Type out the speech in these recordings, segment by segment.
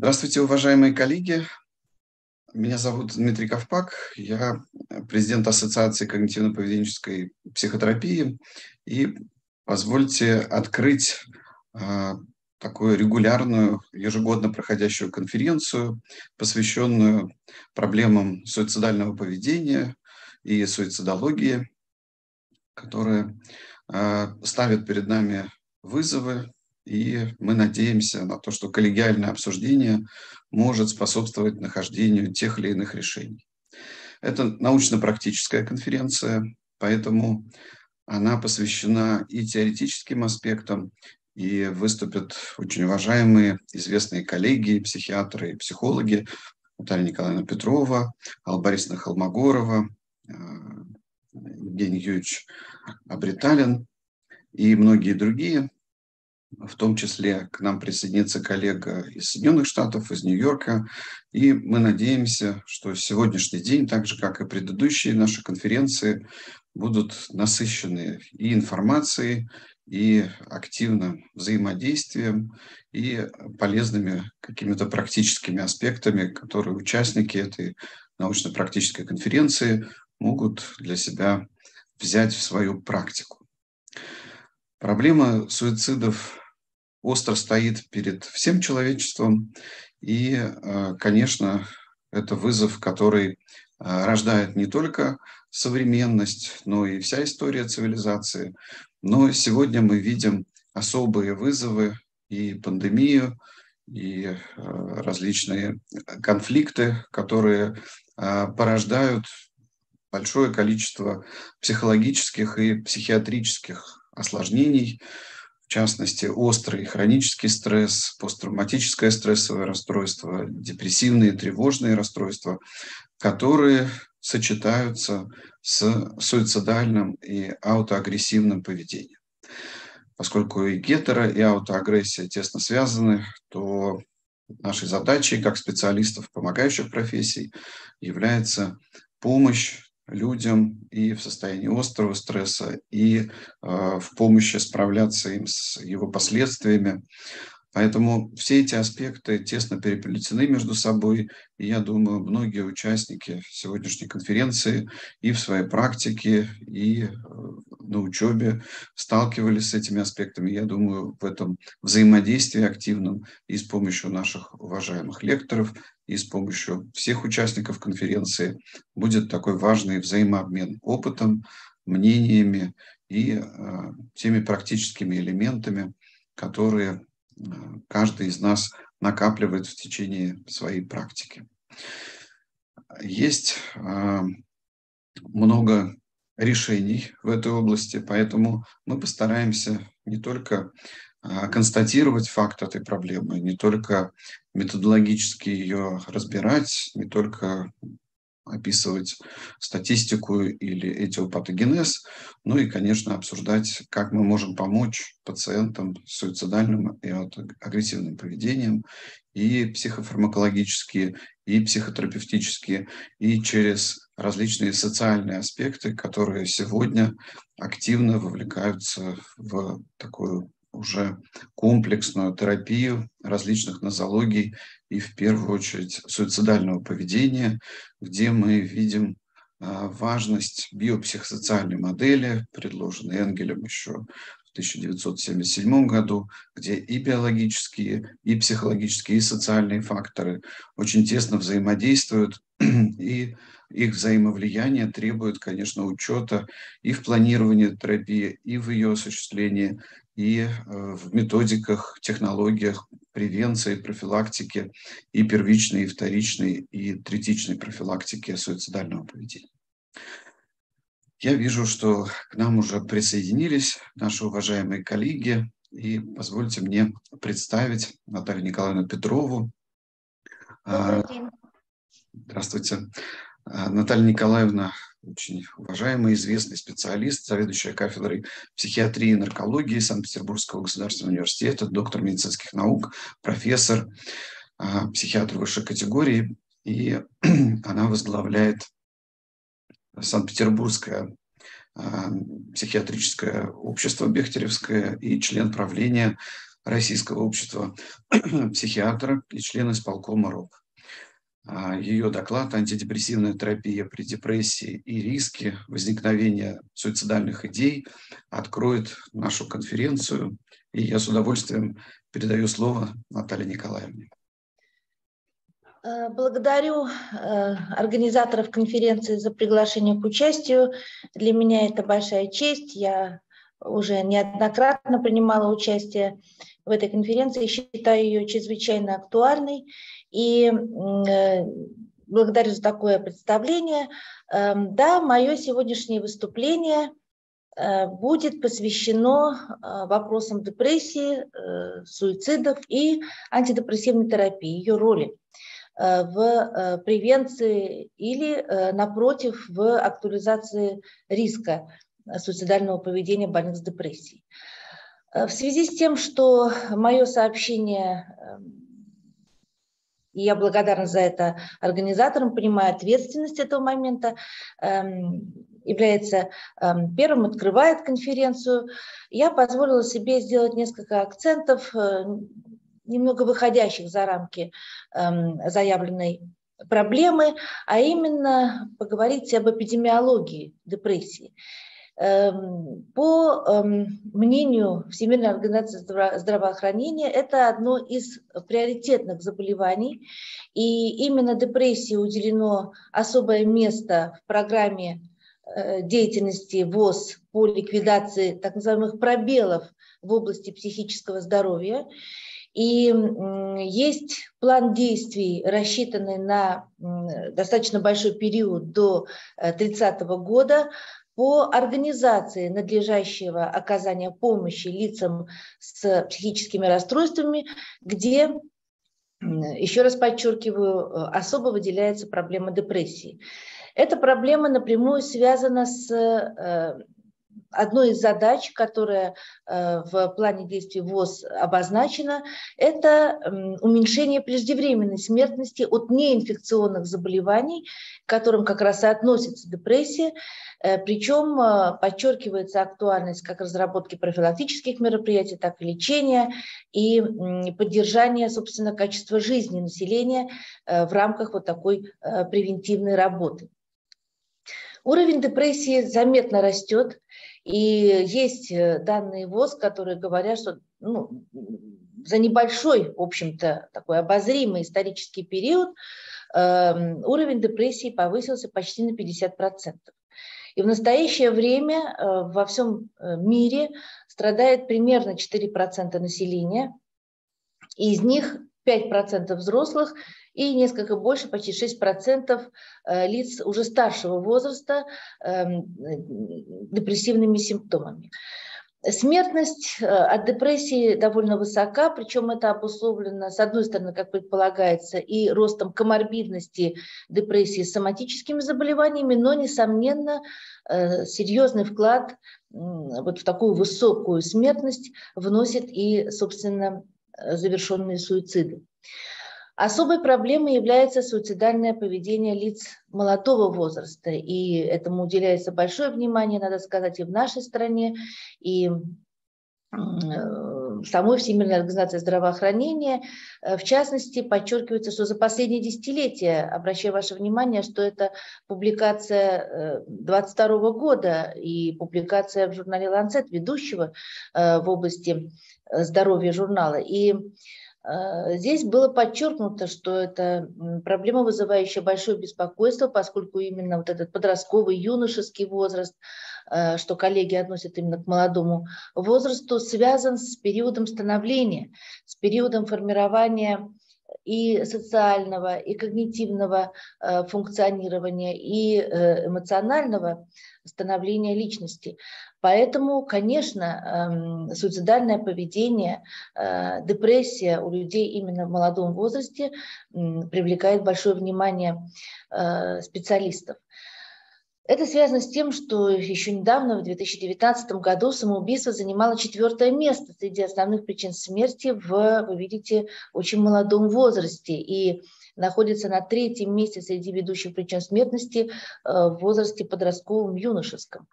Здравствуйте, уважаемые коллеги. Меня зовут Дмитрий Ковпак. Я президент Ассоциации когнитивно-поведенческой психотерапии. И позвольте открыть а, такую регулярную, ежегодно проходящую конференцию, посвященную проблемам суицидального поведения и суицидологии, которая а, ставит перед нами вызовы, и мы надеемся на то, что коллегиальное обсуждение может способствовать нахождению тех или иных решений. Это научно-практическая конференция, поэтому она посвящена и теоретическим аспектам, и выступят очень уважаемые, известные коллеги, психиатры, и психологи, Наталья Николаевна Петрова, Алла Борисовна Холмогорова, э, Евгений Юрьевич Абриталин и многие другие. В том числе к нам присоединится коллега из Соединенных Штатов, из Нью-Йорка. И мы надеемся, что сегодняшний день, так же как и предыдущие наши конференции, будут насыщены и информацией, и активным взаимодействием, и полезными какими-то практическими аспектами, которые участники этой научно-практической конференции могут для себя взять в свою практику. Проблема суицидов остро стоит перед всем человечеством, и, э, конечно, это вызов, который э, рождает не только современность, но и вся история цивилизации. Но сегодня мы видим особые вызовы и пандемию, и э, различные конфликты, которые порождают большое количество психологических и психиатрических осложнений, в частности, острый хронический стресс, посттравматическое стрессовое расстройство, депрессивные, тревожные расстройства, которые сочетаются с суицидальным и аутоагрессивным поведением. Поскольку и гетеро, и аутоагрессия тесно связаны, то нашей задачей как специалистов помогающих профессий является помощь людям и в состоянии острого стресса, и э, в помощи справляться им с его последствиями. Поэтому все эти аспекты тесно переплетены между собой, и я думаю, многие участники сегодняшней конференции и в своей практике, и э, на учебе сталкивались с этими аспектами. Я думаю, в этом взаимодействии активном и с помощью наших уважаемых лекторов, и с помощью всех участников конференции будет такой важный взаимообмен опытом, мнениями и э, теми практическими элементами, которые э, каждый из нас накапливает в течение своей практики. Есть э, много решений в этой области, поэтому мы постараемся не только констатировать факт этой проблемы, не только методологически ее разбирать, не только описывать статистику или этиопатогенез, ну и, конечно, обсуждать, как мы можем помочь пациентам с суицидальным и агрессивным поведением и психофармакологические, и психотерапевтические, и через различные социальные аспекты, которые сегодня активно вовлекаются в такую уже комплексную терапию различных нозологий и в первую очередь суицидального поведения, где мы видим а, важность биопсихосоциальной модели, предложенной Энгелем еще в 1977 году, где и биологические, и психологические, и социальные факторы очень тесно взаимодействуют, и их взаимовлияние требует, конечно, учета и в планировании терапии, и в ее осуществлении, и э, в методиках, технологиях превенции, профилактики и первичной, и вторичной, и третичной профилактики суицидального поведения. Я вижу, что к нам уже присоединились наши уважаемые коллеги, и позвольте мне представить Наталью Николаевну Петрову. А, Здравствуйте. А, Наталья Николаевна очень уважаемый, известный специалист, заведующая кафедрой психиатрии и наркологии Санкт-Петербургского государственного университета, доктор медицинских наук, профессор, а, психиатр высшей категории. И она возглавляет Санкт-Петербургское а, психиатрическое общество Бехтеревское и член правления Российского общества психиатра и член исполкома РОП. А, Ее доклад «Антидепрессивная терапия при депрессии и риски возникновения суицидальных идей» откроет нашу конференцию. И я с удовольствием передаю слово Наталье Николаевне. Э, благодарю э, организаторов конференции за приглашение к участию. Для меня это большая честь. Я уже неоднократно принимала участие в этой конференции, считаю ее чрезвычайно актуальной. И э, благодарю за такое представление. Эм, да, мое сегодняшнее выступление будет посвящено вопросам депрессии, суицидов и антидепрессивной терапии, ее роли. Э, в э, превенции или, э, напротив, в актуализации риска суицидального поведения больных с депрессией. В связи с тем, что мое сообщение, и я благодарна за это организаторам, понимаю ответственность этого момента, эм, является эм, первым, открывает конференцию, я позволила себе сделать несколько акцентов, немного выходящих за рамки эм, заявленной проблемы, а именно поговорить об эпидемиологии депрессии. Эм, по эм, мнению Всемирной организации здравоохранения, это одно из приоритетных заболеваний, и именно депрессии уделено особое место в программе э, деятельности ВОЗ по ликвидации так называемых пробелов в области психического здоровья. И есть план действий, рассчитанный на достаточно большой период до 30 э, года по организации надлежащего оказания помощи лицам с психическими расстройствами, где, еще раз подчеркиваю, э, особо выделяется проблема депрессии. Эта проблема напрямую связана с э, одной из задач, которая э, в плане действий ВОЗ обозначена, это уменьшение преждевременной смертности от неинфекционных заболеваний, к которым как раз и относится депрессия. Э, Причем э, подчеркивается актуальность как разработки профилактических мероприятий, так и лечения и поддержания, собственно, качества жизни населения в рамках вот такой превентивной работы. Уровень депрессии заметно растет. И есть э, данные ВОЗ, которые говорят, что ну, за небольшой, в общем-то, такой обозримый исторический период э, уровень депрессии повысился почти на 50%. И в настоящее время э, во всем э, мире страдает примерно 4% населения, и из них 5% взрослых и несколько больше, почти 6% э, лиц уже старшего возраста эм, депрессивными симптомами. Смертность э, от депрессии довольно высока, причем это обусловлено, с одной стороны, как предполагается, и ростом коморбидности депрессии с соматическими заболеваниями, но, несомненно, э, серьезный вклад вот в такую высокую смертность вносит и, собственно, завершенные суициды. Особой проблемой является суицидальное поведение лиц молодого возраста, и этому уделяется большое внимание, надо сказать, и в нашей стране, и самой Всемирной организации здравоохранения. Э, в частности, подчеркивается, что за последние десятилетия, обращаю ваше внимание, что это публикация 22 э, года и публикация в журнале Lancet, ведущего э, в области здоровья журнала. И Э, здесь было подчеркнуто, что это проблема, вызывающая большое беспокойство, поскольку именно вот этот подростковый, юношеский возраст, э, что коллеги относят именно к молодому возрасту, связан с периодом становления, с периодом формирования и социального, и когнитивного э, функционирования, и эмоционального становления личности. Поэтому, конечно, эм, суицидальное поведение, э, депрессия у людей именно в молодом возрасте привлекает большое внимание э, специалистов. Это связано с тем, что еще недавно, в 2019 году, самоубийство занимало четвертое место среди основных причин смерти в, вы видите, очень молодом возрасте и находится на третьем месте среди ведущих причин смертности э, в возрасте подростковом, юношеском.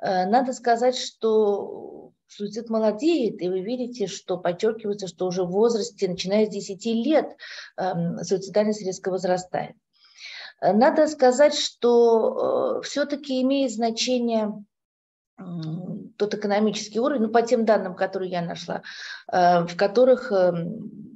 Э, надо сказать, что суицид молодеет, и вы видите, что подчеркивается, что уже в возрасте, начиная с 10 лет, эм, суицидальность резко возрастает. Надо сказать, что все-таки имеет значение тот экономический уровень, ну, по тем данным, которые я нашла, в которых эм,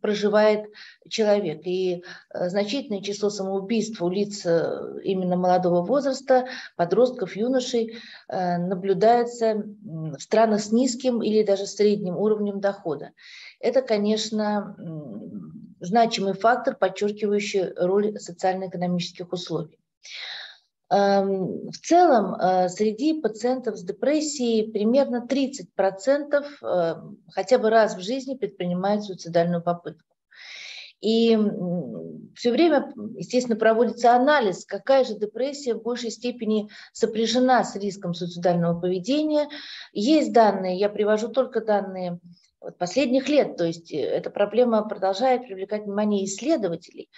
проживает человек. И э, значительное число самоубийств у лиц э, именно молодого возраста, подростков, юношей, э, наблюдается в странах с низким или даже средним уровнем дохода. Это, конечно, значимый фактор, подчеркивающий роль социально-экономических условий. Эм, в целом, среди пациентов с депрессией примерно 30% хотя бы раз в жизни предпринимают суицидальную попытку. И все время, естественно, проводится анализ, какая же депрессия в большей степени сопряжена с риском суицидального поведения. Есть данные, я привожу только данные последних лет, то есть э, эта проблема продолжает привлекать внимание исследователей,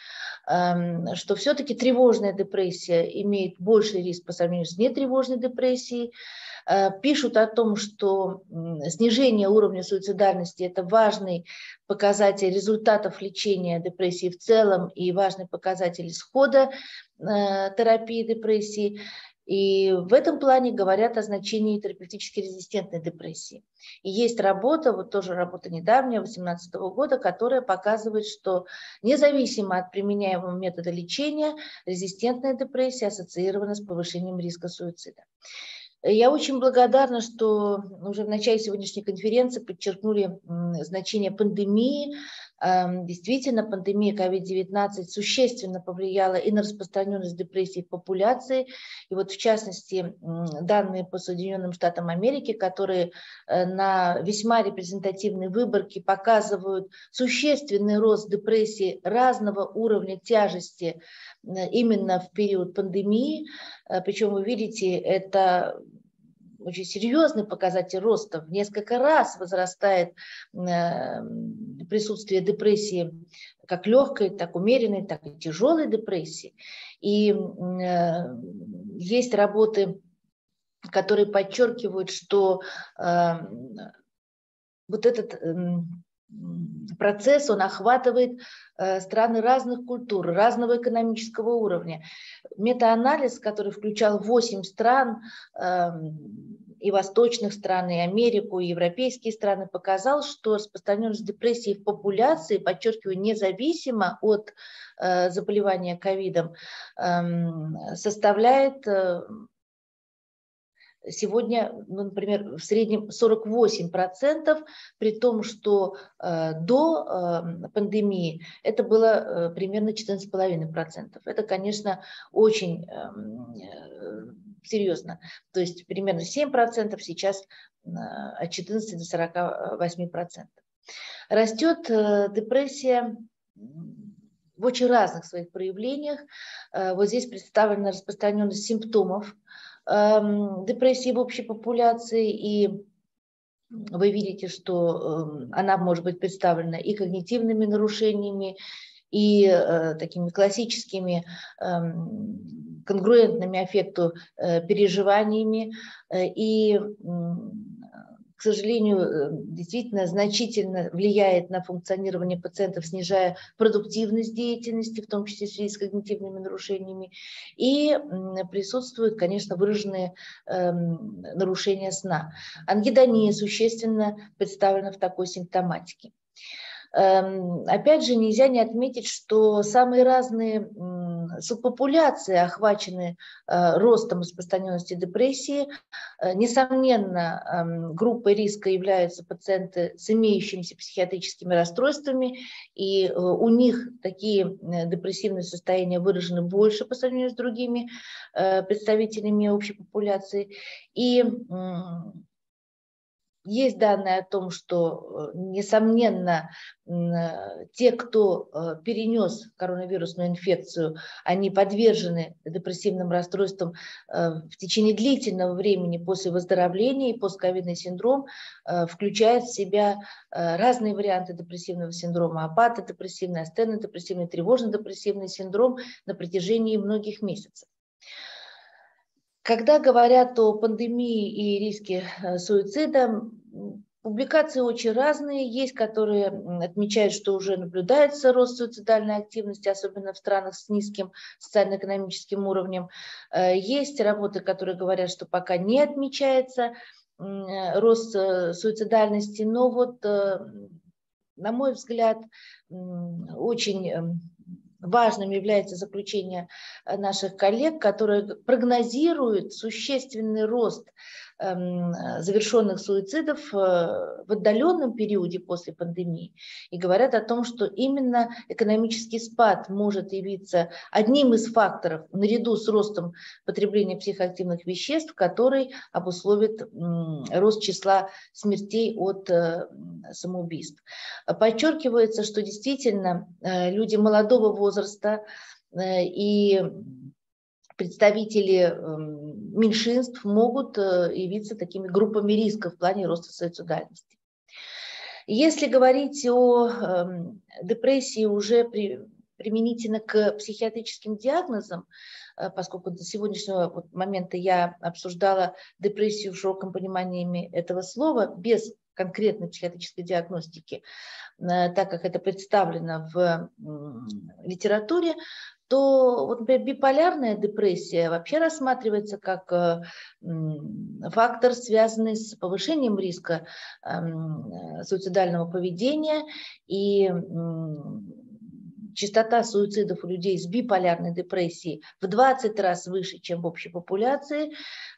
эм, что все-таки тревожная депрессия имеет больший риск по сравнению с нетревожной депрессией, Э, пишут о том, что снижение уровня суицидальности – это важный показатель результатов лечения депрессии в целом и важный показатель исхода э, терапии депрессии. И в этом плане говорят о значении терапевтически резистентной депрессии. И есть работа, вот тоже работа недавняя, 2018 года, которая показывает, что независимо от применяемого метода лечения, резистентная депрессия ассоциирована с повышением риска суицида. Я очень благодарна, что уже в начале сегодняшней конференции подчеркнули значение пандемии. Эм, действительно, пандемия COVID-19 существенно повлияла и на распространенность депрессии в популяции. И вот в частности, данные по Соединенным Штатам Америки, которые э, на весьма репрезентативной выборке показывают существенный рост депрессии разного уровня тяжести Э, именно в период пандемии. Э, Причем вы видите, это очень серьезный показатель роста, в несколько раз возрастает э, присутствие депрессии как легкой, так умеренной, так и тяжелой депрессии. И есть работы, которые подчеркивают, что вот этот эм, процесс, он охватывает э, страны разных культур, разного экономического уровня. Метаанализ, который включал 8 стран, эм, и восточных стран, и Америку, и европейские страны, показал, что распространенность депрессии в популяции, подчеркиваю, независимо от э, заболевания ковидом, эм, составляет э, Сегодня, ну, например, в среднем 48%, при том, что э, до э, пандемии это было э, примерно 14,5%. Это, конечно, очень эм, э, серьезно. То есть примерно 7%, сейчас э, от 14 до 48%. Растет э, депрессия в очень разных своих проявлениях. Вот здесь представлена распространенность симптомов депрессии в общей популяции, и вы видите, что эм, она может быть представлена и когнитивными нарушениями, и э, такими классическими эм, конгруентными аффекту э, переживаниями, э, и к сожалению, э, действительно значительно влияет на функционирование пациентов, снижая продуктивность деятельности, в том числе в связи с когнитивными нарушениями. И присутствуют, конечно, выраженные э, нарушения сна. Ангидония существенно представлена в такой симптоматике. Эм, опять же, нельзя не отметить, что самые разные субпопуляции охвачены э, ростом распространенности депрессии. Э, несомненно, эм, группой риска являются пациенты с имеющимися психиатрическими расстройствами, и э, у них такие депрессивные состояния выражены больше по сравнению с другими представителями общей популяции. И есть данные о том, что, э, несомненно, э, те, кто э, перенес коронавирусную инфекцию, они подвержены депрессивным расстройствам в течение длительного времени после выздоровления, и постковидный синдром включает в себя разные варианты депрессивного синдрома, апатодепрессивный, астенодепрессивный, тревожно-депрессивный синдром на протяжении многих месяцев. Когда говорят о пандемии и риске э, суицида, публикации очень разные. Есть, которые отмечают, что уже наблюдается рост суицидальной активности, особенно в странах с низким социально-экономическим уровнем. Э, есть работы, которые говорят, что пока не отмечается рост э, суицидальности, но вот, на мой взгляд, очень эм, важным является заключение э, наших коллег, которые прогнозируют существенный рост завершенных суицидов э, в отдаленном периоде после пандемии и говорят о том, что именно экономический спад может явиться одним из факторов наряду с ростом потребления психоактивных веществ, который обусловит рост числа смертей от э, самоубийств. Подчеркивается, что действительно э, люди молодого возраста и представители эм, меньшинств могут э, явиться такими группами риска в плане роста суицидальности. Если говорить о эм, депрессии уже при, применительно к психиатрическим диагнозам, э, поскольку до сегодняшнего момента я обсуждала депрессию в широком понимании этого слова, без конкретной психиатрической диагностики, э, так как это представлено в литературе, то вот, например, биполярная депрессия вообще рассматривается как э, фактор, связанный с повышением риска эм, суицидального поведения и частота суицидов у людей с биполярной депрессией в 20 раз выше, чем в общей популяции.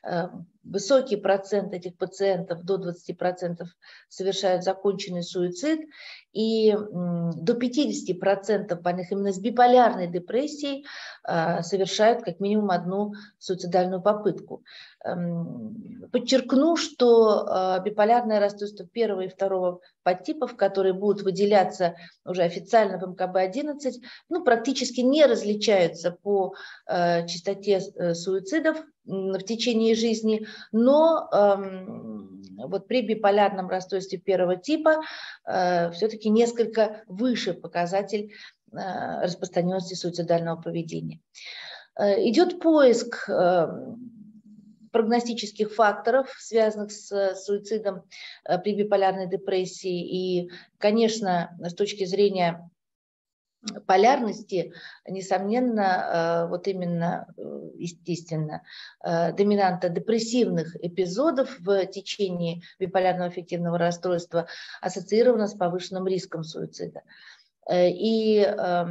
Э, высокий процент этих пациентов, до 20%, совершают законченный суицид. И до 50% больных именно с биполярной депрессией э, совершают как минимум одну суицидальную попытку. Эм, подчеркну, что э, биполярное расстройство первого и второго подтипов, которые будут выделяться уже официально в МКБ-11, ну, практически не различаются по частоте суицидов в течение жизни, но эм, вот при биполярном расстройстве первого типа э, все-таки несколько выше показатель э, распространенности суицидального поведения. Э, идет поиск прогностических факторов, связанных с суицидом при биполярной депрессии. И, конечно, с точки зрения полярности, несомненно, э, вот именно, э, естественно, доминанта депрессивных эпизодов в течение биполярного аффективного расстройства ассоциирована с повышенным риском суицида. Э, и э,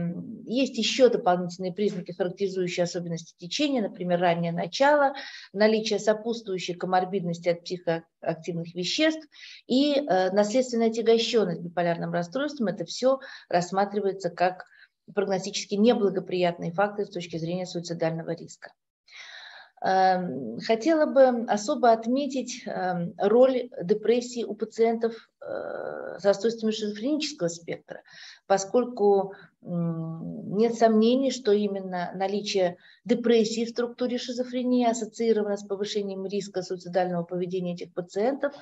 есть еще дополнительные признаки, характеризующие особенности течения, например, раннее начало, наличие сопутствующей коморбидности от психоактивных веществ и э, наследственная отягощенность биполярным расстройством. Это все рассматривается как прогностически неблагоприятные факторы с точки зрения суицидального риска. Эм, хотела бы особо отметить эм, роль депрессии у пациентов с расстройствами шизофренического спектра, поскольку нет сомнений, что именно наличие депрессии в структуре шизофрении ассоциировано с повышением риска суицидального поведения этих пациентов,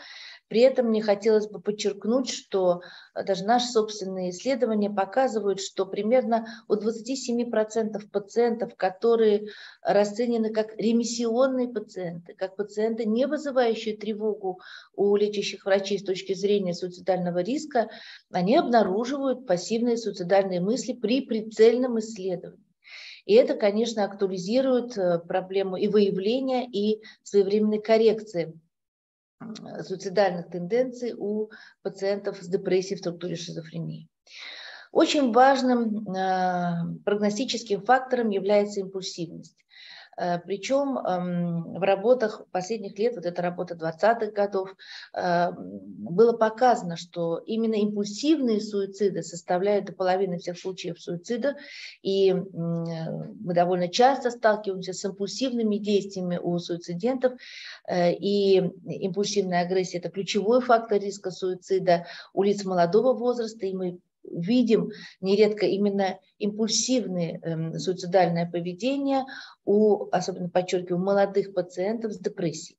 при этом мне хотелось бы подчеркнуть, что э, даже наши собственные исследования показывают, что примерно у 27% пациентов, которые расценены как ремиссионные пациенты, как пациенты, не вызывающие тревогу у лечащих врачей с точки зрения суицидального риска, они обнаруживают пассивные суицидальные мысли при прицельном исследовании. И это, конечно, актуализирует э, проблему и выявления, и своевременной коррекции суицидальных тенденций у пациентов с депрессией в структуре шизофрении. Очень важным э, прогностическим фактором является импульсивность. Э, Причем эм, в работах последних лет, вот эта работа 20-х годов, э, было показано, что именно импульсивные суициды составляют до половины всех случаев суицида, и мы довольно часто сталкиваемся с импульсивными действиями у суицидентов, э, и импульсивная агрессия – это ключевой фактор риска суицида у лиц молодого возраста, и мы видим нередко именно импульсивное э, суицидальное поведение у, особенно подчеркиваю, молодых пациентов с депрессией.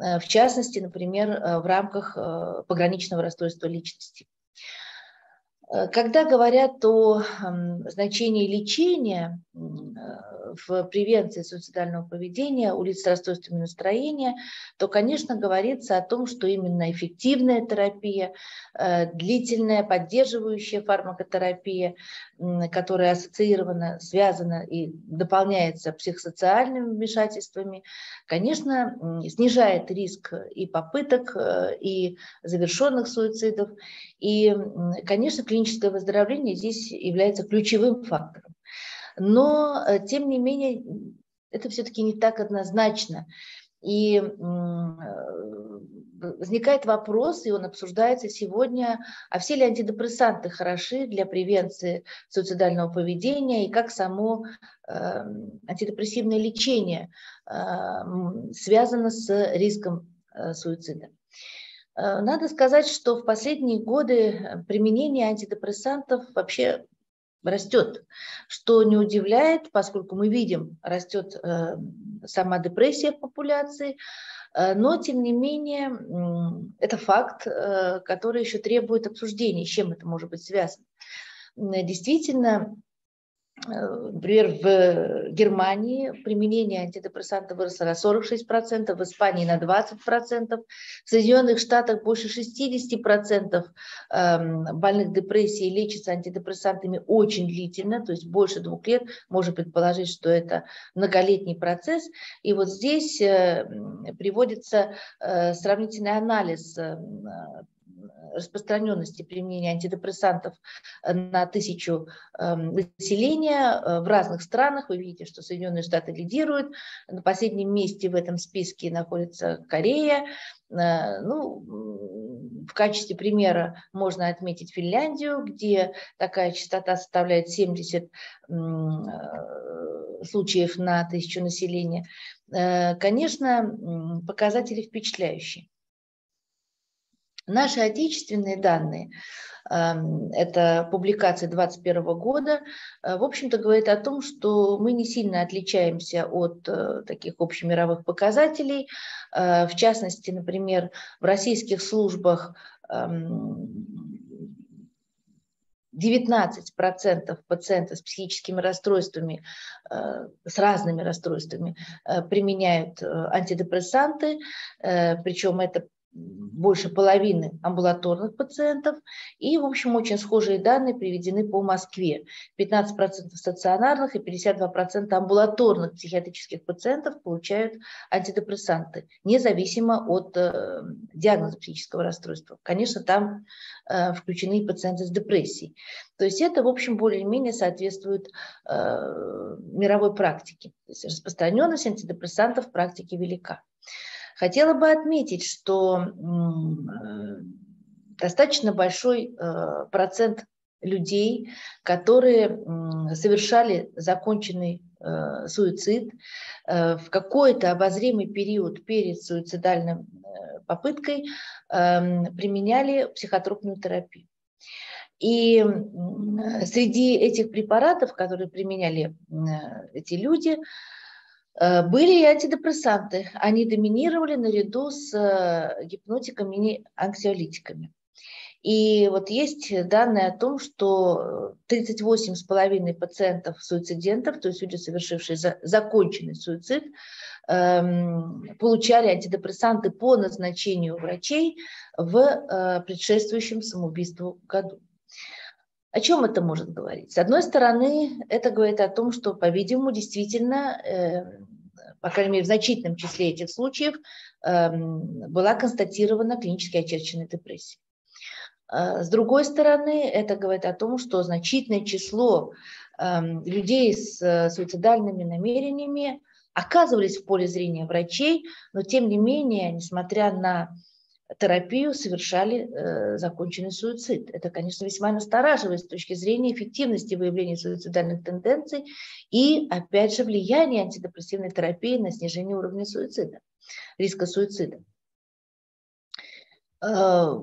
Э, в частности, например, э, в рамках э, пограничного расстройства личности. Когда говорят о значении лечения в превенции суицидального поведения у лиц с расстройствами настроения, то, конечно, говорится о том, что именно эффективная терапия, э, длительная поддерживающая фармакотерапия, которая ассоциирована, связана и дополняется психосоциальными вмешательствами, конечно, снижает риск и попыток, э, и завершенных суицидов. И, конечно, клиническое выздоровление здесь является ключевым фактором. Но, э, тем не менее, это все-таки не так однозначно. И э, возникает вопрос, и он обсуждается сегодня, а все ли антидепрессанты хороши для превенции суицидального поведения, и как само э, антидепрессивное лечение связано с риском суицида. Надо сказать, что в последние годы применение антидепрессантов вообще растет, что не удивляет, поскольку мы видим, растет э, сама депрессия в популяции, э, но, тем не менее, э, это факт, э, который еще требует обсуждения, с чем это может быть связано. Действительно, например, в Германии применение антидепрессантов выросло на 46%, в Испании на 20%, в Соединенных Штатах больше 60% эм, больных депрессией лечатся антидепрессантами очень длительно, то есть больше двух лет. Можно предположить, что это многолетний процесс. И вот здесь э, приводится э, сравнительный анализ распространенности применения антидепрессантов э, на тысячу эм, населения э, в разных странах. Вы видите, что Соединенные Штаты лидируют. На последнем месте в этом списке находится Корея. Э, ну, в качестве примера можно отметить Финляндию, где такая частота составляет 70 случаев на тысячу населения. Конечно, показатели впечатляющие. Наши отечественные данные, это публикация 2021 года, э, в общем-то говорит о том, что мы не сильно отличаемся от э, таких общемировых показателей. Э, в частности, например, в российских службах 19% эм, пациентов с психическими расстройствами, с разными расстройствами применяют антидепрессанты, причем это больше половины амбулаторных пациентов. И, в общем, очень схожие данные приведены по Москве. 15% стационарных и 52% амбулаторных психиатрических пациентов получают антидепрессанты, независимо от э, диагноза психического расстройства. Конечно, там э, включены и пациенты с депрессией. То есть это, в общем, более-менее соответствует э, мировой практике. То есть распространенность антидепрессантов в практике велика. Хотела бы отметить, что э, достаточно большой э, процент людей, которые совершали законченный э, суицид в какой-то обозримый период перед суицидальной попыткой эм, применяли психотропную терапию. И среди этих препаратов, которые применяли эти люди, были и антидепрессанты. Они доминировали наряду с э, гипнотиками и анксиолитиками. И вот есть данные о том, что 38,5 пациентов суицидентов, то есть люди, совершившие законченный суицид, эм, получали антидепрессанты по назначению врачей в э, предшествующем самоубийству году. О чем это может говорить? С одной стороны, это говорит о том, что, по-видимому, действительно, э, по крайней мере, в значительном числе этих случаев э, была констатирована клинически очерченная депрессия. Э, с другой стороны, это говорит о том, что значительное число э, людей с э, суицидальными намерениями оказывались в поле зрения врачей, но тем не менее, несмотря на терапию совершали э, законченный суицид. Это, конечно, весьма настораживает с точки зрения эффективности выявления суицидальных тенденций и, опять же, влияния антидепрессивной терапии на снижение уровня суицида, риска суицида. Э,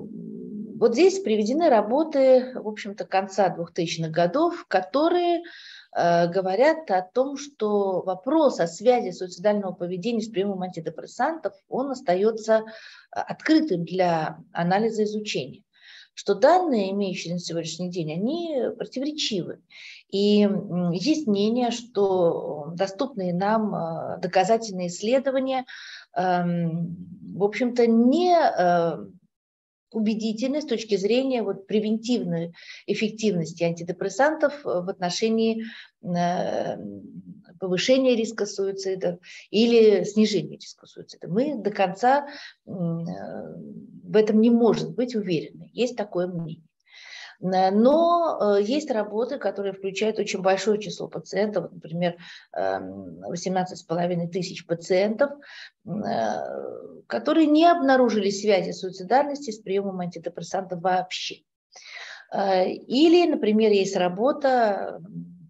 вот здесь приведены работы, в общем-то, конца 2000-х годов, которые говорят о том, что вопрос о связи суицидального поведения с приемом антидепрессантов, он остается э, открытым для анализа изучения что данные, имеющие на сегодняшний день, они противоречивы. И есть мнение, что доступные нам э, доказательные исследования, эм, в общем-то, не э, убедительны с точки зрения вот превентивной эффективности антидепрессантов в отношении э, повышения риска суицида или снижения риска суицида. Мы до конца в этом не можем быть уверены. Есть такое мнение. Но э, есть работы, которые включают очень большое число пациентов, например, 18,5 эм, тысяч пациентов, э, которые не обнаружили связи суицидальности с приемом антидепрессантов вообще. Э, или, например, есть работа,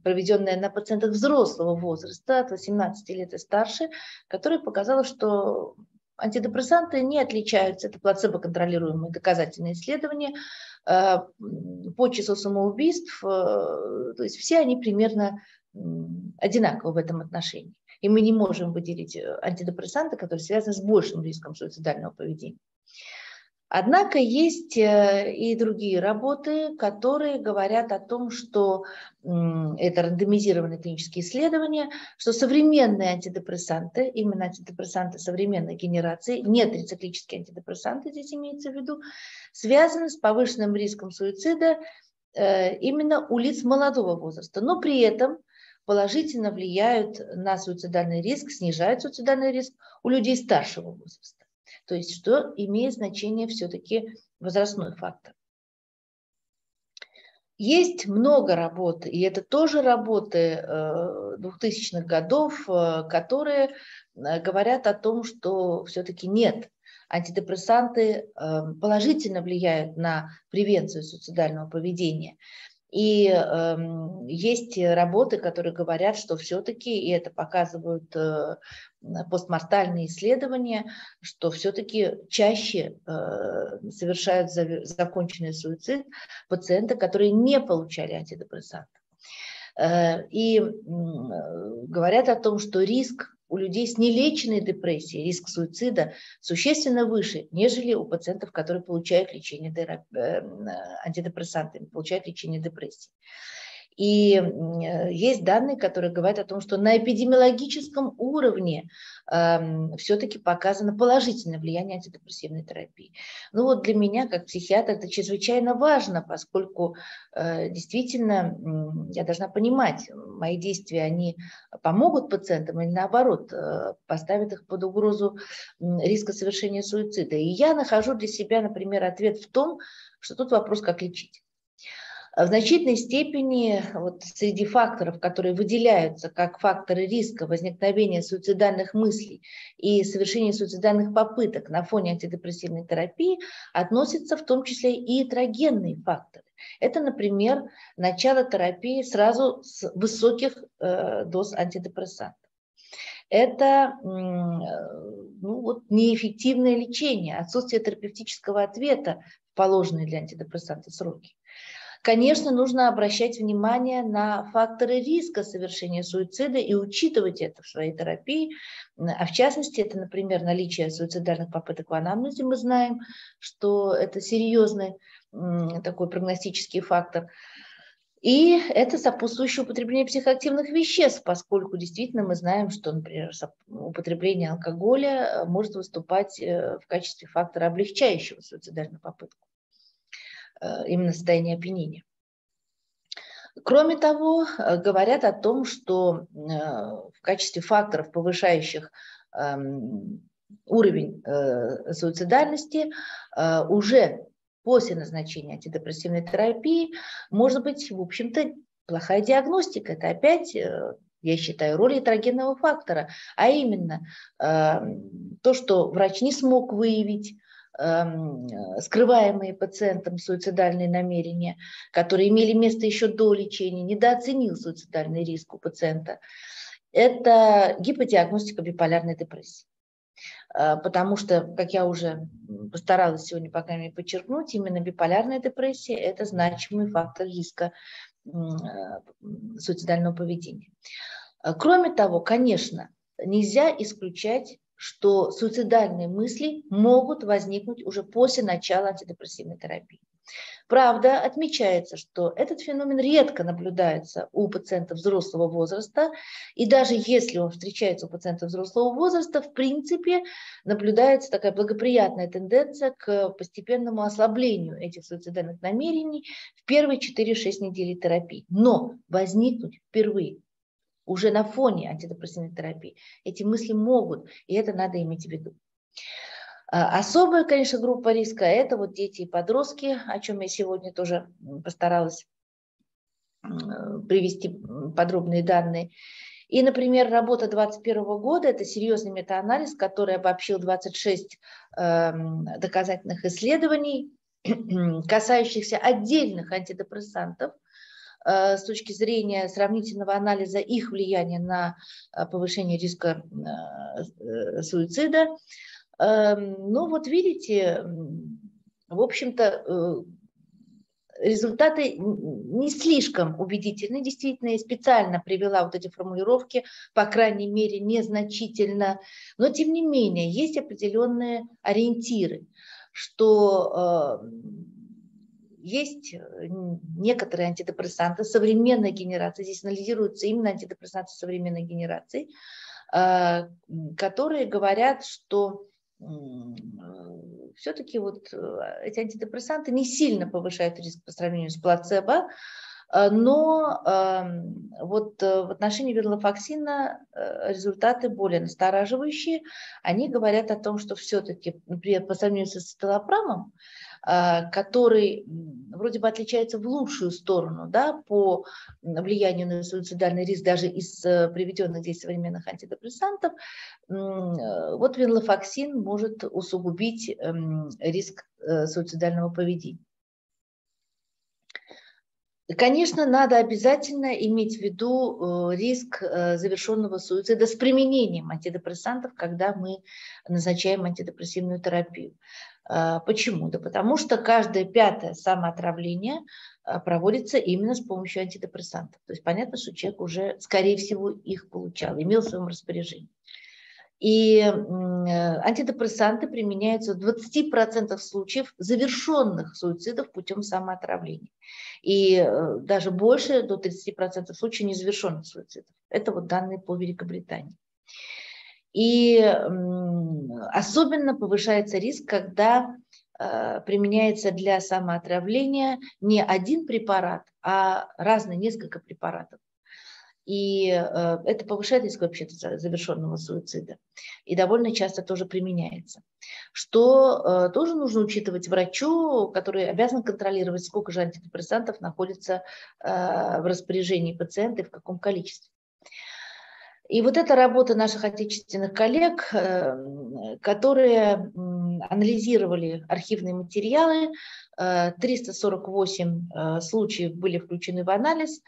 проведенная на пациентах взрослого возраста, от 18 лет и старше, которая показала, что антидепрессанты не отличаются, это плацебо-контролируемые доказательные исследования, Э, по числу самоубийств, э, то есть все они примерно одинаковы в этом отношении. И мы не можем выделить э, антидепрессанты, которые связаны с большим риском суицидального поведения. Однако есть э, и другие работы, которые говорят о том, что это рандомизированные клинические исследования, что современные антидепрессанты, именно антидепрессанты современной генерации, не трициклические антидепрессанты здесь имеется в виду, связаны с повышенным риском суицида э, именно у лиц молодого возраста, но при этом положительно влияют на суицидальный риск, снижают суицидальный риск у людей старшего возраста. То есть что имеет значение все-таки возрастной фактор. Есть много работ, и это тоже работы 2000-х э, годов, э, которые э, говорят о том, что все-таки нет, антидепрессанты положительно влияют на превенцию суицидального поведения. И э, есть работы, которые говорят, что все-таки, и это показывают э, постмортальные исследования, что все-таки чаще э, совершают за, законченный суицид пациенты, которые не получали антидепрессанты. Э, и э, говорят о том, что риск у людей с нелеченной депрессией риск суицида существенно выше, нежели у пациентов, которые получают лечение э, антидепрессантами, получают лечение депрессии. И э, есть данные, которые говорят о том, что на эпидемиологическом уровне э, все-таки показано положительное влияние антидепрессивной терапии. Ну вот для меня, как психиатр, это чрезвычайно важно, поскольку э, действительно я должна понимать, мои действия, они помогут пациентам или наоборот э, поставят их под угрозу риска совершения суицида. И я нахожу для себя, например, ответ в том, что тут вопрос, как лечить. В значительной степени вот среди факторов, которые выделяются как факторы риска возникновения суицидальных мыслей и совершения суицидальных попыток на фоне антидепрессивной терапии, относятся в том числе и этрогенные факторы. Это, например, начало терапии сразу с высоких э, доз антидепрессантов. Это ну, вот, неэффективное лечение, отсутствие терапевтического ответа в положенные для антидепрессанта сроки. Конечно, нужно обращать внимание на факторы риска совершения суицида и учитывать это в своей терапии. А в частности, это, например, наличие суицидальных попыток в анамнезе. Мы знаем, что это серьезный такой прогностический фактор. И это сопутствующее употребление психоактивных веществ, поскольку действительно мы знаем, что, например, употребление алкоголя может выступать э, в качестве фактора, облегчающего суицидальную попытку. Э, именно состояние опьянения. Кроме того, э, говорят о том, что э, в качестве факторов, повышающих эм, уровень суицидальности, уже после назначения антидепрессивной терапии может быть, в общем-то, плохая диагностика. Это опять, я считаю, роль этрогенного фактора, а именно то, что врач не смог выявить Эм, скрываемые пациентом суицидальные намерения, которые имели место еще до лечения, недооценил суицидальный риск у пациента, это гиподиагностика биполярной депрессии. Э, потому что, как я уже постаралась сегодня, по крайней мере, подчеркнуть, именно биполярная депрессия – это значимый фактор риска э, суицидального поведения. Э, кроме того, конечно, нельзя исключать что суицидальные мысли могут возникнуть уже после начала антидепрессивной терапии. Правда, отмечается, что этот феномен редко наблюдается у пациентов взрослого возраста, и даже если он встречается у пациентов взрослого возраста, в принципе, наблюдается такая благоприятная тенденция к постепенному ослаблению этих суицидальных намерений в первые 4-6 недель терапии. Но возникнуть впервые уже на фоне антидепрессивной терапии эти мысли могут, и это надо иметь в виду. А, особая, конечно, группа риска – это вот дети и подростки, о чем я сегодня тоже постаралась привести подробные данные. И, например, работа 2021 года – это серьезный метаанализ, который обобщил 26 э, доказательных исследований, касающихся отдельных антидепрессантов с точки зрения сравнительного анализа их влияния на э, повышение риска э, суицида. Эм, ну вот видите, в общем-то, э, результаты не слишком убедительны. Действительно, я специально привела вот эти формулировки, по крайней мере, незначительно. Но, тем не менее, есть определенные ориентиры, что э, есть некоторые антидепрессанты современной генерации, здесь анализируются именно антидепрессанты современной генерации, э, которые говорят, что все-таки вот э, эти антидепрессанты не сильно повышают риск по сравнению с плацебо, э, но эм, вот э, в отношении верлофоксина результаты более настораживающие. Они говорят о том, что все-таки, например, по сравнению с ацетилопрамом, а, который вроде бы отличается в лучшую сторону да, по влиянию на суицидальный риск даже из э, приведенных здесь современных антидепрессантов, вот венлофоксин может усугубить эм, риск э, суицидального поведения. Конечно, надо обязательно иметь в виду э, риск завершенного суицида с применением антидепрессантов, когда мы назначаем антидепрессивную терапию. А, почему? Да потому что каждое пятое самоотравление а, проводится именно с помощью антидепрессантов. То есть понятно, что человек уже, скорее всего, их получал, имел в своем распоряжении. И антидепрессанты применяются в 20% случаев завершенных суицидов путем самоотравления. И э, даже больше, до 30% случаев незавершенных суицидов. Это вот данные по Великобритании. И особенно повышается риск, когда э, применяется для самоотравления не один препарат, а разные, несколько препаратов. И э, это повышает риск вообще завершенного суицида. И довольно часто тоже применяется. Что э, тоже нужно учитывать врачу, который обязан контролировать, сколько же антидепрессантов находится в распоряжении пациента и в каком количестве. И вот эта работа наших отечественных коллег, э, которые анализировали архивные материалы, 348 э, э, случаев были включены в анализ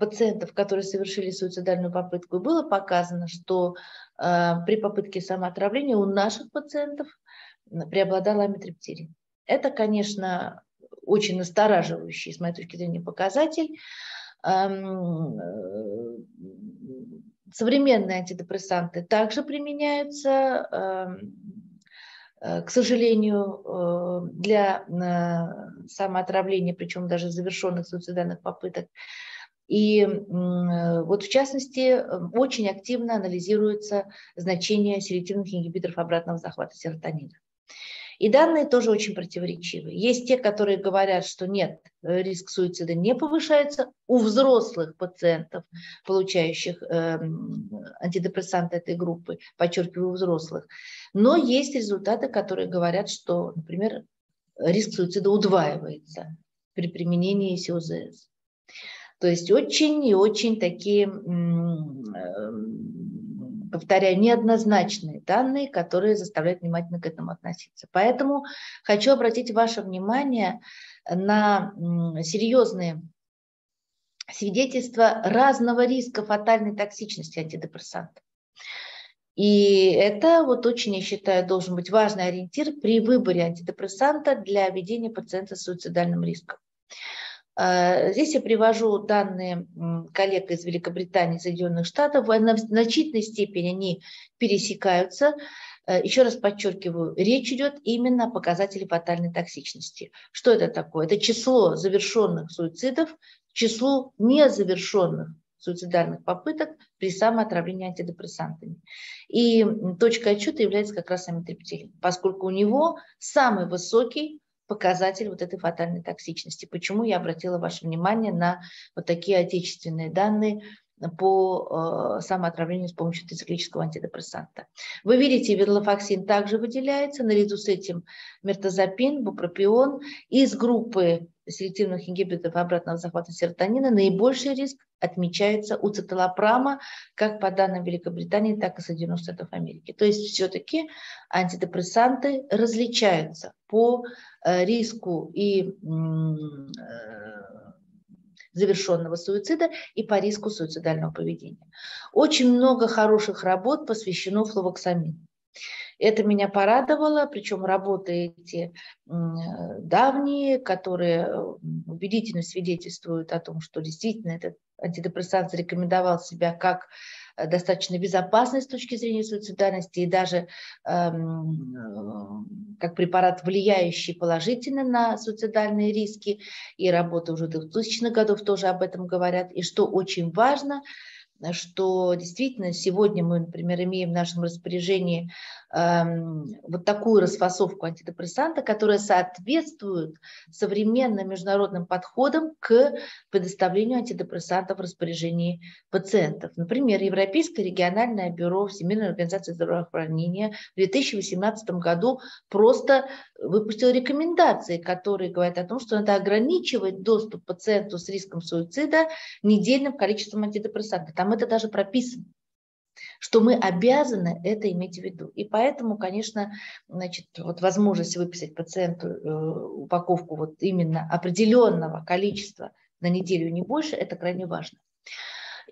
пациентов, которые совершили суицидальную попытку, было показано, что при попытке самоотравления у наших пациентов преобладала амитриптирин. Это, конечно, очень настораживающий, с моей точки зрения, показатель. Современные антидепрессанты также применяются, эм, э, к сожалению, э, для э, самоотравления, причем даже завершенных суицидальных попыток. И вот в частности очень активно анализируется значение селективных ингибиторов обратного захвата серотонина. И данные тоже очень противоречивые. Есть те, которые говорят, что нет, э, риск суицида не повышается у взрослых пациентов, получающих э, антидепрессанты этой группы, подчеркиваю, у взрослых. Но есть результаты, которые говорят, что, например, риск суицида удваивается при применении СИОЗС. То есть очень и очень такие повторяю, неоднозначные данные, которые заставляют внимательно к этому относиться. Поэтому хочу обратить ваше внимание на серьезные свидетельства разного риска фатальной токсичности антидепрессантов. И это вот очень, я считаю, должен быть важный ориентир при выборе антидепрессанта для ведения пациента с суицидальным риском. А, здесь я привожу данные коллег из Великобритании Соединенных Штатов. В значительной степени они пересекаются Э, еще раз подчеркиваю, речь идет именно о показателе фатальной токсичности. Что это такое? Это число завершенных суицидов к числу незавершенных суицидальных попыток при самоотравлении антидепрессантами. И точкой отчета является как раз амитриптилин, поскольку у него самый высокий показатель вот этой фатальной токсичности. Почему я обратила ваше внимание на вот такие отечественные данные по э, самоотравлению с помощью циклического антидепрессанта. Вы видите, верлофаксин также выделяется, наряду с этим мертазапин, бупропион. Из группы селективных ингибиторов обратного захвата серотонина наибольший риск отмечается у циталопрама, как по данным Великобритании, так и Соединенных Штатов Америки. То есть все-таки антидепрессанты различаются по риску и э, завершенного суицида и по риску суицидального поведения. Очень много хороших работ посвящено флувоксамину. Это меня порадовало, причем работы эти давние, которые убедительно свидетельствуют о том, что действительно этот антидепрессант зарекомендовал себя как Э, достаточно безопасный с точки зрения суицидальности и даже эм, как препарат, влияющий положительно на суицидальные риски. И работы уже 2000-х годов тоже об этом говорят. И что очень важно – что действительно сегодня мы, например, имеем в нашем распоряжении вот такую расфасовку антидепрессанта, которая соответствует современным международным подходам к предоставлению антидепрессантов в распоряжении пациентов. Например, Европейское региональное бюро Всемирной организации здравоохранения в 2018 году просто выпустило рекомендации, которые говорят о том, что надо ограничивать доступ пациенту с риском суицида недельным количеством антидепрессантов. Там это даже прописано что мы обязаны это иметь в виду. И поэтому, конечно, значит, вот возможность выписать пациенту э, упаковку вот именно определенного количества на неделю не больше, это крайне важно.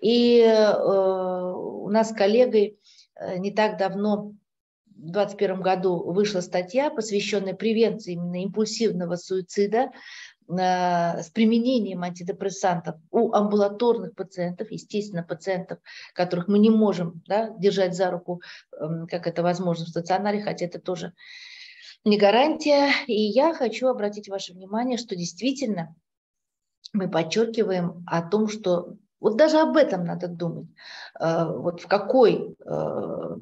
И э, у нас с коллегой э, не так давно в 2021 году вышла статья, посвященная превенции именно импульсивного суицида с применением антидепрессантов у амбулаторных пациентов, естественно, пациентов, которых мы не можем да, держать за руку, эм, как это возможно в стационаре, хотя это тоже не гарантия. И я хочу обратить ваше внимание, что действительно мы подчеркиваем о том, что вот даже об этом надо думать. Э, вот в какой э,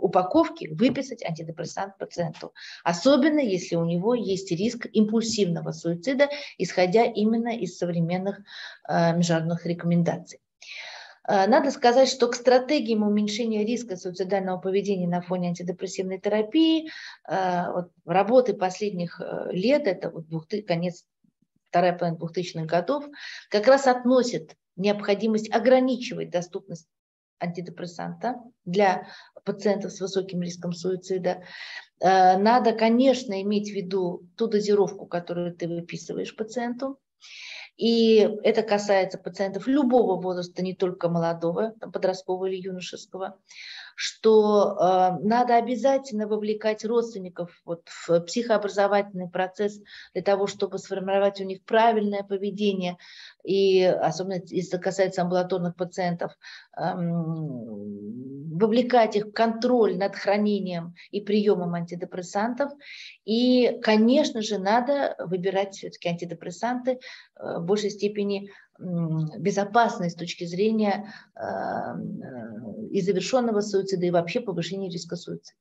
упаковки выписать антидепрессант пациенту, особенно если у него есть риск импульсивного суицида, исходя именно из современных э, международных рекомендаций. Э, надо сказать, что к стратегиям уменьшения риска суицидального поведения на фоне антидепрессивной терапии э, вот, работы последних лет, это вот 2000, конец вторая половина 2000-х годов, как раз относят необходимость ограничивать доступность антидепрессанта для пациентов с высоким риском суицида. Э, надо, конечно, иметь в виду ту дозировку, которую ты выписываешь пациенту. И это касается пациентов любого возраста, не только молодого, подросткового или юношеского что э, надо обязательно вовлекать родственников вот, в психообразовательный процесс для того, чтобы сформировать у них правильное поведение, и особенно если касается амбулаторных пациентов, э, вовлекать их в контроль над хранением и приемом антидепрессантов. И, конечно же, надо выбирать все-таки антидепрессанты э, в большей степени безопасной с точки зрения э, и завершенного суицида, и вообще повышения риска суицида.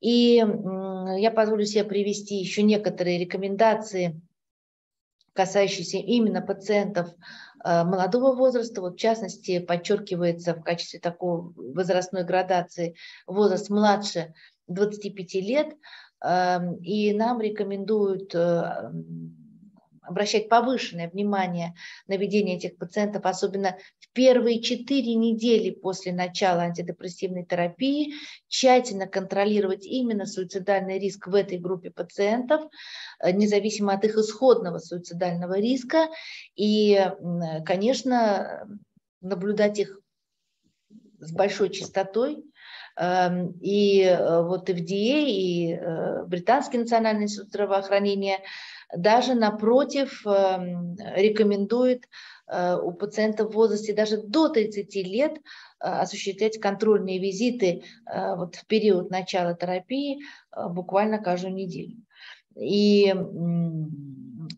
И я позволю себе привести еще некоторые рекомендации, касающиеся именно пациентов молодого возраста. Вот в частности, подчеркивается в качестве такой возрастной градации возраст младше 25 лет. И нам рекомендуют обращать повышенное внимание на ведение этих пациентов, особенно в первые четыре недели после начала антидепрессивной терапии, тщательно контролировать именно суицидальный риск в этой группе пациентов, э, независимо от их исходного суицидального риска, и, конечно, наблюдать их с большой частотой, Эм, и э, вот FDA, и э, Британский национальный институт здравоохранения даже напротив эм, рекомендует у пациентов в возрасте даже до 30 лет осуществлять контрольные визиты вот в период начала терапии буквально каждую неделю. И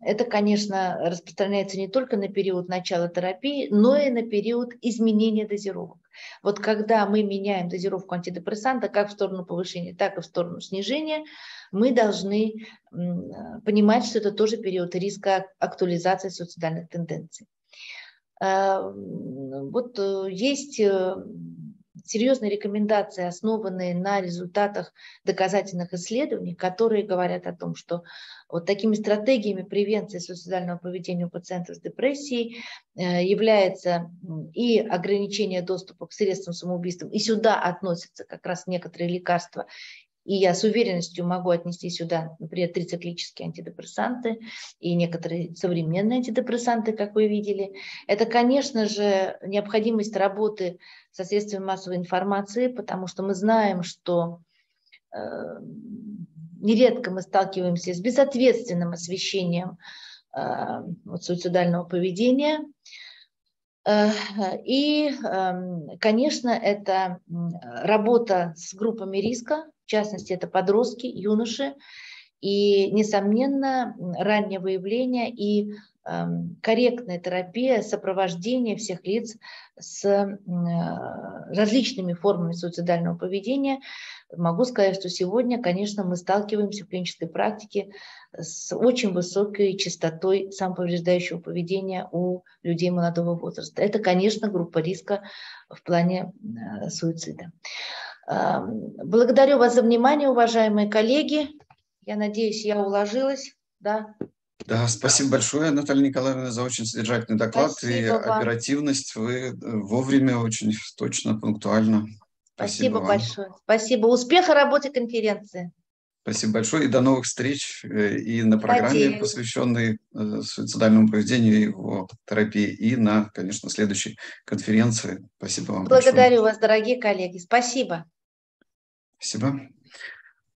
это, конечно, распространяется не только на период начала терапии, но и на период изменения дозировок. Вот когда мы меняем дозировку антидепрессанта как в сторону повышения, так и в сторону снижения, мы должны понимать, что это тоже период риска актуализации суицидальных тенденций. А, вот э, есть э, серьезные рекомендации, основанные на результатах доказательных исследований, которые говорят о том, что вот такими стратегиями превенции суицидального поведения у пациентов с депрессией э, является и ограничение доступа к средствам самоубийства, и сюда относятся как раз некоторые лекарства и я с уверенностью могу отнести сюда, например, трициклические антидепрессанты и некоторые современные антидепрессанты, как вы видели. Это, конечно же, необходимость работы со средствами массовой информации, потому что мы знаем, что э, нередко мы сталкиваемся с безответственным освещением э, вот, суицидального поведения. Э, и, эм, конечно, это работа с группами риска, в частности, это подростки, юноши, и, несомненно, раннее выявление и корректная терапия, сопровождение всех лиц с э, различными формами суицидального поведения. Могу сказать, что сегодня, конечно, мы сталкиваемся в клинической практике с очень высокой частотой самоповреждающего поведения у людей молодого возраста. Это, конечно, группа риска в плане э, суицида. Благодарю вас за внимание, уважаемые коллеги. Я надеюсь, я уложилась. Да, да, спасибо большое, Наталья Николаевна, за очень содержательный доклад спасибо и вам. оперативность. Вы э, вовремя, очень точно, пунктуально. Спасибо, спасибо большое. Спасибо. Успеха работе конференции. Спасибо большое и до новых встреч э, и на программе, Надеюсь. посвященной э, суицидальному поведению и его терапии, и на, конечно, следующей конференции. Спасибо вам Благодарю большое. вас, дорогие коллеги. Спасибо. Спасибо.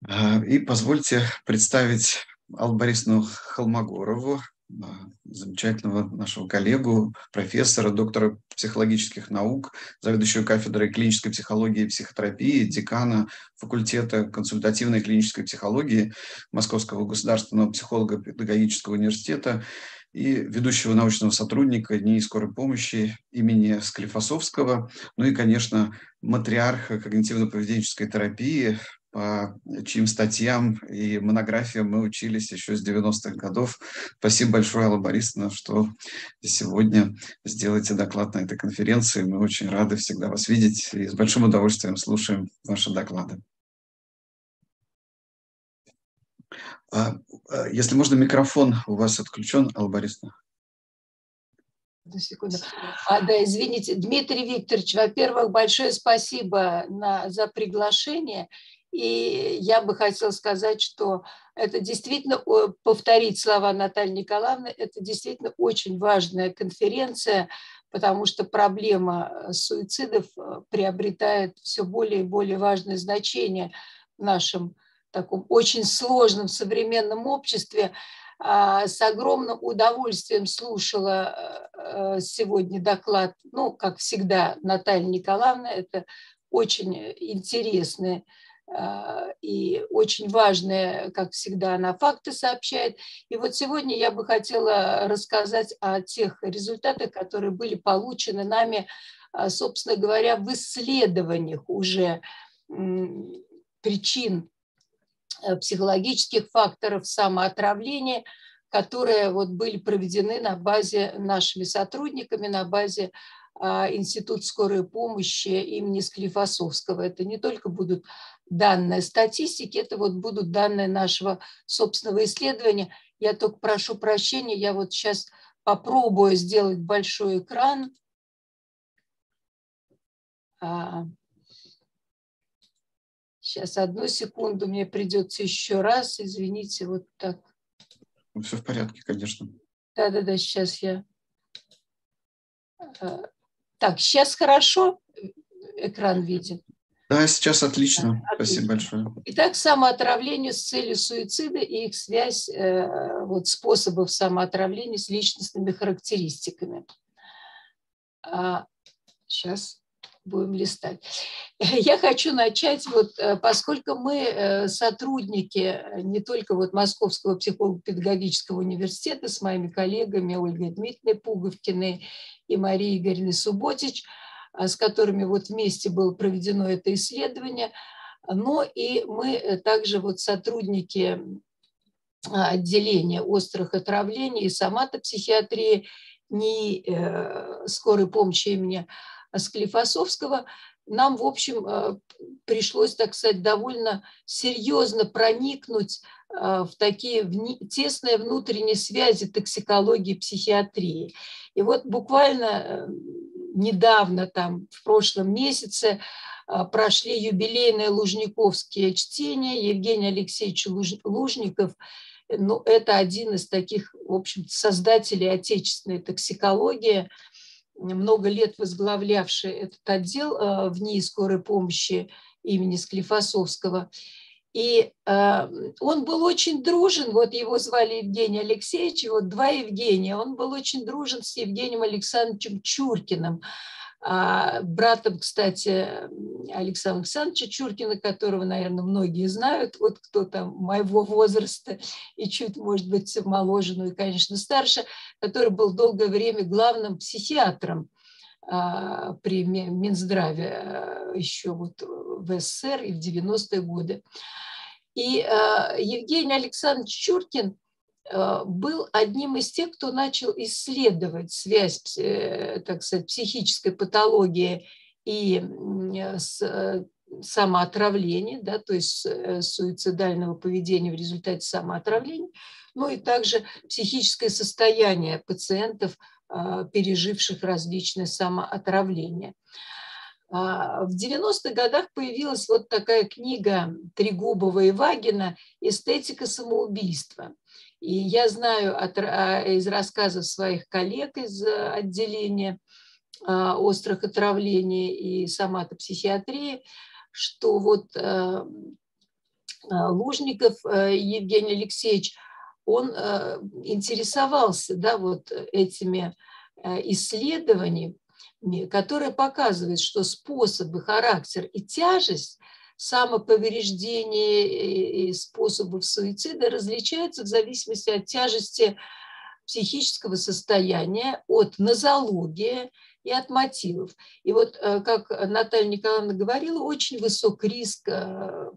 А, и позвольте представить Аллу Борисовну Холмогорову, а, замечательного нашего коллегу, профессора, доктора психологических наук, заведующего кафедрой клинической психологии и психотерапии, декана факультета консультативной клинической психологии Московского государственного психолого-педагогического университета и ведущего научного сотрудника НИИ скорой помощи имени Склифосовского, ну и, конечно, матриарха когнитивно-поведенческой терапии, по чьим статьям и монографиям мы учились еще с 90-х годов. Спасибо большое, Алла Борисовна, что сегодня сделаете доклад на этой конференции. Мы очень рады всегда вас видеть и с большим удовольствием слушаем ваши доклады. А, а, если можно, микрофон у вас отключен, Алла Борисовна. Секунду. А, да, извините, Дмитрий Викторович, во-первых, большое спасибо на, за приглашение. И я бы хотела сказать, что это действительно, повторить слова Натальи Николаевны, это действительно очень важная конференция, потому что проблема э, суицидов э, приобретает все более и более важное значение в нашем таком очень сложном современном обществе. А, с огромным удовольствием слушала э, сегодня доклад, ну, как всегда, Наталья Николаевна. Это очень интересные а, и очень важные, как всегда, она факты сообщает. И вот сегодня я бы хотела рассказать о тех результатах, которые были получены нами, а, собственно говоря, в исследованиях уже причин Э, психологических факторов самоотравления, которые вот были проведены на базе нашими сотрудниками, на базе а, Института скорой помощи имени Склифосовского. Это не только будут данные статистики, это вот будут данные нашего собственного исследования. Я только прошу прощения, я вот сейчас попробую сделать большой экран. А, Сейчас, одну секунду, мне придется еще раз, извините, вот так. Все в порядке, конечно. Да-да-да, сейчас я... А, так, сейчас хорошо экран виден. Да, сейчас отлично. отлично. Спасибо большое. Итак, самоотравление с целью суицида и их связь, э, вот способов самоотравления с личностными характеристиками. А, сейчас будем листать. Я хочу начать, вот, э, поскольку мы э, сотрудники не только вот Московского психолого-педагогического университета с моими коллегами Ольгой Дмитриевной Пуговкиной и Марией Игоревной Субботич – с которыми вот вместе было проведено это исследование, но и мы э, также вот сотрудники отделения острых отравлений и соматопсихиатрии НИИ э, скорой помощи имени Склифосовского, нам, в общем, э, пришлось, так сказать, довольно серьезно проникнуть в такие тесные внутренние связи токсикологии и психиатрии. И вот буквально недавно, там, в прошлом месяце, прошли юбилейные лужниковские чтения. Евгений Алексеевич Лужников ну, это один из таких, в общем создателей отечественной токсикологии, много лет возглавлявший этот отдел а, в НИИ скорой помощи имени Склифосовского. И э, он был очень дружен, вот его звали Евгений Алексеевич, вот два Евгения, он был очень дружен с Евгением Александровичем Чуркиным, а, братом, кстати, Александра Александровича Чуркина, которого, наверное, многие знают, вот кто там моего возраста и чуть, может быть, моложе, ну и, конечно, старше, который был долгое время главным психиатром а, при Минздраве а, еще вот в СССР и в 90-е годы. И а, Евгений Александрович Чуркин был одним из тех, кто начал исследовать связь, э, так сказать, психической патологии и э, самоотравления, да, то есть э, суицидального поведения в результате самоотравления, ну и также психическое состояние пациентов а, переживших различные самоотравления. А, в 90-х годах появилась вот такая книга Трегубова и Вагина «Эстетика самоубийства». И я знаю от, а, из рассказов своих коллег из отделения острых отравлений и соматопсихиатрии, что вот Лужников Евгений Алексеевич – он интересовался да, вот этими исследованиями, которые показывают, что способы, характер и тяжесть самоповреждения и способов суицида различаются в зависимости от тяжести психического состояния, от нозологии и от мотивов. И вот, э, как Наталья Николаевна говорила, очень высок риск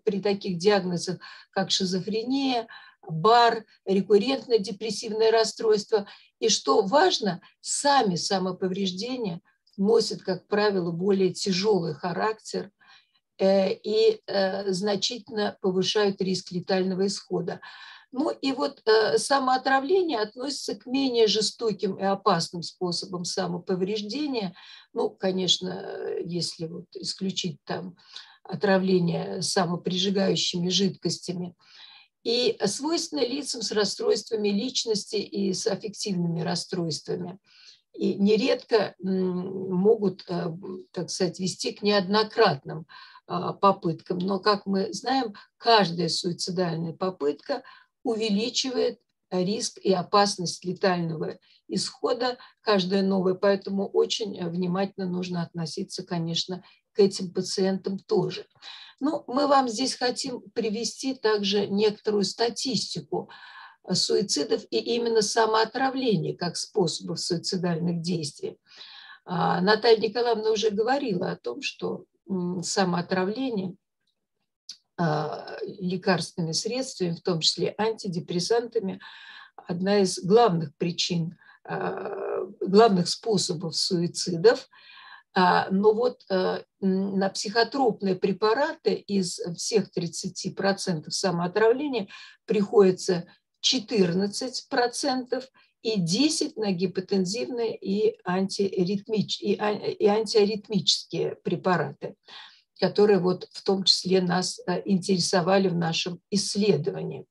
при таких диагнозах, как шизофрения, бар, рекуррентное депрессивное расстройство. И что важно, сами самоповреждения носят, как правило, более тяжелый характер э, и э, значительно повышают риск летального исхода. Ну и вот э, самоотравление относится к менее жестоким и опасным способам самоповреждения. Ну, конечно, если вот исключить там отравление самоприжигающими жидкостями – и свойственно лицам с расстройствами личности и с аффективными расстройствами. И нередко могут, э, так сказать, вести к неоднократным попыткам. Но, как мы знаем, каждая суицидальная попытка увеличивает риск и опасность летального исхода, каждая новая. Поэтому очень внимательно нужно относиться, конечно, к этим пациентам тоже. Ну, мы вам здесь хотим привести также некоторую статистику суицидов и именно самоотравления как способов суицидальных действий. А, Наталья Николаевна уже говорила о том, что самоотравление а, лекарственными средствами, в том числе антидепрессантами, одна из главных причин, а, главных способов суицидов – а, но вот на психотропные препараты из всех 30% самоотравления приходится 14% и 10 на гипотензивные и, антиаритмич, и, и антиаритмические препараты, которые вот в том числе нас э, интересовали в нашем исследовании.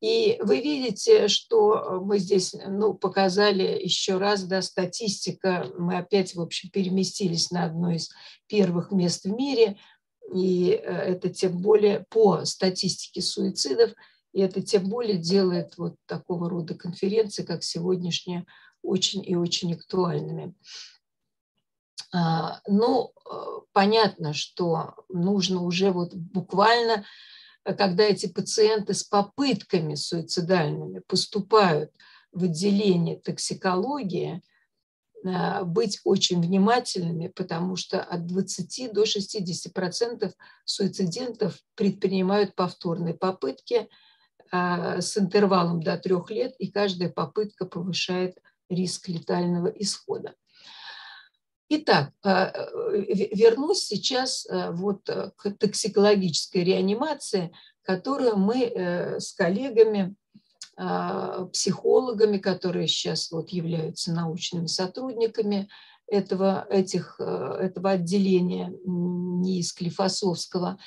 И вы видите, что мы здесь ну, показали еще раз, да, статистика, мы опять, в общем, переместились на одно из первых мест в мире. и это тем более по статистике суицидов, и это тем более делает вот такого рода конференции, как сегодняшняя, очень и очень актуальными. А, ну, понятно, что нужно уже вот буквально, когда эти пациенты с попытками суицидальными поступают в отделение токсикологии, а, быть очень внимательными, потому что от 20 до 60 процентов суицидентов предпринимают повторные попытки с интервалом до трех лет, и каждая попытка повышает риск летального исхода. Итак, а, вернусь сейчас вот к токсикологической реанимации, которую мы э, с коллегами а, психологами, которые сейчас вот являются научными сотрудниками этого, этих, э, этого отделения НИИ Склифосовского, а,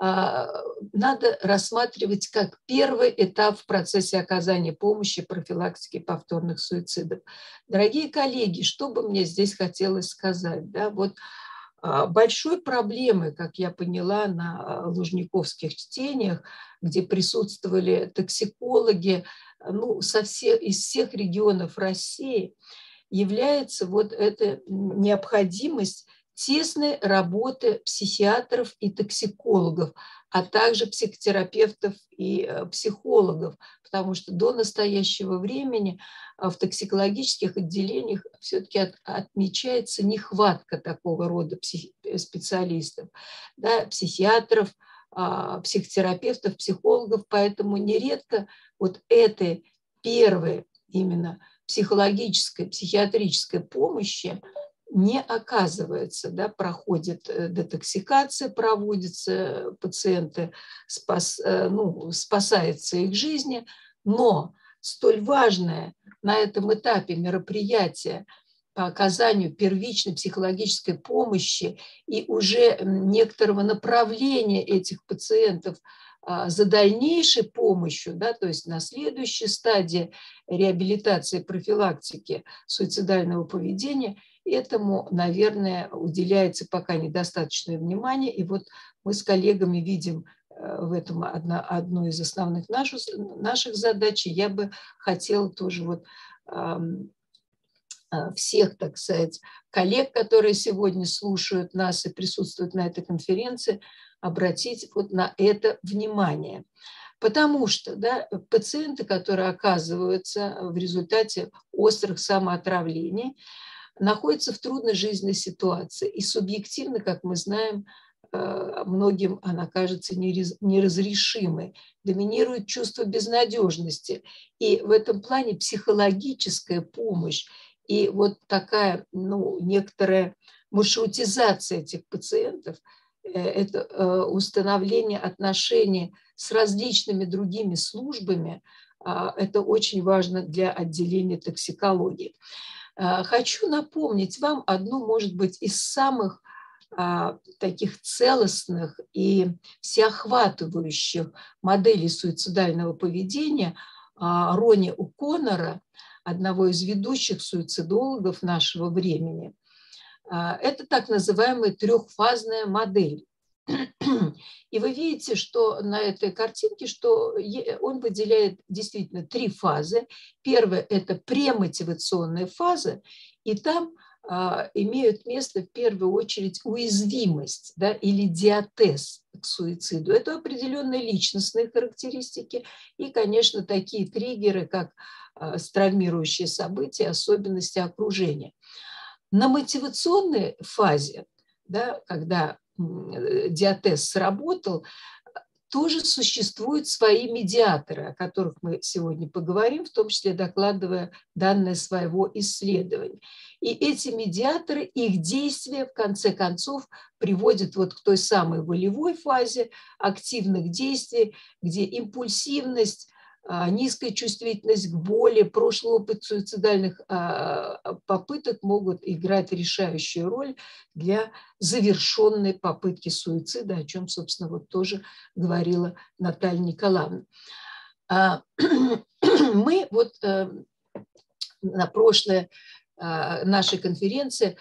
надо рассматривать как первый этап в процессе оказания помощи профилактики повторных суицидов. Дорогие коллеги, что бы мне здесь хотелось сказать? Да, вот а, большой проблемой, как я поняла на лужниковских чтениях, где присутствовали токсикологи ну, со всех, из всех регионов России, является вот эта необходимость тесной работы психиатров и токсикологов, а также психотерапевтов и э, психологов, потому что до настоящего времени э, в токсикологических отделениях все-таки от, отмечается нехватка такого рода псих, э, специалистов, да, психиатров, а, психотерапевтов, психологов, поэтому нередко вот этой первой именно психологической, психиатрической помощи не оказывается, да, проходит э, детоксикация, проводится, пациенты спас, э, ну, спасается их жизни, но столь важное на этом этапе мероприятие по оказанию первичной психологической помощи и уже некоторого направления этих пациентов а, за дальнейшей помощью, да, то есть на следующей стадии реабилитации профилактики суицидального поведения – Этому, наверное, уделяется пока недостаточное внимание. И вот мы с коллегами видим э, в этом одна, одну из основных наших, наших задач. я бы хотела тоже вот э, всех, так сказать, коллег, которые сегодня слушают нас и присутствуют на этой конференции, обратить вот на это внимание. Потому что да, пациенты, которые оказываются в результате острых самоотравлений, находится в трудной жизненной ситуации. И субъективно, как мы знаем, э, многим она кажется неразрешимой. Доминирует чувство безнадежности. И в этом плане психологическая помощь и вот такая, ну, некоторая маршрутизация этих пациентов, э, это э, установление отношений с различными другими службами, а, это очень важно для отделения токсикологии. А, хочу напомнить вам одну, может быть, из самых а, таких целостных и всеохватывающих моделей суицидального поведения а, Рони У'Коннора, одного из ведущих суицидологов нашего времени. Это так называемая трехфазная модель. И вы видите, что на этой картинке, что он выделяет действительно три фазы. Первая – это премотивационная фаза, и там а, имеют место в первую очередь уязвимость да, или диатез к суициду. Это определенные личностные характеристики и, конечно, такие триггеры, как а, травмирующие события, особенности окружения. На мотивационной фазе, да, когда диатез сработал, тоже существуют свои медиаторы, о которых мы сегодня поговорим, в том числе докладывая данные своего исследования. И эти медиаторы, их действия в конце концов приводят вот к той самой волевой фазе активных действий, где импульсивность, низкая чувствительность к боли, прошлый опыт суицидальных а, попыток могут играть решающую роль для завершенной попытки суицида, о чем, собственно, вот тоже говорила Наталья Николаевна. А, мы вот э, на прошлой нашей конференции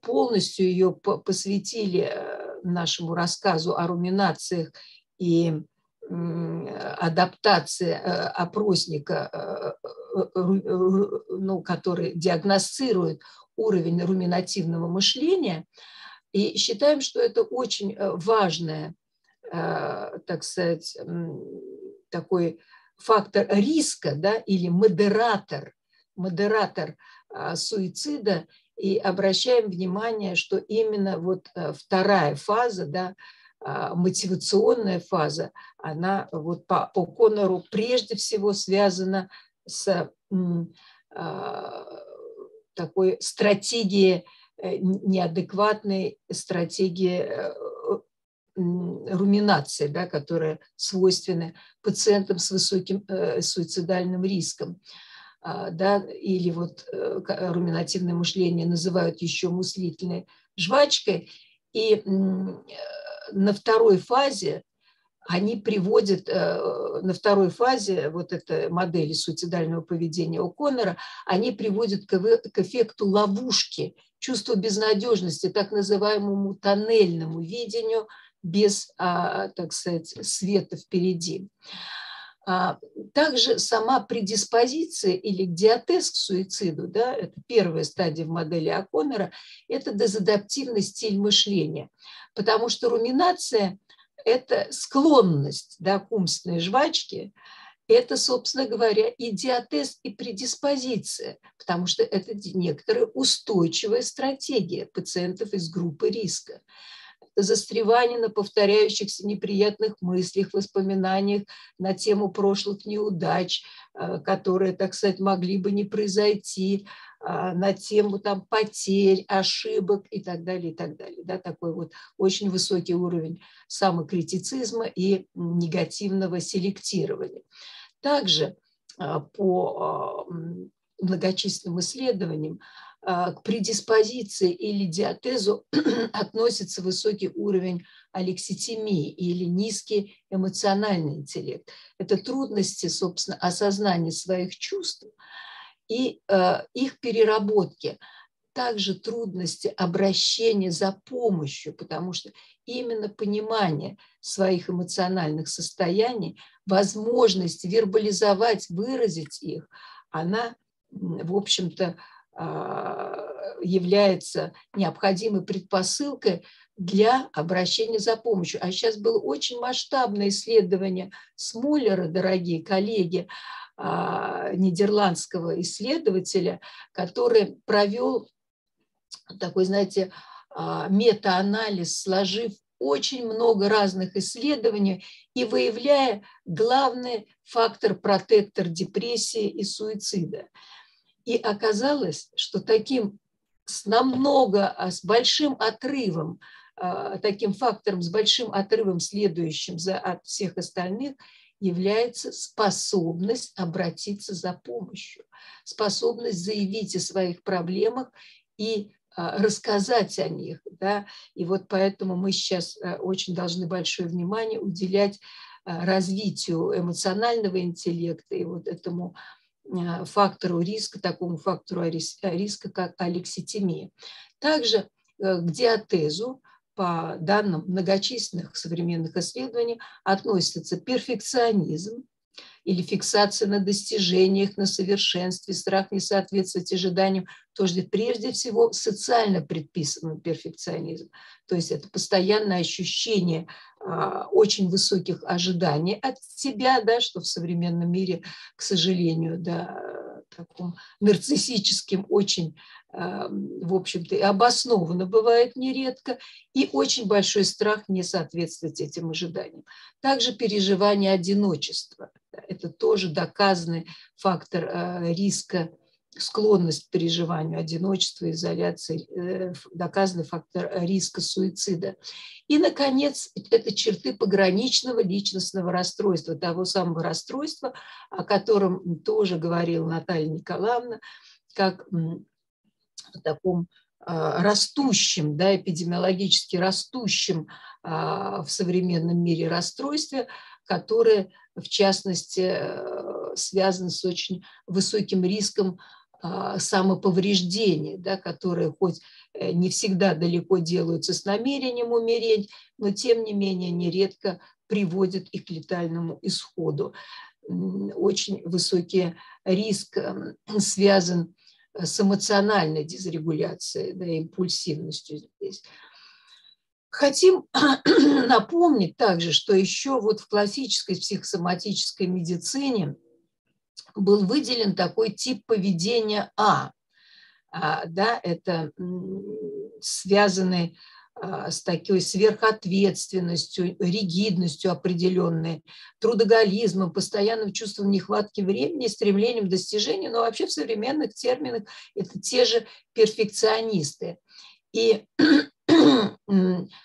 полностью ее посвятили э, нашему рассказу о руминациях и адаптации опросника, ну, который диагностирует уровень руминативного мышления, и считаем, что это очень важное, так сказать, такой фактор риска да, или модератор, модератор суицида. И обращаем внимание, что именно вот э, вторая фаза, да, а, мотивационная фаза, она вот по О'Коннору прежде всего связана с а, такой стратегией, э, неадекватной стратегии э, руминации, да, которая свойственна пациентам с высоким э, суицидальным риском. А, да, или вот э, руминативное мышление называют еще мыслительной жвачкой. И э, на второй фазе они приводят, э, на второй фазе вот этой модели суицидального поведения О'Коннора, они приводят к эффекту ловушки, чувство безнадежности, так называемому тоннельному видению без, а, так сказать, света впереди. А, также сама предиспозиция или диатез к суициду, да, это первая стадия в модели Аконера, это дезадаптивный стиль мышления, потому что руминация – это склонность да, к умственной жвачке, это, собственно говоря, и диатез, и предиспозиция, потому что это некоторая устойчивая стратегия пациентов из группы риска застревание на повторяющихся неприятных мыслях, воспоминаниях на тему прошлых неудач, э, которые, так сказать, могли бы не произойти, а, на тему там, потерь, ошибок и так далее, и так далее. Да, такой вот очень высокий уровень самокритицизма и негативного селектирования. Также а, по многочисленным исследованиям к предиспозиции или диатезу относится высокий уровень алекситимии или низкий эмоциональный интеллект. Это трудности, собственно, осознания своих чувств и э, их переработки. Также трудности обращения за помощью, потому что именно понимание своих эмоциональных состояний, возможность вербализовать, выразить их, она, в общем-то, а, является необходимой предпосылкой для обращения за помощью. А сейчас было очень масштабное исследование Смуллера, дорогие коллеги, а, нидерландского исследователя, который провел такой, знаете, а, метаанализ, сложив очень много разных исследований и выявляя главный фактор протектор депрессии и суицида – и оказалось, что таким с намного, а, с большим отрывом, а, таким фактором с большим отрывом, следующим за, от всех остальных, является способность обратиться за помощью, способность заявить о своих проблемах и а, рассказать о них. Да? И вот поэтому мы сейчас очень должны большое внимание уделять развитию эмоционального интеллекта и вот этому фактору риска, такому фактору э, риска, как алекситимия. Также э, к диатезу, по данным многочисленных современных исследований, относится перфекционизм, или фиксация на достижениях, на совершенстве, страх не соответствовать ожиданиям, тоже прежде всего социально предписанный перфекционизм. То есть это постоянное ощущение а, очень высоких ожиданий от себя, да, что в современном мире, к сожалению, да, таком нарциссическим очень, а, в общем-то, и обоснованно бывает нередко, и очень большой страх не соответствовать этим ожиданиям. Также переживание одиночества. Это тоже доказанный фактор а, риска склонность к переживанию одиночества, изоляции, э, доказанный фактор риска суицида. И, наконец, это черты пограничного личностного расстройства, того самого расстройства, о котором тоже говорила Наталья Николаевна, как таком а, растущем, да, эпидемиологически растущем а, в современном мире расстройстве, которое, в частности, э, связано с очень высоким риском а, самоповреждения, да, которые хоть э, не всегда далеко делаются с намерением умереть, но тем не менее нередко приводят и к летальному исходу. Очень высокий риск эм, связан с эмоциональной дисрегуляцией, да, импульсивностью здесь. Хотим напомнить также, что еще вот в классической психосоматической медицине был выделен такой тип поведения А. а да, это связанный а, с такой сверхответственностью, ригидностью определенной, трудоголизмом, постоянным чувством нехватки времени, стремлением к достижению, но вообще в современных терминах это те же перфекционисты. И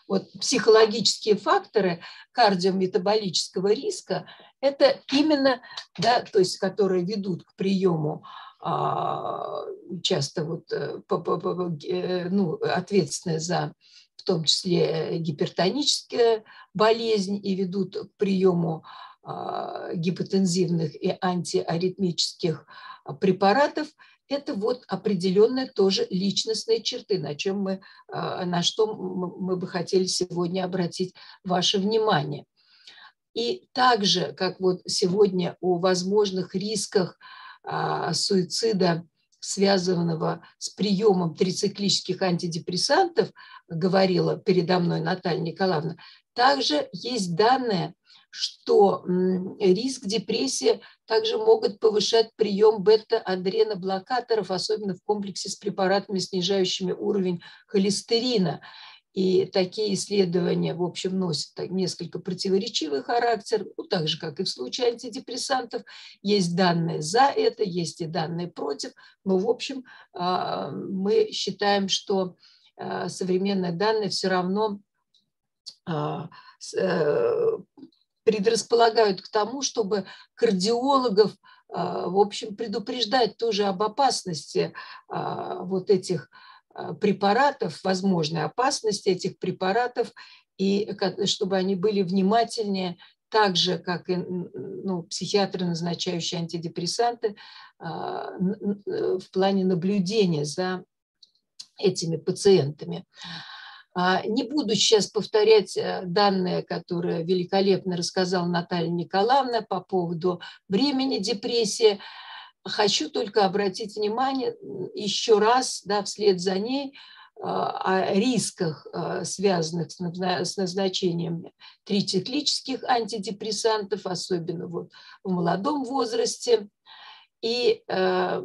вот психологические факторы кардиометаболического риска – это именно, да, то есть, которые ведут к приему а, часто вот, э, э, ну, ответственные за в том числе гипертоническая болезнь и ведут к приему а, гипотензивных и антиаритмических препаратов – это вот определенные тоже личностные черты, на, чем мы, а, на что мы бы хотели сегодня обратить ваше внимание. И также, как вот сегодня о возможных рисках а, суицида, связанного с приемом трициклических антидепрессантов, говорила передо мной Наталья Николаевна, также есть данные что риск депрессии также могут повышать прием бета-адреноблокаторов, особенно в комплексе с препаратами, снижающими уровень холестерина. И такие исследования, в общем, носят несколько противоречивый характер, ну, так же, как и в случае антидепрессантов. Есть данные за это, есть и данные против, но, в общем, а, мы считаем, что а, современные данные все равно а, э, предрасполагают к тому, чтобы кардиологов, в общем, предупреждать тоже об опасности вот этих препаратов, возможной опасности этих препаратов, и чтобы они были внимательнее так же, как и ну, психиатры, назначающие антидепрессанты, в плане наблюдения за этими пациентами. А, не буду сейчас повторять э, данные, которые великолепно рассказала Наталья Николаевна по поводу времени депрессии. Хочу только обратить внимание еще раз, да, вслед за ней, а, о рисках, а, связанных с назначением трициклических антидепрессантов, особенно вот в молодом возрасте. И э,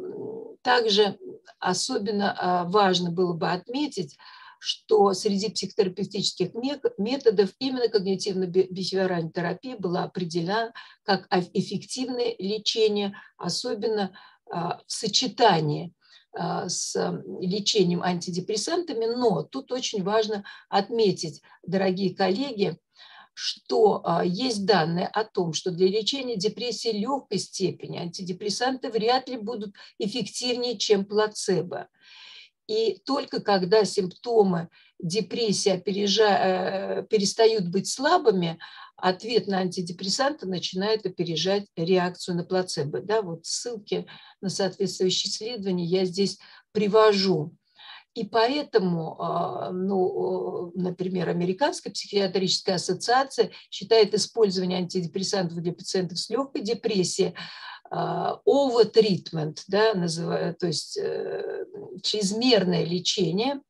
также особенно важно было бы отметить, что среди психотерапевтических методов именно когнитивно-бихевиоральная терапия была определена как эффективное лечение, особенно а, в сочетании а, с лечением антидепрессантами. Но тут очень важно отметить, дорогие коллеги, что а, есть данные о том, что для лечения депрессии легкой степени антидепрессанты вряд ли будут эффективнее, чем плацебо. И только когда симптомы депрессии э, перестают быть слабыми, ответ на антидепрессанты начинает опережать реакцию на плацебо. Да, вот ссылки на соответствующие исследования я здесь привожу. И поэтому, а, ну, например, Американская психиатрическая ассоциация считает использование антидепрессантов для пациентов с легкой депрессией over-treatment, да, называют, то есть э, чрезмерное лечение,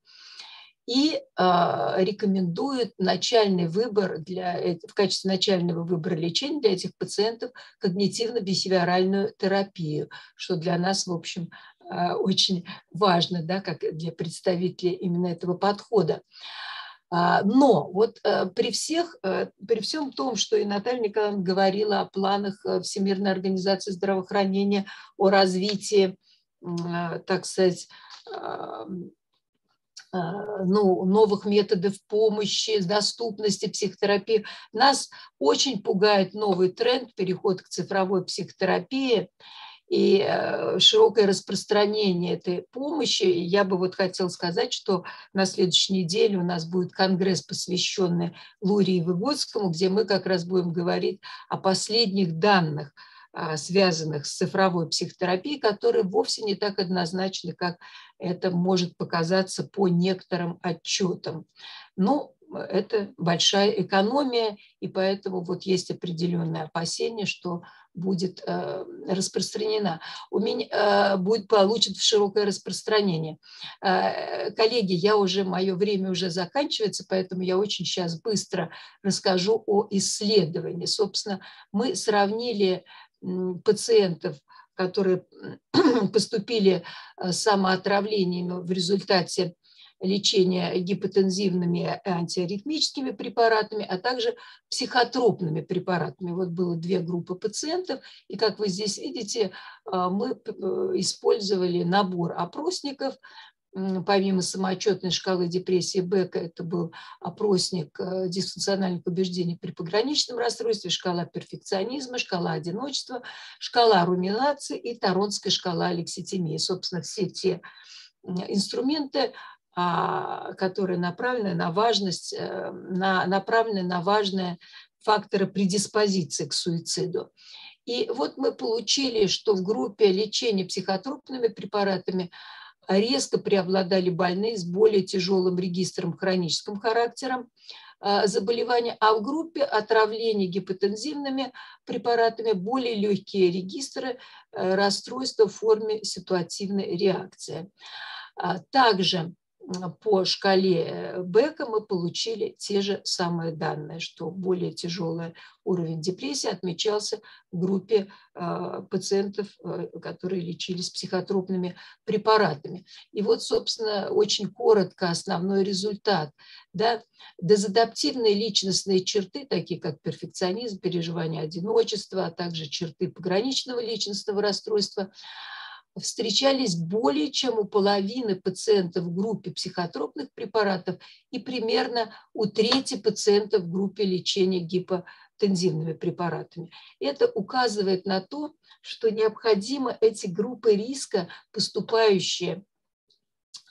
и а, рекомендует начальный выбор для, в качестве начального выбора лечения для этих пациентов когнитивно-бихевиоральную терапию, что для нас, в общем, а, очень важно, да, как для представителей именно этого подхода. А, но вот э, при, всех, э, при всем том, что и Наталья Николаевна говорила о планах э, Всемирной организации здравоохранения, о развитии, так сказать, ну, новых методов помощи, доступности психотерапии. Нас очень пугает новый тренд, переход к цифровой психотерапии и э, широкое распространение этой помощи. Я бы вот хотела сказать, что на следующей неделе у нас будет конгресс, посвященный Лурии Выгодскому, где мы как раз будем говорить о последних данных а, связанных с цифровой психотерапией, которые вовсе не так однозначны, как это может показаться по некоторым отчетам. Но это большая экономия, и поэтому вот есть определенное опасение, что будет э, распространена, у меня э, будет получит широкое распространение. Э, коллеги, я уже мое время уже заканчивается, поэтому я очень сейчас быстро расскажу о исследовании. Собственно, мы сравнили пациентов, которые поступили с самоотравлениями в результате лечения гипотензивными антиаритмическими препаратами, а также психотропными препаратами. Вот было две группы пациентов, и как вы здесь видите, а, мы э, использовали набор опросников, помимо самоотчетной шкалы депрессии Бека, это был опросник э, дисфункциональных убеждений при пограничном расстройстве, шкала перфекционизма, шкала одиночества, шкала руминации и торонская шкала алекситимии. Собственно, все те инструменты, которые направлены на важность, э, на, направлены на важные факторы предиспозиции к суициду. И вот мы получили, что в группе лечения психотропными препаратами резко преобладали больные с более тяжелым регистром хроническим характером а, заболевания, а в группе отравления гипотензивными препаратами более легкие регистры э, расстройства в форме ситуативной реакции. А, также по шкале Бека мы получили те же самые данные, что более тяжелый уровень депрессии отмечался в группе а, пациентов, э, которые лечились психотропными препаратами. И вот, собственно, очень коротко основной результат. Да, дезадаптивные личностные черты, такие как перфекционизм, переживание одиночества, а также черты пограничного личностного расстройства – встречались более чем у половины пациентов в группе психотропных препаратов и примерно у трети пациентов в группе лечения гипотензивными препаратами. Это указывает на то, что необходимо эти группы риска, поступающие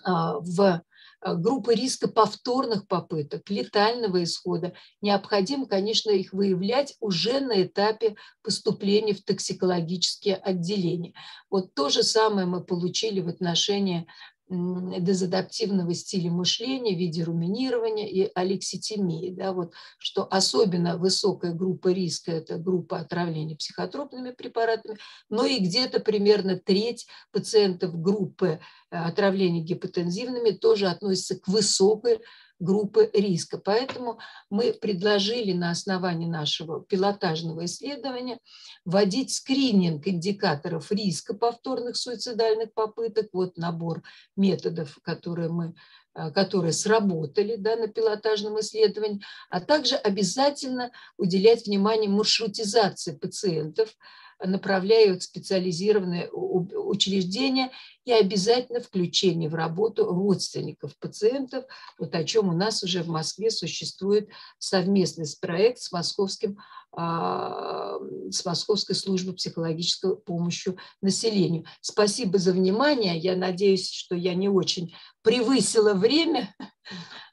а, в группы риска повторных попыток, летального исхода, необходимо, конечно, их выявлять уже на этапе поступления в токсикологические отделения. Вот то же самое мы получили в отношении дезадаптивного стиля мышления в виде руминирования и алекситимии, да, вот, что особенно высокая группа риска – это группа отравления психотропными препаратами, но и где-то примерно треть пациентов группы э, отравления гипотензивными тоже относится к высокой группы риска. Поэтому мы предложили на основании нашего пилотажного исследования вводить скрининг индикаторов риска повторных суицидальных попыток. Вот набор методов, которые мы э, которые сработали да, на пилотажном исследовании, а также обязательно уделять внимание маршрутизации пациентов, направляют в специализированные учреждения и обязательно включение в работу родственников пациентов, вот о чем у нас уже в Москве существует совместный проект с московским а, с Московской службой психологической помощи населению. Спасибо за внимание. Я надеюсь, что я не очень превысила время.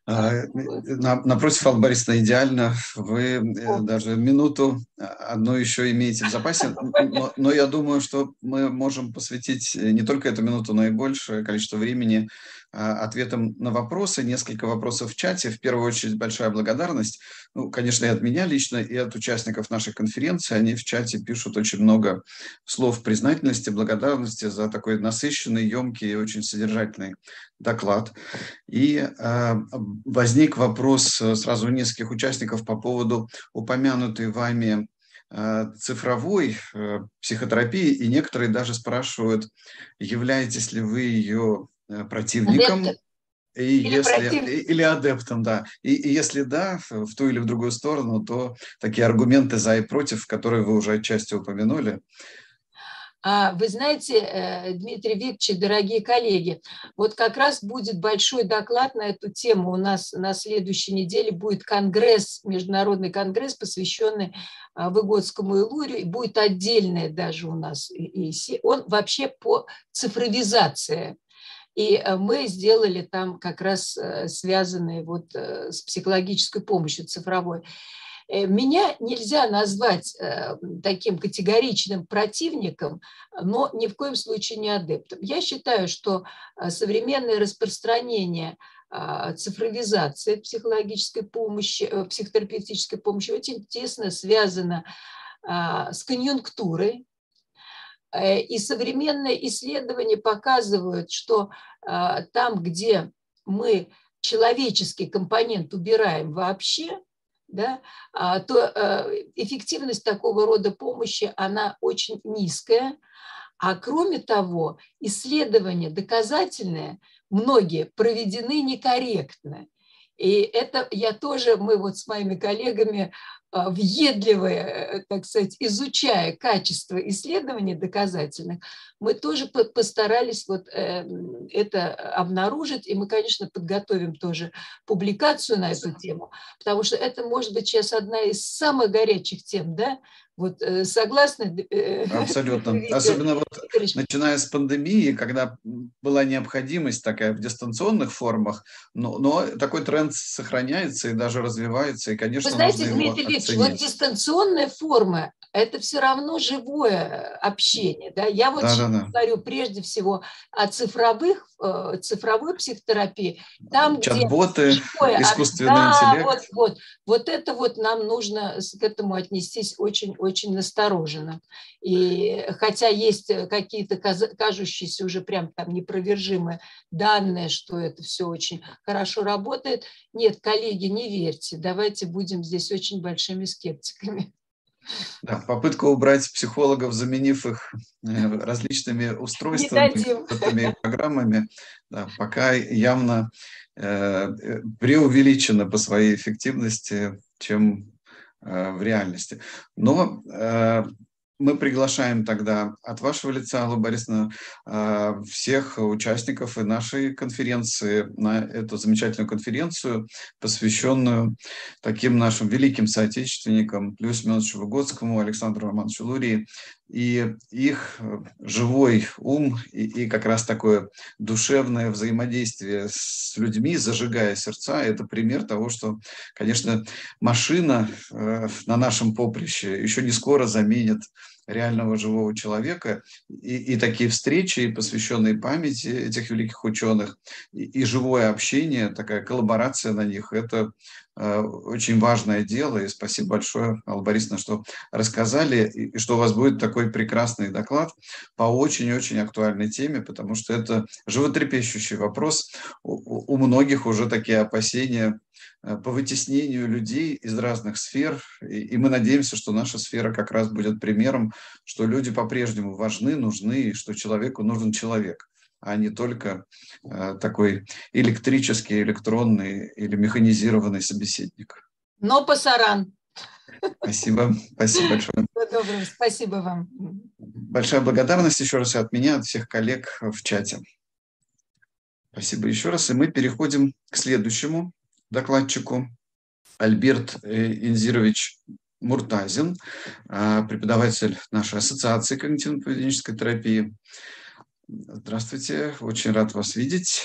А, напротив, Алла Борисовна, идеально. Вы э, даже минуту а, одну еще имеете в запасе. Но, но я думаю, что мы можем посвятить э, не только эту минуту, но и большее количество времени ответом на вопросы. Несколько вопросов в чате. В первую очередь большая благодарность. Ну, конечно, и от меня лично, и от участников нашей конференции. Они в чате пишут очень много слов признательности, благодарности за такой насыщенный, емкий и очень содержательный доклад. И э, возник вопрос сразу у нескольких участников по поводу упомянутой вами цифровой э, психотерапии, и некоторые даже спрашивают, являетесь ли вы ее Э, противником. Адептом. И или, если, против... или адептом, да. И, и если да, в ту или в другую сторону, то такие аргументы за и против, которые вы уже отчасти упомянули. А вы знаете, э, Дмитрий Викторович, дорогие коллеги, вот как раз будет большой доклад на эту тему. У нас на следующей неделе будет конгресс, международный конгресс, посвященный а, Выгодскому Илурию, и будет отдельное даже у нас. Он вообще по цифровизации и э, мы сделали там как раз э, связанные вот э, с психологической помощью цифровой. Меня нельзя назвать таким категоричным противником, но ни в коем случае не адептом. Я считаю, что современное распространение цифровизации психологической помощи, психотерапевтической помощи очень тесно связано с конъюнктурой, и современные исследования показывают, что а, там, где мы человеческий компонент убираем вообще, да, а, то э, эффективность такого рода помощи, она очень низкая. А кроме того, исследования доказательные, многие проведены некорректно. И это я тоже, мы вот с моими коллегами а, въедливые, э, так сказать, изучая качество исследований доказательных, мы тоже постарались вот эм, это обнаружить, и мы, конечно, подготовим тоже публикацию на эту тему, потому что это может быть сейчас одна из самых горячих тем, да, вот э, согласны? Э, Абсолютно. Особенно вот начиная с пандемии, когда была необходимость такая в дистанционных формах, но, но такой тренд сохраняется и даже развивается, и, конечно, Вы знаете, Дмитрий Викторович, вот дистанционная форма это все равно живое общение. Да? Я вот да, да, да. говорю прежде всего о цифровых, э, цифровой психотерапии. Там, Чат-боты, живое, искусственный да, интеллект. Вот, вот, вот это вот нам нужно к этому отнестись очень-очень настороженно. И хотя есть какие-то кажущиеся уже прям там непровержимые данные, что это все очень хорошо работает, нет, коллеги, не верьте, давайте будем здесь очень большими скептиками. Да, попытка убрать психологов, заменив их э, различными устройствами, программами, да, пока явно э, преувеличена по своей эффективности, чем э, в реальности. Но э, мы приглашаем тогда от вашего лица, Алла Борисовна, а, всех участников и нашей конференции на эту замечательную конференцию, посвященную таким нашим великим соотечественникам Люсу Миловичу Выгодскому, Александру Романовичу Лурии, и их живой ум и, и как раз такое душевное взаимодействие с людьми, зажигая сердца, это пример того, что, конечно, машина э, на нашем поприще еще не скоро заменит реального живого человека. И, и такие встречи, посвященные памяти этих великих ученых, и, и живое общение, такая коллаборация на них, это очень важное дело. И спасибо большое, Алла Борисовна, что рассказали, и, что у вас будет такой прекрасный доклад по очень-очень актуальной теме, потому что это животрепещущий вопрос. У, у многих уже такие опасения Э, по вытеснению людей из разных сфер. И, мы надеемся, что наша сфера как раз будет примером, что люди по-прежнему важны, нужны, и что человеку нужен человек а не только э, такой электрический, электронный или механизированный собеседник. Но пасаран. Спасибо, спасибо большое. Доброго, спасибо вам. Большая благодарность еще раз от меня, от всех коллег в чате. Спасибо еще раз. И мы переходим к следующему докладчику Альберт э, Инзирович Муртазин, а, преподаватель нашей ассоциации когнитивно-поведенческой терапии. Здравствуйте, очень рад вас видеть.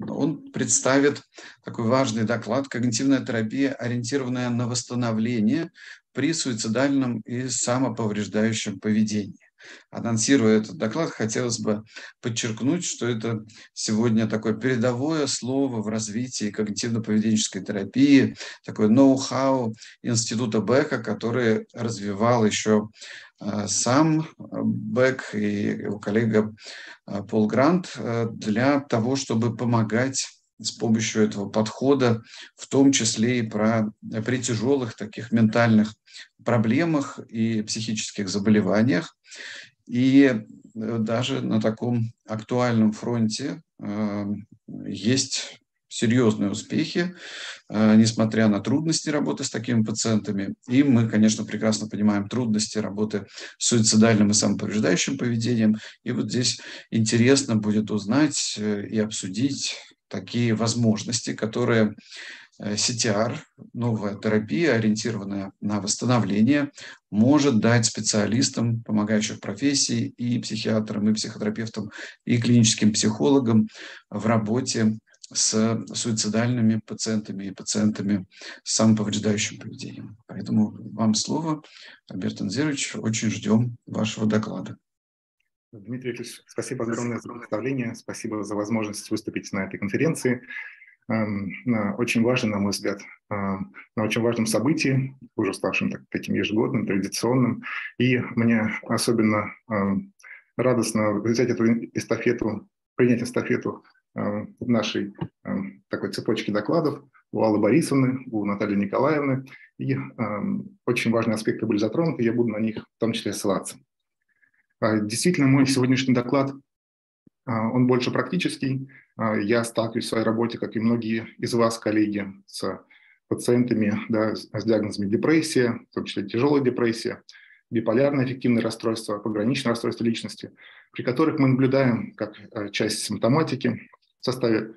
Он представит такой важный доклад «Когнитивная терапия, ориентированная на восстановление при суицидальном и самоповреждающем поведении». Анонсируя этот доклад, хотелось бы подчеркнуть, что это сегодня такое передовое слово в развитии когнитивно-поведенческой терапии, такое ноу-хау Института Бека, который развивал еще э, сам Бек и его коллега э, Пол Грант э, для того, чтобы помогать с помощью этого подхода, в том числе и про, при тяжелых таких ментальных проблемах и психических заболеваниях. И э, даже на таком актуальном фронте э, есть серьезные успехи, э, несмотря на трудности работы с такими пациентами. И мы, конечно, прекрасно понимаем трудности работы с суицидальным и самоповреждающим поведением. И вот здесь интересно будет узнать и обсудить такие возможности, которые CTR, э, новая терапия, ориентированная на восстановление, может дать специалистам, помогающих профессий, и психиатрам, и психотерапевтам, и клиническим психологам в работе с суицидальными пациентами и пациентами с самоповреждающим поведением. Поэтому вам слово, Альберт Анзерович, очень ждем вашего доклада. Дмитрий Ильич, спасибо огромное за представление, спасибо за возможность выступить на этой конференции. Эм, очень важно, на мой взгляд, эм, на очень важном событии, уже ставшем таким ежегодным, традиционным. И мне особенно эм, радостно взять эту эстафету, принять эстафету нашей такой цепочки докладов у Аллы Борисовны, у Натальи Николаевны. И очень важные аспекты были затронуты, я буду на них в том числе ссылаться. А, действительно, мой сегодняшний доклад, он больше практический. А, я сталкиваюсь в своей работе, как и многие из вас, коллеги, с пациентами да, с диагнозами депрессия, в том числе тяжелая депрессия, биполярное эффективное расстройство, пограничное расстройство личности, при которых мы наблюдаем как часть симптоматики в составе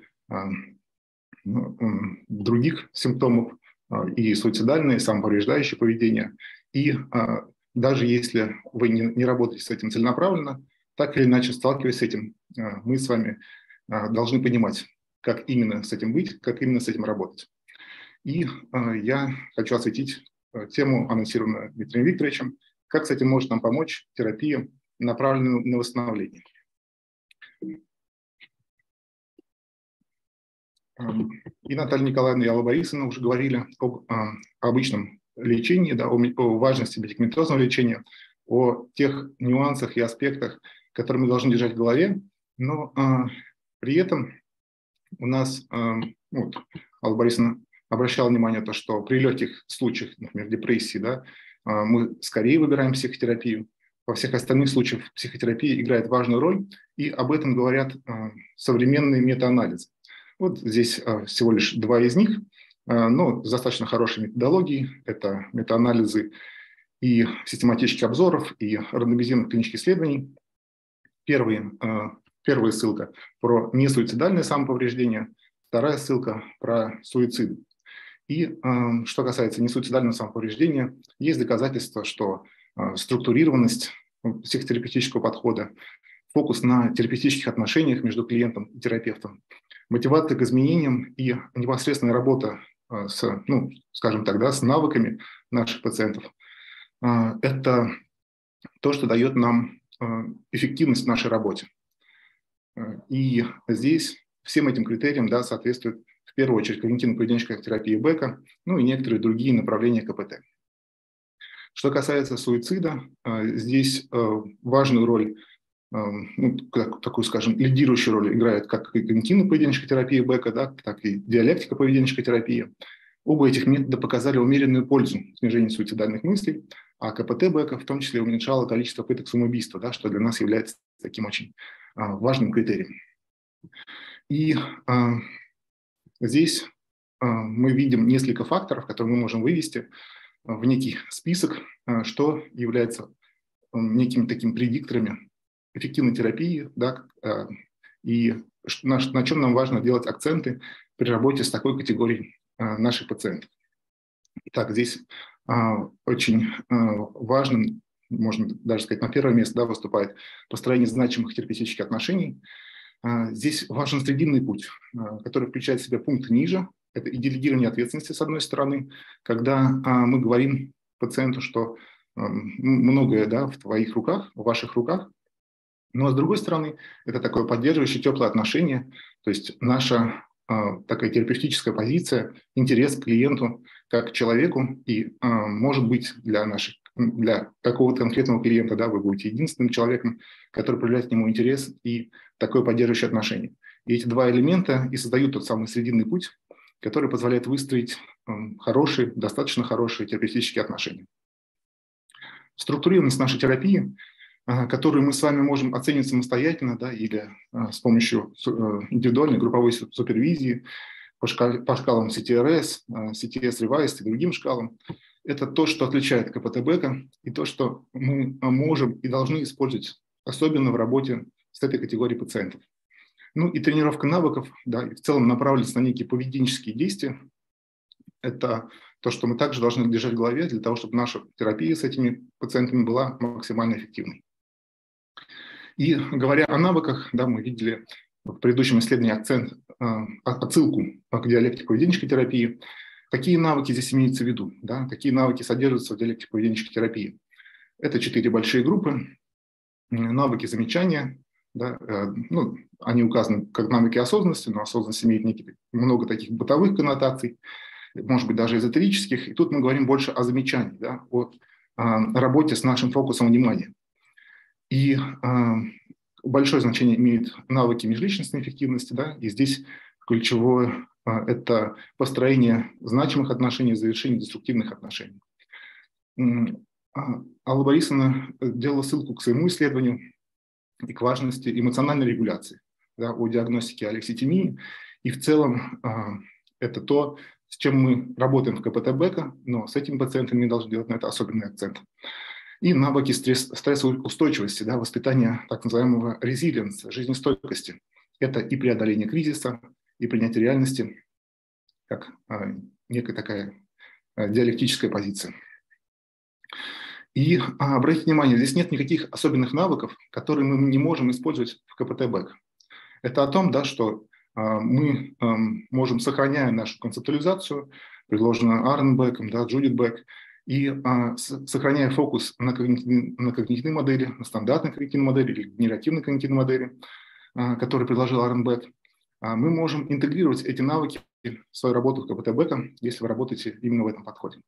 ну, других симптомов и суицидальное, и самоповреждающее поведение, и даже если вы не, не работаете с этим целенаправленно, так или иначе сталкиваясь с этим, а, мы с вами а, должны понимать, как именно с этим быть, как именно с этим работать. И а, я хочу осветить тему, анонсированную Дмитрием Викторовичем, как с этим может нам помочь терапия, направленная на восстановление. И Наталья Николаевна и Алла Борисовна уже говорили об обычном лечении, да, о важности медикаментозного лечения, о тех нюансах и аспектах, которые мы должны держать в голове, но а, при этом у нас, а, вот, Алла Борисовна обращала внимание то, что при легких случаях, например, депрессии, да, а, мы скорее выбираем психотерапию. Во всех остальных случаях психотерапия играет важную роль, и об этом говорят а, современные метаанализы. Вот здесь а, всего лишь два из них – Э, но с достаточно хорошей методологией. Это метаанализы и систематических обзоров, и рандомизированных клинических исследований. Первый, э, первая ссылка про несуицидальное самоповреждение, вторая ссылка про суицид. И э, что касается несуицидального самоповреждения, есть доказательства, что структурированность психотерапевтического подхода, фокус на терапевтических отношениях между клиентом и терапевтом, мотивация к изменениям и непосредственная работа с, ну, скажем так, да, с навыками наших пациентов, это то, что дает нам эффективность в нашей работе. И здесь всем этим критериям да, соответствует в первую очередь когнитивно-поведенческая терапия Бека, ну и некоторые другие направления КПТ. Что касается суицида, здесь важную роль ну, такую, скажем, лидирующую роль играет как когнитивно-поведенческая терапия Бека, да, так и диалектика поведенческая терапия. Оба этих метода показали умеренную пользу снижения суицидальных мыслей, а КПТ Бека в том числе уменьшало количество пыток самоубийства, да, что для нас является таким очень а, важным критерием. И а, здесь а, мы видим несколько факторов, которые мы можем вывести в некий список, а, что является некими такими предикторами эффективной терапии, да, э, и на, чем нам важно делать акценты при работе с такой категорией наших пациентов. Итак, здесь а, очень а, важным, можно даже сказать, на первое место да, выступает построение значимых терапевтических отношений. А, здесь важен срединный путь, который включает в себя пункт ниже. Это и делегирование ответственности, с одной стороны, когда мы говорим пациенту, что многое да, в твоих руках, в ваших руках, но с другой стороны, это такое поддерживающее теплое отношение, то есть наша такая терапевтическая позиция, интерес к клиенту как к человеку, и э, может быть для наших для какого-то конкретного клиента, да, вы будете единственным человеком, который проявляет к нему интерес и такое поддерживающее отношение. И эти два элемента и создают тот самый срединный путь, который позволяет выстроить хорошие, достаточно хорошие терапевтические отношения. Структурированность нашей терапии которые мы с вами можем оценить самостоятельно да, или а, с помощью э, индивидуальной групповой супервизии по, шкале, по шкалам CTRS, CTS Revised и другим шкалам. Это то, что отличает КПТ-бэка и то, что мы можем и должны использовать, особенно в работе с этой категорией пациентов. Ну и тренировка навыков, да, и в целом направленность на некие поведенческие действия. Это то, что мы также должны держать в голове для того, чтобы наша терапия с этими пациентами была максимально эффективной. И говоря о навыках, да, мы видели в предыдущем исследовании акцент, отсылку к диалектике поведенческой терапии. Какие навыки здесь имеются в виду? Да? Какие навыки содержатся в диалектике поведенческой терапии? Это четыре большие группы. Навыки замечания, да, ну, они указаны как навыки осознанности, но осознанность имеет некие, много таких бытовых коннотаций, может быть, даже эзотерических. И тут мы говорим больше о замечании, да, о, о работе с нашим фокусом внимания. И э, большое значение имеют навыки межличностной эффективности, да, и здесь ключевое э, – это построение значимых отношений, завершение деструктивных отношений. Алла Борисовна делала ссылку к своему исследованию и к важности эмоциональной регуляции да, о диагностике алекситимии. И в целом это то, с чем мы работаем в КПТ БЭКа, но с этими пациентами мы должны делать на это особенный акцент. И навыки стресс, стрессоустойчивости, да, воспитание так называемого резилиенса, жизнестойкости. Это и преодоление кризиса, и принятие реальности, как а, некая такая а, диалектическая позиция. И а, обратите внимание, здесь нет никаких особенных навыков, которые мы не можем использовать в КПТ БЭК. Это о том, да, что а, мы а, можем, сохраняя нашу концептуализацию, предложенную Арнбеком, да, Джудит Бек, и а, с, сохраняя фокус на, когнитивной, на когнитивной модели, на стандартной когнитивной модели или генеративной когнитивной модели, а, которую предложил Арнбек, а, мы можем интегрировать эти навыки в свою работу в КПТ Бека, если вы работаете именно в этом подходе.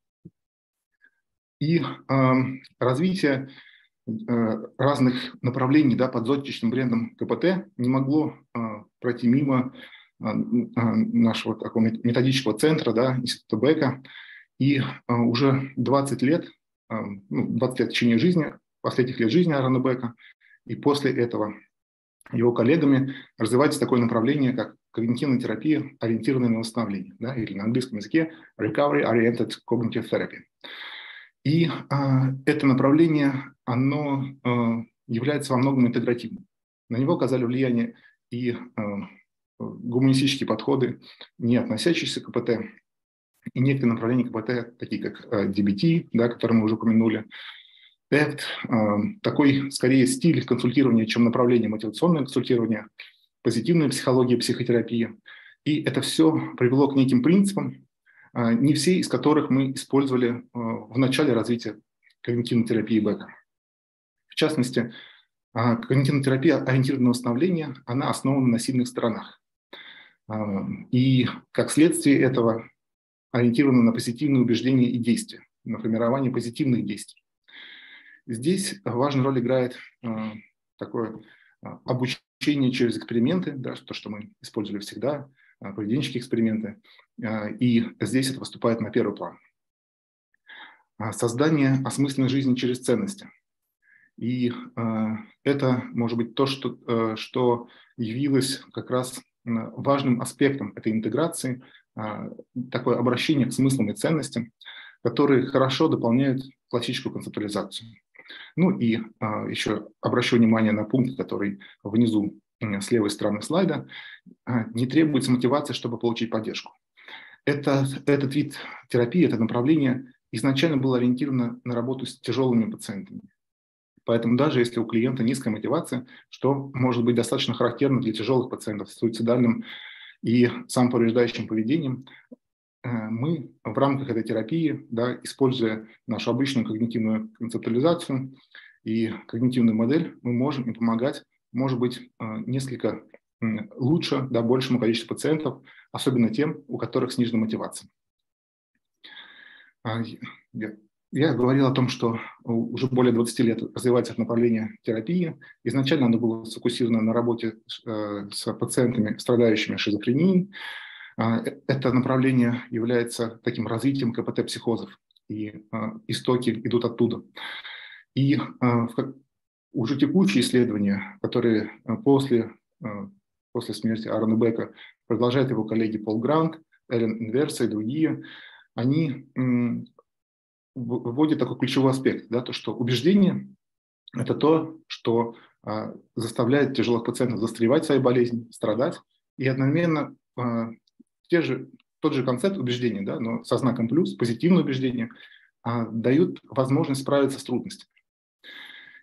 И э, развитие э, разных направлений да, под зонтичным брендом КПТ не могло э, пройти мимо э, нашего такого методического центра, да, Института Бека. И э, уже 20 лет, э, ну, 20 лет в течение жизни, последних лет жизни Аарона Бека, и после этого его коллегами развивается такое направление, как когнитивная терапия, ориентированная на восстановление, да, или на английском языке Recovery Oriented Cognitive Therapy. И а, это направление, оно а, является во многом интегративным. На него оказали влияние и а, гуманистические подходы, не относящиеся к КПТ, и некоторые направления КПТ, такие как DBT, да, которые мы уже упомянули, TEFT, такой скорее стиль консультирования, чем направление мотивационное консультирование, позитивная психология, психотерапия. И это все привело к неким принципам, а, не все из которых мы использовали в начале развития когнитивной терапии Бека. В частности, когнитивная терапия ориентированного восстановления, она основана на сильных сторонах. И как следствие этого ориентирована на позитивные убеждения и действия, на формирование позитивных действий. Здесь важную роль играет такое обучение через эксперименты, да, то, что мы использовали всегда, поведенческие эксперименты, и здесь это выступает на первый план. А, создание осмысленной жизни через ценности. И это может быть то, что, э, что явилось как раз важным аспектом этой интеграции, такое обращение к смыслам и ценностям, которые хорошо дополняют классическую концептуализацию. Ну и еще обращу внимание на пункт, который внизу с левой стороны слайда. Не требуется мотивация, чтобы получить поддержку. Это, этот вид терапии, это направление изначально было ориентировано на работу с тяжелыми пациентами. Поэтому даже если у клиента низкая мотивация, что может быть достаточно характерно для тяжелых пациентов с суицидальным и самоповреждающим поведением, э, мы в рамках этой терапии, да, используя нашу обычную когнитивную концептуализацию и когнитивную модель, мы можем им помогать, может быть, э, несколько лучше да, большему количеству пациентов, особенно тем, у которых снижена мотивация. А, я говорил о том, что уже более 20 лет развивается направление терапии. Изначально оно было сфокусировано на работе э, с пациентами, страдающими шизофренией. А, э, это направление является таким развитием КПТ-психозов, и а, истоки идут оттуда. И уже текущие исследования, которые после после смерти Аарона Бека, продолжают его коллеги Пол Грант, Эллен Инверса и другие, они вводят такой ключевой аспект, да, то, что убеждение – это то, что а, заставляет тяжелых пациентов застревать в своей болезни, страдать, и одновременно а, те же, тот же концепт убеждения, да, но со знаком плюс, позитивное убеждение, а, дают возможность справиться с трудностями.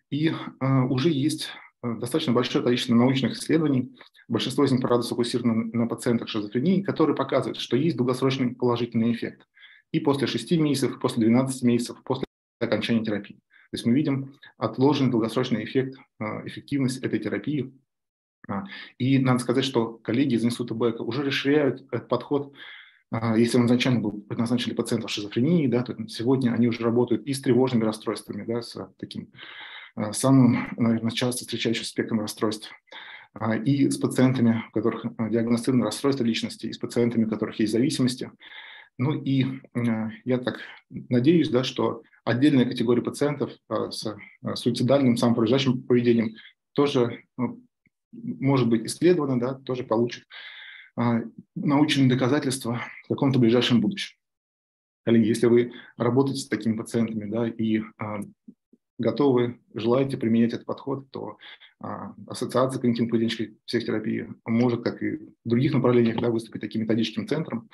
И а, уже есть достаточно большое количество научных исследований, большинство из них, правда, сфокусировано на пациентах шизофрении, которые показывают, что есть долгосрочный положительный эффект и после 6 месяцев, после 12 месяцев, после окончания терапии. То есть мы видим отложенный долгосрочный эффект, эффективность этой терапии. И надо сказать, что коллеги из Института Бека уже расширяют этот подход а, если он изначально был предназначен для пациентов шизофрении, да, то сегодня они уже работают и с тревожными расстройствами, да, с таким а, самым, наверное, часто встречающимся спектром расстройств, а, и с пациентами, у которых диагностированы расстройства личности, и с пациентами, у которых есть зависимости. Ну и я так надеюсь, да, что отдельная категория пациентов с суицидальным самопровождающим поведением тоже может быть исследована, да, тоже получит научные доказательства в каком-то ближайшем будущем. Коллеги, если вы работаете с такими пациентами да, и готовы, желаете применять этот подход, то а, Ассоциация когнитивно-поведенческой психотерапии может, как и в других направлениях, да, выступить таким методическим центром.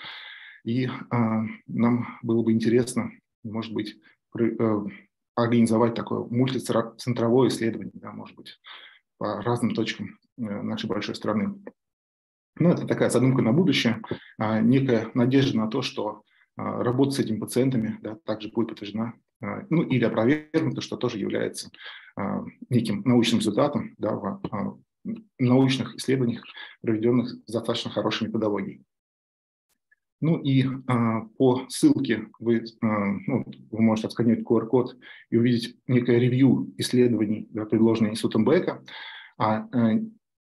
И а, нам было бы интересно, может быть, а, организовать такое мультицентровое исследование, да, может быть, по разным точкам э, нашей большой страны. Ну, это такая задумка на будущее, а, некая надежда на то, что а, работа с этими пациентами да, также будет подтверждена ну, или опровергнута, что тоже является неким научным результатом да, в научных исследованиях, проведенных с достаточно хорошей методологией. Ну и по ссылке вы, ну, вы можете отсканировать QR-код и увидеть некое ревью исследований, да, предложенных Институтом Бека. А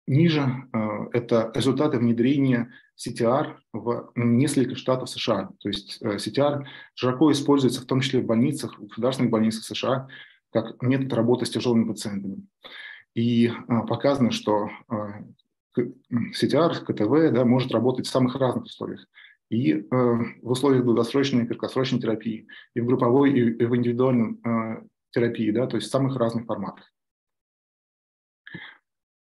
Ниже э, это результаты внедрения CTR в несколько штатов США. То есть э, CTR широко используется в том числе в больницах, в государственных больницах США, как метод работы с тяжелыми пациентами. И э, показано, что CTR, КТВ да, может работать в самых разных условиях. И в условиях долгосрочной и краткосрочной терапии, и в групповой, и в индивидуальной терапии, да, то есть в самых разных форматах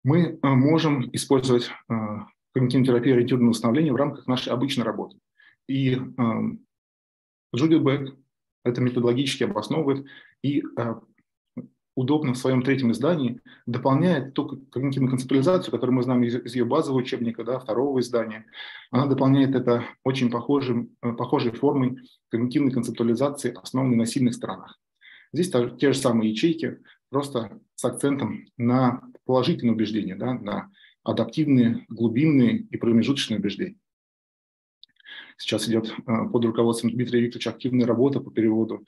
мы э, можем использовать э, когнитивную терапию ориентированного восстановления в рамках нашей обычной работы. И Джудит Бек это методологически обосновывает и э, удобно в своем третьем издании дополняет ту когнитивную концептуализацию, которую мы знаем из, из ее базового учебника, да, второго издания. Она дополняет это очень похожим, похожей формой когнитивной концептуализации, основанной на сильных сторонах. Здесь те же самые ячейки, просто с акцентом на положительные убеждения, да, на адаптивные, глубинные и промежуточные убеждения. Сейчас идет э, под руководством Дмитрия Викторовича активная работа по переводу э,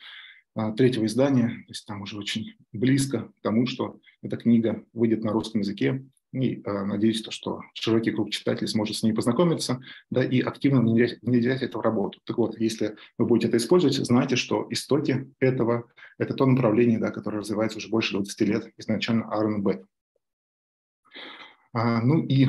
третьего издания, то есть там уже очень близко к тому, что эта книга выйдет на русском языке. И э, надеюсь, то, что широкий круг читателей сможет с ней познакомиться да, и активно внедрять, внедрять это в работу. Так вот, если вы будете это использовать, знайте, что истоки этого – это то направление, да, которое развивается уже больше 20 лет изначально Бек. А, ну и э,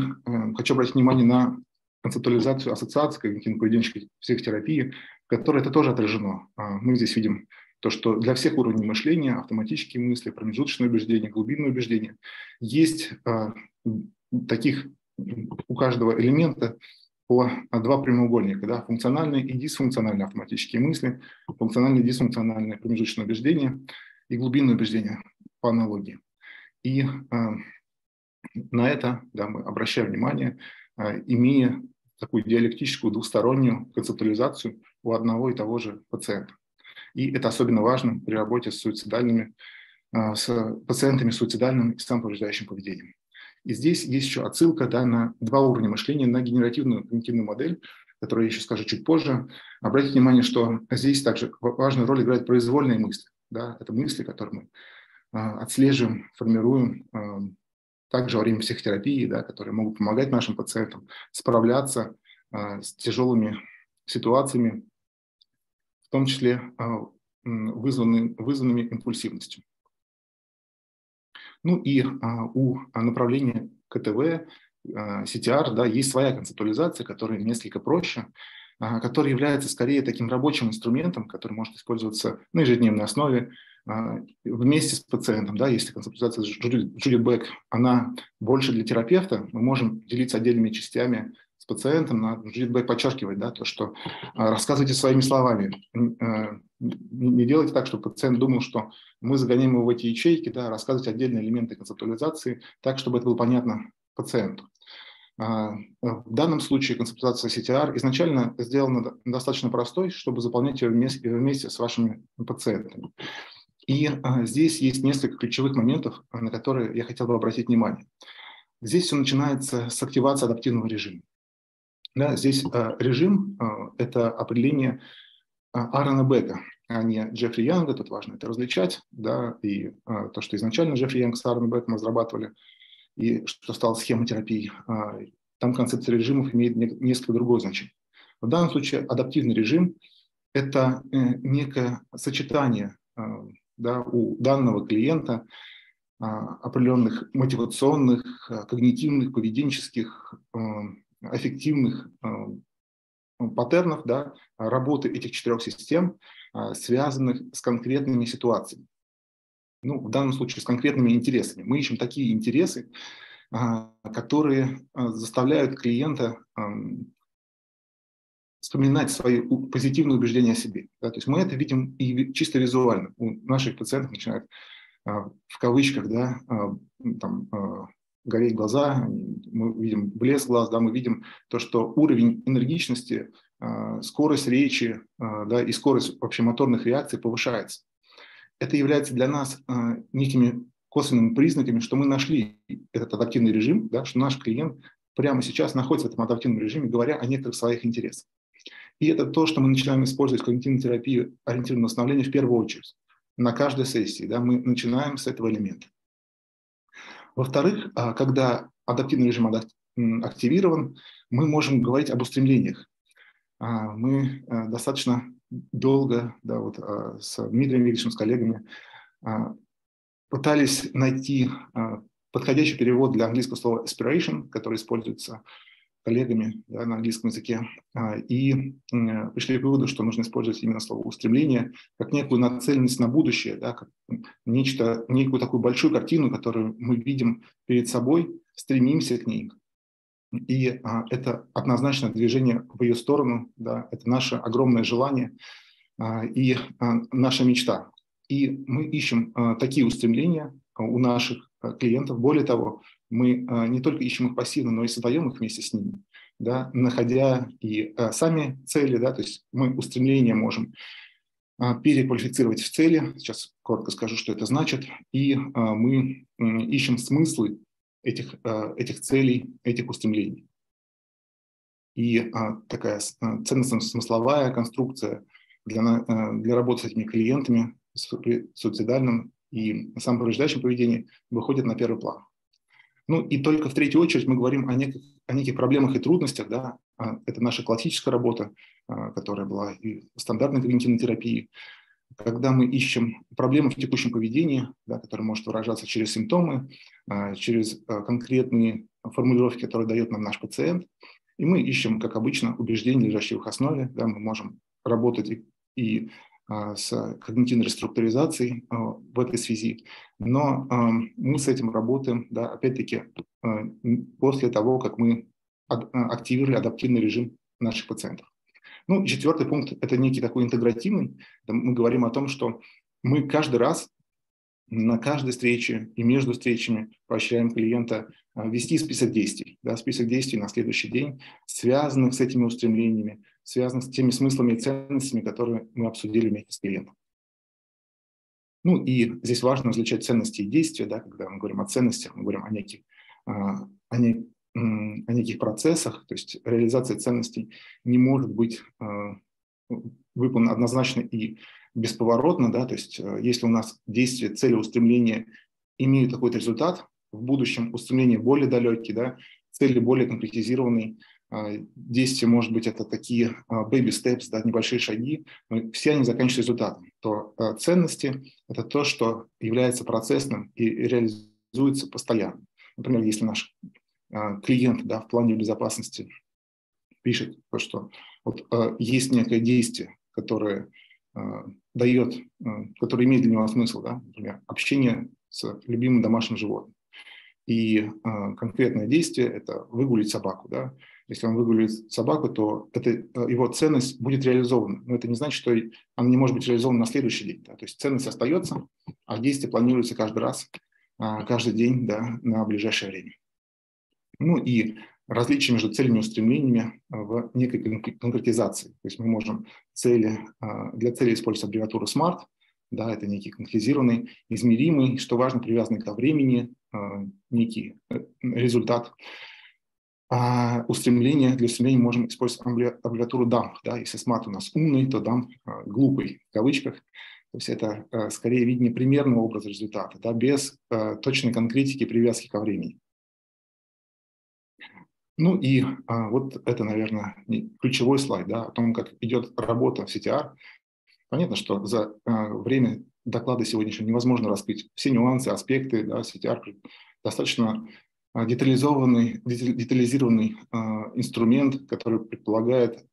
хочу обратить внимание на концептуализацию ассоциации когнитивно-поведенческой психотерапии, в которой это тоже отражено. А, мы здесь видим то, что для всех уровней мышления, автоматические мысли, промежуточные убеждения, глубинные убеждения, есть а, таких у каждого элемента по два прямоугольника, да, функциональные и дисфункциональные автоматические мысли, функциональные и дисфункциональные промежуточные убеждения и глубинные убеждения по аналогии. И на это да, мы обращаем внимание, а, имея такую диалектическую двустороннюю концептуализацию у одного и того же пациента. И это особенно важно при работе с суицидальными, а, с пациентами с суицидальным и самоповреждающим поведением. И здесь есть еще отсылка да, на два уровня мышления, на генеративную когнитивную модель, которую я еще скажу чуть позже. Обратите внимание, что здесь также важную роль играют произвольные мысли. Да? Это мысли, которые мы а, отслеживаем, формируем, также во время психотерапии, да, которые могут помогать нашим пациентам справляться с тяжелыми ситуациями, в том числе э, вызваны, вызванными импульсивностью. Ну и э, у направления КТВ, CTR, да, есть своя концептуализация, которая несколько проще, которая является скорее таким рабочим инструментом, который может использоваться на ежедневной основе а, вместе с пациентом, да, если концептуализация Джудит Бек, она больше для терапевта, мы можем делиться отдельными частями пациентом, надо подчеркивать, да, то, что рассказывайте своими словами. Не делайте так, чтобы пациент думал, что мы загоняем его в эти ячейки, да, рассказывать отдельные элементы концептуализации так, чтобы это было понятно пациенту. В данном случае концептуализация CTR изначально сделана достаточно простой, чтобы заполнять ее вместе, вместе с вашими пациентами. И здесь есть несколько ключевых моментов, на которые я хотел бы обратить внимание. Здесь все начинается с активации адаптивного режима. Да, здесь э, режим э, – это определение э, Аарона Бека, а не Джеффри Янга. Тут важно это различать. Да, и то, что изначально Джеффри Янг с Аароном Беком разрабатывали, и что стало схемотерапией, э, там концепция режимов имеет несколько другое значение. В данном случае адаптивный режим – это некое сочетание да, у данного клиента – определенных мотивационных, когнитивных, поведенческих, эффективных паттернов да, работы этих четырех систем, а, связанных с конкретными ситуациями. Ну, в данном случае с конкретными интересами. Мы ищем такие интересы, которые заставляют клиента вспоминать свои позитивные убеждения о себе. Да? То есть мы это видим и чисто визуально. У наших пациентов начинают в кавычках, да, там, гореть глаза, мы видим блеск глаз, да, мы видим то, что уровень энергичности, скорость речи да, и скорость вообще моторных реакций повышается. Это является для нас некими косвенными признаками, что мы нашли этот адаптивный режим, да, что наш клиент прямо сейчас находится в этом адаптивном режиме, говоря о некоторых своих интересах. И это то, что мы начинаем использовать в когнитивной терапии ориентированного восстановления в первую очередь на каждой сессии. Да, мы начинаем с этого элемента. Во-вторых, а, когда адаптивный режим активирован, мы можем говорить об устремлениях. А, мы а, достаточно долго да, вот, с Дмитрием Викторовичем, с коллегами пытались найти подходящий перевод для английского слова aspiration, который используется коллегами да, на английском языке, а, и пришли к выводу, что нужно использовать именно слово «устремление» как некую нацеленность на будущее, да, как нечто, некую такую большую картину, которую мы видим перед собой, стремимся к ней. И а, это однозначно движение в ее сторону, да, это наше огромное желание а, и а, наша мечта. И мы ищем а, такие устремления у наших а, клиентов. Более того, мы а, не только ищем их пассивно, но и создаем их вместе с ними, да, находя и а, сами цели, да, то есть мы устремления можем а, переквалифицировать в цели, сейчас коротко скажу, что это значит, и мы ищем смыслы этих, этих целей, этих устремлений. И такая ценностно-смысловая конструкция для, для работы с этими клиентами с суицидальным и самоповреждающим поведением выходит на первый план. Ну и только в третью очередь мы говорим о неких, о неких проблемах и трудностях. Да? А, это наша классическая работа, а, которая была и в стандартной когнитивной терапии, когда мы ищем проблемы в текущем поведении, да, которое может выражаться через симптомы, а, через конкретные формулировки, которые дает нам наш пациент. И мы ищем, как обычно, убеждения, лежащие в их основе. Да, мы можем работать и, и с когнитивной реструктуризацией а, в этой связи. Но а, мы с этим работаем, да, опять-таки, после того, как мы активировали адаптивный режим наших пациентов. Ну, четвертый пункт – это некий такой интегративный. Мы говорим о том, что мы каждый раз на каждой встрече и между встречами поощряем клиента вести список действий, да, список действий на следующий день, связанных с этими устремлениями, связанных с теми смыслами и ценностями, которые мы обсудили вместе с клиентом. Ну и здесь важно различать ценности и действия, да, когда мы говорим о ценностях, мы говорим о неких, а, о, не, о неких процессах, то есть реализация ценностей не может быть а, выполнена однозначно и бесповоротно, да, то есть а, если у нас действия, цели, устремления имеют какой-то результат, в будущем устремления более далекие, да, цели более конкретизированные, действия, может быть, это такие а, baby steps, да, небольшие шаги, но все они заканчиваются результатом. То а, ценности – это то, что является процессным и реализуется постоянно. Например, если наш клиент да, в плане безопасности пишет, что вот, есть некое действие, которое дает, которое имеет для него смысл, да, например, общение с любимым домашним животным. И конкретное действие – это выгулить собаку, да, Если он выгуливает собаку, то это, его ценность будет реализована. Но это не значит, что она не может быть реализована на следующий день. Да? То есть ценность остается, а действие планируется каждый раз, каждый день да, на ближайшее время. Ну и различие между целями и устремлениями в некой конкретизации. То есть мы можем цели, для цели использовать аббревиатуру SMART, да, это некий конкретизированный, измеримый, что важно, привязанный ко времени, некий э, результат. А устремление, для устремления можем использовать аббревиатуру DAMP. Да? Если SMART у нас умный, то DAMP глупый, в кавычках. То есть это э, скорее видение примерного образа результата, да, без точной конкретики привязки ко времени. Ну и а, вот это, наверное, ключевой слайд да, о том, как идет работа в CTR. Понятно, что за а, время доклада сегодняшнего невозможно раскрыть все нюансы, аспекты. Да, CTR достаточно а, детализованный, детализированный а, инструмент, который предполагает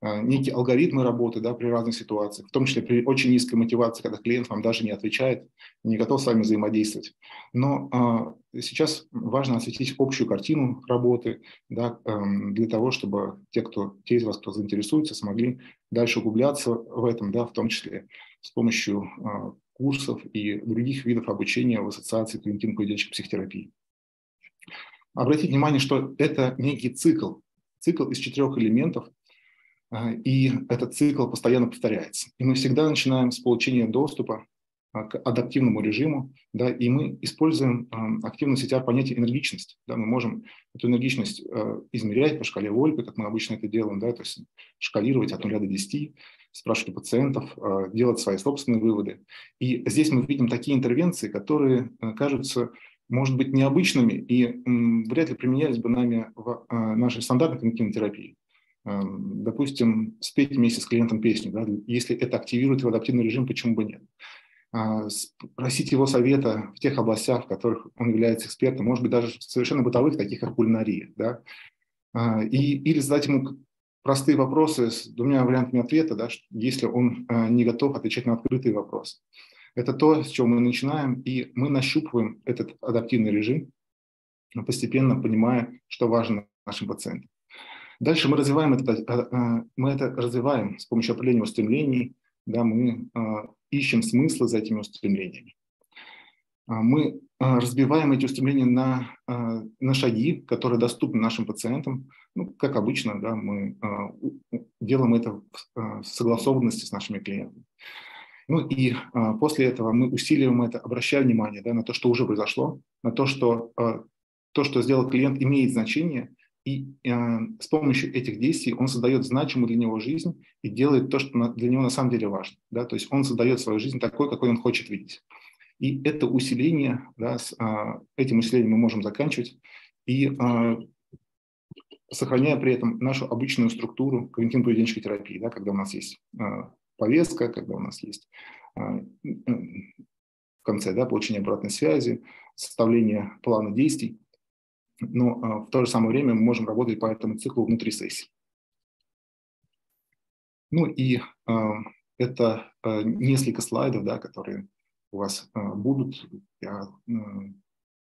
а, некие алгоритмы работы да, при разных ситуациях, в том числе при очень низкой мотивации, когда клиент вам даже не отвечает, не готов с вами взаимодействовать. Но а, сейчас важно осветить общую картину работы да, а, для того, чтобы те, кто, те из вас, кто заинтересуется, смогли дальше углубляться в этом, да, в том числе с помощью а, курсов и других видов обучения в Ассоциации клиники-поведенческой психотерапии. Обратите внимание, что это некий цикл, цикл из четырех элементов – а, и этот цикл постоянно повторяется. И мы всегда начинаем с получения доступа а, к адаптивному режиму, да, и мы используем э, активно CTR понятие энергичность. Да, мы можем эту энергичность э, измерять по шкале Вольпа, как мы обычно это делаем, да, то есть шкалировать от 0 до 10, спрашивать пациентов, э, делать свои собственные выводы. И здесь мы видим такие интервенции, которые э, кажутся, может быть, необычными и вряд ли применялись бы нами в э, нашей стандартной когнитивной терапии. Эм, допустим, спеть вместе с клиентом песню, да, если это активирует его адаптивный режим, почему бы нет? А, просить его совета в тех областях, в которых он является экспертом, может быть, даже совершенно бытовых, таких как кулинария, да, а, и, или задать ему простые вопросы с двумя вариантами ответа, да, если он а, не готов отвечать на открытые вопросы. Это то, с чего мы начинаем, и мы нащупываем этот адаптивный режим, постепенно понимая, что важно нашим пациентам. Дальше мы развиваем это, э, э, мы это развиваем с помощью определения устремлений, да, мы э, ищем смыслы за этими устремлениями. А мы разбиваем эти устремления на, на шаги, которые доступны нашим пациентам. Ну, как обычно, да, мы делаем это в согласованности с нашими клиентами. Ну и после этого мы усиливаем это, обращая внимание да, на то, что уже произошло, на то, что то, что сделал клиент, имеет значение, и э, с помощью этих действий он создает значимую для него жизнь и делает то, что на, для него на самом деле важно. Да? То есть он создает свою жизнь такой, какой он хочет видеть. И это усиление, да, с э, этим усилением мы можем заканчивать, и э, сохраняя при этом нашу обычную структуру когнитивно-поведенческой терапии, да, когда у нас есть э, повестка, когда у нас есть э, в конце да, получение обратной связи, составление плана действий, но а, в то же самое время мы можем работать по этому циклу внутри сессии. Ну и а, это а, несколько слайдов, да, которые у вас будут. Я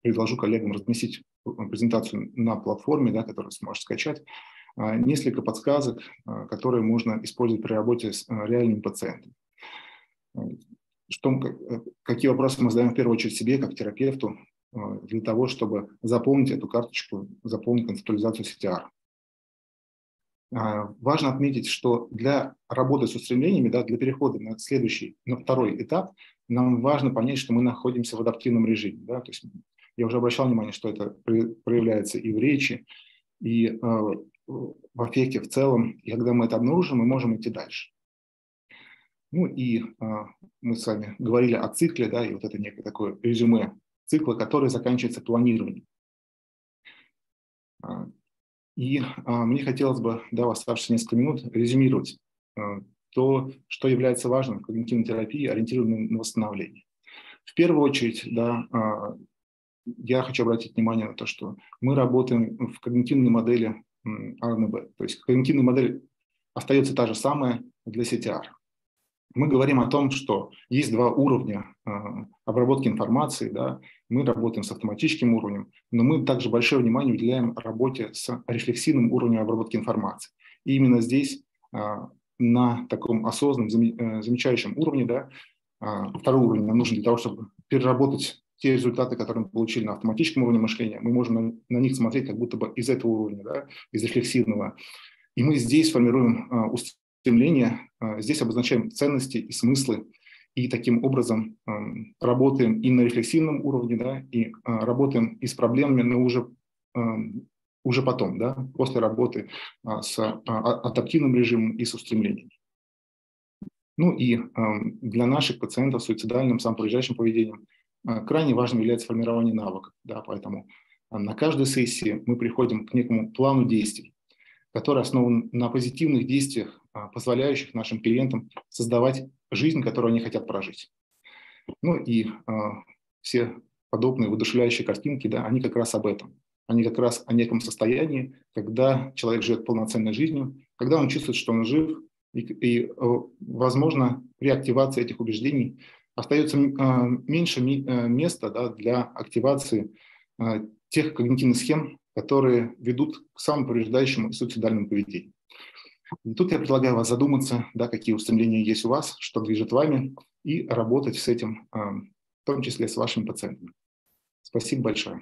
предложу коллегам разместить презентацию на платформе, да, которую сможете скачать. Несколько подсказок, которые можно использовать при работе с реальными пациентами. Что, какие вопросы мы задаем в первую очередь себе, как терапевту, Э, для того, чтобы заполнить эту карточку, заполнить концептуализацию CTR. А, важно отметить, что для работы с устремлениями, да, для перехода на следующий, на второй этап, нам важно понять, что мы находимся в адаптивном режиме. Да? То есть я уже обращал внимание, что это проявляется и в речи, и э, в эффекте в целом. И когда мы это обнаружим, мы можем идти дальше. Ну и э, мы с вами говорили о цикле, да, и вот это некое такое резюме цикла, который заканчивается планированием. А, и а, мне хотелось бы, да, в оставшиеся несколько минут, резюмировать а, то, что является важным в когнитивной терапии, ориентированной на восстановление. В первую очередь, да, я хочу обратить внимание на то, что мы работаем в когнитивной модели АНБ. То есть когнитивная модель остается та же самая для CTR мы говорим о том, что есть два уровня э, обработки информации, да, мы работаем с автоматическим уровнем, но мы также большое внимание уделяем работе с рефлексивным уровнем обработки информации. И именно здесь а, на таком осознанном, э, замечающем уровне, да, второй уровень нам нужен для того, чтобы переработать те результаты, которые мы получили на автоматическом уровне мышления, мы можем на, на них смотреть как будто бы из этого уровня, да, из рефлексивного. И мы здесь формируем а, устремления, а, здесь обозначаем ценности и смыслы, и таким образом а, работаем и на рефлексивном уровне, да, и а, работаем и с проблемами, но уже, а, уже потом, да, после работы а, с а, адаптивным режимом и с устремлениями. Ну и э, для наших пациентов с суицидальным самоповреждающим поведением крайне важным является формирование навыков. Да, поэтому э, на каждой сессии мы приходим к некому плану действий, который основан на позитивных действиях, э, позволяющих нашим клиентам создавать жизнь, которую они хотят прожить. Ну и э, все подобные воодушевляющие картинки, да, они как раз об этом. Они как раз о неком состоянии, когда человек живет полноценной жизнью, когда он чувствует, что он жив, и, и э, возможно, при активации этих убеждений остается э, меньше э, места да, для активации тех когнитивных схем, которые ведут к самоповреждающему и суицидальному поведению. И тут я предлагаю вас задуматься, да, какие устремления есть у вас, что движет вами, и работать с этим, в том числе с вашими пациентами. Спасибо большое.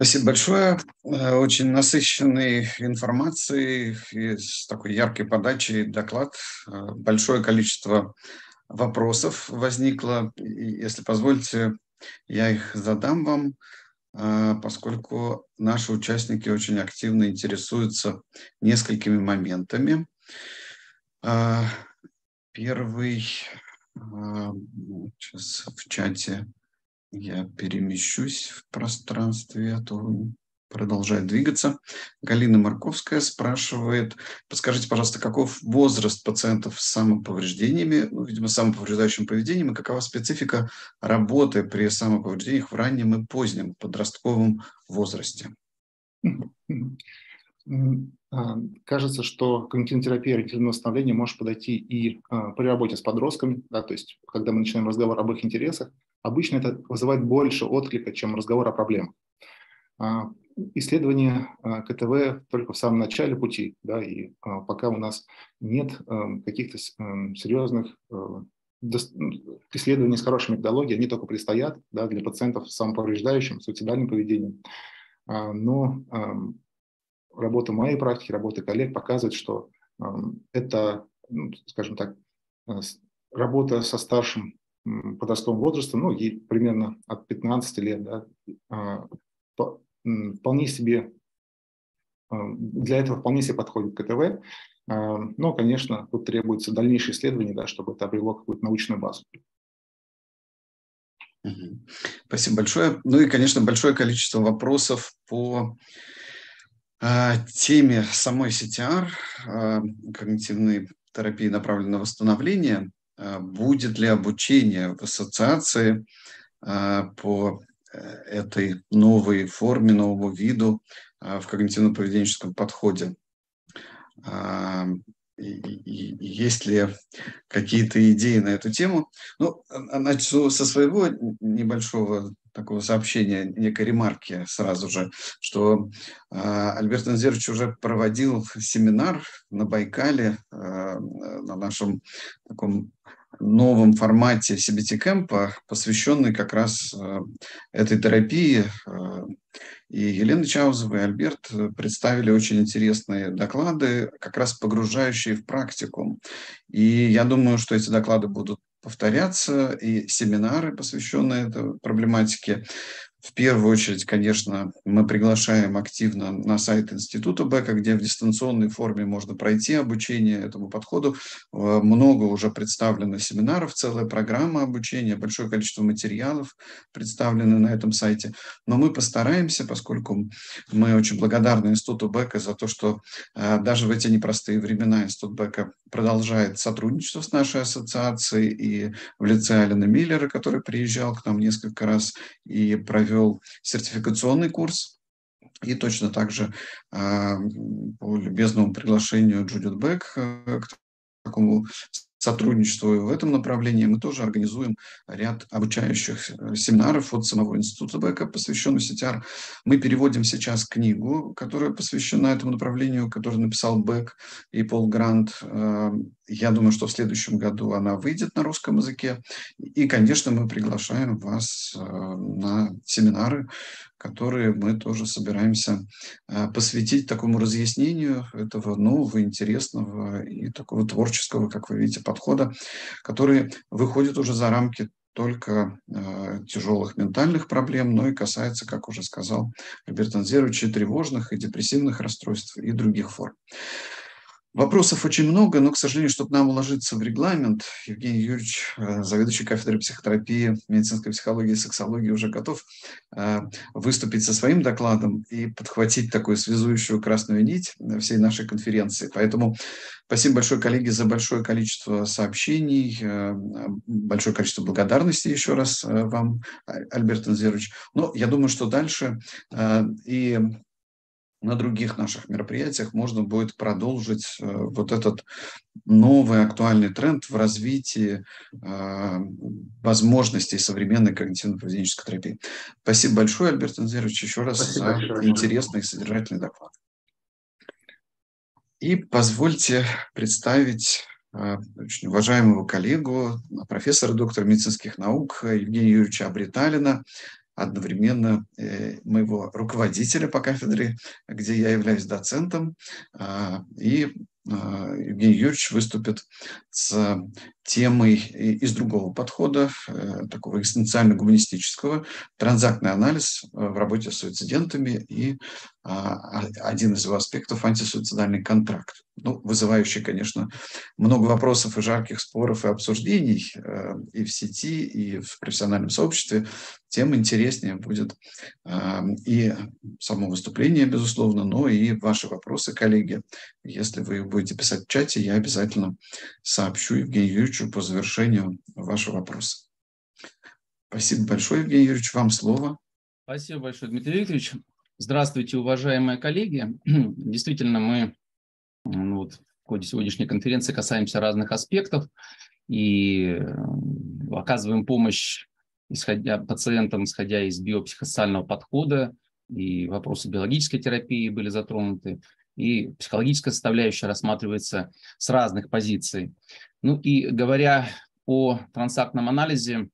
Спасибо большое. Э, очень насыщенный информацией и с такой яркой подачей доклад. Э, большое количество вопросов возникло. Если позволите, я их задам вам, э, поскольку наши участники очень активно интересуются несколькими моментами. Первый, сейчас в чате я перемещусь в пространстве, а то продолжает двигаться. Галина Марковская спрашивает, подскажите, пожалуйста, каков возраст пациентов с самоповреждениями, ну, видимо, самоповреждающим поведением, и какова специфика работы при самоповреждениях в раннем и позднем подростковом возрасте? А, кажется, что когнитивная терапия ориентированного восстановления может подойти и а, при работе с подростками, да, то есть когда мы начинаем разговор об их интересах, обычно это вызывает больше отклика, чем разговор о проблемах. А, исследование КТВ только в самом начале пути, да, и пока у нас нет каких-то серьезных исследований с хорошей методологией, они только предстоят да, для пациентов с самоповреждающим, суицидальным поведением. Но работа моей практики, работа коллег показывает, что это, ну, скажем так, э, работа со старшим подростковым возрастом, ну, примерно от 15 лет, да, а, вполне себе, для этого вполне себе подходит КТВ, а, но, конечно, тут требуется дальнейшее исследование, да, чтобы это обрело какую-то научную базу. Спасибо большое. Ну и, конечно, большое количество вопросов по теме самой CTR, когнитивной терапии, направленной на восстановление, будет ли обучение в ассоциации по э, этой новой форме, новому виду в когнитивно-поведенческом подходе? И, есть ли какие-то идеи на эту тему? Ну, начну со своего небольшого такого сообщения, некой ремарки сразу же, что э, Альберт Назерович уже проводил семинар на Байкале э, на нашем таком новом формате CBT-кэмпа, посвященный как раз э, этой терапии. Э, и Елена Чаузова, и Альберт представили очень интересные доклады, как раз погружающие в практику. И я думаю, что эти доклады будут повторяться, и семинары, посвященные этой проблематике. В первую очередь, конечно, мы приглашаем активно на сайт Института Бека, где в дистанционной форме можно пройти обучение этому подходу. Э, много уже представлено семинаров, целая программа обучения, большое количество материалов представлены на этом сайте. Но мы постараемся, поскольку мы очень благодарны Институту Бека за то, что э, даже в эти непростые времена Институт Бека продолжает сотрудничество с нашей ассоциацией и в лице Алина Миллера, который приезжал к нам несколько раз и провел сертификационный курс. И точно так же э, по любезному приглашению Джудит Бек э, к такому сотрудничеству в этом направлении. Мы тоже организуем ряд обучающих э, семинаров от самого Института Бека, посвященных CTR. Мы переводим сейчас книгу, которая посвящена этому направлению, которую написал Бек и Пол Грант. Э, я думаю, что в следующем году она выйдет на русском языке. И, конечно, мы приглашаем вас э, на семинары, которые мы тоже собираемся э, посвятить такому разъяснению этого нового, интересного и такого творческого, как вы видите, подхода, который выходит уже за рамки только э, тяжелых ментальных проблем, но и касается, как уже сказал Альберт Анзерович, и тревожных, и депрессивных расстройств, и других форм. Вопросов очень много, но, к сожалению, чтобы нам уложиться в регламент, Евгений Юрьевич, э, заведующий кафедрой психотерапии, медицинской психологии и сексологии, уже готов э, выступить со своим докладом и подхватить такую связующую красную нить всей нашей конференции. Поэтому спасибо большое, коллеги, за большое количество сообщений, э, большое количество благодарности еще раз вам, Альберт Анзерович. Но я думаю, что дальше и на других наших мероприятиях можно будет продолжить э, вот этот новый актуальный тренд в развитии э, возможностей современной когнитивно-поведенческой терапии. Спасибо большое, Альберт Анзерович, еще раз Спасибо за большое. интересный и содержательный доклад. И позвольте представить э, очень уважаемого коллегу, профессора, доктора медицинских наук Евгения Юрьевича Абриталина, одновременно э, моего руководителя по кафедре, где я являюсь доцентом, а, и а, Евгений Юрьевич выступит с темой из другого подхода, э, такого экстенциально-гуманистического, транзактный анализ э, в работе с суицидентами и один из его аспектов – антисуицидальный контракт. Ну, вызывающий, конечно, много вопросов и жарких споров и обсуждений э, и в сети, и в профессиональном сообществе, тем интереснее будет и само выступление, безусловно, но и ваши вопросы, коллеги. Если вы будете писать в чате, я обязательно сообщу Евгению Юрьевичу по завершению вашего вопроса. Спасибо большое, Евгений Юрьевич. Вам слово. Спасибо большое, Дмитрий Викторович. Здравствуйте, уважаемые коллеги. Действительно, мы ну, вот, в ходе сегодняшней конференции касаемся разных аспектов и э, оказываем помощь исходя, пациентам, исходя из биопсихосоциального подхода, и вопросы биологической терапии были затронуты и психологическая составляющая рассматривается с разных позиций. Ну и говоря о трансактном анализе,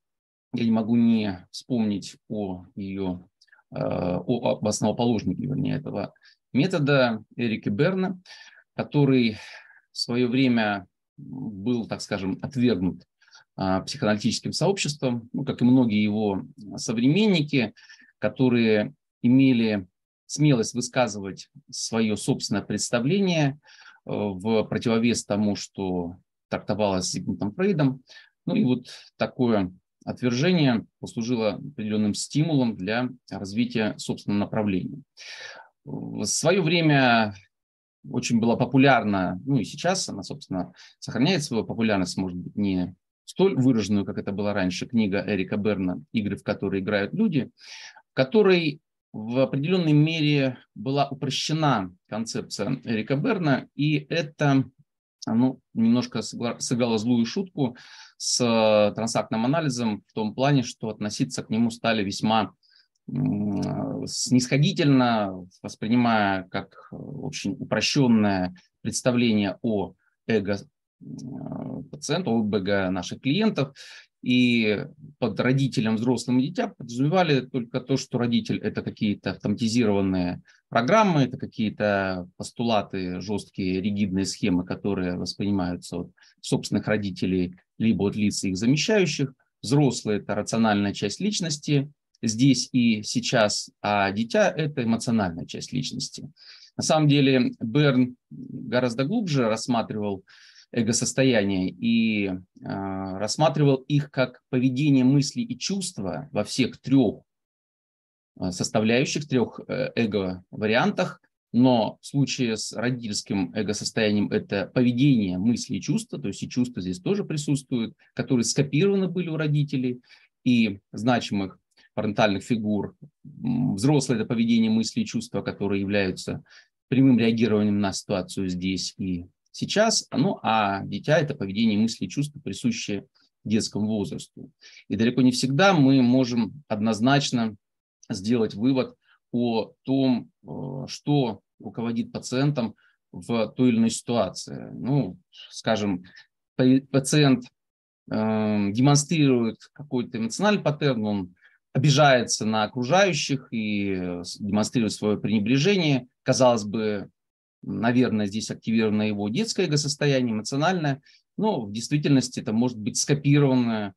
я не могу не вспомнить о ее, э, о, об основоположнике, вернее, этого метода Эрике Берна, который в свое время был, так скажем, отвергнут а, психоаналитическим сообществом, ну, как и многие его современники, которые имели смелость высказывать свое собственное представление э, в противовес тому, что трактовалось Зигмундом Фрейдом. Ну и вот такое отвержение послужило определенным стимулом для развития собственного направления. В свое время очень была популярна, ну и сейчас она, собственно, сохраняет свою популярность, может быть, не столь выраженную, как это было раньше, книга Эрика Берна «Игры, в которые играют люди», в которой в определенной мере была упрощена концепция Эрика Берна, и это ну, немножко сыграло злую шутку с трансактным анализом в том плане, что относиться к нему стали весьма снисходительно, воспринимая как очень упрощенное представление о эго пациента, о эго наших клиентов, и под родителем, взрослым и дитя подразумевали только то, что родитель – это какие-то автоматизированные программы, это какие-то постулаты, жесткие, ригидные схемы, которые воспринимаются от собственных родителей, либо от лиц их замещающих. Взрослые – это рациональная часть личности здесь и сейчас, а дитя – это эмоциональная часть личности. На самом деле Берн гораздо глубже рассматривал эго-состояния и э, рассматривал их как поведение мысли и чувства во всех трех а, составляющих, трех э, эго-вариантах, но в случае с родительским эго-состоянием это поведение, мысли и чувства, то есть и чувства здесь тоже присутствуют, которые скопированы были у родителей и значимых парентальных фигур. Взрослые – это поведение, мысли и чувства, которые являются прямым реагированием на ситуацию здесь и сейчас, ну а дитя – это поведение, мысли и чувства, присущие детскому возрасту. И далеко не всегда мы можем однозначно сделать вывод о том, э, что руководит пациентом в той или иной ситуации. Ну, скажем, пациент э, демонстрирует какой-то эмоциональный паттерн, он обижается на окружающих и демонстрирует свое пренебрежение. Казалось бы, наверное, здесь активировано его детское эго-состояние, эмоциональное, но в действительности это может быть скопированная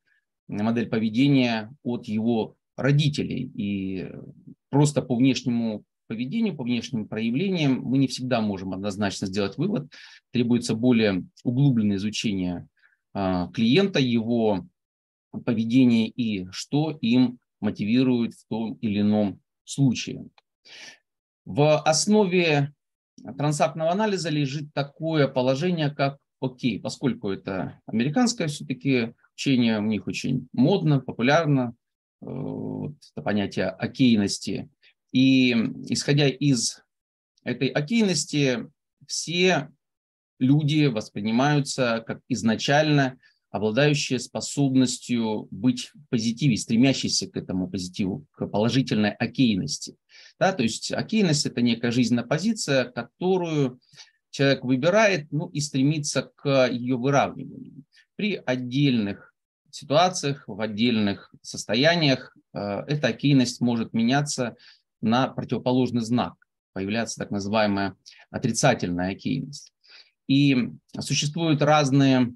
модель поведения от его родителей. И просто по внешнему поведению, по внешним проявлениям мы не всегда можем однозначно сделать вывод. Требуется более углубленное изучение а, клиента, его поведения и что им мотивирует в том или ином случае. В основе трансактного анализа лежит такое положение, как окей, поскольку это американское все-таки учение, у них очень модно, популярно, э, вот это понятие окейности. И исходя из этой окейности, все люди воспринимаются как изначально обладающие способностью быть в позитиве, стремящиеся к этому позитиву, к положительной окейности. Да, то есть окейность – это некая жизненная позиция, которую человек выбирает ну, и стремится к ее выравниванию. При отдельных ситуациях, в отдельных состояниях э, эта окейность может меняться на противоположный знак, появляется так называемая отрицательная окейность. И существуют разные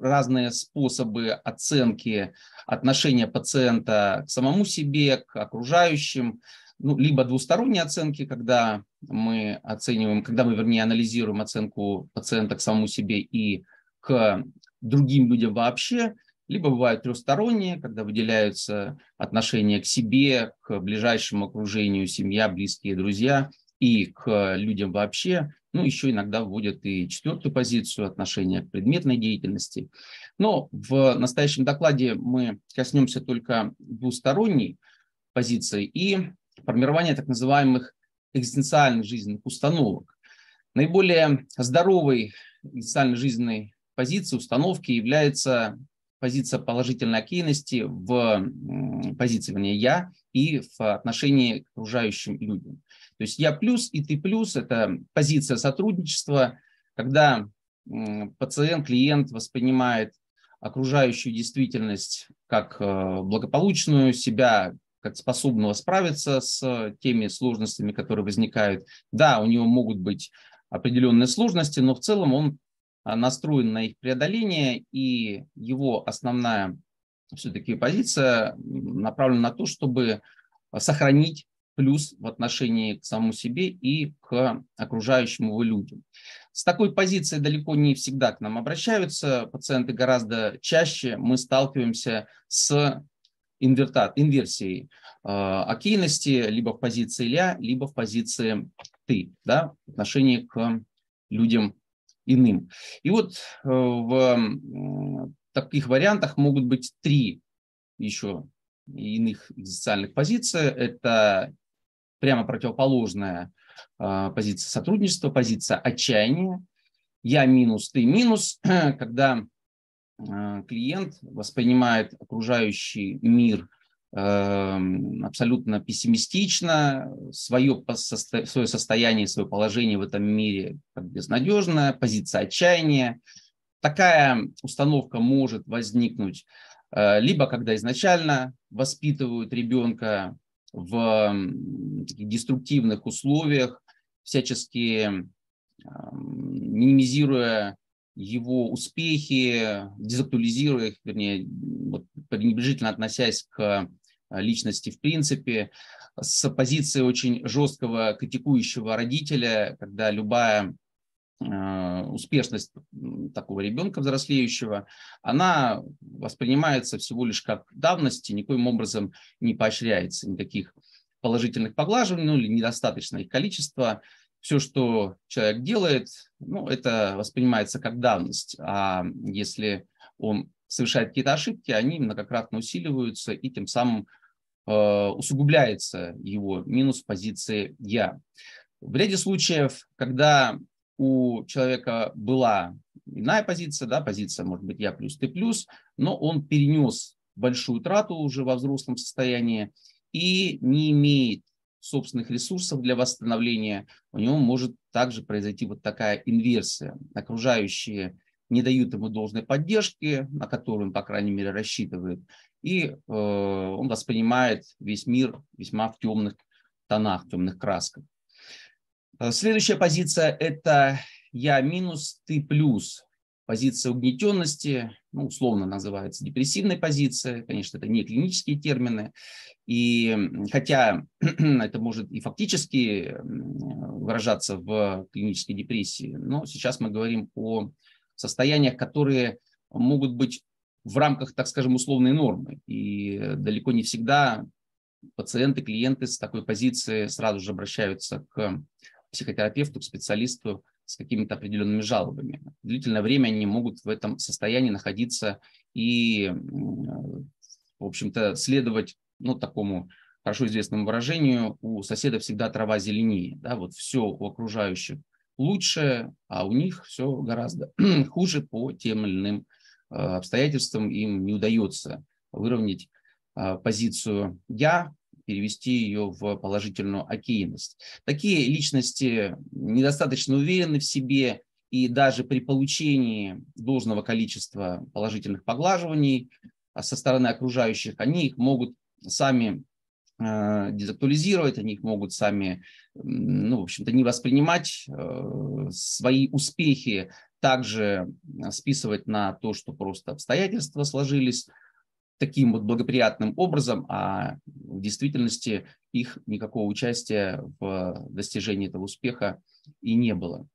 разные способы оценки отношения пациента к самому себе, к окружающим, ну, либо двусторонние оценки, когда мы оцениваем, когда мы, вернее, анализируем оценку пациента к самому себе и к другим людям вообще, либо бывают трехсторонние, когда выделяются отношения к себе, к ближайшему окружению, семья, близкие, друзья и к людям вообще. Ну, еще иногда вводят и четвертую позицию отношения к предметной деятельности. Но в настоящем докладе мы коснемся только двусторонней позиции и формирования так называемых экзистенциальных жизненных установок. Наиболее здоровой экзистенциальной жизненной позицией, установки является позиция положительной окейности в позиции, я и в отношении к окружающим людям. То есть я плюс и ты плюс – это позиция сотрудничества, когда пациент, клиент воспринимает окружающую действительность как э, благополучную, себя как способного справиться с теми сложностями, которые возникают. Да, у него могут быть определенные сложности, но в целом он настроен на их преодоление, и его основная все-таки позиция направлена на то, чтобы сохранить плюс в отношении к самому себе и к окружающим его людям. С такой позицией далеко не всегда к нам обращаются пациенты, гораздо чаще мы сталкиваемся с инвертат, инверсией э, окейности либо в позиции «я», либо в позиции «ты» да, в отношении к людям иным. И вот э, в таких вариантах могут быть три еще иных экзистенциальных позиции. Это прямо противоположная э, позиция сотрудничества, позиция отчаяния. Я минус, ты минус, когда э, клиент воспринимает окружающий мир абсолютно пессимистично, свое, свое состояние, свое положение в этом мире как безнадежное, позиция отчаяния. Такая установка может возникнуть э, либо когда изначально воспитывают ребенка в деструктивных условиях, всячески минимизируя его успехи, дезактуализируя их, вернее, вот, пренебрежительно относясь к Э, личности в принципе, с позиции очень жесткого критикующего родителя, когда любая э, успешность такого ребенка взрослеющего, она воспринимается всего лишь как давность и никоим образом не поощряется, никаких положительных поглаживаний, ну или недостаточно их количества. Все, что человек делает, ну, это воспринимается как давность. А если он совершает какие-то ошибки, они многократно усиливаются, и тем самым э, усугубляется его минус позиции «я». В ряде случаев, когда у человека была иная позиция, да, позиция может быть я плюс, ты плюс, но он перенес большую трату уже во взрослом состоянии и не имеет собственных ресурсов для восстановления, у него может также произойти вот такая инверсия. Окружающие не дают ему должной поддержки, на которую он, по крайней мере, рассчитывает, и э, он воспринимает весь мир весьма в темных тонах, темных красках. Э, следующая позиция – это я минус, ты плюс. Позиция угнетенности, ну, условно называется депрессивной позицией, конечно, это не клинические термины, и хотя это может и фактически выражаться в клинической депрессии, но сейчас мы говорим о состояниях, которые могут быть в рамках, так скажем, условной нормы. И далеко не всегда пациенты, клиенты с такой позиции сразу же обращаются к психотерапевту, к специалисту с какими-то определенными жалобами. Длительное время они могут в этом состоянии находиться и, в общем-то, следовать ну, такому хорошо известному выражению, у соседа всегда трава зеленее. Да, вот все у окружающих лучше, а у них все гораздо хуже по тем или иным э, обстоятельствам. Им не удается выровнять э, позицию «я», перевести ее в положительную окейность. Такие личности недостаточно уверены в себе, и даже при получении должного количества положительных поглаживаний а со стороны окружающих, они их могут сами э, дезактуализировать, они их могут сами, ну, в общем-то, не воспринимать, э, свои успехи также списывать на то, что просто обстоятельства сложились таким вот благоприятным образом, а в действительности их никакого участия в достижении этого успеха и не было.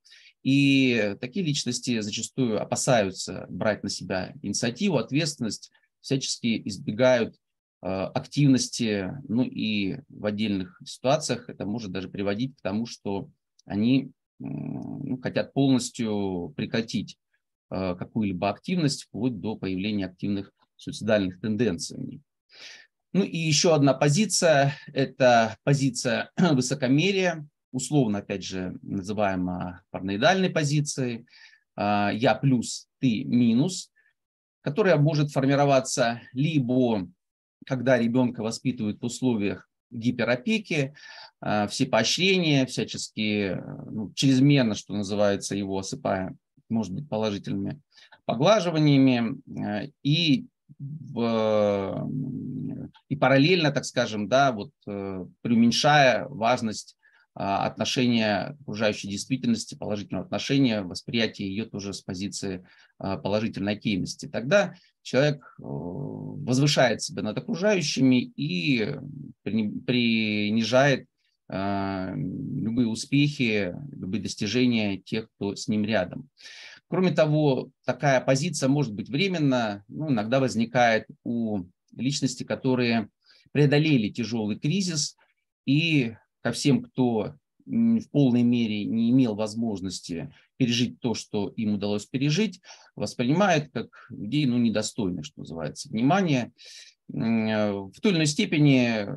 И такие личности зачастую опасаются брать на себя инициативу, ответственность, всячески избегают э, активности, ну и в отдельных ситуациях это может даже приводить к тому, что они ну, хотят полностью прекратить э, какую-либо активность вплоть до появления активных суицидальных тенденций. Ну и еще одна позиция – это позиция высокомерия, условно, опять же, называемая параноидальной позицией. А, я плюс, ты минус, которая может формироваться либо когда ребенка воспитывают в условиях гиперопеки, а, все поощрения, всячески ну, чрезмерно, что называется, его осыпая, может быть, положительными поглаживаниями, а, и в, и параллельно, так скажем, да, вот э, преуменьшая важность а, отношения окружающей действительности, положительного отношения, восприятия ее тоже с позиции а, положительной кейности. Тогда человек э, возвышает себя над окружающими и принижает а, любые успехи, любые достижения тех, кто с ним рядом. Кроме того, такая позиция может быть временно, ну, иногда возникает у личностей, которые преодолели тяжелый кризис и ко всем, кто в полной мере не имел возможности пережить то, что им удалось пережить, воспринимает как людей ну, недостойных, что называется, внимания. В той или иной степени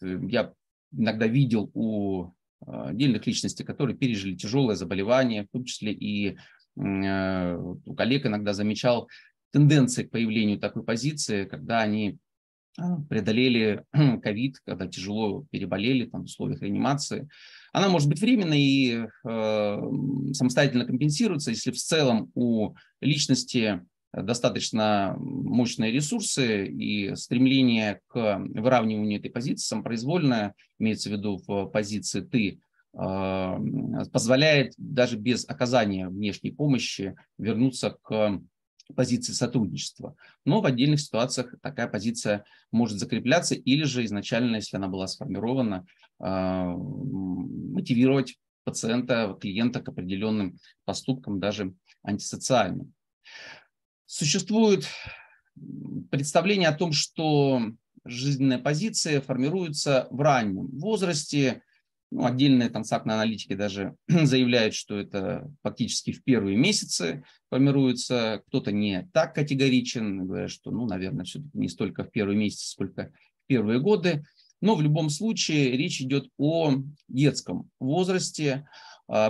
э, я иногда видел у а, отдельных личностей, которые пережили тяжелое заболевание, в том числе и у коллег иногда замечал тенденции к появлению такой позиции, когда они а, преодолели ковид, когда тяжело переболели там, в условиях реанимации. Она может быть временной и э, самостоятельно компенсируется, если в целом у личности достаточно мощные ресурсы и стремление к выравниванию этой позиции самопроизвольное, имеется в виду в позиции «ты», позволяет даже без оказания внешней помощи вернуться к позиции сотрудничества. Но в отдельных ситуациях такая позиция может закрепляться или же изначально, если она была сформирована, а, мотивировать пациента, клиента к определенным поступкам, даже антисоциальным. Существует представление о том, что жизненная позиция формируется в раннем возрасте, ну, отдельные трансактные аналитики даже заявляют, что это фактически в первые месяцы формируется. Кто-то не так категоричен, говорят, что, ну, наверное, все-таки не столько в первые месяцы, сколько в первые годы. Но в любом случае речь идет о детском возрасте,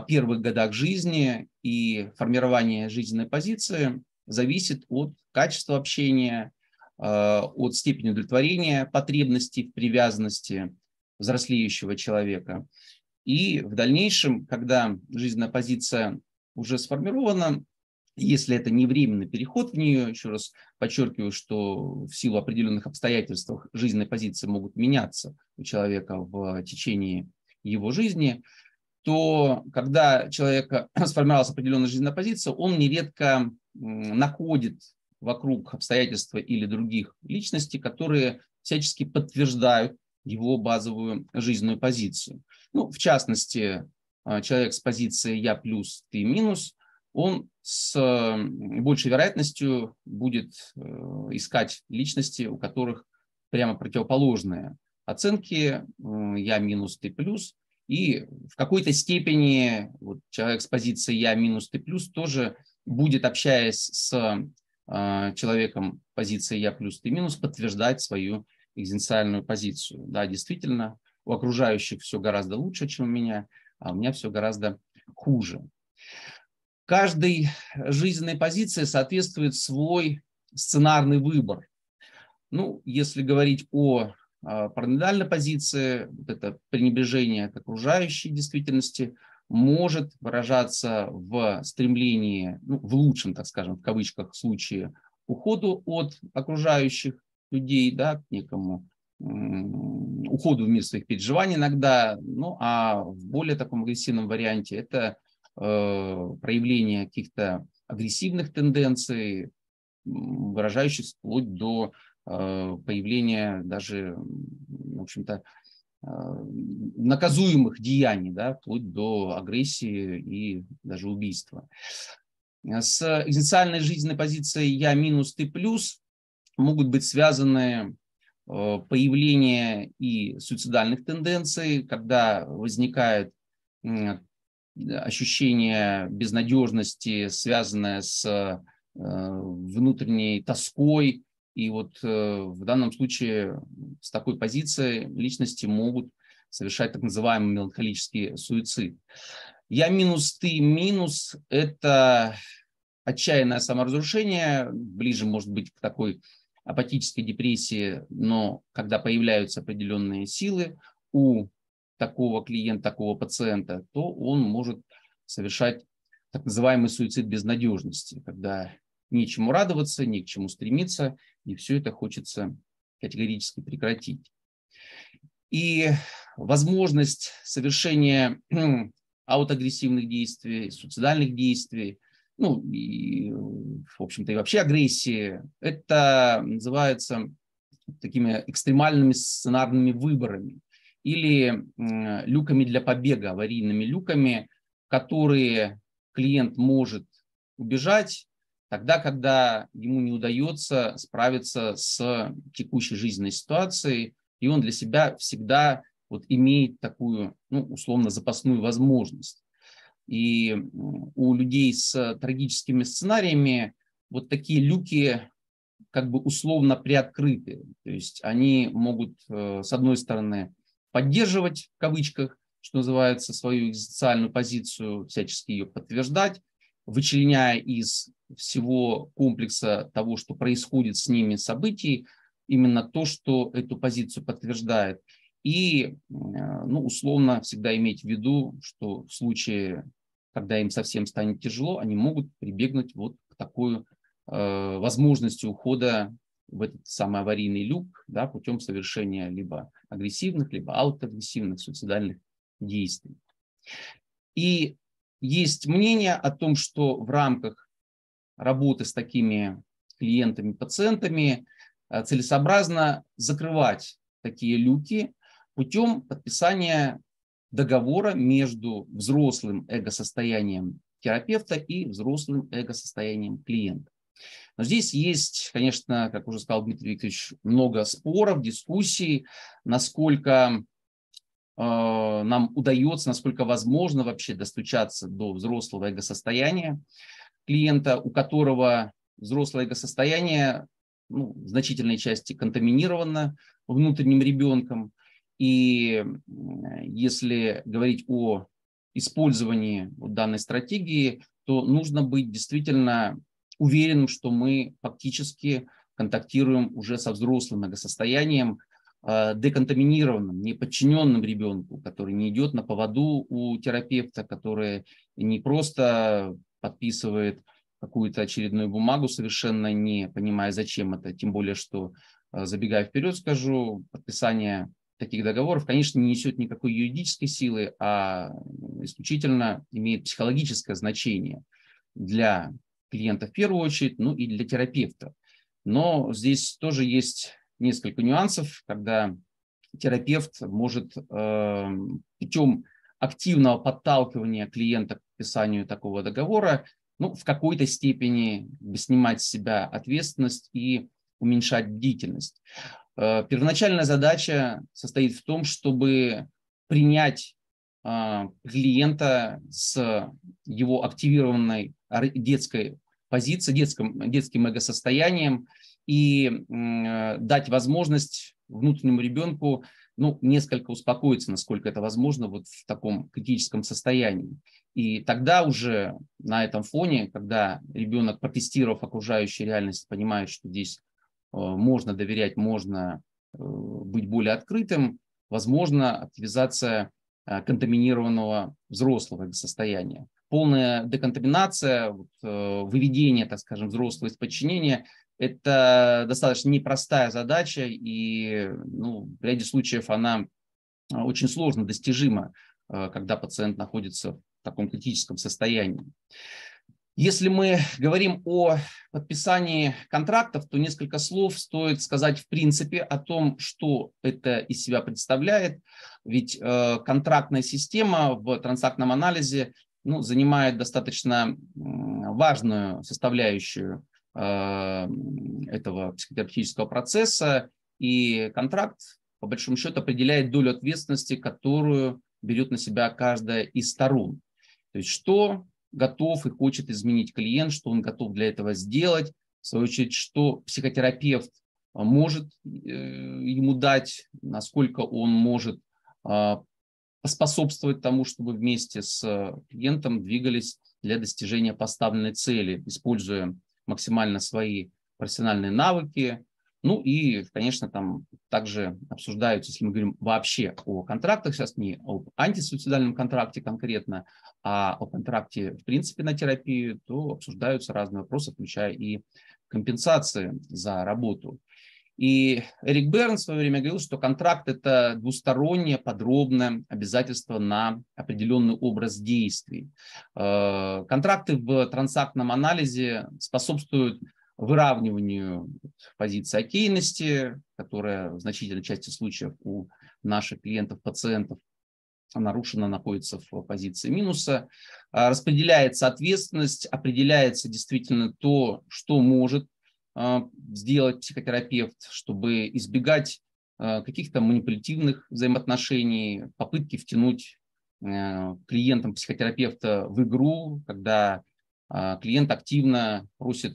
первых годах жизни, и формирование жизненной позиции зависит от качества общения, от степени удовлетворения потребностей в привязанности взрослеющего человека. И в дальнейшем, когда жизненная позиция уже сформирована, если это не временный переход в нее, еще раз подчеркиваю, что в силу определенных обстоятельств жизненные позиции могут меняться у человека в течение его жизни, то когда человека сформировалась определенная жизненная позиция, он нередко находит вокруг обстоятельства или других личностей, которые всячески подтверждают его базовую жизненную позицию. Ну, в частности, а, человек с позиции «я плюс, ты минус», он с большей вероятностью будет э, искать личности, у которых прямо противоположные оценки «я минус, ты плюс», и в какой-то степени вот, человек с позиции «я минус, ты плюс» тоже будет, общаясь с э, человеком позиции «я плюс, ты минус», подтверждать свою экзистенциальную позицию. Да, действительно, у окружающих все гораздо лучше, чем у меня, а у меня все гораздо хуже. Каждой жизненной позиции соответствует свой сценарный выбор. Ну, если говорить о а, параноидальной позиции, вот это пренебрежение к окружающей действительности может выражаться в стремлении, ну, в лучшем, так скажем, в кавычках случае, уходу от окружающих людей, да, к некому уходу в мир своих переживаний иногда, ну а в более таком агрессивном варианте это э, проявление каких-то агрессивных тенденций, выражающих вплоть до э, появления даже, в общем-то, э, наказуемых деяний, да, вплоть до агрессии и даже убийства. С экзистенциальной жизненной позицией «я минус, ты плюс» могут быть связаны э, появление и суицидальных тенденций, когда возникает ощущение безнадежности, связанное с э, внутренней тоской. И вот э, в данном случае с такой позиции личности могут совершать так называемый меланхолический суицид. Я минус, ты минус – это отчаянное саморазрушение, ближе, может быть, к такой апатической депрессии, но когда появляются определенные силы у такого клиента, такого пациента, то он может совершать так называемый суицид безнадежности, когда нечему радоваться, ни к чему стремиться, и все это хочется категорически прекратить. И возможность совершения аутоагрессивных действий, суицидальных действий – ну, и, в общем-то, и вообще агрессии, это называется такими экстремальными сценарными выборами или люками для побега, аварийными люками, которые клиент может убежать тогда, когда ему не удается справиться с текущей жизненной ситуацией, и он для себя всегда вот имеет такую, ну, условно, запасную возможность. И у людей с трагическими сценариями вот такие люки как бы условно приоткрыты. То есть они могут, э, с одной стороны, поддерживать, в кавычках, что называется, свою экзистенциальную позицию, всячески ее подтверждать, вычленяя из всего комплекса того, что происходит с ними событий, именно то, что эту позицию подтверждает. И, э, ну, условно, всегда иметь в виду, что в случае когда им совсем станет тяжело, они могут прибегнуть вот к такой э, возможности ухода в этот самый аварийный люк да, путем совершения либо агрессивных, либо аутоагрессивных суицидальных действий. И есть мнение о том, что в рамках работы с такими клиентами, пациентами э, целесообразно закрывать такие люки путем подписания договора между взрослым эго-состоянием терапевта и взрослым эго-состоянием клиента. Но здесь есть, конечно, как уже сказал Дмитрий Викторович, много споров, дискуссий, насколько э, нам удается, насколько возможно вообще достучаться до взрослого эго-состояния клиента, у которого взрослое эго-состояние ну, в значительной части контаминировано внутренним ребенком, И если говорить о использовании данной стратегии, то нужно быть действительно уверенным, что мы фактически контактируем уже со взрослым многосостоянием, э, деконтаминированным, не подчиненным ребенку, который не идет на поводу у терапевта, который не просто подписывает какую-то очередную бумагу, совершенно не понимая, зачем это, тем более, что, э, забегая вперед, скажу, подписание таких договоров, конечно, не несет никакой юридической силы, а исключительно имеет психологическое значение для клиента в первую очередь, ну и для терапевта. Но здесь тоже есть несколько нюансов, когда терапевт может э, путем активного подталкивания клиента к подписанию такого договора ну, в какой-то степени снимать с себя ответственность и уменьшать бдительность. Э, первоначальная задача состоит в том, чтобы принять э, клиента с его активированной детской позицией, детским, детским эго-состоянием и э, дать возможность внутреннему ребенку ну, несколько успокоиться, насколько это возможно, вот в таком критическом состоянии. И тогда уже на этом фоне, когда ребенок, протестировав окружающую реальность, понимает, что здесь можно доверять, можно э, быть более открытым, возможно активизация э, контаминированного взрослого состояния. Полная деконтаминация, выведение, так скажем, взрослого из подчинения – это достаточно непростая задача, и ну, в ряде случаев она очень сложно достижима, когда пациент находится в таком критическом состоянии. Если мы говорим о подписании контрактов, то несколько слов стоит сказать в принципе о том, что это из себя представляет. Ведь э, контрактная система в транзактном анализе ну, занимает достаточно важную составляющую э, этого психотерапевтического процесса. И контракт, по большому счету, определяет долю ответственности, которую берет на себя каждая из сторон. То есть что готов и хочет изменить клиент, что он готов для этого сделать, в свою очередь, что психотерапевт а, может э, ему дать, насколько он может а, поспособствовать тому, чтобы вместе с клиентом двигались для достижения поставленной цели, используя максимально свои профессиональные навыки, ну и, конечно, там также обсуждаются, если мы говорим вообще о контрактах, сейчас не об антисуицидальном контракте конкретно, а о контракте в принципе на терапию, то обсуждаются разные вопросы, включая и компенсации за работу. И Эрик Берн в свое время говорил, что контракт – это двустороннее подробное обязательство на определенный образ действий. Э, контракты в трансактном анализе способствуют выравниванию позиции окейности, которая в значительной части случаев у наших клиентов, пациентов нарушена, находится в позиции минуса. А, распределяется ответственность, определяется действительно то, что может а, сделать психотерапевт, чтобы избегать а, каких-то манипулятивных взаимоотношений, попытки втянуть клиентам психотерапевта в игру, когда клиент активно просит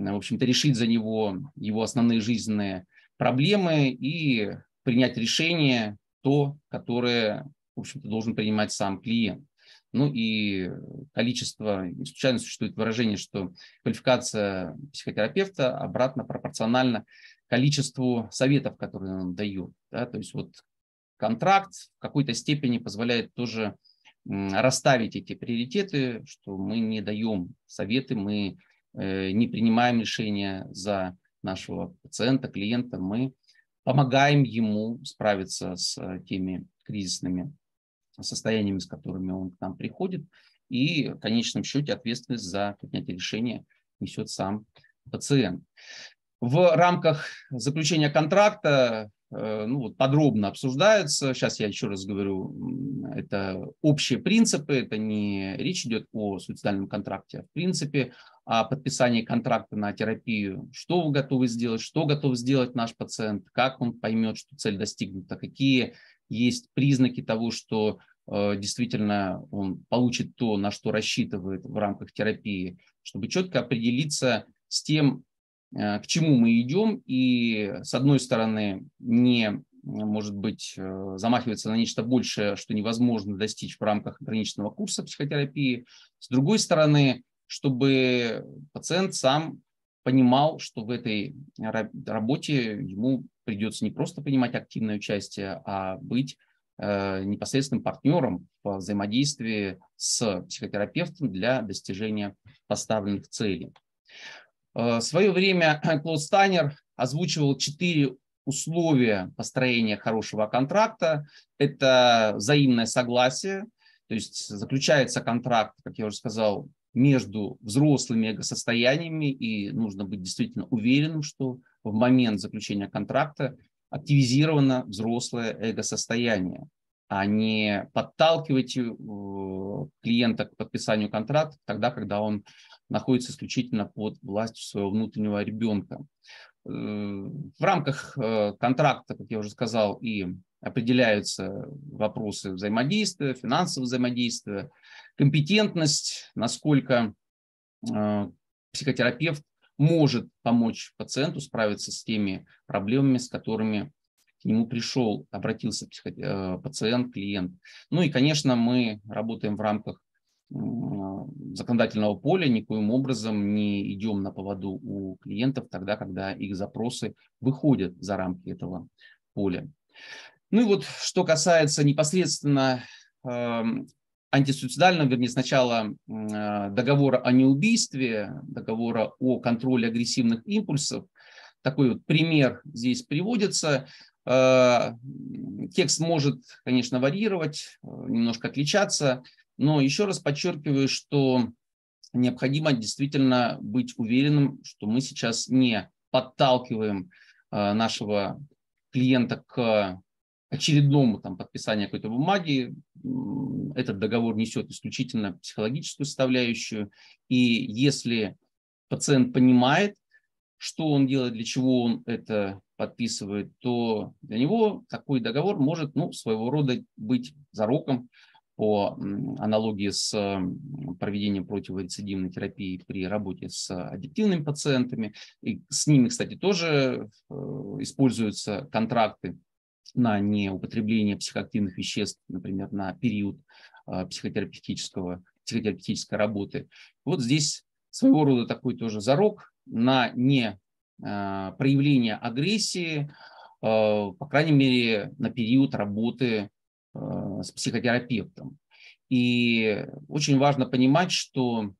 в общем-то, решить за него его основные жизненные проблемы и принять решение то, которое, в общем-то, должен принимать сам клиент. Ну и количество, не случайно существует выражение, что квалификация психотерапевта обратно пропорциональна количеству советов, которые он дает. Да? То есть вот контракт в какой-то степени позволяет тоже расставить эти приоритеты, что мы не даем советы, мы не принимаем решения за нашего пациента, клиента, мы помогаем ему справиться с э, теми кризисными состояниями, с которыми он к нам приходит, и в конечном счете ответственность за принятие решения несет сам пациент. В рамках заключения контракта Э, ну, вот подробно обсуждаются. Сейчас я еще раз говорю, это общие принципы, это не речь идет о суицидальном контракте, а в принципе о подписании контракта на терапию. Что вы готовы сделать, что готов сделать наш пациент, как он поймет, что цель достигнута, какие есть признаки того, что э, действительно он получит то, на что рассчитывает в рамках терапии, чтобы четко определиться с тем, Э, к чему мы идем, и с одной стороны не может быть, э, замахивается на нечто большее, что невозможно достичь в рамках ограниченного курса психотерапии. С другой стороны, чтобы пациент сам понимал, что в этой работе ему придется не просто принимать активное участие, а быть э, непосредственным партнером по взаимодействии с психотерапевтом для достижения поставленных целей. Э, в свое время Клод Стайнер озвучивал четыре условия построения хорошего контракта. Это взаимное согласие, то есть заключается контракт, как я уже сказал, между взрослыми эго-состояниями, и нужно быть действительно уверенным, что в момент заключения контракта активизировано взрослое эго-состояние, а не подталкивать э, клиента к подписанию контракта тогда, когда он находится исключительно под властью своего внутреннего ребенка. Э, в рамках э, контракта, как я уже сказал, и определяются вопросы взаимодействия, финансового взаимодействия, компетентность, насколько э, психотерапевт может помочь пациенту справиться с теми проблемами, с которыми к нему пришел, обратился пациент, клиент. Ну и, конечно, мы работаем в рамках законодательного поля, никоим образом не идем на поводу у клиентов тогда, когда их запросы выходят за рамки этого поля. Ну и вот что касается непосредственно э, антисуицидального, вернее, сначала э, договора о неубийстве, договора о контроле агрессивных импульсов, такой вот пример здесь приводится. Э, текст может, конечно, варьировать, э, немножко отличаться, но еще раз подчеркиваю, что необходимо действительно быть уверенным, что мы сейчас не подталкиваем нашего клиента к очередному там, подписанию какой-то бумаги. Этот договор несет исключительно психологическую составляющую. И если пациент понимает, что он делает, для чего он это подписывает, то для него такой договор может ну, своего рода быть зароком по аналогии с проведением противорецидивной терапии при работе с аддиктивными пациентами. И с ними, кстати, тоже э, используются контракты на неупотребление психоактивных веществ, например, на период э, психотерапевтического, психотерапевтической работы. Вот здесь своего рода такой тоже зарок на не э, проявление агрессии, по крайней мере, на период работы с психотерапевтом. И очень важно понимать, что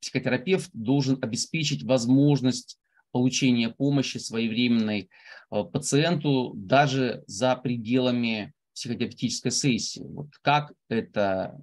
психотерапевт должен обеспечить возможность получения помощи своевременной э, пациенту даже за пределами психотерапевтической сессии. Вот как это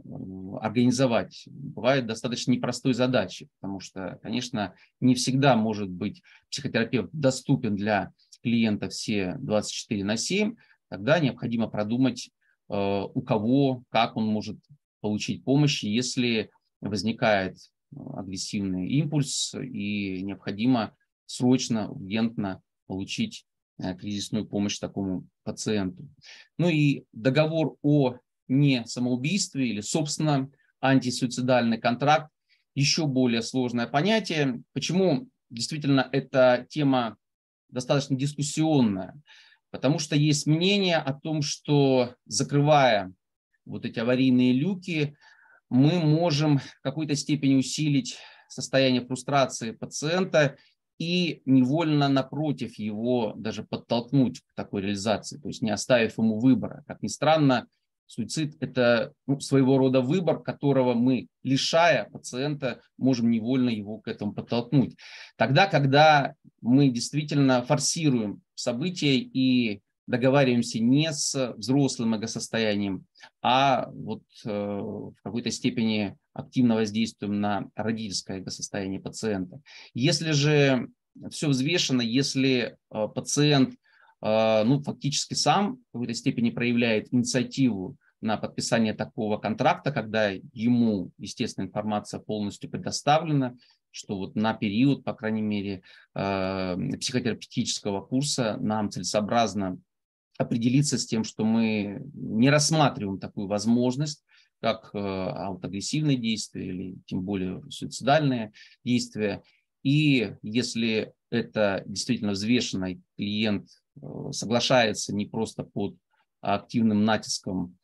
организовать? Бывает достаточно непростой задачей, потому что, конечно, не всегда может быть психотерапевт доступен для клиента все 24 на 7, тогда необходимо продумать, э, у кого, как он может получить помощь, если возникает э, агрессивный импульс и необходимо срочно, ургентно получить э, кризисную помощь такому пациенту. Ну и договор о не самоубийстве или, собственно, антисуицидальный контракт еще более сложное понятие. Почему действительно эта тема достаточно дискуссионная? Потому что есть мнение о том, что закрывая вот эти аварийные люки, мы можем в какой-то степени усилить состояние фрустрации пациента и невольно напротив его даже подтолкнуть к такой реализации, то есть не оставив ему выбора. Как ни странно, суицид – это ну, своего рода выбор, которого мы, лишая пациента, можем невольно его к этому подтолкнуть. Тогда, когда мы действительно форсируем события и договариваемся не с взрослым эго-состоянием, а вот э, в какой-то степени активно воздействуем на родительское эго-состояние пациента. Если же все взвешено, если э, пациент э, ну, фактически сам в какой-то степени проявляет инициативу на подписание такого контракта, когда ему, естественно, информация полностью предоставлена, что вот на период, по крайней мере, э, психотерапевтического курса нам целесообразно определиться с тем, что мы не рассматриваем такую возможность, как э, аутоагрессивные действия или тем более суицидальные действия. И если это действительно взвешенный клиент соглашается не просто под активным натиском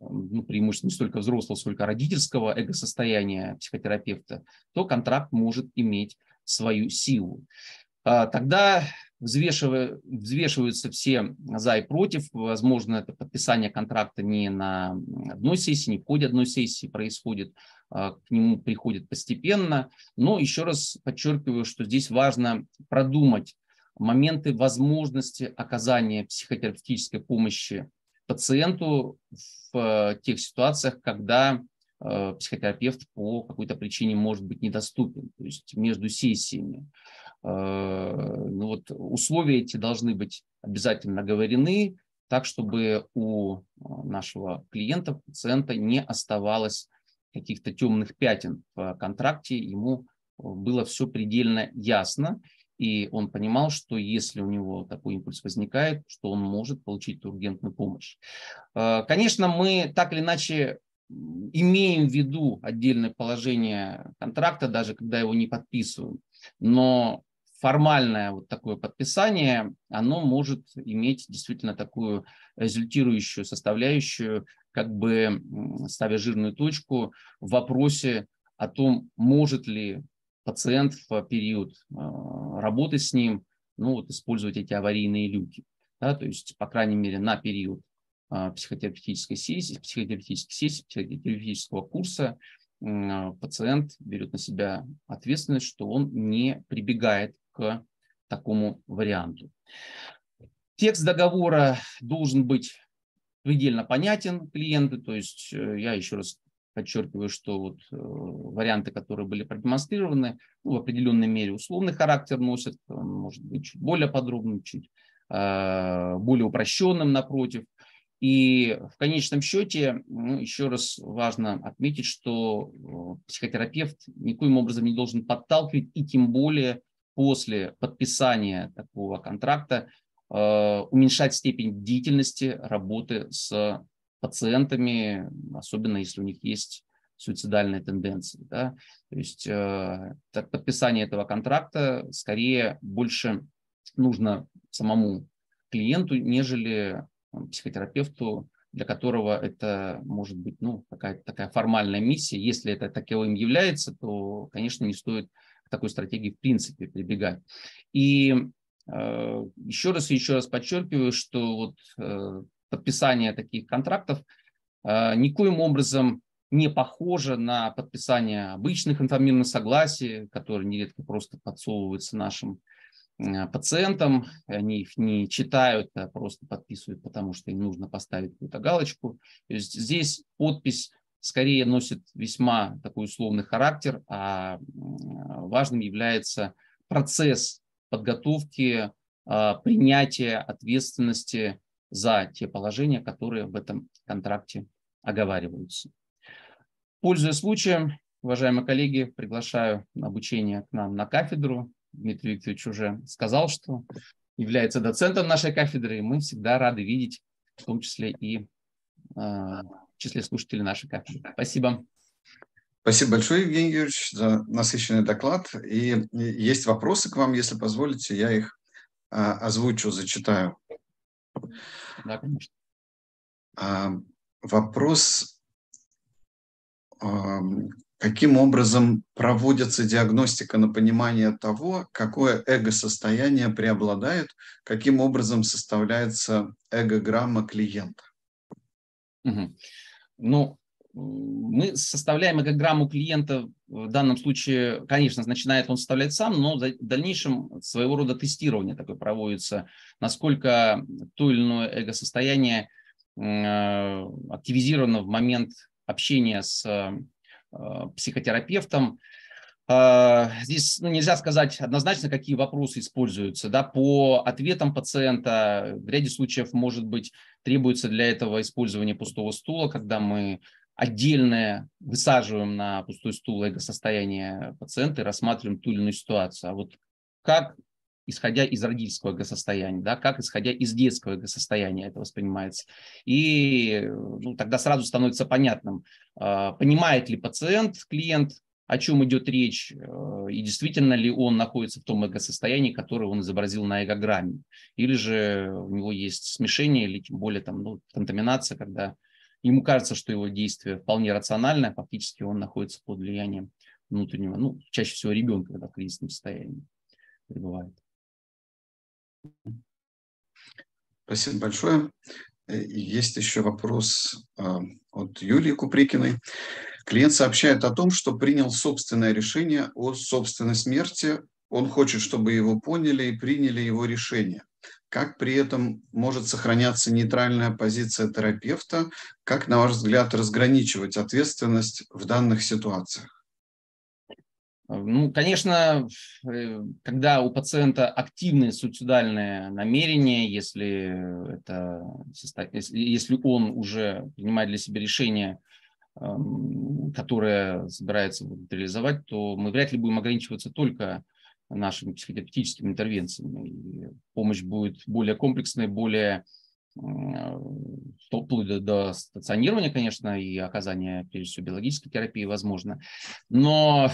ну, преимущественно не столько взрослого, сколько родительского эго-состояния психотерапевта, то контракт может иметь свою силу. А, тогда взвешиваются все за и против. Возможно, это подписание контракта не на одной сессии, не в ходе одной сессии происходит, а, к нему приходит постепенно. Но еще раз подчеркиваю, что здесь важно продумать моменты возможности оказания психотерапевтической помощи пациенту в э, тех ситуациях, когда э, психотерапевт по какой-то причине может быть недоступен, то есть между сессиями. Э, ну вот условия эти должны быть обязательно оговорены, так, чтобы у нашего клиента, пациента не оставалось каких-то темных пятен в контракте, ему было все предельно ясно, и он понимал, что если у него такой импульс возникает, что он может получить ургентную помощь. Э, конечно, мы так или иначе имеем в виду отдельное положение контракта, даже когда его не подписываем, но формальное вот такое подписание, оно может иметь действительно такую результирующую составляющую, как бы ставя жирную точку в вопросе о том, может ли пациент в период а, работы с ним, ну, вот использовать эти аварийные люки. Да, то есть, по крайней мере, на период а, психотерапевтической сессии, психотерапевтической сессии, психотерапевтического курса пациент берет на себя ответственность, что он не прибегает такому варианту. Текст договора должен быть предельно понятен клиенту, то есть э, я еще раз подчеркиваю, что вот э, варианты, которые были продемонстрированы, ну, в определенной мере условный характер носят, может быть чуть более подробным, чуть э, более упрощенным напротив. И в конечном счете, ну, еще раз важно отметить, что психотерапевт никоим образом не должен подталкивать, и тем более после подписания такого контракта уменьшать степень деятельности работы с пациентами, особенно если у них есть суицидальные тенденции. Да? То есть э, подписание этого контракта скорее больше нужно самому клиенту, нежели э, психотерапевту, для которого это может быть ну, какая-то такая формальная миссия. Если это таковым является, то, конечно, не стоит такой стратегии в принципе прибегать. И э, еще раз и еще раз подчеркиваю, что вот э, подписание таких контрактов э, никоим образом не похоже на подписание обычных информированных согласий, которые нередко просто подсовываются нашим э, пациентам. Они их не читают, а просто подписывают, потому что им нужно поставить какую-то галочку. То есть здесь подпись скорее носит весьма такой условный характер, а важным является процесс подготовки, э, принятия ответственности за те положения, которые в этом контракте оговариваются. Пользуясь случаем, уважаемые коллеги, приглашаю на обучение к нам на кафедру. Дмитрий Викторович уже сказал, что является доцентом нашей кафедры, и мы всегда рады видеть, в том числе и в числе слушателей нашей кафедры. Спасибо. Спасибо большое, Евгений Юрьевич, за насыщенный доклад. И есть вопросы к вам, если позволите, я их а, озвучу, зачитаю. Да, конечно. А, вопрос, а, каким образом проводится диагностика на понимание того, какое эго-состояние преобладает, каким образом составляется эго-грамма клиента? Угу. Ну, мы составляем эгограмму клиента в данном случае, конечно, начинает он составлять сам, но в дальнейшем своего рода тестирование такое проводится, насколько то или иное эго-состояние активизировано в момент общения с э, психотерапевтом. Э, здесь ну, нельзя сказать однозначно, какие вопросы используются. Да? По ответам пациента в ряде случаев, может быть, требуется для этого использование пустого стула, когда мы отдельное высаживаем на пустой стул эго-состояние пациента и рассматриваем ту или иную ситуацию. А вот как, исходя из родительского эго-состояния, да, как, исходя из детского эго-состояния это воспринимается. И ну, тогда сразу становится понятным, э, понимает ли пациент, клиент, о чем идет речь, и действительно ли он находится в том эго-состоянии, которое он изобразил на эгограмме, или же у него есть смешение, или тем более там, ну, контаминация, когда ему кажется, что его действие вполне рациональное, а фактически он находится под влиянием внутреннего, ну, чаще всего ребенка, когда в кризисном состоянии пребывает. Спасибо большое. Э, есть еще вопрос а, от Юлии Куприкиной. Клиент сообщает о том, что принял собственное решение о собственной смерти. Он хочет, чтобы его поняли и приняли его решение. Как при этом может сохраняться нейтральная позиция терапевта? Как, на ваш взгляд, разграничивать ответственность в данных ситуациях? Ну, конечно, э, когда у пациента активное суицидальное намерение, если, это, если он уже принимает для себя решение, которое собирается реализовать, то мы вряд ли будем ограничиваться только нашими психотерапевтическими интервенциями. И помощь будет более комплексной, более вплоть до, до стационирования, конечно, и оказания, прежде всего, биологической терапии возможно. Но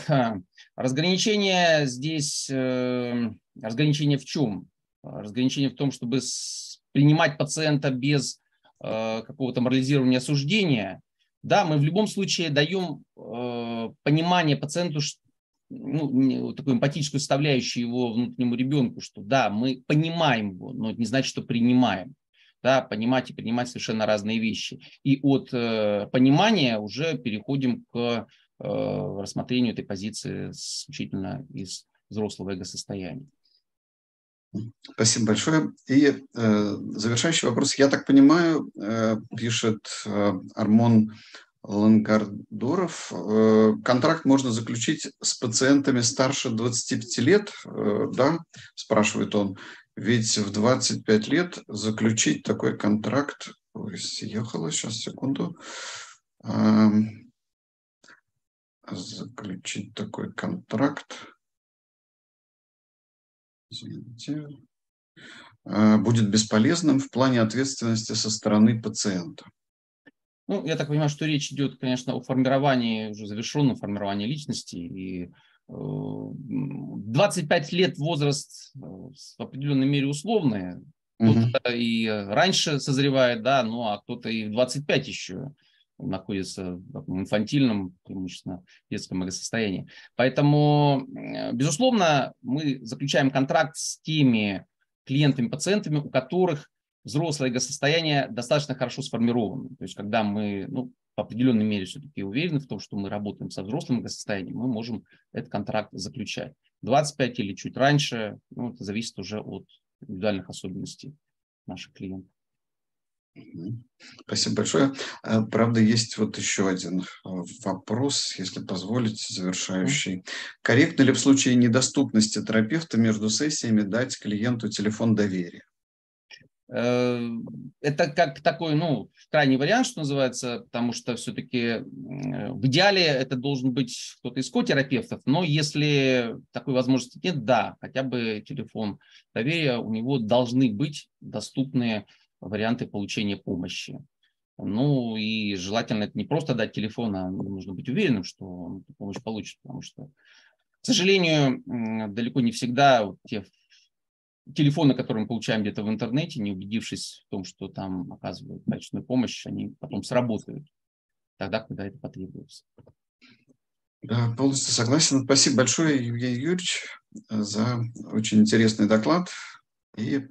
разграничение здесь, э, разграничение в чем? Разграничение в том, чтобы принимать пациента без э, какого-то морализирования осуждения. Да, мы в любом случае даем э, понимание пациенту, ну, такую эмпатическую составляющую его внутреннему ребенку, что да, мы понимаем его, но это не значит, что принимаем да, понимать и принимать совершенно разные вещи. И от э, понимания уже переходим к э, рассмотрению этой позиции исключительно из взрослого эго-состояния. Спасибо большое. И э, завершающий вопрос. Я так понимаю, э, пишет э, Армон Лангардуров, э, контракт можно заключить с пациентами старше 25 лет, э, да, спрашивает он, ведь в 25 лет заключить такой контракт... Ой, съехала, сейчас, секунду. Заключить такой контракт... Извините. А, будет бесполезным в плане ответственности со стороны пациента. Ну, я так понимаю, что речь идет, конечно, о формировании, уже завершенном формировании личности, и 25 лет возраст э, в определенной мере условный. Кто-то угу. и раньше созревает, да, ну а кто-то и в 25 еще находится в инфантильном, преимущественно детском состоянии. Поэтому, безусловно, мы заключаем контракт с теми клиентами, пациентами, у которых взрослое эго-состояние достаточно хорошо сформировано. То есть, когда мы ну, в определенной мере все-таки уверены в том, что мы работаем со взрослым эго-состоянием, мы можем этот контракт заключать. 25 или чуть раньше, ну, это зависит уже от индивидуальных особенностей наших клиентов. Спасибо большое. А, правда, есть вот еще один а, вопрос, если позволите, завершающий. Корректно ли в случае недоступности терапевта между сессиями дать клиенту телефон доверия? Э, это как такой, ну, крайний вариант, что называется, потому что все-таки в идеале это должен быть кто-то из котерапевтов, но если такой возможности нет, да, хотя бы телефон доверия, у него должны быть доступные варианты получения помощи. Ну и желательно это не просто дать телефон, а нужно быть уверенным, что он эту помощь получит, потому что, к сожалению, далеко не всегда те телефоны, которые мы получаем где-то в интернете, не убедившись в том, что там оказывают качественную помощь, они потом сработают тогда, когда это потребуется. Да, полностью согласен. Спасибо большое, Евгений Юрьевич, за очень интересный доклад. И,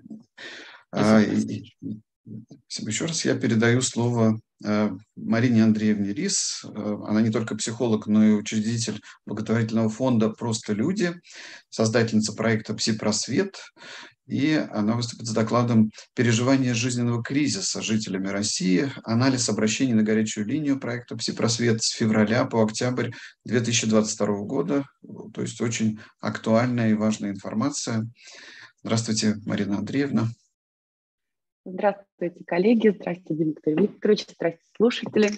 Спасибо еще раз. Я передаю слово э, Марине Андреевне Рис. Э, она не только психолог, но и учредитель благотворительного фонда «Просто люди», создательница проекта «Пси-просвет». И она выступит с докладом «Переживание жизненного кризиса жителями России. Анализ обращений на горячую линию проекта «Пси-просвет» с февраля по октябрь 2022 года». То есть очень актуальная и важная информация. Здравствуйте, Марина Андреевна. Здравствуйте, коллеги, здравствуйте, Дмитрий Викторович, здравствуйте, слушатели.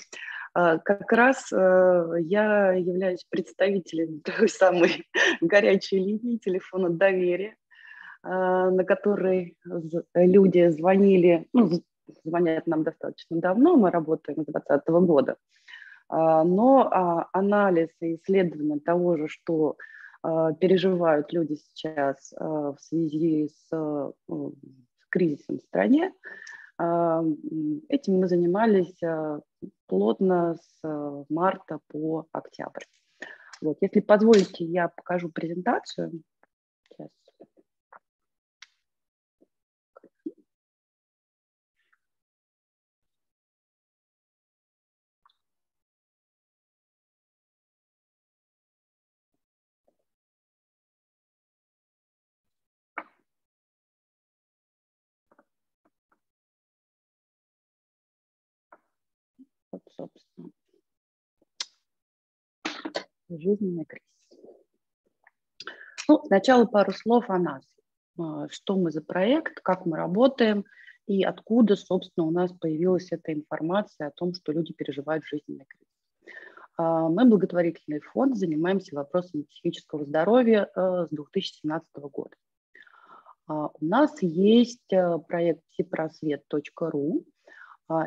А, как раз э, я являюсь представителем той самой горячей линии телефона доверия, а, на которой люди звонили, ну, звонят нам достаточно давно, мы работаем с 2020 года. Но анализ и исследование того же, что переживают люди сейчас в связи с, с кризисом в стране, Этим мы занимались плотно с марта по октябрь. Вот. Если позволите, я покажу презентацию. Собственно, жизненный кризис. Ну, сначала пару слов о нас. А, что мы за проект, как мы работаем и откуда, собственно, у нас появилась эта информация о том, что люди переживают жизненный кризис. А, мы благотворительный фонд, занимаемся вопросами психического здоровья э, с 2017 года. А, у нас есть проект псипросвет.ру, а,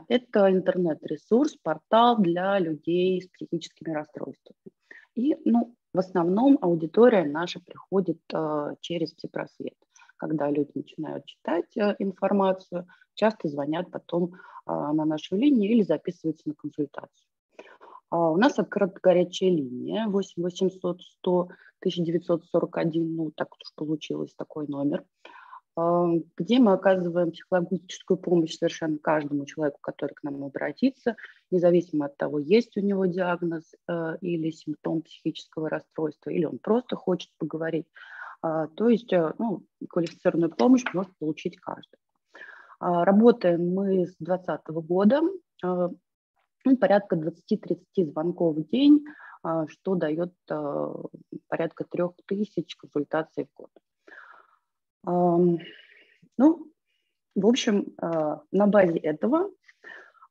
это интернет-ресурс, портал для людей с психическими расстройствами. И ну, в основном аудитория наша приходит uh, через псипросвет. Когда люди начинают читать uh, информацию, часто звонят потом uh, на нашу линию или записываются на консультацию. У нас открыта горячая линия 8 800 100 1941, ну так уж получилось такой номер. А, где мы оказываем психологическую помощь совершенно каждому человеку, который к нам обратится, независимо от того, есть у него диагноз э, или симптом психического расстройства, или он просто хочет поговорить. А, то есть э, ну, квалифицированную помощь может получить каждый. А, работаем мы с 2020 года, ну, порядка 20-30 звонков в день, что дает э, порядка 3000 консультаций в год. Ну, в общем, а, на базе этого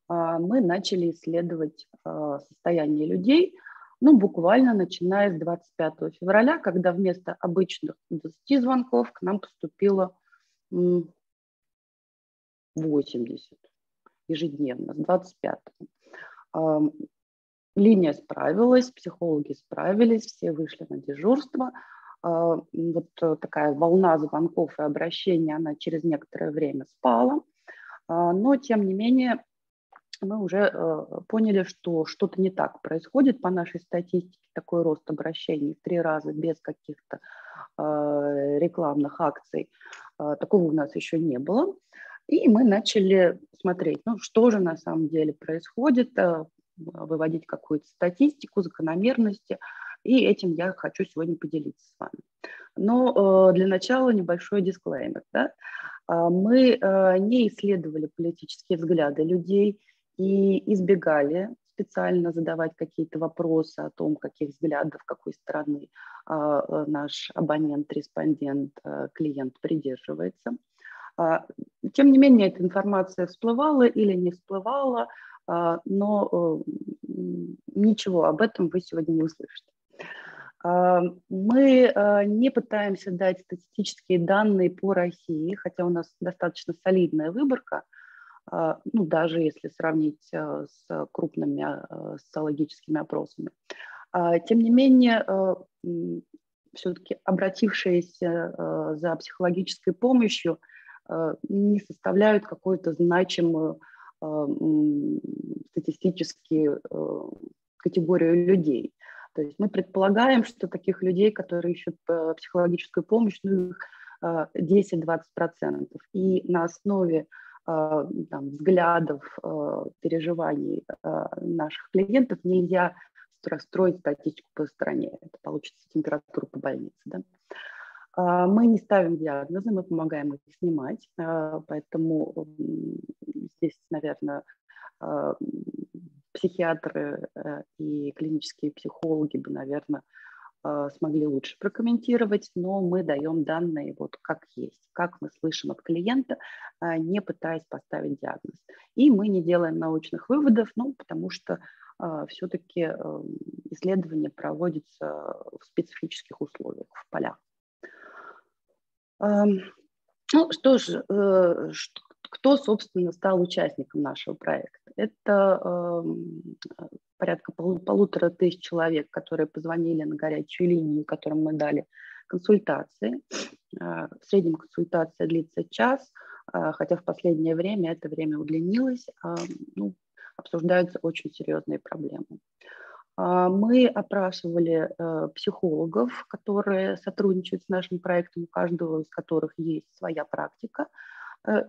а, мы начали исследовать а, состояние людей, ну, буквально начиная с 25 февраля, когда вместо обычных 20 звонков к нам поступило 80 ежедневно, с 25. Линия справилась, психологи справились, все вышли на дежурство – вот э, такая волна звонков и обращений, она через некоторое время спала, а, но тем не менее мы уже э, поняли, что что-то не так происходит. По нашей статистике, такой рост обращений в три раза без каких-то а, рекламных акций, такого у нас еще не было. И мы начали смотреть, ну, что же на самом деле происходит, э, выводить какую-то статистику, закономерности, и этим я хочу сегодня поделиться с вами. Но э, для начала небольшой дисклеймер. Да? А, мы э, не исследовали политические взгляды людей и избегали специально задавать какие-то вопросы о том, каких взглядов, какой страны а, э, наш абонент, респондент, клиент придерживается. А, тем не менее, эта информация всплывала или не всплывала, но ничего об этом вы сегодня не услышите. А, мы а, не пытаемся дать статистические данные по России, хотя у нас достаточно солидная выборка, а, ну, даже если сравнить с крупными социологическими опросами. Тем не менее, все-таки обратившиеся за психологической помощью не составляют какую-то значимую статистическую категорию людей. То есть мы предполагаем, что таких людей, которые ищут э, психологическую помощь, ну, их 10-20%. Э, И на основе э, там, взглядов, переживаний наших клиентов нельзя строить статистику по стране. Это получится температура по больнице. Да? Мы не ставим диагнозы, мы помогаем их снимать, поэтому здесь, наверное, психиатры э, и клинические психологи бы, наверное, э, смогли лучше прокомментировать, но мы даем данные вот как есть, как мы слышим от клиента, э, не пытаясь поставить диагноз. И мы не делаем научных выводов, ну, потому что все-таки исследования проводятся в специфических условиях, в полях. Эм, ну что ж, кто, собственно, стал участником нашего проекта? Это э, порядка пол, полутора тысяч человек, которые позвонили на горячую линию, которым мы дали консультации. В среднем консультация длится час, хотя в последнее время это время удлинилось. Ну, обсуждаются очень серьезные проблемы. Мы опрашивали психологов, которые сотрудничают с нашим проектом, у каждого из которых есть своя практика,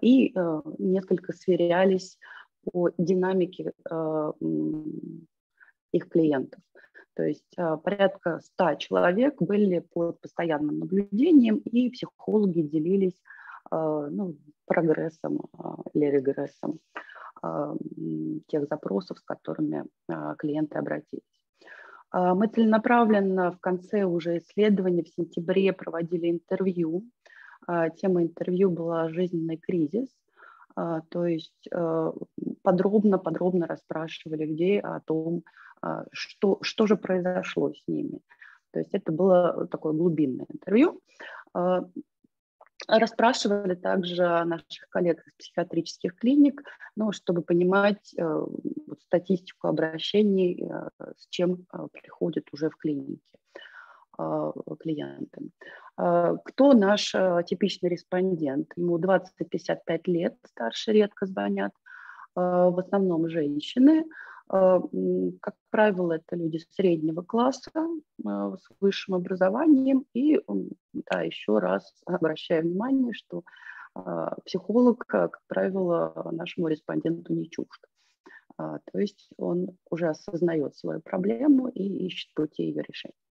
и несколько сверялись по динамике э, их клиентов. То есть э, порядка 100 человек были под постоянным наблюдением, и психологи делились э, ну, прогрессом или регрессом тех запросов, с которыми клиенты обратились. Мы целенаправленно в конце уже исследования в сентябре проводили интервью. Тема интервью была «Жизненный кризис», а, то есть подробно-подробно э, расспрашивали людей о том, а, что, что же произошло с ними. То есть это было такое глубинное интервью. А, расспрашивали также наших коллег из психиатрических клиник, ну, чтобы понимать э, статистику обращений, э, с чем приходят уже в клинике клиенты. А, кто наш а, типичный респондент? Ему 20-55 лет, старше редко звонят, а, в основном женщины. Как правило, это люди среднего класса с высшим образованием. И да, еще раз обращаю внимание, что психолог, как правило, нашему респонденту не чужд. То есть он уже осознает свою проблему и ищет пути ее решения.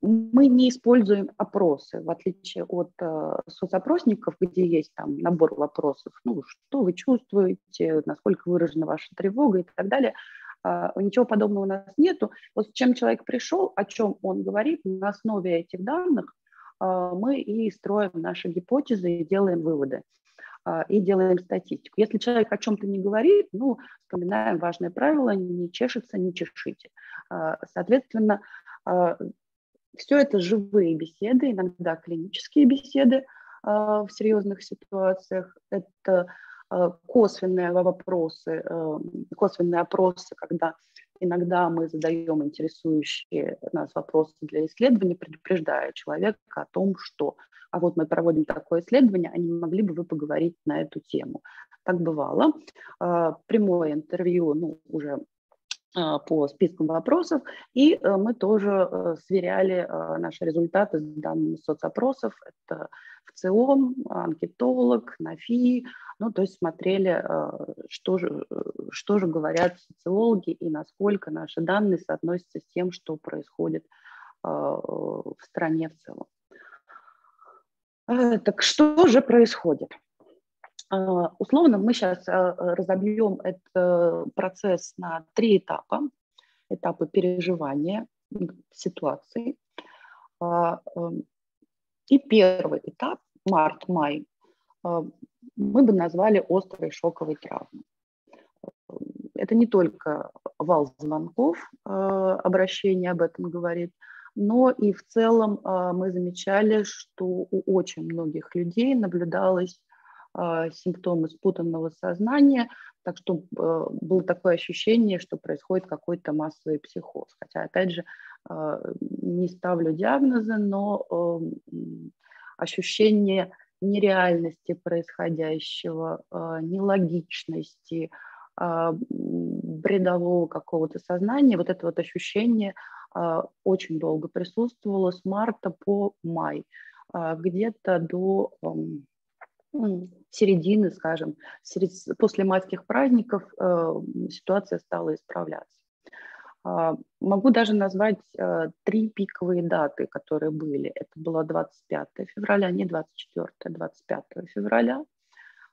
Мы не используем опросы, в отличие от э, соцопросников, где есть там набор вопросов, ну, что вы чувствуете, насколько выражена ваша тревога и так далее. Э, ничего подобного у нас нету. Вот с чем человек пришел, о чем он говорит, на основе этих данных э, мы и строим наши гипотезы и делаем выводы э, и делаем статистику. Если человек о чем-то не говорит, ну, вспоминаем важное правило, не чешется, не чешите. Э, соответственно, все это живые беседы, иногда клинические беседы а, в серьезных ситуациях. Это а, косвенные вопросы, а, косвенные опросы, когда иногда мы задаем интересующие нас вопросы для исследования, предупреждая человека о том, что а вот мы проводим такое исследование, а могли бы вы поговорить на эту тему. Так бывало. Прямое интервью, ну, уже а, по спискам вопросов, и э, мы тоже э, сверяли э, наши результаты с данными соцопросов. Это ВЦИОМ, анкетолог, НАФИ, ну, то есть смотрели, что же, что же говорят социологи и насколько наши данные соотносятся с тем, что происходит в стране в целом. Так что же происходит? А, условно мы сейчас а, разобьем этот процесс на три этапа. Этапы переживания ситуации. А, эм, и первый этап, март-май, мы бы назвали острой шоковой травмой. Это не только вал звонков, обращение об этом говорит, но и в целом мы замечали, что у очень многих людей наблюдалось а, симптомы спутанного сознания, так что э, было такое ощущение, что происходит какой-то массовый психоз. Хотя, опять же, а, не ставлю диагнозы, но эм, ощущение нереальности происходящего, а, нелогичности, бредового какого-то сознания, вот это вот ощущение очень долго присутствовало с марта по май, где-то до эм, середины, скажем, после майских праздников э, ситуация стала исправляться. А, могу даже назвать э, три пиковые даты, которые были. Это было 25 февраля, не 24, 25 февраля.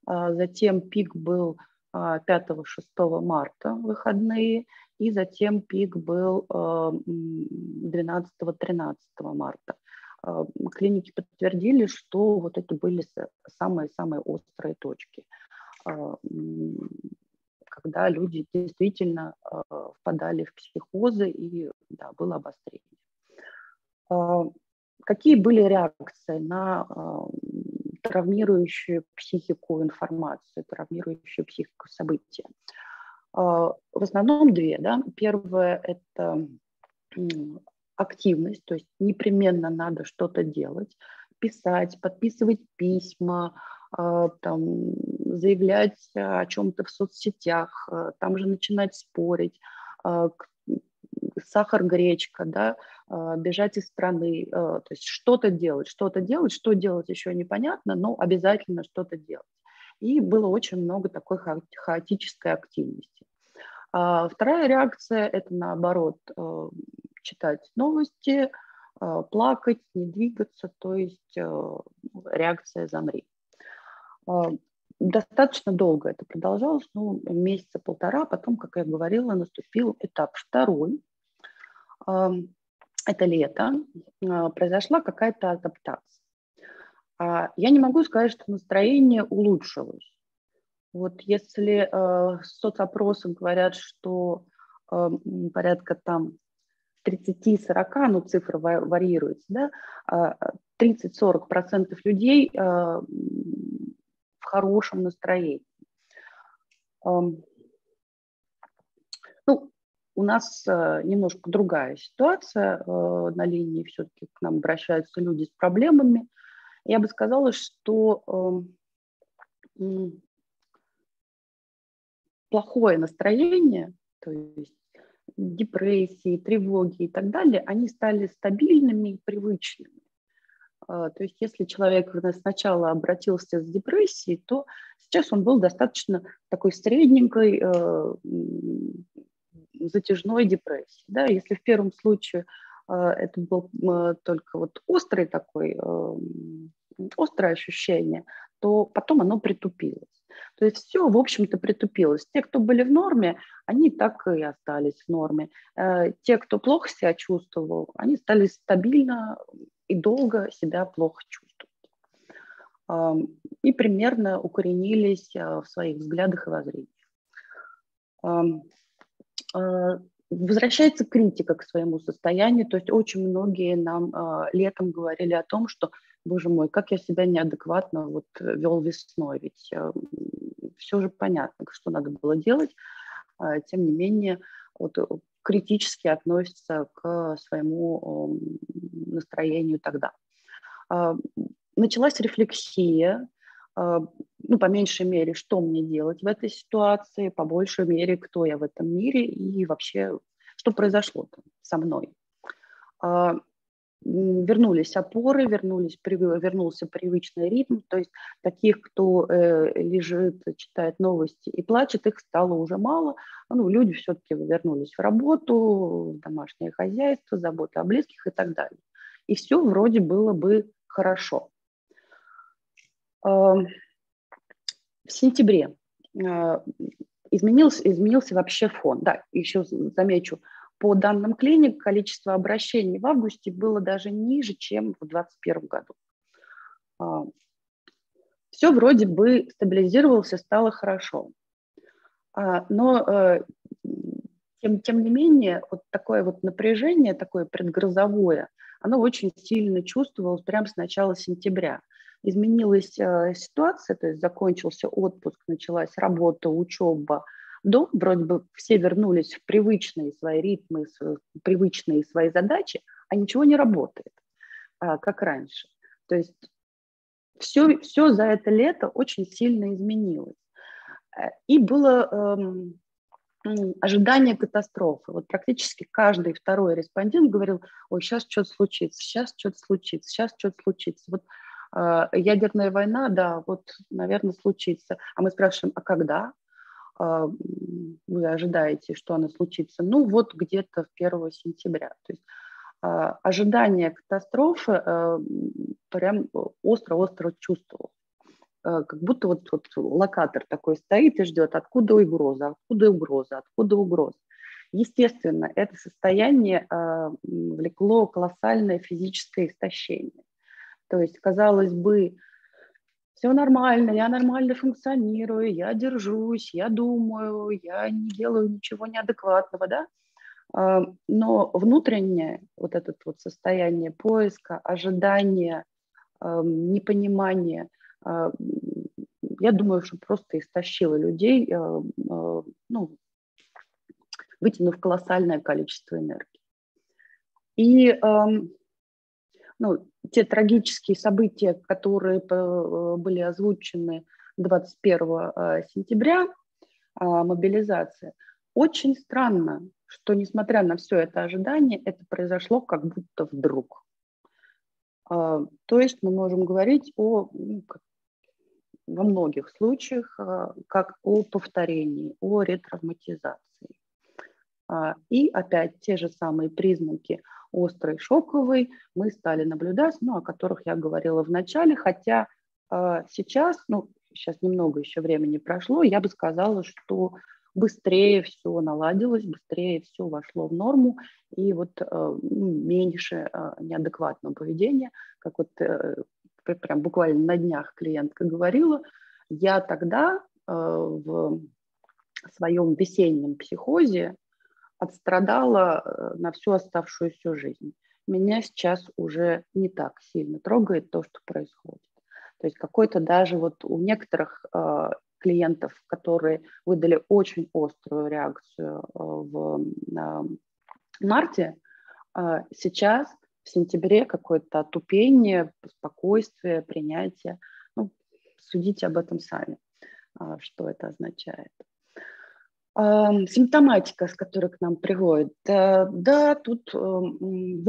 А, затем пик был 5-6 а, марта, выходные, и затем пик был 12-13 марта. А, клиники подтвердили, что вот это были самые-самые острые точки, а, когда люди действительно а, впадали в психозы и да, было обострение. Какие были реакции на травмирующую психику информацию, травмирующую психику события? В основном две. Да? Первое – это активность, то есть непременно надо что-то делать, писать, подписывать письма, там, заявлять о чем-то в соцсетях, там же начинать спорить, сахар, гречка, да, а, бежать из страны, а, то есть что-то делать, что-то делать, что делать еще непонятно, но обязательно что-то делать. И было очень много такой хаотической активности. А, вторая реакция – это наоборот читать новости, плакать, не двигаться, то есть реакция «замри». Достаточно долго это продолжалось, ну, месяца полтора, потом, как я говорила, наступил этап второй, это лето, а, произошла какая-то адаптация. А, я не могу сказать, что настроение улучшилось. Вот если э, соцопросы говорят, что э, порядка там 30-40, ну цифра варьируется, да, 30-40% людей э, в хорошем настроении. Ну, у нас э, немножко другая ситуация на линии, все-таки к нам обращаются люди с проблемами. Я бы сказала, что плохое настроение, то есть депрессии, тревоги и так далее, они стали стабильными и привычными. Э, то есть если человек сначала обратился с депрессией, то сейчас он был достаточно такой средненькой, затяжной депрессии. Да? Если в первом случае э, это был э, только вот острый такой, эм, острое ощущение, то потом оно притупилось. То есть все, в общем-то, притупилось. Те, кто были в норме, они так и остались в норме. Э, те, кто плохо себя чувствовал, они стали стабильно и долго себя плохо чувствовать. И примерно укоренились в своих взглядах и воззрениях. А, возвращается критика к своему состоянию, то есть очень многие нам э, летом говорили о том, что, боже мой, как я себя неадекватно вот вел весной, ведь э, все же понятно, что надо было делать, э, тем не менее вот, критически относится к своему э, настроению тогда. Э, началась рефлексия, а, ну, по меньшей мере, что мне делать в этой ситуации, по большей мере, кто я в этом мире и вообще, что произошло со мной. Вернулись опоры, вернулись, вернулся привычный ритм, то есть таких, кто э, лежит, читает новости и плачет, их стало уже мало. Ну, люди все-таки вернулись в работу, в домашнее хозяйство, забота о близких и так далее. И все вроде было бы хорошо. В сентябре а, изменился, изменился вообще фон. Да, еще замечу, по данным клиник, количество обращений в августе было даже ниже, чем в 2021 году. А, Все вроде бы стабилизировалось стало хорошо. А, но э, тем, тем не менее, вот такое вот напряжение, такое предгрозовое, оно очень сильно чувствовалось прямо с начала сентября – изменилась э, ситуация, то есть закончился отпуск, началась работа, учеба, дом, вроде бы все вернулись в привычные свои ритмы, в привычные свои задачи, а ничего не работает, а, как раньше. То есть все, все за это лето очень сильно изменилось. Э, и было эм, ожидание катастрофы. Вот практически каждый второй респондент говорил, ой, сейчас что-то случится, сейчас что-то случится, сейчас что-то случится. Вот а, ядерная война, да, вот, наверное, случится. А мы спрашиваем, а когда? А, вы ожидаете, что она случится? Ну, вот где-то 1 сентября. То есть а, ожидание катастрофы прям остро-остро чувствовал. Как будто вот, вот локатор такой стоит и ждет, откуда угроза, откуда угроза, откуда угроза. Естественно, это состояние влекло колоссальное физическое истощение. То есть, казалось бы, все нормально, я нормально функционирую, я держусь, я думаю, я не делаю ничего неадекватного, да? А, но внутреннее вот это вот состояние поиска, ожидания, непонимания, а, я думаю, что просто истощило людей ну, вытянув колоссальное количество энергии. И ну, те трагические события, которые э, были озвучены 21 э, сентября, а, мобилизация, очень странно, что несмотря на все это ожидание, это произошло как будто вдруг. А, то есть мы можем говорить о, ну, во многих случаях а, как о повторении, о ретравматизации. И опять те же самые признаки – острой, шоковой мы стали наблюдать, ну, о которых я говорила в начале, хотя э, сейчас, ну, сейчас немного еще времени прошло, я бы сказала, что быстрее все наладилось, быстрее все вошло в норму, и вот э, меньше э, неадекватного поведения, как вот э, прям буквально на днях клиентка говорила, я тогда э, в своем весеннем психозе отстрадала э, на всю оставшуюся жизнь. Меня сейчас уже не так сильно трогает то, что происходит. То есть какой-то даже вот у некоторых э, клиентов, которые выдали очень острую реакцию э, в э, марте, э, сейчас в сентябре какое-то отупение, спокойствие, принятие. Ну, судите об этом сами, э, что это означает. Симптоматика, с которой к нам приходит. Да, да тут 80%,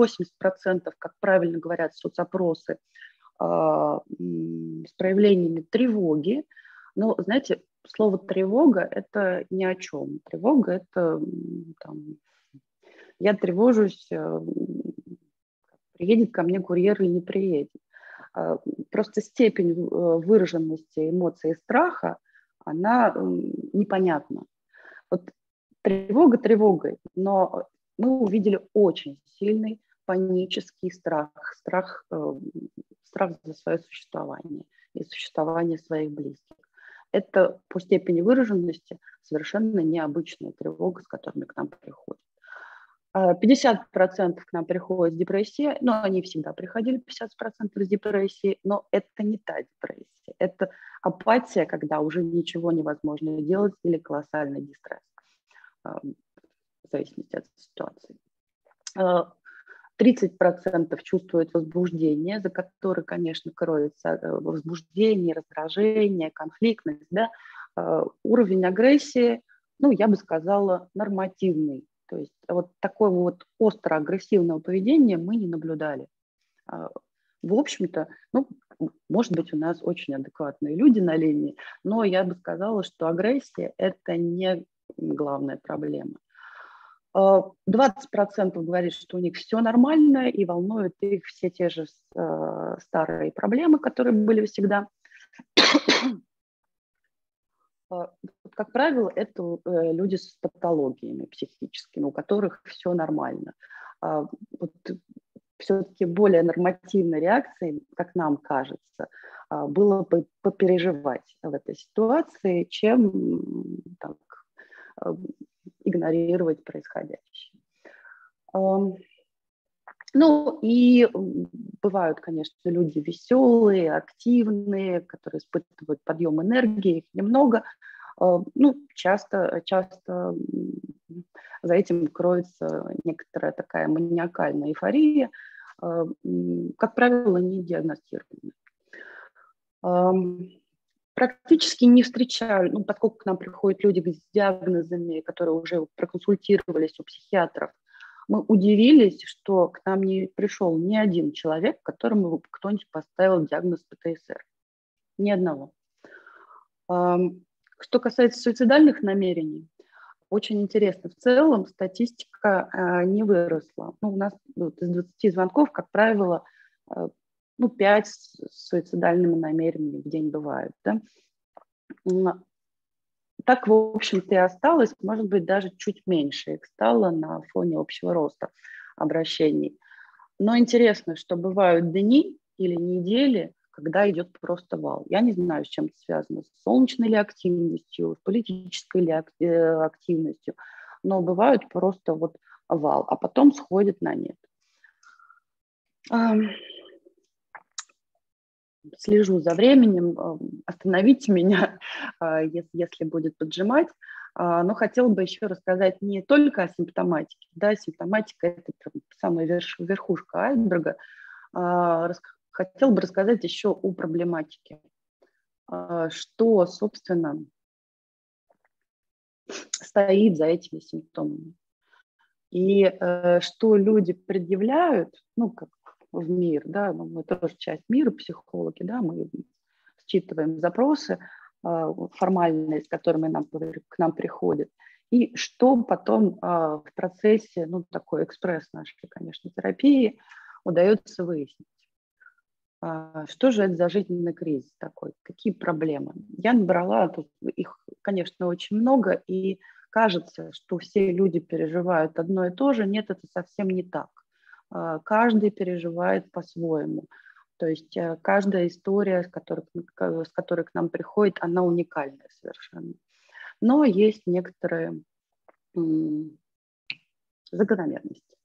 эм, как правильно говорят соцопросы, а, с проявлениями тревоги. Но, знаете, слово тревога – это ни о чем. Тревога – это там, я тревожусь, э, приедет ко мне курьер или не приедет. А, просто степень э, выраженности эмоций и страха, она непонятна. Тревога тревогой, но мы увидели очень сильный панический страх, страх, э, страх за свое существование и существование своих близких. Это по степени выраженности совершенно необычная тревога, с которыми к нам приходят. 50% а, к нам приходит депрессией, но они всегда приходили, 50% с депрессией, но это не та депрессия, это апатия, когда уже ничего невозможно делать или колоссальный дистресс, в зависимости от ситуации. 30% а, чувствуют возбуждение, за которое, конечно, кроется э, возбуждение, раздражение, конфликтность. Да? Уровень агрессии, ну, я бы сказала, нормативный то есть вот такого вот остро-агрессивного поведения мы не наблюдали. А, в общем-то, ну, может быть, у нас очень адекватные люди на линии, но я бы сказала, что агрессия – это не главная проблема. 20% а, говорит, что у них все нормально и волнуют их все те же а, старые проблемы, которые были всегда. А, как правило, это э, люди с патологиями психическими, у которых все нормально. Вот все-таки более нормативной реакцией, как нам кажется, было бы попереживать в этой ситуации, чем так, игнорировать происходящее. Ну и бывают, конечно, люди веселые, активные, которые испытывают подъем энергии, их немного. Ну, часто, часто за этим кроется некоторая такая маниакальная эйфория, как правило, не диагностированная. Практически не встречаю, ну, поскольку к нам приходят люди с диагнозами, которые уже проконсультировались у психиатров, мы удивились, что к нам не пришел ни один человек, которому кто-нибудь поставил диагноз ПТСР. Ни одного. Что касается суицидальных намерений, очень интересно. В целом статистика а, не выросла. Ну, у нас вот, из 20 звонков, как правило, а, ну, 5 с суицидальными намерениями в день бывают. Да? так, в общем-то, и осталось, может быть, даже чуть меньше их стало на фоне общего роста обращений. Но интересно, что бывают дни или недели, когда идет просто вал. Я не знаю, с чем это связано, с солнечной ли активностью, с политической ли э, активностью, но бывают просто вот вал, а потом сходит на нет слежу за временем, остановите меня, а, если, будет поджимать. А, но хотела бы еще рассказать не только о симптоматике. Да, симптоматика – это самая верхушка айсберга. А, хотела бы рассказать еще о проблематике. Что, собственно, стоит за этими симптомами. И э, что люди предъявляют, ну, как в мир, да, ну, мы тоже часть мира, психологи, да, мы считываем запросы э, формальные, с которыми нам, к нам приходят, и что потом э, в процессе, ну, такой экспресс нашей, конечно, терапии удается выяснить. А, что же это за жизненный кризис такой? Какие проблемы? Я набрала, их, конечно, очень много, и кажется, что все люди переживают одно и то же. Нет, это совсем не так. А, каждый переживает по-своему. То есть э, каждая история, с которой, с которой к нам приходит, она уникальная совершенно. Но есть некоторые закономерности.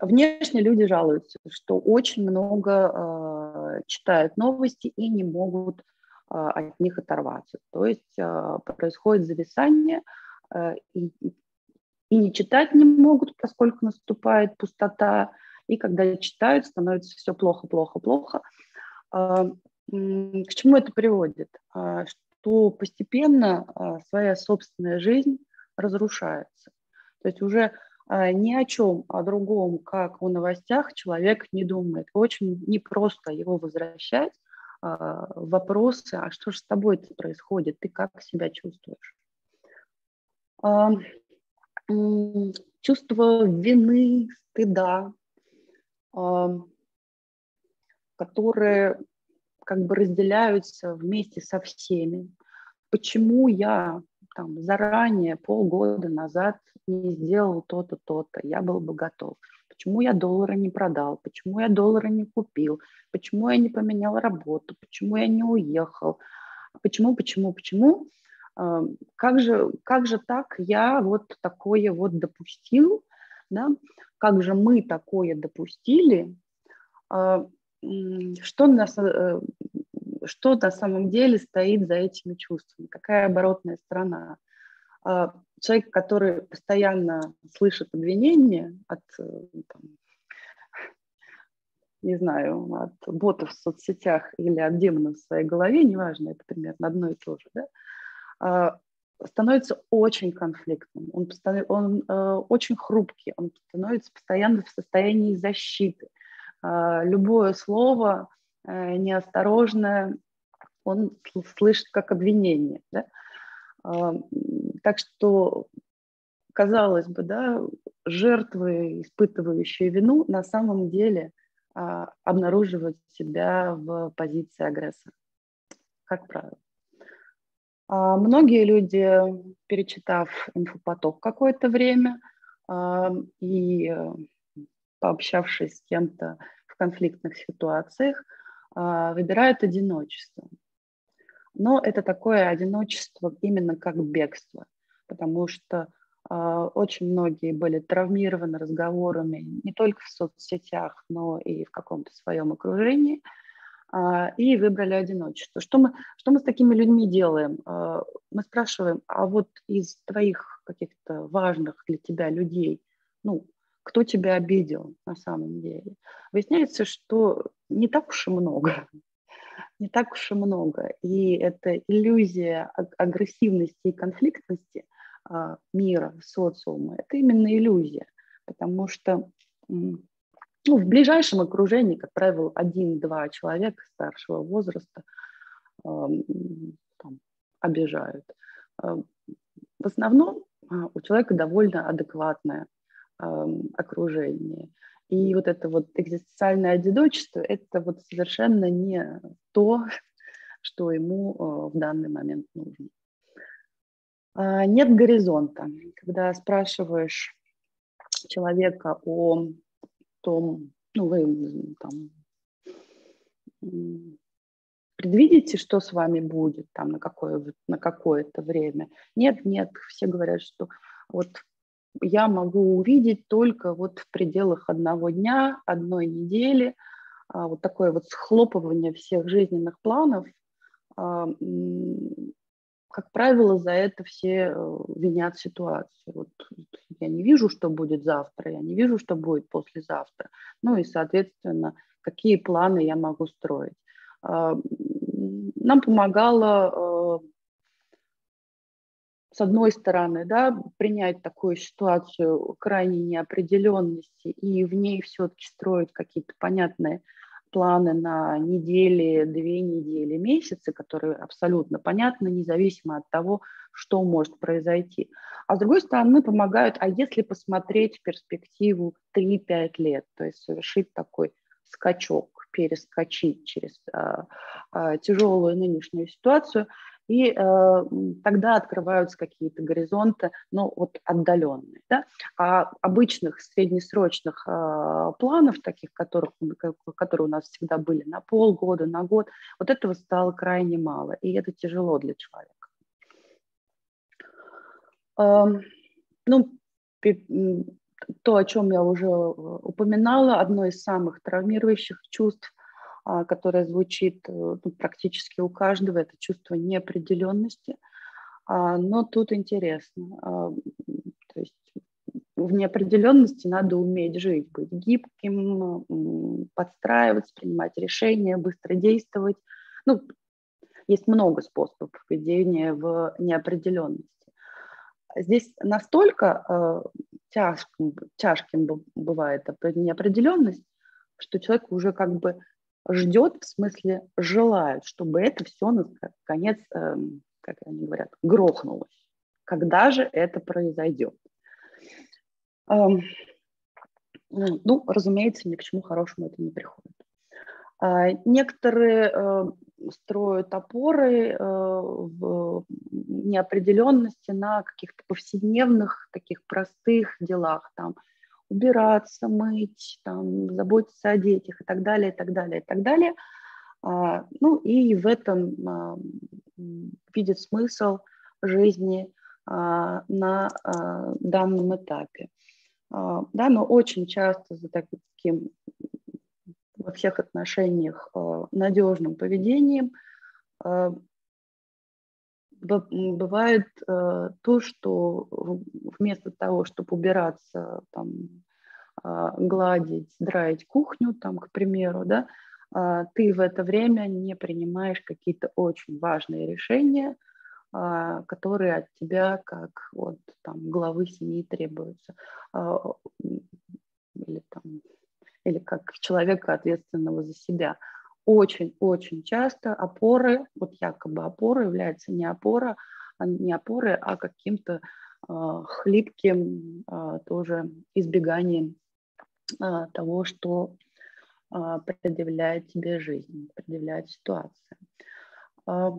Внешне люди жалуются, что очень много э, читают новости и не могут от них оторваться. То есть происходит зависание и, и не читать не могут, поскольку наступает пустота, и когда читают, становится все плохо, плохо, плохо. Э, к чему это приводит? Э, что постепенно э, своя собственная жизнь разрушается. То есть уже а, ни о чем о другом, как о новостях, человек не думает. Очень непросто его возвращать а, вопросы, а что же с тобой -то происходит, ты как себя чувствуешь? А, чувство вины, стыда, которые как бы разделяются вместе со всеми. Почему я там, заранее, полгода назад не сделал то-то, то-то, я был бы готов. Почему я доллара не продал? Почему я доллара не купил? Почему я не поменял работу? Почему я не уехал? Почему, почему, почему? А, как же, как же так я вот такое вот допустил? Да? Как же мы такое допустили? А, что нас, э, что на самом деле стоит за этими чувствами, какая оборотная сторона. Человек, который постоянно слышит обвинения от, э, там, не знаю, от ботов в соцсетях или от демонов в своей голове, неважно, это примерно одно и то же, да, становится очень конфликтным, он, он э, очень хрупкий, он становится постоянно в состоянии защиты. Э, любое слово Э, неосторожное, он слышит как обвинение. Да? А, так что, казалось бы, да, жертвы, испытывающие вину, на самом деле а, обнаруживают себя в позиции агрессора, как правило. А многие люди, перечитав инфопоток какое-то время и э, пообщавшись с кем-то в конфликтных ситуациях, а, выбирают одиночество. Но это такое одиночество именно как бегство, потому что а, очень многие были травмированы разговорами не только в соцсетях, но и в каком-то своем окружении, а, и выбрали одиночество. Что мы, что мы с такими людьми делаем? Мы спрашиваем, а вот из твоих каких-то важных для тебя людей, ну, кто тебя обидел на самом деле. Выясняется, что не так уж и много. Не так уж и много. И эта иллюзия агрессивности и конфликтности а, мира, социума, это именно иллюзия. Потому что ну, в ближайшем окружении, как правило, один-два человека старшего возраста э, там, обижают. Э, в основном э, у человека довольно адекватная окружении. И вот это вот экзистенциальное одиночество – это вот совершенно не то, что ему э, в данный момент нужно. А, нет горизонта. Когда спрашиваешь человека о том, ну вы там предвидите, что с вами будет там на, какое, на какое-то время. Нет, нет, все говорят, что вот я могу увидеть только вот в пределах одного дня, одной недели, а, вот такое вот схлопывание всех жизненных планов, а, как правило, за это все э, винят ситуацию. Вот я не вижу, что будет завтра, я не вижу, что будет послезавтра. Ну и, соответственно, какие планы я могу строить. А, нам помогало, э, с одной стороны, да, принять такую ситуацию крайней неопределенности и в ней все-таки строить какие-то понятные планы на недели, две недели, месяцы, которые абсолютно понятны, независимо от того, что может произойти. А с другой стороны, помогают, а если посмотреть перспективу 3-5 лет, то есть совершить такой скачок, перескочить через а, а, тяжелую нынешнюю ситуацию и э, тогда открываются какие-то горизонты, ну вот отдаленные. Да? А обычных среднесрочных э, планов, таких, которых, которые у нас всегда были на полгода, на год, вот этого стало крайне мало, и это тяжело для человека. Э, ну, то, о чем я уже упоминала, одно из самых травмирующих чувств которое звучит э, ну, практически у каждого, это чувство неопределенности. А, но тут интересно, а, то есть в неопределенности надо уметь жить, быть гибким, подстраиваться, принимать решения, быстро действовать. Ну, есть много способов поведения в неопределенности. Здесь настолько тяжким, тяжким бывает неопределенность, что человек уже как бы ждет, в смысле желает, чтобы это все наконец, эм, как они говорят, грохнулось. Когда же это произойдет? Эм, ну, разумеется, ни к чему хорошему это не приходит. А, некоторые э, строят опоры э, в неопределенности на каких-то повседневных, таких простых делах, там, убираться, мыть, там, заботиться о детях и так далее, и так далее, и так далее. А, ну и в этом а, видит смысл жизни а, на данном этапе. Да, но очень часто за таким во всех отношениях надежным поведением бывает э, то, что вместо того, чтобы убираться, там, э, гладить, драить кухню, там, к примеру, да, э, ты в это время не принимаешь какие-то очень важные решения, э, которые от тебя как вот там главы семьи требуются. Или там или как человека, ответственного за себя очень-очень часто опоры, вот якобы опора является не опора, а не опоры, а каким-то э, хлипким э, тоже избеганием э, того, что э, предъявляет тебе жизнь, предъявляет ситуация. Э,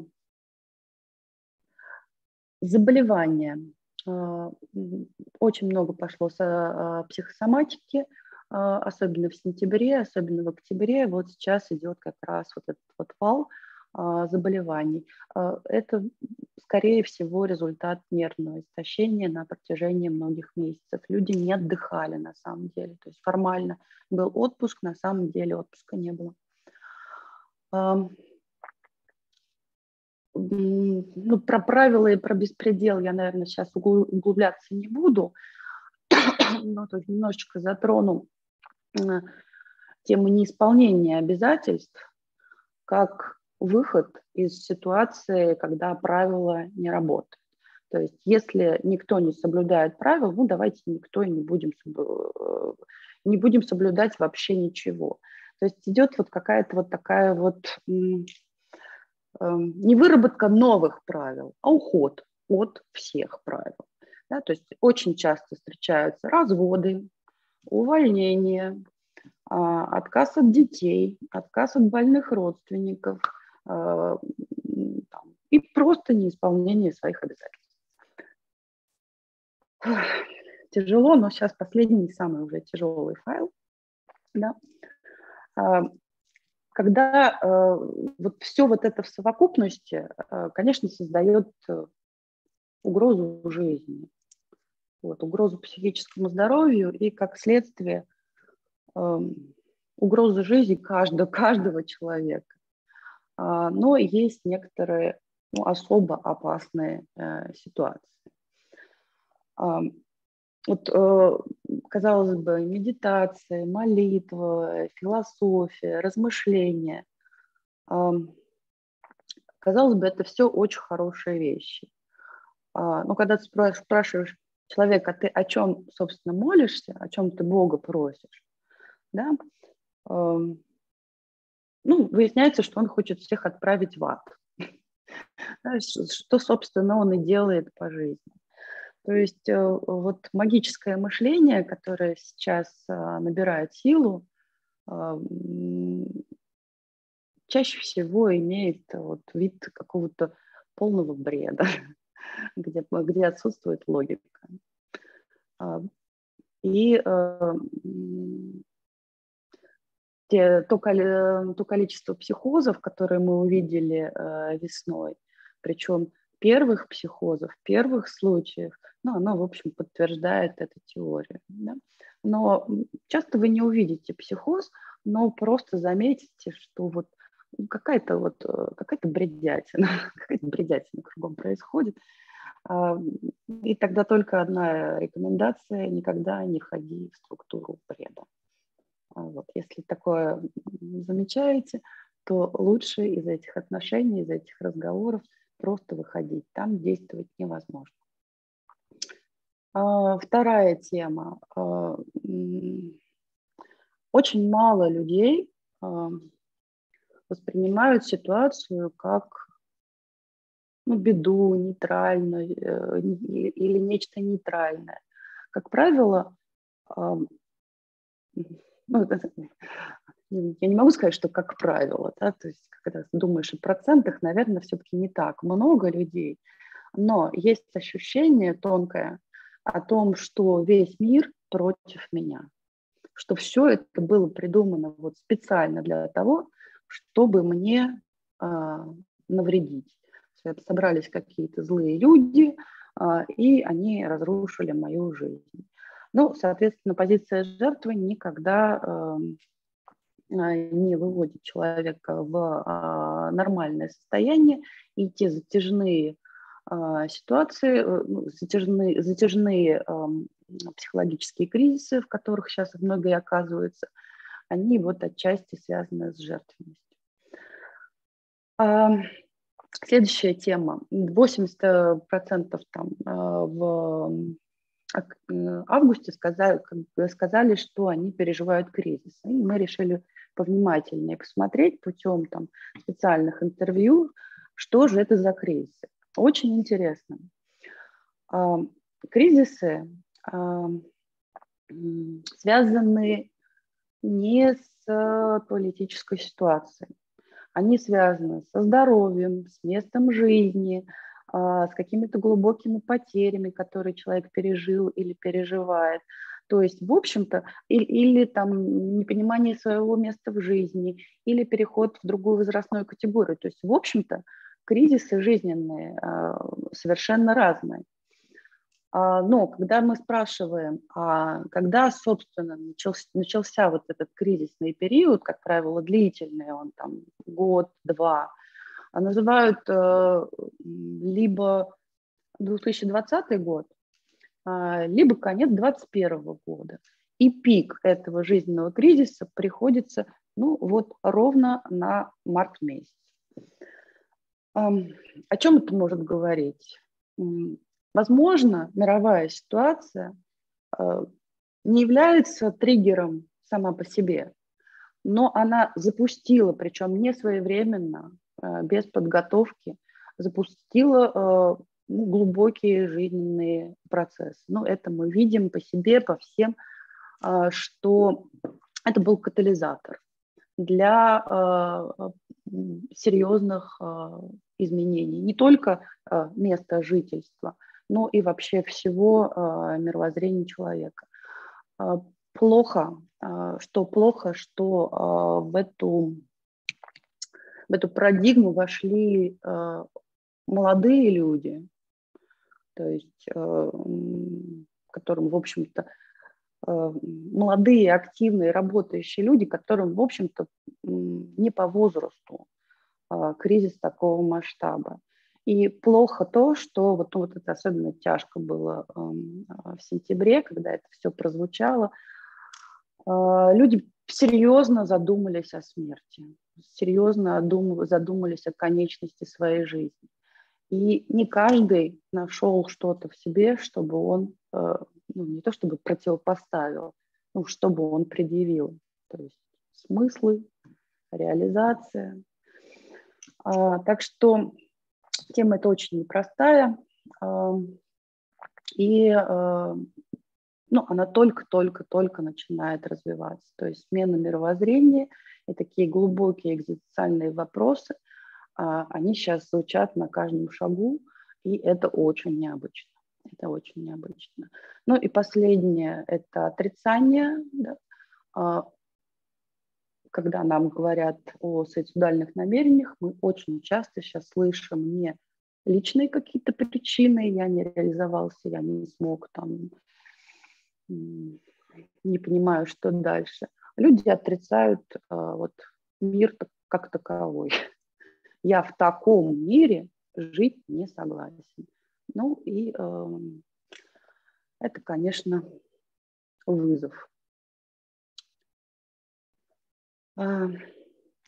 заболевания. Э, очень много пошло с э, психосоматики, особенно в сентябре, особенно в октябре, вот сейчас идет как раз вот этот вот вал а, заболеваний. А, это, скорее всего, результат нервного истощения на протяжении многих месяцев. Люди не отдыхали на самом деле, то есть формально был отпуск, на самом деле отпуска не было. Ну, про правила и про беспредел я, наверное, сейчас углубляться не буду, но тут немножечко затрону тему неисполнения обязательств как выход из ситуации, когда правила не работают. То есть если никто не соблюдает правила, ну давайте никто и не будем, э, не будем соблюдать вообще ничего. То есть идет вот какая-то вот такая вот эм, не выработка новых правил, а уход от всех правил. Да, то есть очень часто встречаются разводы, увольнение, а, отказ от детей, отказ от больных родственников а, и просто неисполнение своих обязательств. Тяжело, но сейчас последний, самый уже тяжелый файл. Да. А, когда вот все вот это в совокупности, конечно, создает угрозу жизни вот, угрозу психическому здоровью и, как следствие, э, угрозу жизни каждого, каждого человека. А, но есть некоторые ну, особо опасные ситуации. Вот, казалось бы, медитация, молитва, философия, размышления. Казалось бы, это все очень хорошие вещи. Но когда ты спрашиваешь человека, ты о чем, собственно, молишься, о чем ты Бога просишь, да, ну, выясняется, что он хочет всех отправить в ад. Что, собственно, он и делает по жизни. То есть э, вот магическое мышление, которое сейчас а, набирает силу, а, чаще всего имеет вот вид какого-то полного бреда, где, где отсутствует логика. А, и э, те, то, то количество психозов, которые мы увидели э, весной, причем первых психозов, первых случаев, ну, оно, в общем, подтверждает эту теорию. Да? Но часто вы не увидите психоз, но просто заметите, что вот какая-то вот э, какая-то бредятина, какая-то бредятина кругом происходит. А, и тогда только одна рекомендация – никогда не входи в структуру бреда. А вот. Если такое замечаете, то лучше из этих отношений, из этих разговоров – просто выходить, там действовать невозможно. А, вторая тема. Очень мало людей воспринимают ситуацию как ну, беду, нейтральную э, или нечто нейтральное. Как правило, ну, я не могу сказать, что как правило, да, то есть когда думаешь о процентах, наверное, все-таки не так много людей, но есть ощущение тонкое о том, что весь мир против меня, что все это было придумано вот специально для того, чтобы мне э, навредить. Собрались какие-то злые люди, э, и они разрушили мою жизнь. Ну, соответственно, позиция жертвы никогда э, а, не выводит человека в а, нормальное состояние, и те затяжные а, ситуации, э, ну, затяжные, затяжные психологические кризисы, в которых сейчас многие оказываются, они вот отчасти связаны с жертвенностью. Следующая тема. 80% там в августе сказали, сказали, что они переживают кризис. И мы решили повнимательнее посмотреть путем там, специальных интервью, что же это за кризисы. Очень интересно. А, кризисы а, связаны не с политической ситуацией. Они связаны со здоровьем, с местом жизни, а, с какими-то глубокими потерями, которые человек пережил или переживает, то есть, в общем-то, или, или там непонимание своего места в жизни, или переход в другую возрастную категорию. То есть, в общем-то, кризисы жизненные э, совершенно разные. А, но когда мы спрашиваем, а когда, собственно, начался, начался вот этот кризисный период, как правило, длительный, он там год-два, а называют э, либо 2020 год, а, либо конец 2021 года. И пик этого жизненного кризиса приходится ну, вот ровно на март месяц. О чем это может говорить? Возможно, мировая ситуация а, не является триггером сама по себе, но она запустила, причем не своевременно, а, без подготовки, запустила ну, глубокие жизненные процессы. Ну, это мы видим по себе, по всем, что это был катализатор для серьезных изменений. Не только места жительства, но и вообще всего мировоззрения человека. Плохо, что плохо, что в эту, в эту парадигму вошли молодые люди, то есть э, которым, в общем-то, э, молодые, активные, работающие люди, которым, в общем-то, не по возрасту а, кризис такого масштаба. И плохо то, что вот, ну, вот это особенно тяжко было э, в сентябре, когда это все прозвучало. Э, люди серьезно задумались о смерти, серьезно задумались о конечности своей жизни. И не каждый нашел что-то в себе, чтобы он, э, ну, не то чтобы противопоставил, ну, чтобы он предъявил. То есть смыслы, реализация. А, так что тема эта очень непростая. А, и а, ну, она только-только-только начинает развиваться. То есть смена мировоззрения и такие глубокие экзистенциальные вопросы, а, они сейчас звучат на каждом шагу, и это очень необычно. Это очень необычно. Ну и последнее – это отрицание. Да? Когда нам говорят о суицидальных намерениях, мы очень часто сейчас слышим не личные какие-то причины, я не реализовался, я не смог там не понимаю, что дальше. Люди отрицают а, вот мир как таковой. Я в таком мире жить не согласен. Ну и э, это, конечно, вызов.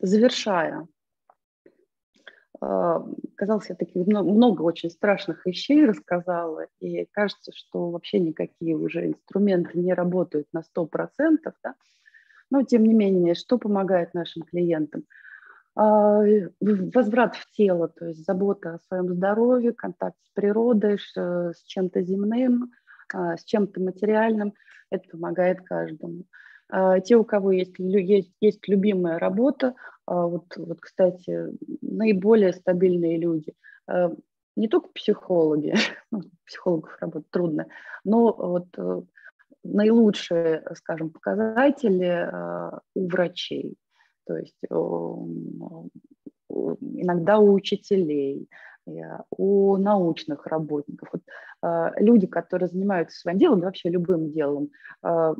Завершая а, казалось, я таких много, очень страшных вещей рассказала, и кажется, что вообще никакие уже инструменты не работают на 100%, да? но тем не менее, что помогает нашим клиентам? А, возврат в тело, то есть забота о своем здоровье, контакт с природой, с чем-то земным, а, с чем-то материальным, это помогает каждому. Те, у кого есть, есть, есть любимая работа, а вот, вот, кстати, наиболее стабильные люди, э, не только психологи, ну, психологов работать трудно, но вот э, наилучшие, скажем, показатели э, у врачей, то есть иногда у учителей, у научных работников. Вот, э, люди, которые занимаются своим делом, вообще любым делом, э,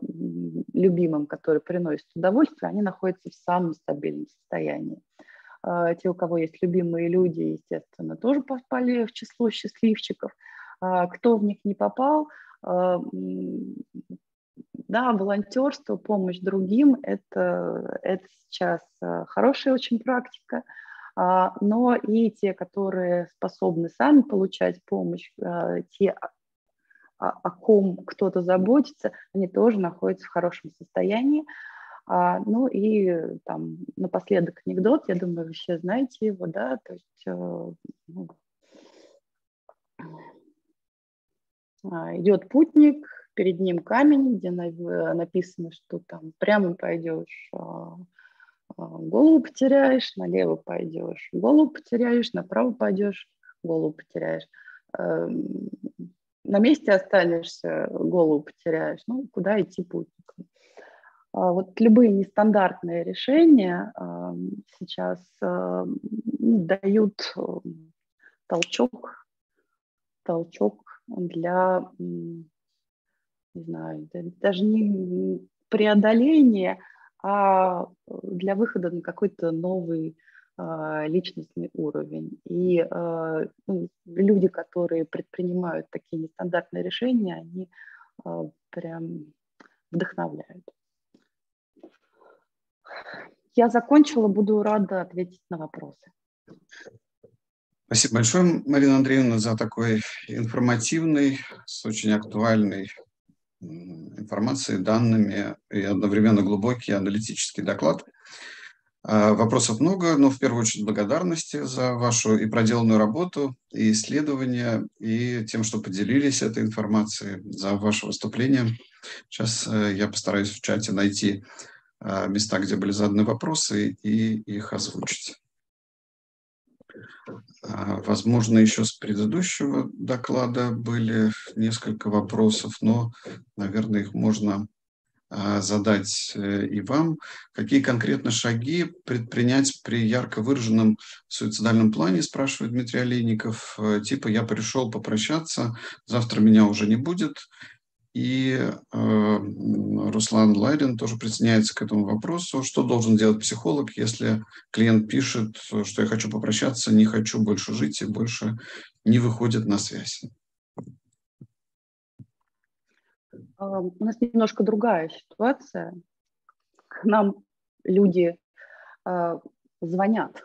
любимым, который приносит удовольствие, они находятся в самом стабильном состоянии. Э, те, у кого есть любимые люди, естественно, тоже попали в число счастливчиков. Кто в них не попал, да, волонтерство, помощь другим это, это сейчас хорошая очень практика. А, но и те, которые способны сами получать помощь, а, те, о ком кто-то заботится, они тоже находятся в хорошем состоянии. А, ну и там напоследок анекдот, я думаю, вы все знаете его, да, то есть э, ну, идет путник, перед ним камень, где написано, что там прямо пойдешь, а, голову потеряешь, налево пойдешь, голову потеряешь, направо пойдешь, голову потеряешь. Эм, на месте останешься, голову потеряешь. Ну, куда идти путником? А вот любые нестандартные решения эм, сейчас эм, дают толчок, толчок для, не знаю, даже не преодоления, а для выхода на какой-то новый а, личностный уровень. И а, ну, люди, которые предпринимают такие нестандартные решения, они а, прям вдохновляют. Я закончила, буду рада ответить на вопросы. Спасибо большое, Марина Андреевна, за такой информативный, с очень актуальной информацией, данными и одновременно глубокий аналитический доклад. А, вопросов много, но в первую очередь благодарности за вашу и проделанную работу, и исследования, и тем, что поделились этой информацией, за ваше выступление. Сейчас э, я постараюсь в чате найти а, места, где были заданы вопросы, и их озвучить. А, возможно, еще с предыдущего доклада были несколько вопросов, но, наверное, их можно а, задать э, и вам. Какие конкретно шаги предпринять при ярко выраженном суицидальном плане, спрашивает Дмитрий Олейников. Э, типа «я пришел попрощаться, завтра меня уже не будет». И э, Руслан Лайден тоже присоединяется к этому вопросу. Что должен делать психолог, если клиент пишет, что я хочу попрощаться, не хочу больше жить и больше не выходит на связь? А, у нас немножко другая ситуация. К нам люди э, звонят.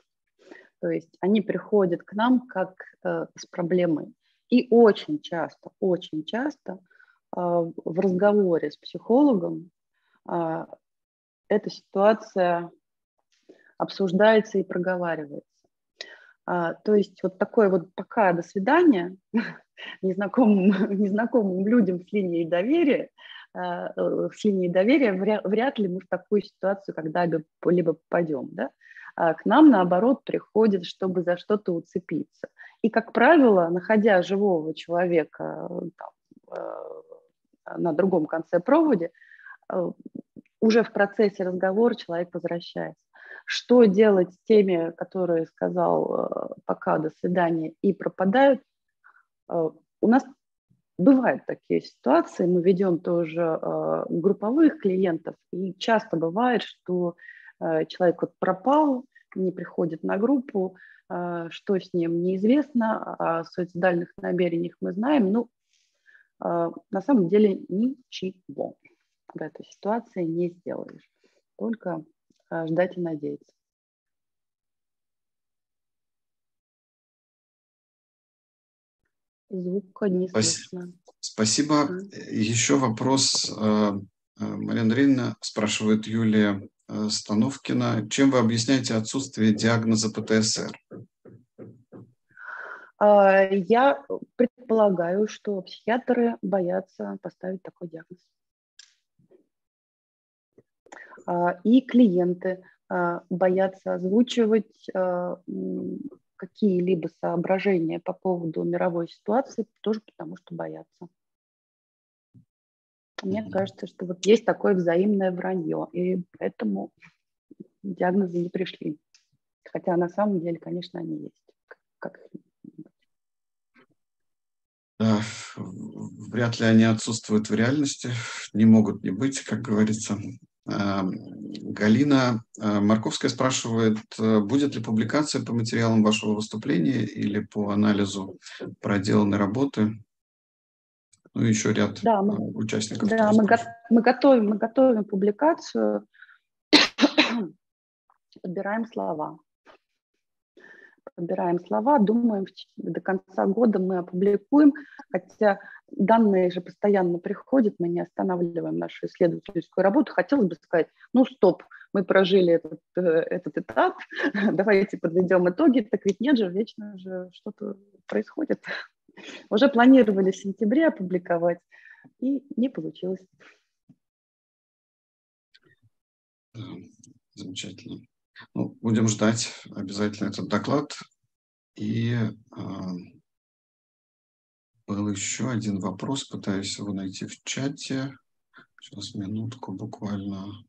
То есть они приходят к нам как э, с проблемой. И очень часто, очень часто в разговоре с психологом а, эта ситуация обсуждается и проговаривается. А, то есть вот такое вот пока до свидания незнакомым, незнакомым людям с линией доверия, с линией доверия вряд, ли мы в такую ситуацию когда-либо попадем. Да? к нам, наоборот, приходят, чтобы за что-то уцепиться. И, как правило, находя живого человека там, э, на другом конце провода, э, уже в процессе разговора человек возвращается. Что делать с теми, которые сказал э, пока, до свидания и пропадают? Э, у нас бывают такие ситуации, мы ведем тоже групповых клиентов, и часто бывает, что человек вот пропал, не приходит на группу, что с ним неизвестно, о суицидальных намерениях мы знаем, ну, а, на самом деле ничего в этой ситуации не сделаешь. Только а, ждать и надеяться. Звука не слышно. Спасибо. Еще вопрос. А, Мария Андреевна спрашивает Юлия Становкина. Чем вы объясняете отсутствие диагноза ПТСР? А, я предполагаю, что психиатры боятся поставить такой диагноз. А, и клиенты а, боятся озвучивать какие-либо соображения по поводу мировой ситуации, тоже потому что боятся. Мне кажется, что вот есть такое взаимное вранье, и поэтому диагнозы не пришли. Хотя на самом деле, конечно, они есть. Как их вряд ли они отсутствуют в реальности, не могут не быть, как говорится. А, Галина а, Марковская спрашивает, а, будет ли публикация по материалам вашего выступления или по анализу проделанной работы? Ну, еще ряд да, мы, участников. Да, мы, го- мы, готовим, мы готовим публикацию, подбираем слова подбираем слова, думаем, до конца года мы опубликуем, хотя данные же постоянно приходят, мы не останавливаем нашу исследовательскую работу. Хотелось бы сказать, ну стоп, мы прожили этот, э, этот этап, давайте подведем итоги, так ведь нет же, вечно же что-то происходит. Уже планировали в сентябре опубликовать, и не получилось. Замечательно. Ну, будем ждать обязательно этот доклад. И э, был еще один вопрос, пытаюсь его найти в чате. Сейчас минутку буквально.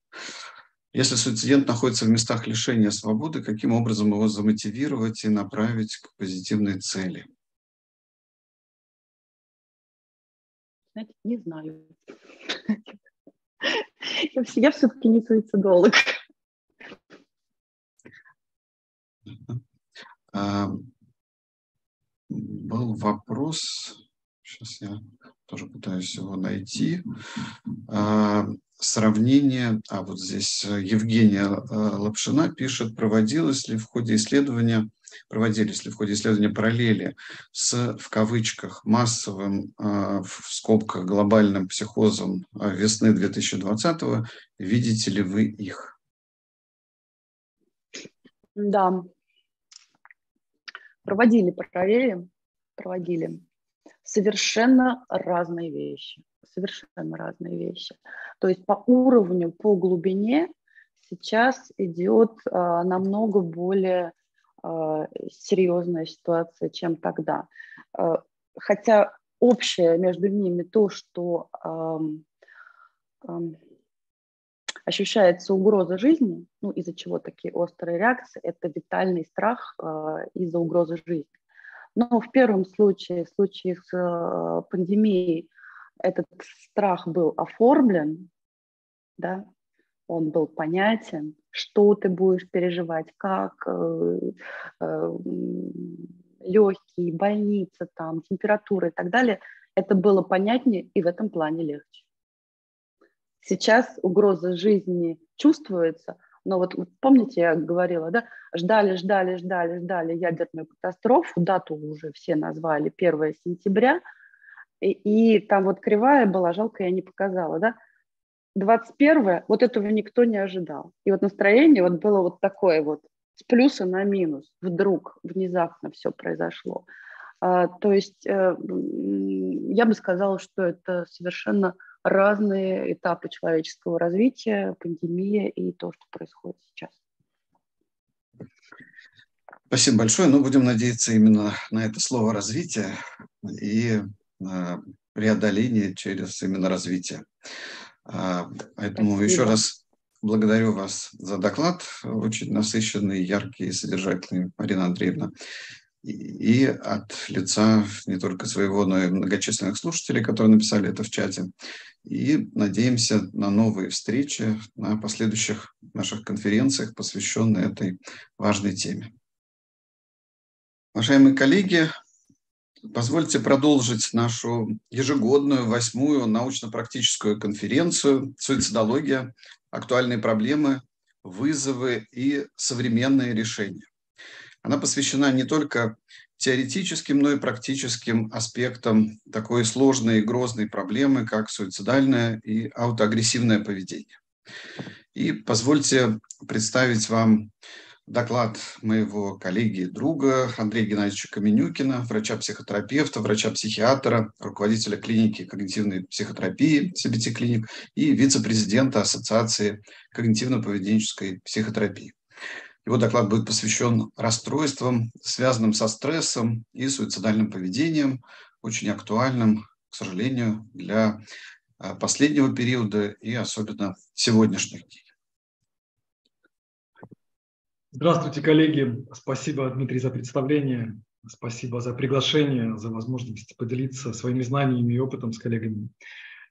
Если суицидент находится в местах лишения свободы, каким образом его замотивировать и направить к позитивной цели? Знаете, не знаю. Я все-таки не суицидолог. Был вопрос, сейчас я тоже пытаюсь его найти. Сравнение, а вот здесь Евгения Лапшина пишет, проводилось ли в ходе исследования, проводились ли в ходе исследования параллели с, в кавычках, массовым, в скобках, глобальным психозом весны 2020 -го. Видите ли вы их? Да, проводили параллели, проводили совершенно разные вещи, совершенно разные вещи. То есть по уровню, по глубине сейчас идет а, намного более а, серьезная ситуация, чем тогда. А, хотя общее между ними то, что а, а, ощущается угроза жизни, ну, из-за чего такие острые реакции, это витальный страх э, из-за угрозы жизни. Но в первом случае, в случае с э, пандемией, этот страх был оформлен, да, он был понятен, что ты будешь переживать, как э, э, легкие, больница, там, температура и так далее, это было понятнее и в этом плане легче. Сейчас угроза жизни чувствуется, но вот помните, я говорила, да, ждали, ждали, ждали, ждали ядерную катастрофу, дату уже все назвали 1 сентября, и, и там вот кривая была, жалко, я не показала, да, 21 вот этого никто не ожидал. И вот настроение вот было вот такое вот, с плюса на минус, вдруг, внезапно все произошло. А, то есть э, я бы сказала, что это совершенно разные этапы человеческого развития, пандемия и то, что происходит сейчас. Спасибо большое. Ну, будем надеяться именно на это слово «развитие» и преодоление через именно развитие. А, поэтому Спасибо. еще раз благодарю вас за доклад, очень насыщенный, яркий и содержательный, Марина Андреевна и от лица не только своего, но и многочисленных слушателей, которые написали это в чате. И надеемся на новые встречи на последующих наших конференциях, посвященных этой важной теме. Уважаемые коллеги, позвольте продолжить нашу ежегодную восьмую научно-практическую конференцию «Суицидология. Актуальные проблемы, вызовы и современные решения». Она посвящена не только теоретическим, но и практическим аспектам такой сложной и грозной проблемы, как суицидальное и аутоагрессивное поведение. И позвольте представить вам доклад моего коллеги и друга Андрея Геннадьевича Каменюкина, врача-психотерапевта, врача-психиатра, руководителя клиники когнитивной психотерапии CBT клиник и вице-президента Ассоциации когнитивно-поведенческой психотерапии. Его доклад будет посвящен расстройствам, связанным со стрессом и суицидальным поведением, очень актуальным, к сожалению, для а, последнего периода и особенно сегодняшних дней. Здравствуйте, коллеги. Спасибо, Дмитрий, за представление. Спасибо за приглашение, за возможность поделиться своими знаниями и опытом с коллегами.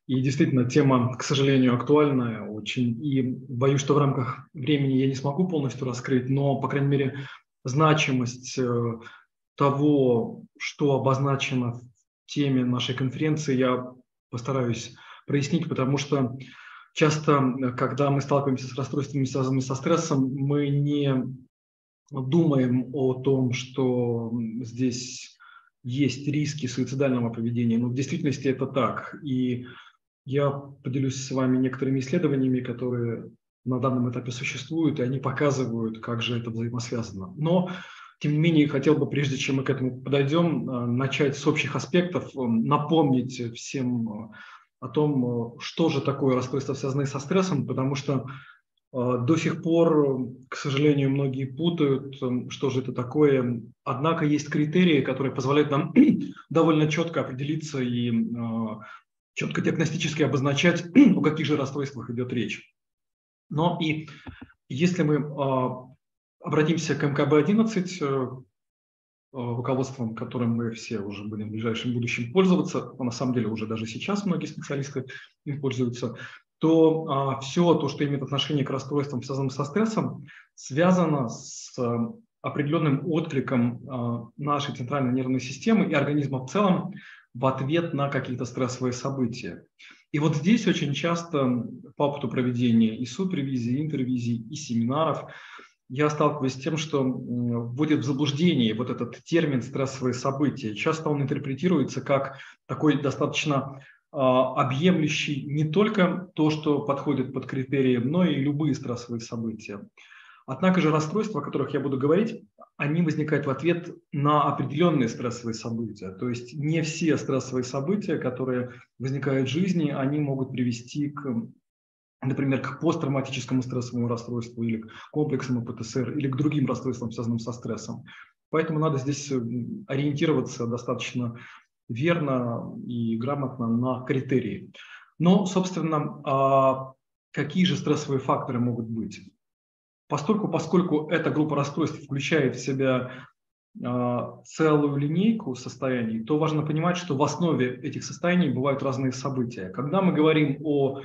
И действительно, тема, к сожалению, актуальная очень. И боюсь, что в рамках времени я не смогу полностью раскрыть, но, по крайней мере, значимость э, того, что обозначено в теме нашей конференции, я постараюсь прояснить, потому что часто, когда мы сталкиваемся с расстройствами, связанными со стрессом, мы не думаем о том, что здесь есть риски суицидального поведения, но в действительности это так. И я поделюсь с вами некоторыми исследованиями, которые на данном этапе существуют, и они показывают, как же это взаимосвязано. Но, тем не менее, хотел бы, прежде чем мы к этому подойдем, э, начать с общих аспектов, э, напомнить всем э, о том, что же такое расстройство, связанное со стрессом, потому что до сих пор, к сожалению, многие путают, что же это такое. Однако есть критерии, которые позволяют нам довольно четко определиться и четко диагностически обозначать, о каких же расстройствах идет речь. Но и если мы а, обратимся к МКБ-11, э, руководством, которым мы все уже будем в ближайшем будущем пользоваться, а на самом деле уже даже сейчас многие специалисты им пользуются, то а, все то, что имеет отношение к расстройствам, связанным со стрессом, связано с а, определенным откликом а, нашей центральной нервной системы и организма в целом в ответ на какие-то стрессовые события. И вот здесь очень часто по опыту проведения и супервизии, и интервизий, и семинаров я сталкиваюсь с тем, что вводит в заблуждение вот этот термин «стрессовые события». Часто он интерпретируется как такой достаточно а, объемлющий не только то, что подходит под критерии, но и любые стрессовые события. Однако же расстройства, о которых я буду говорить, они возникают в ответ на определенные стрессовые события. То есть не все стрессовые события, которые возникают в жизни, они могут привести к например, к посттравматическому стрессовому расстройству или к комплексам ПТСР или к другим расстройствам, связанным со стрессом. Поэтому надо здесь э, ориентироваться достаточно верно и грамотно на критерии. Но, собственно, а какие же стрессовые факторы могут быть? Постольку, поскольку эта группа расстройств включает в себя а, целую линейку состояний, то важно понимать, что в основе этих состояний бывают разные события. Когда мы говорим о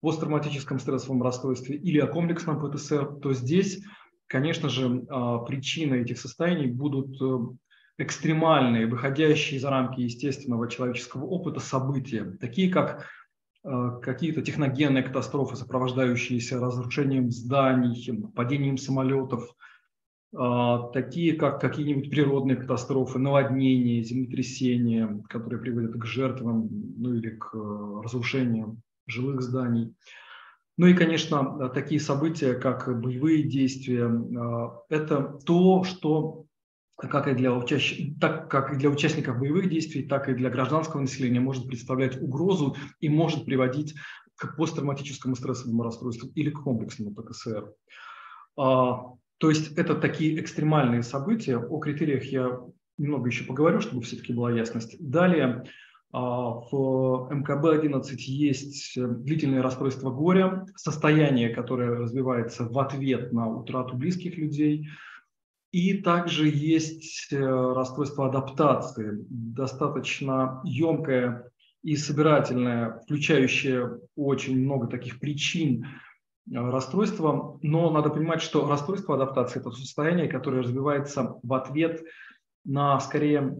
посттравматическом стрессовом расстройстве или о комплексном ПТСР, то здесь, конечно же, а, причиной этих состояний будут э, экстремальные, выходящие за рамки естественного человеческого опыта события, такие как какие-то техногенные катастрофы, сопровождающиеся разрушением зданий, падением самолетов, а, такие как какие-нибудь природные катастрофы, наводнения, землетрясения, которые приводят к жертвам ну или к э, разрушению жилых зданий. Ну и, конечно, такие события, как боевые действия, это то, что как и для, учащ... так как и для участников боевых действий, так и для гражданского населения может представлять угрозу и может приводить к посттравматическому стрессовому расстройству или к комплексному ПТСР. А, то есть это такие экстремальные события. О критериях я немного еще поговорю, чтобы все-таки была ясность. Далее а, в МКБ-11 есть длительное расстройство горя, состояние, которое развивается в ответ на утрату близких людей – и также есть э, расстройство адаптации, достаточно емкое и собирательное, включающее очень много таких причин э, расстройства. Но надо понимать, что расстройство адаптации – это состояние, которое развивается в ответ на, скорее,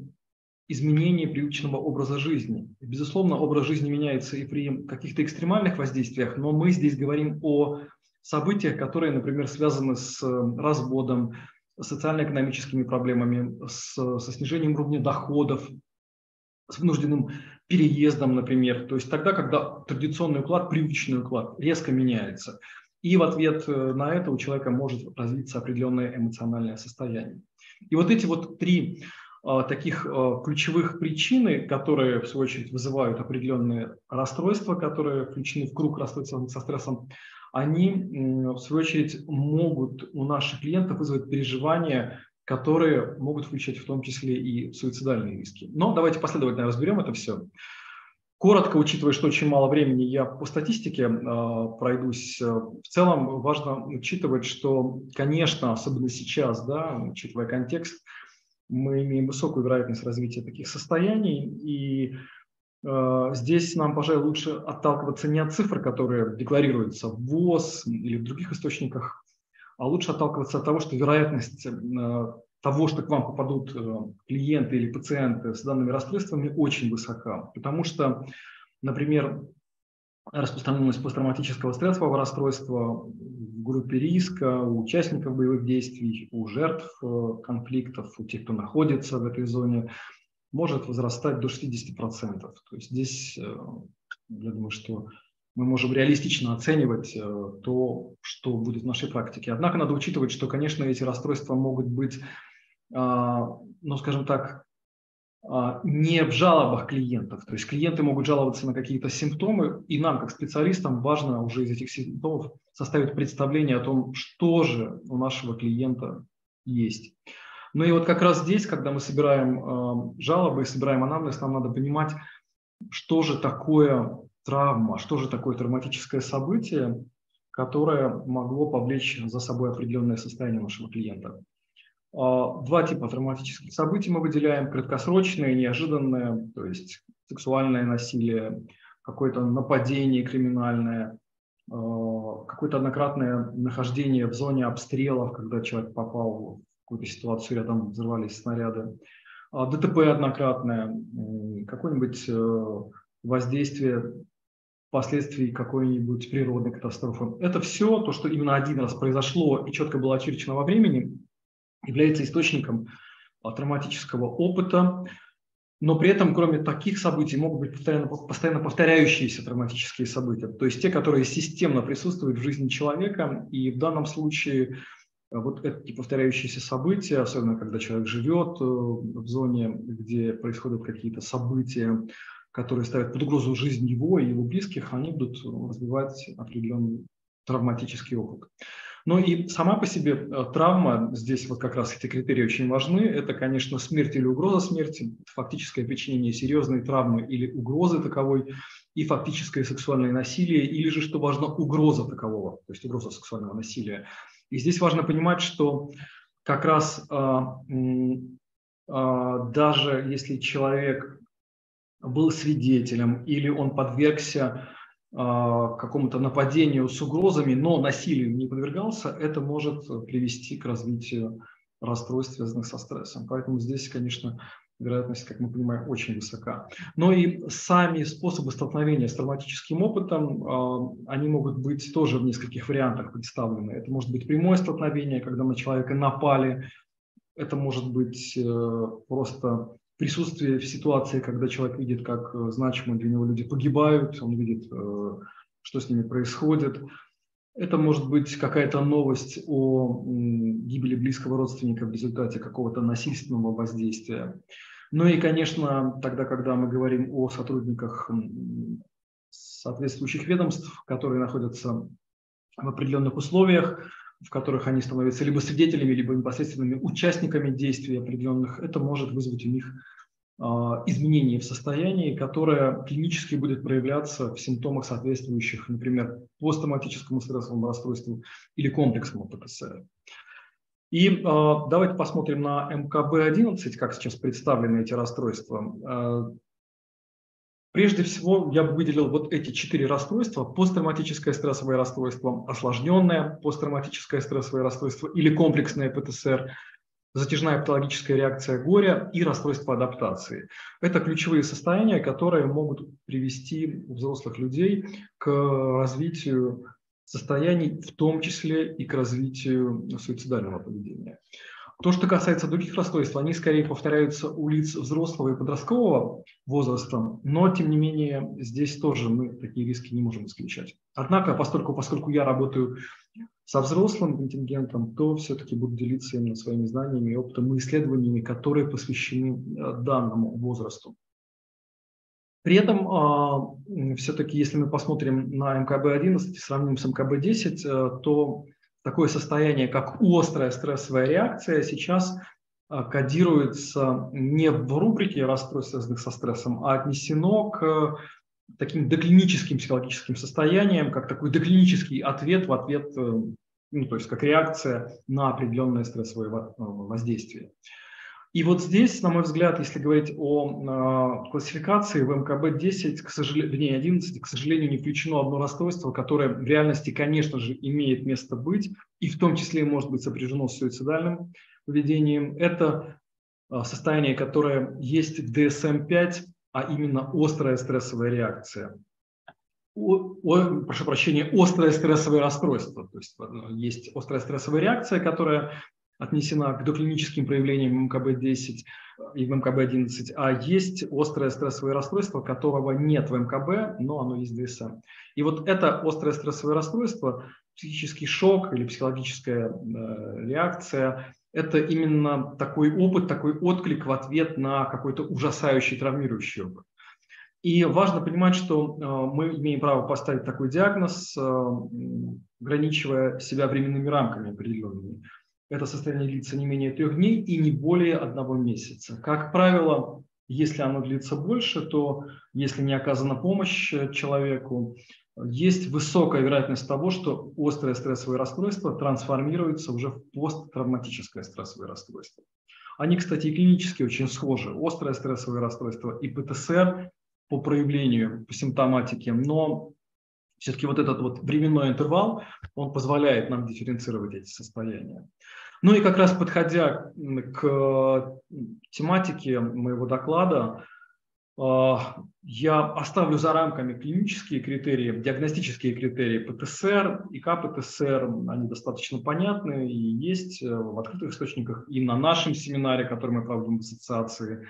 изменение привычного образа жизни. Безусловно, образ жизни меняется и при каких-то экстремальных воздействиях, но мы здесь говорим о событиях, которые, например, связаны с э, разводом, социально-экономическими проблемами, с, со снижением уровня доходов, с вынужденным переездом, например. То есть тогда, когда традиционный уклад, привычный уклад резко меняется. И в ответ э, на это у человека может развиться определенное эмоциональное состояние. И вот эти вот три а, таких а, ключевых причины, которые, в свою очередь, вызывают определенные расстройства, которые включены в круг расстройств со стрессом, они, в свою очередь, могут у наших клиентов вызвать переживания, которые могут включать в том числе и суицидальные риски. Но давайте последовательно разберем это все. Коротко, учитывая, что очень мало времени, я по статистике э, пройдусь. В целом важно учитывать, что, конечно, особенно сейчас, да, учитывая контекст, мы имеем высокую вероятность развития таких состояний, и Э, здесь нам, пожалуй, лучше отталкиваться не от цифр, которые декларируются в ВОЗ или в других источниках, а лучше отталкиваться от того, что вероятность э, того, что к вам попадут э, клиенты или пациенты с данными расстройствами, очень высока. Потому что, например, распространенность посттравматического стрессового расстройства в группе риска у участников боевых действий, у жертв конфликтов, у тех, кто находится в этой зоне – может возрастать до 60%. То есть здесь, э, я думаю, что мы можем реалистично оценивать э, то, что будет в нашей практике. Однако надо учитывать, что, конечно, эти расстройства могут быть, а, ну, скажем так, а, не в жалобах клиентов. То есть клиенты могут жаловаться на какие-то симптомы, и нам, как специалистам, важно уже из этих симптомов составить представление о том, что же у нашего клиента есть. Ну и вот как раз здесь, когда мы собираем э, жалобы и собираем анамнез, нам надо понимать, что же такое травма, что же такое травматическое событие, которое могло повлечь за собой определенное состояние нашего клиента. А, два типа травматических событий мы выделяем. Краткосрочное, неожиданное, то есть сексуальное насилие, какое-то нападение криминальное, а, какое-то однократное нахождение в зоне обстрелов, когда человек попал какую-то ситуацию рядом взорвались снаряды. А ДТП однократное, какое-нибудь э, воздействие последствий какой-нибудь природной катастрофы. Это все то, что именно один раз произошло и четко было очерчено во времени, является источником а, травматического опыта, но при этом, кроме таких событий, могут быть постоянно, постоянно повторяющиеся травматические события, то есть те, которые системно присутствуют в жизни человека, и в данном случае вот эти повторяющиеся события, особенно когда человек живет э, в зоне, где происходят какие-то события, которые ставят под угрозу жизнь его и его близких, они будут развивать определенный травматический опыт. Но и сама по себе э, травма, здесь вот как раз эти критерии очень важны, это, конечно, смерть или угроза смерти, фактическое причинение серьезной травмы или угрозы таковой, и фактическое сексуальное насилие, или же, что важно, угроза такового, то есть угроза сексуального насилия. И здесь важно понимать, что как раз а, а, даже если человек был свидетелем или он подвергся какому-то нападению с угрозами, но насилию не подвергался, это может привести к развитию расстройств, связанных со стрессом. Поэтому здесь, конечно, вероятность, как мы понимаем, очень высока. Но и сами способы столкновения с травматическим опытом, а, они могут быть тоже в нескольких вариантах представлены. Это может быть прямое столкновение, когда на человека напали. Это может быть э, просто присутствие в ситуации, когда человек видит, как э, значимые для него люди погибают, он видит, э, что с ними происходит. Это может быть какая-то новость о гибели близкого родственника в результате какого-то насильственного воздействия. Ну и, конечно, тогда, когда мы говорим о сотрудниках соответствующих ведомств, которые находятся в определенных условиях, в которых они становятся либо свидетелями, либо непосредственными участниками действий определенных, это может вызвать у них а, изменение в состоянии, которое клинически будет проявляться в симптомах, соответствующих, например, посттравматическому стрессовому расстройству или комплексному ПТСР. И э, давайте посмотрим на МКБ-11, как сейчас представлены эти расстройства. Э, прежде всего, я бы выделил вот эти четыре расстройства. Посттравматическое стрессовое расстройство, осложненное посттравматическое стрессовое расстройство или комплексное ПТСР – затяжная патологическая реакция горя и расстройство адаптации. Это ключевые состояния, которые могут привести взрослых людей к развитию состояний, в том числе и к развитию суицидального поведения. То, что касается других расстройств, они скорее повторяются у лиц взрослого и подросткового возраста, но, тем не менее, здесь тоже мы такие риски не можем исключать. Однако, поскольку, поскольку я работаю со взрослым контингентом, то все-таки буду делиться именно своими знаниями опытом и исследованиями, которые посвящены э, данному возрасту. При этом а, все-таки, если мы посмотрим на МКБ-11 и сравним с МКБ-10, э, то такое состояние, как острая стрессовая реакция, сейчас а, кодируется не в рубрике расстройств, связанных со стрессом, а отнесено к таким доклиническим психологическим состоянием, как такой доклинический ответ в ответ, э, ну, то есть как реакция на определенное стрессовое э, воздействие. И вот здесь, на мой взгляд, если говорить о э, классификации, в МКБ-10, к сожалению, вернее, 11, к сожалению, не включено одно расстройство, которое в реальности, конечно же, имеет место быть, и в том числе может быть сопряжено с суицидальным поведением. Это э, состояние, которое есть в DSM-5, а именно острая стрессовая реакция. О, о, прошу прощения, острое стрессовое расстройство. То есть э, есть острая стрессовая реакция, которая отнесена к доклиническим проявлениям МКБ-10 и в МКБ-11, а есть острое стрессовое расстройство, которого нет в МКБ, но оно есть в ДСМ. И вот это острое стрессовое расстройство, психический шок или психологическая э, реакция, это именно такой опыт, такой отклик в ответ на какой-то ужасающий, травмирующий опыт. И важно понимать, что э, мы имеем право поставить такой диагноз, э, ограничивая себя временными рамками определенными. Это состояние длится не менее трех дней и не более одного месяца. Как правило, если оно длится больше, то если не оказана помощь человеку, есть высокая вероятность того, что острое стрессовое расстройство трансформируется уже в посттравматическое стрессовое расстройство. Они, кстати, клинически очень схожи. Острое стрессовое расстройство и ПТСР по проявлению, по симптоматике, но все-таки вот этот вот временной интервал, он позволяет нам дифференцировать эти состояния. Ну и как раз подходя к тематике моего доклада, а, я оставлю за рамками клинические критерии, диагностические критерии ПТСР и КПТСР. Они достаточно понятны и есть э, в открытых источниках. И на нашем семинаре, который мы проводим в ассоциации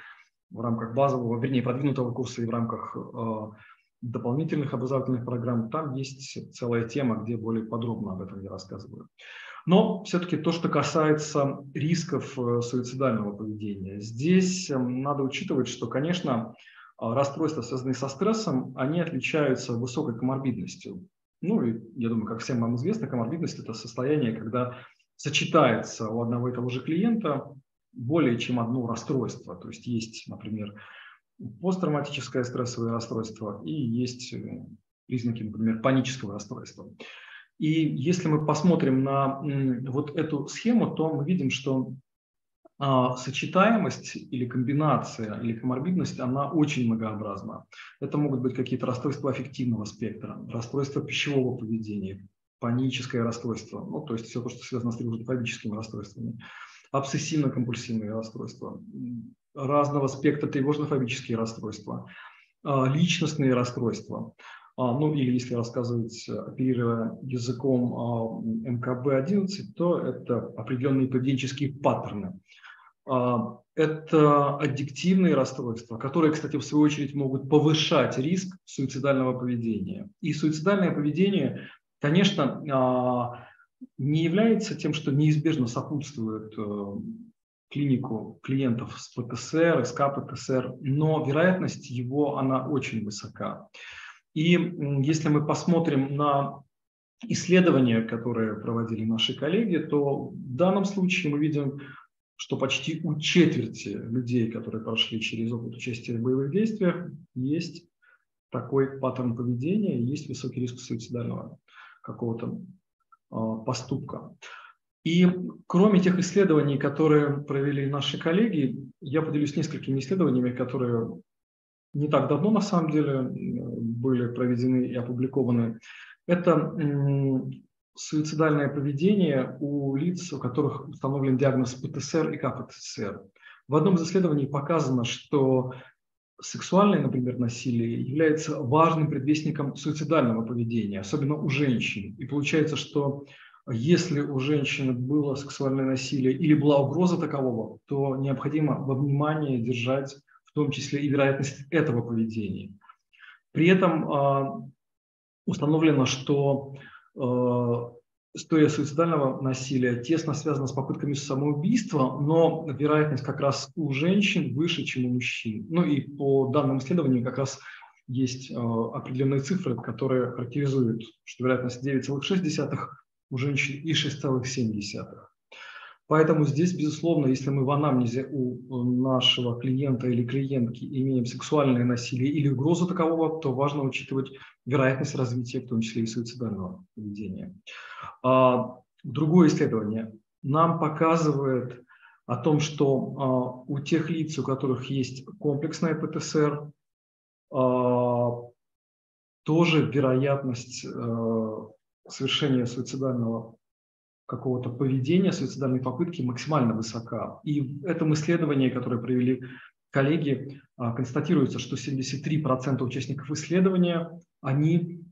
в рамках базового, вернее, продвинутого курса и в рамках э, дополнительных образовательных программ, там есть целая тема, где более подробно об этом я рассказываю. Но все-таки то, что касается рисков э, суицидального поведения, здесь эм, надо учитывать, что, конечно, а, расстройства, связанные со стрессом, они отличаются высокой коморбидностью. Ну, и я думаю, как всем вам известно, коморбидность – это состояние, когда сочетается у одного и того же клиента более чем одно расстройство. То есть есть, например, посттравматическое стрессовое расстройство и есть э, признаки, например, панического расстройства. И если мы посмотрим на вот эту схему, то мы видим, что а, сочетаемость или комбинация, или коморбидность, она очень многообразна. Это могут быть какие-то расстройства аффективного спектра, расстройства пищевого поведения, паническое расстройство, ну, то есть все то, что связано с тревожно-фобическими расстройствами, обсессивно-компульсивные расстройства, разного спектра тревожно-фобические расстройства, а, личностные расстройства, а, ну или если рассказывать, оперируя языком МКБ-11, то это определенные поведенческие паттерны, а, это аддиктивные расстройства, которые, кстати, в свою очередь могут повышать риск суицидального поведения. И суицидальное поведение, конечно, а, не является тем, что неизбежно сопутствует э, клинику клиентов с ПТСР, СК ПТСР, но вероятность его, она очень высока. И если мы посмотрим на исследования, которые проводили наши коллеги, то в данном случае мы видим что почти у четверти людей, которые прошли через опыт участия в боевых действиях, есть такой паттерн поведения, есть высокий риск суицидального какого-то э, поступка. И кроме тех исследований, которые провели наши коллеги, я поделюсь несколькими исследованиями, которые не так давно на самом деле были проведены и опубликованы. Это суицидальное поведение у лиц, у которых установлен диагноз ПТСР и КПТСР. В одном из исследований показано, что сексуальное, например, насилие является важным предвестником суицидального поведения, особенно у женщин. И получается, что если у женщины было сексуальное насилие или была угроза такового, то необходимо во внимании держать в том числе и вероятность этого поведения. При этом э, установлено, что Э, история суицидального насилия тесно связана с попытками самоубийства, но вероятность как раз у женщин выше, чем у мужчин. Ну и по данным исследованиям как раз есть э, определенные цифры, которые характеризуют, что вероятность 9,6 у женщин и 6,7. Поэтому здесь, безусловно, если мы в анамнезе у нашего клиента или клиентки имеем сексуальное насилие или угрозу такового, то важно учитывать вероятность развития, в том числе и суицидального поведения. А, другое исследование нам показывает о том, что а, у тех лиц, у которых есть комплексная ПТСР, а, тоже вероятность совершения суицидального какого-то поведения, суицидальной попытки максимально высока. И в этом исследовании, которое провели коллеги, а, констатируется, что 73% участников исследования, они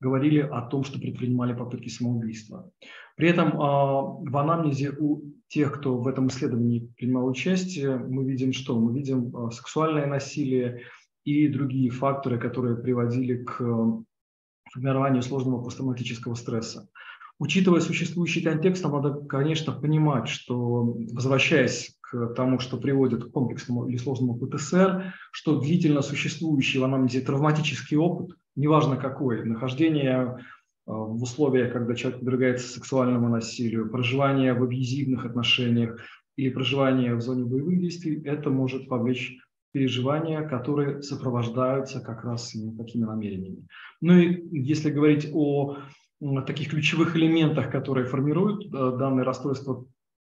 говорили о том, что предпринимали попытки самоубийства. При этом а, в анамнезе у тех, кто в этом исследовании принимал участие, мы видим что? Мы видим а, сексуальное насилие и другие факторы, которые приводили к формированию сложного посттравматического стресса. Учитывая существующий контекст, нам надо, конечно, понимать, что, возвращаясь к тому, что приводит к комплексному или сложному ПТСР, что длительно существующий в анамнезе травматический опыт, неважно какой, нахождение э, в условиях, когда человек подвергается сексуальному насилию, проживание в абьюзивных отношениях или проживание в зоне боевых действий, это может повлечь переживания, которые сопровождаются как раз такими намерениями. Ну и если говорить о таких ключевых элементах, которые формируют э, данное расстройство,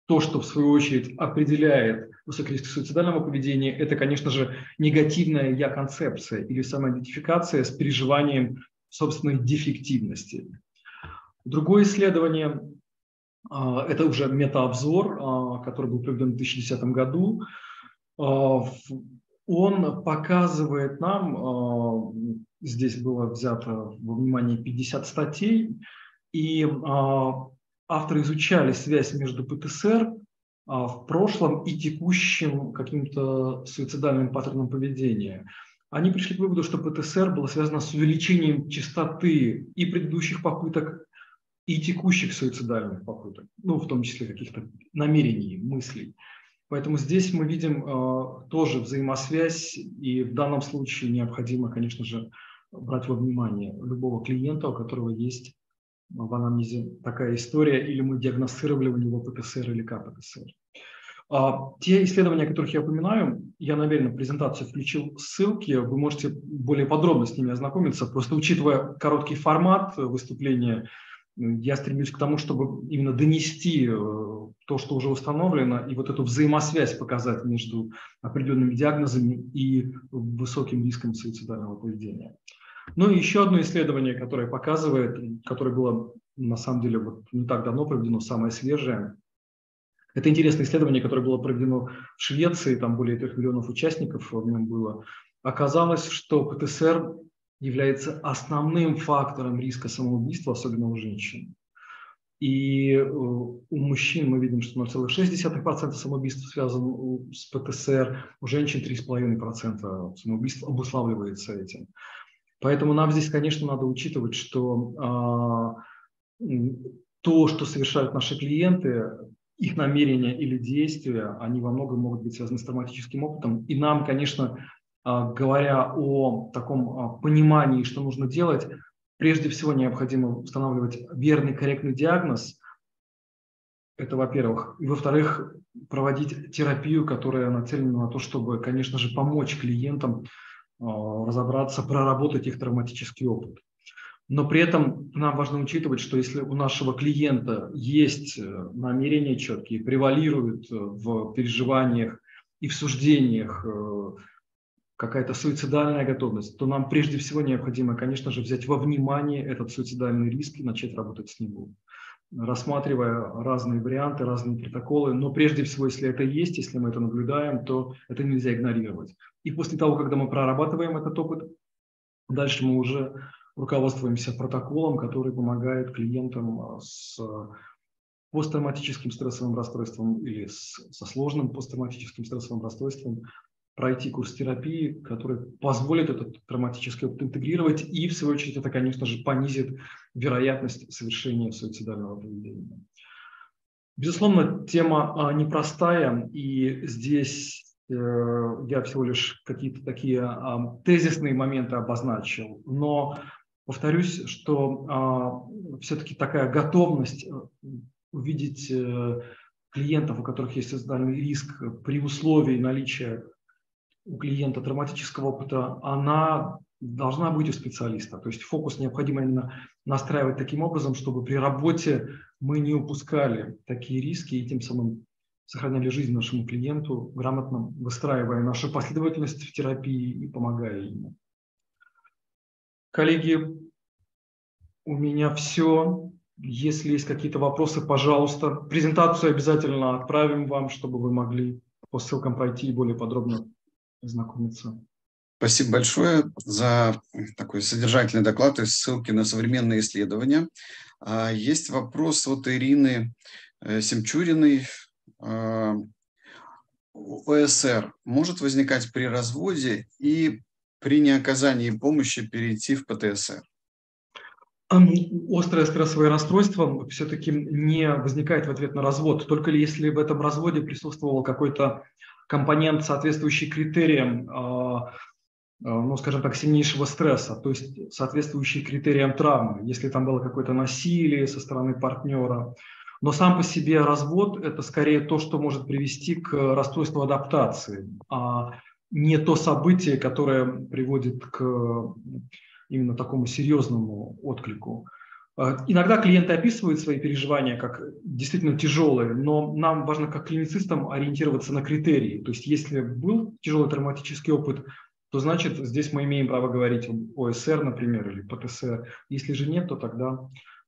то, что в свою очередь определяет высокий риск суицидального поведения, это, конечно же, негативная я-концепция или самоидентификация с переживанием собственной дефективности. Другое исследование э, – это уже метаобзор, э, который был проведен в 2010 году. Он показывает нам здесь было взято во внимание 50 статей, и а, авторы изучали связь между ПТСР а, в прошлом и текущим каким-то суицидальным паттерном поведения. Они пришли к выводу, что ПТСР было связано с увеличением частоты и предыдущих попыток, и текущих суицидальных попыток, ну, в том числе каких-то намерений, мыслей. Поэтому здесь мы видим э, тоже взаимосвязь, и в данном случае необходимо, конечно же, брать во внимание любого клиента, у которого есть в анамнезе такая история, или мы диагностировали у него ПТСР или КПТСР. А, те исследования, о которых я упоминаю, я намеренно в презентацию включил ссылки, вы можете более подробно с ними ознакомиться, просто учитывая короткий формат выступления, я стремлюсь к тому, чтобы именно донести то, что уже установлено, и вот эту взаимосвязь показать между определенными диагнозами и высоким риском суицидального поведения. Ну и еще одно исследование, которое показывает, которое было на самом деле вот не так давно проведено, самое свежее. Это интересное исследование, которое было проведено в Швеции, там более трех миллионов участников в нем было. Оказалось, что ПТСР является основным фактором риска самоубийства, особенно у женщин. И э, у мужчин мы видим, что 0,6% самоубийств связано с ПТСР, у женщин 3,5% самоубийств обуславливается этим. Поэтому нам здесь, конечно, надо учитывать, что э, то, что совершают наши клиенты, их намерения или действия, они во многом могут быть связаны с травматическим опытом. И нам, конечно, говоря о таком э, понимании, что нужно делать, Прежде всего необходимо устанавливать верный, корректный диагноз. Это во-первых. И во-вторых, проводить терапию, которая нацелена на то, чтобы, конечно же, помочь клиентам а, разобраться, проработать их травматический опыт. Но при этом нам важно учитывать, что если у нашего клиента есть э, намерения четкие, превалируют э, в переживаниях и в суждениях э, какая-то суицидальная готовность, то нам прежде всего необходимо, конечно же, взять во внимание этот суицидальный риск и начать работать с ним, рассматривая разные варианты, разные протоколы. Но прежде всего, если это есть, если мы это наблюдаем, то это нельзя игнорировать. И после того, когда мы прорабатываем этот опыт, дальше мы уже руководствуемся протоколом, который помогает клиентам с посттравматическим стрессовым расстройством или с, со сложным посттравматическим стрессовым расстройством пройти курс терапии, который позволит этот травматический опыт интегрировать, и, в свою очередь, это, конечно же, понизит вероятность совершения суицидального поведения. Безусловно, тема а, непростая, и здесь э, я всего лишь какие-то такие а, тезисные моменты обозначил, но повторюсь, что а, все-таки такая готовность э, увидеть э, клиентов, у которых есть социальный риск при условии наличия у клиента травматического опыта, она должна быть у специалиста. То есть фокус необходимо именно настраивать таким образом, чтобы при работе мы не упускали такие риски и тем самым сохраняли жизнь нашему клиенту, грамотно выстраивая нашу последовательность в терапии и помогая ему. Коллеги, у меня все. Если есть какие-то вопросы, пожалуйста. Презентацию обязательно отправим вам, чтобы вы могли по ссылкам пройти и более подробно знакомиться. Спасибо большое за такой содержательный доклад и ссылки на современные исследования. А, есть вопрос от Ирины э, Семчуриной. А, ОСР может возникать при разводе и при неоказании помощи перейти в ПТСР? Острое стрессовое расстройство все-таки не возникает в ответ на развод, только если в этом разводе присутствовал какой-то компонент, соответствующий критериям, а, а, ну, скажем так, сильнейшего стресса, то есть соответствующий критериям травмы, если там было какое-то насилие со стороны партнера. Но сам по себе развод – это скорее то, что может привести к расстройству адаптации, а не то событие, которое приводит к именно такому серьезному отклику. Э, иногда клиенты описывают свои переживания как действительно тяжелые, но нам важно как клиницистам ориентироваться на критерии. То есть если был тяжелый травматический опыт, то значит здесь мы имеем право говорить о ОСР, например, или ПТСР. Если же нет, то тогда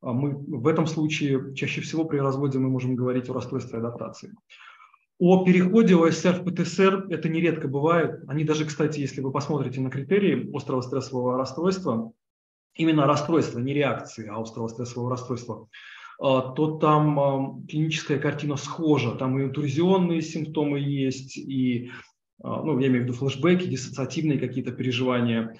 а, мы в этом случае чаще всего при разводе мы можем говорить о расстройстве адаптации. О переходе ОСР в ПТСР это нередко бывает. Они даже, кстати, если вы посмотрите на критерии острого стрессового расстройства, именно расстройства, не реакции, а острого стрессового расстройства, а, то там а, клиническая картина схожа. Там и интрузионные симптомы есть, и, а, ну, я имею в виду флешбеки, диссоциативные какие-то переживания,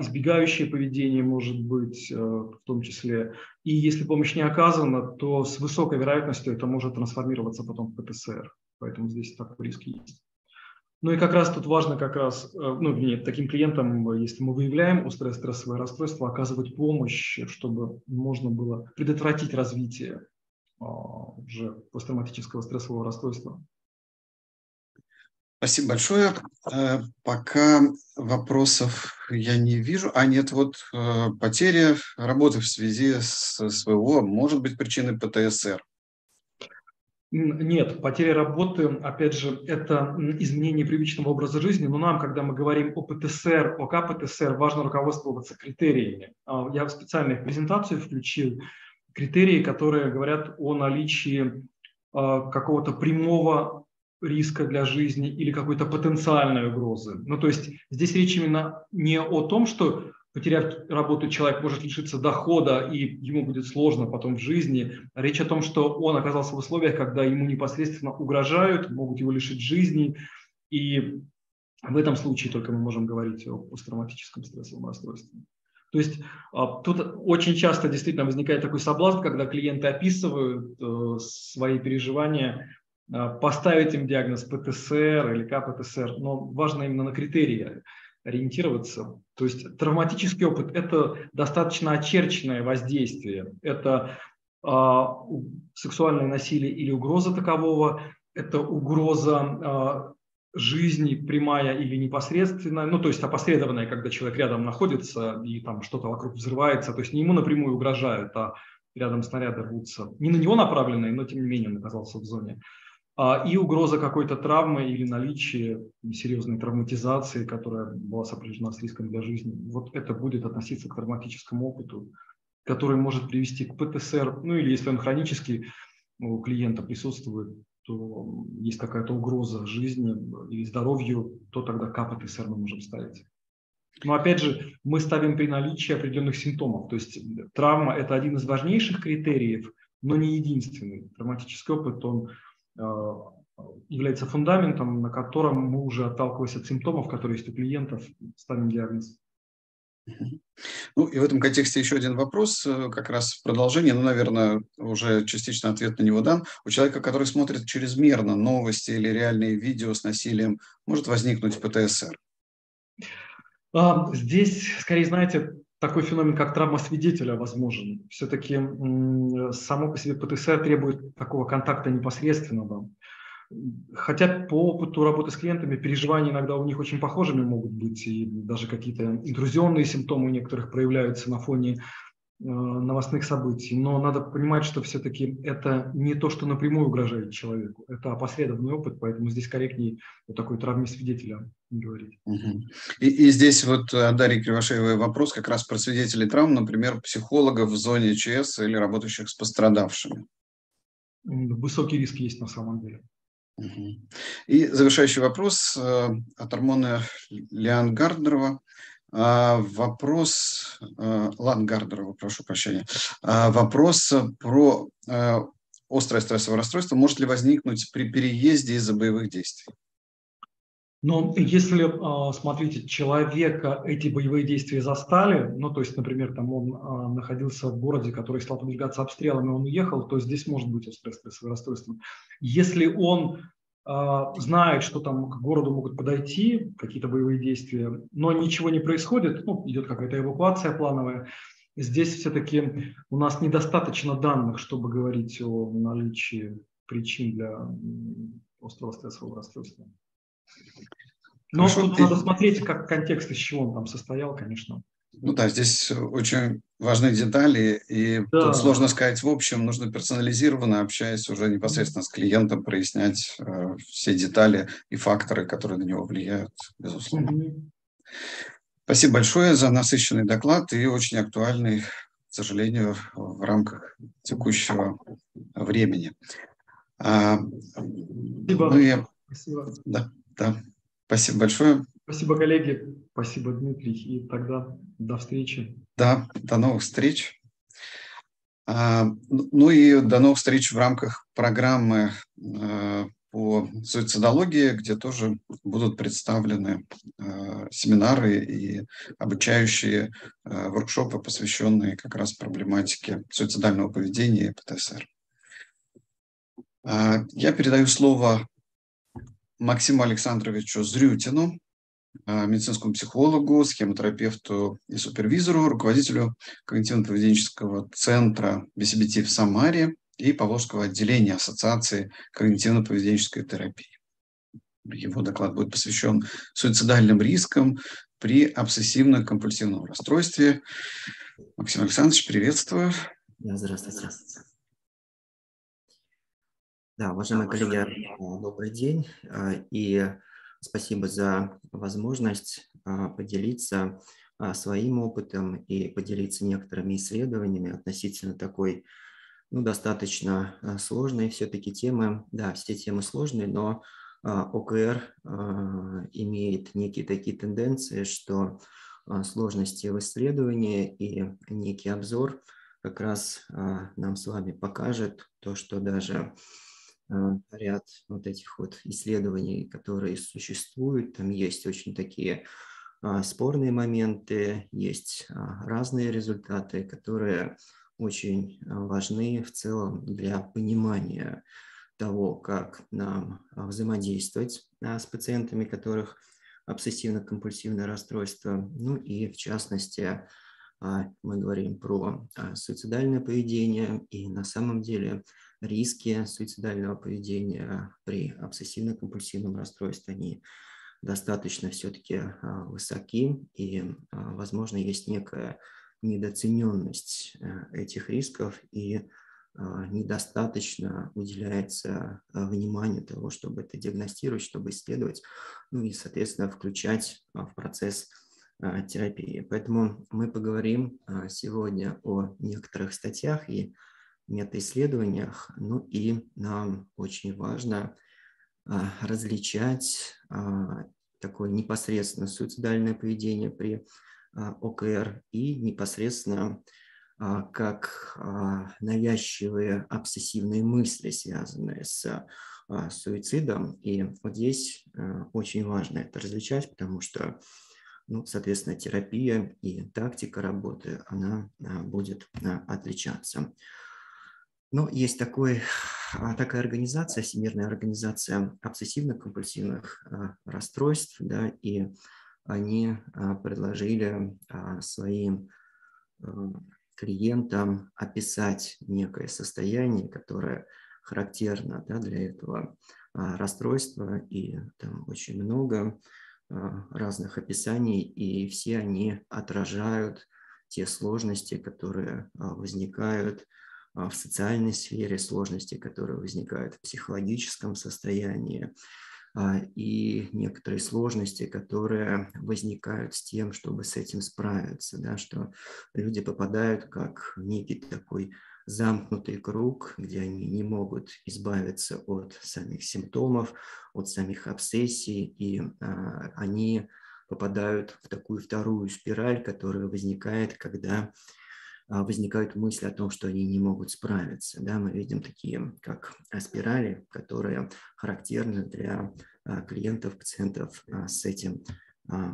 избегающее поведение может быть в том числе. И если помощь не оказана, то с высокой вероятностью это может трансформироваться потом в ПТСР. Поэтому здесь такой риск есть. Ну и как раз тут важно как раз, э, ну, нет, таким клиентам, если мы выявляем острое стрессовое расстройство, оказывать помощь, чтобы можно было предотвратить развитие а, уже посттравматического стрессового расстройства. Спасибо большое. Э, пока вопросов я не вижу. А нет, вот э, потеря работы в связи с СВО может быть причиной ПТСР. Нет, потеря работы, опять же, это изменение привычного образа жизни, но нам, когда мы говорим о ПТСР, о КПТСР, важно руководствоваться критериями. А, я в специальную презентацию включил критерии, которые говорят о наличии а, какого-то прямого риска для жизни или какой-то потенциальной угрозы. Ну, то есть здесь речь именно не о том, что потеряв работу, человек может лишиться дохода, и ему будет сложно потом в жизни. Речь о том, что он оказался в условиях, когда ему непосредственно угрожают, могут его лишить жизни. И в этом случае только мы можем говорить о посттравматическом стрессовом расстройстве. То есть а, тут очень часто действительно возникает такой соблазн, когда клиенты описывают э, свои переживания а, поставить им диагноз ПТСР или КПТСР, но важно именно на критерии ориентироваться. То есть травматический опыт – это достаточно очерченное воздействие. Это а, сексуальное насилие или угроза такового, это угроза а, жизни прямая или непосредственная, ну то есть опосредованная, когда человек рядом находится и там что-то вокруг взрывается, то есть не ему напрямую угрожают, а рядом снаряды рвутся. Не на него направленные, но тем не менее он оказался в зоне. А, и угроза какой-то травмы или наличие серьезной травматизации, которая была сопряжена с риском для жизни. Вот это будет относиться к травматическому опыту, который может привести к ПТСР, ну или если он хронический у клиента присутствует, то есть какая-то угроза жизни или здоровью, то тогда КПТСР мы можем ставить. Но опять же, мы ставим при наличии определенных симптомов. То есть травма – это один из важнейших критериев, но не единственный. Травматический опыт, он является фундаментом, на котором мы уже, отталкиваясь от симптомов, которые есть у клиентов, ставим диагноз. Ну и в этом контексте еще один вопрос, э, как раз в продолжение, ну, наверное, уже частично ответ на него дан. У человека, который смотрит чрезмерно новости или реальные видео с насилием, может возникнуть ПТСР? А, здесь, скорее, знаете, такой феномен, как травма свидетеля, возможен. Все-таки само по себе ПТСР требует такого контакта непосредственного. Хотя по опыту работы с клиентами переживания иногда у них очень похожими могут быть, и даже какие-то интрузионные симптомы у некоторых проявляются на фоне новостных событий. Но надо понимать, что все-таки это не то, что напрямую угрожает человеку, это опосредованный опыт, поэтому здесь корректнее о такой травме свидетеля говорить. Угу. И, и здесь вот от Дарьи Кривошеевой вопрос как раз про свидетелей травм, например, психологов в зоне ЧС или работающих с пострадавшими. Высокий риск есть на самом деле. И завершающий вопрос э, от Армона Лиан Гарднерова. А, вопрос а, Лангардерова, прошу прощения. А, вопрос про острое стрессовое расстройство может ли возникнуть при переезде из-за боевых действий? Но если, смотрите, человека эти боевые действия застали, ну, то есть, например, там он находился в городе, который стал подвергаться обстрелам, и он уехал, то здесь может быть острое стрессовое расстройство. Если он а, знает, что там к городу могут подойти какие-то боевые действия, но ничего не происходит, ну, идет какая-то эвакуация плановая. Здесь все-таки у нас недостаточно данных, чтобы говорить о наличии причин для острого стрессового расстройства. Но Хорошо, тут ты... надо смотреть, как контекст, из чего он там состоял, конечно. Ну да, здесь очень важны детали, и да. тут сложно сказать в общем, нужно персонализированно, общаясь уже непосредственно с клиентом, прояснять э, все детали и факторы, которые на него влияют, безусловно. Mm-hmm. Спасибо большое за насыщенный доклад и очень актуальный, к сожалению, в рамках текущего времени. А, Спасибо. Мы... Спасибо. Да, да. Спасибо большое. Спасибо, коллеги. Спасибо, Дмитрий. И тогда до встречи. Да, до новых встреч. А, ну и до новых встреч в рамках программы а, по суицидологии, где тоже будут представлены а, семинары и обучающие воркшопы, посвященные как раз проблематике суицидального поведения и ПТСР. Я передаю слово Максиму Александровичу Зрютину, а, медицинскому психологу, схемотерапевту и супервизору, руководителю когнитивно-поведенческого центра BCBT в Самаре и Павловского отделения Ассоциации когнитивно-поведенческой терапии. Его доклад будет посвящен суицидальным рискам при обсессивно-компульсивном расстройстве. Максим Александрович, приветствую. Да, здравствуйте. здравствуйте. Да, уважаемые коллеги, добрый день. И спасибо за возможность поделиться своим опытом и поделиться некоторыми исследованиями относительно такой ну, достаточно сложной все-таки темы. Да, все темы сложные, но ОКР имеет некие такие тенденции, что сложности в исследовании и некий обзор как раз нам с вами покажет то, что даже ряд вот этих вот исследований, которые существуют, там есть очень такие спорные моменты, есть разные результаты, которые очень важны в целом для понимания того, как нам а, взаимодействовать а, с пациентами, которых обсессивно-компульсивное расстройство. Ну и в частности, а, мы говорим про суицидальное поведение, и на самом деле риски суицидального поведения при обсессивно-компульсивном расстройстве, они достаточно все-таки высоки, и, возможно, есть некая недооцененность этих рисков, и а, недостаточно уделяется а, внимания того, чтобы это диагностировать, чтобы исследовать, ну и, соответственно, включать а, в процесс терапии. Поэтому мы поговорим сегодня о некоторых статьях и метаисследованиях, ну и нам очень важно различать такое непосредственно суицидальное поведение при ОКР и непосредственно а, как а, навязчивые обсессивные мысли, связанные с а, суицидом. И вот здесь очень важно это различать, потому что, ну, соответственно, терапия и тактика работы, она будет отличаться. Но есть такой, такая организация, Всемирная организация обсессивно-компульсивных расстройств, да, и они предложили своим клиентам описать некое состояние, которое характерно да, для этого а, расстройства, и там очень много а, разных описаний, и все они отражают те сложности, которые а, возникают в социальной сфере, сложности, которые возникают в психологическом состоянии, а, и некоторые сложности, которые возникают с тем, чтобы с этим справиться, да, что люди попадают как в некий такой замкнутый круг, где они не могут избавиться от самих симптомов, от самих обсессий, и а, они попадают в такую вторую спираль, которая возникает, когда а, возникают мысли о том, что они не могут справиться. Да, мы видим такие, как спирали, которые характерны для а, клиентов, пациентов а, с этим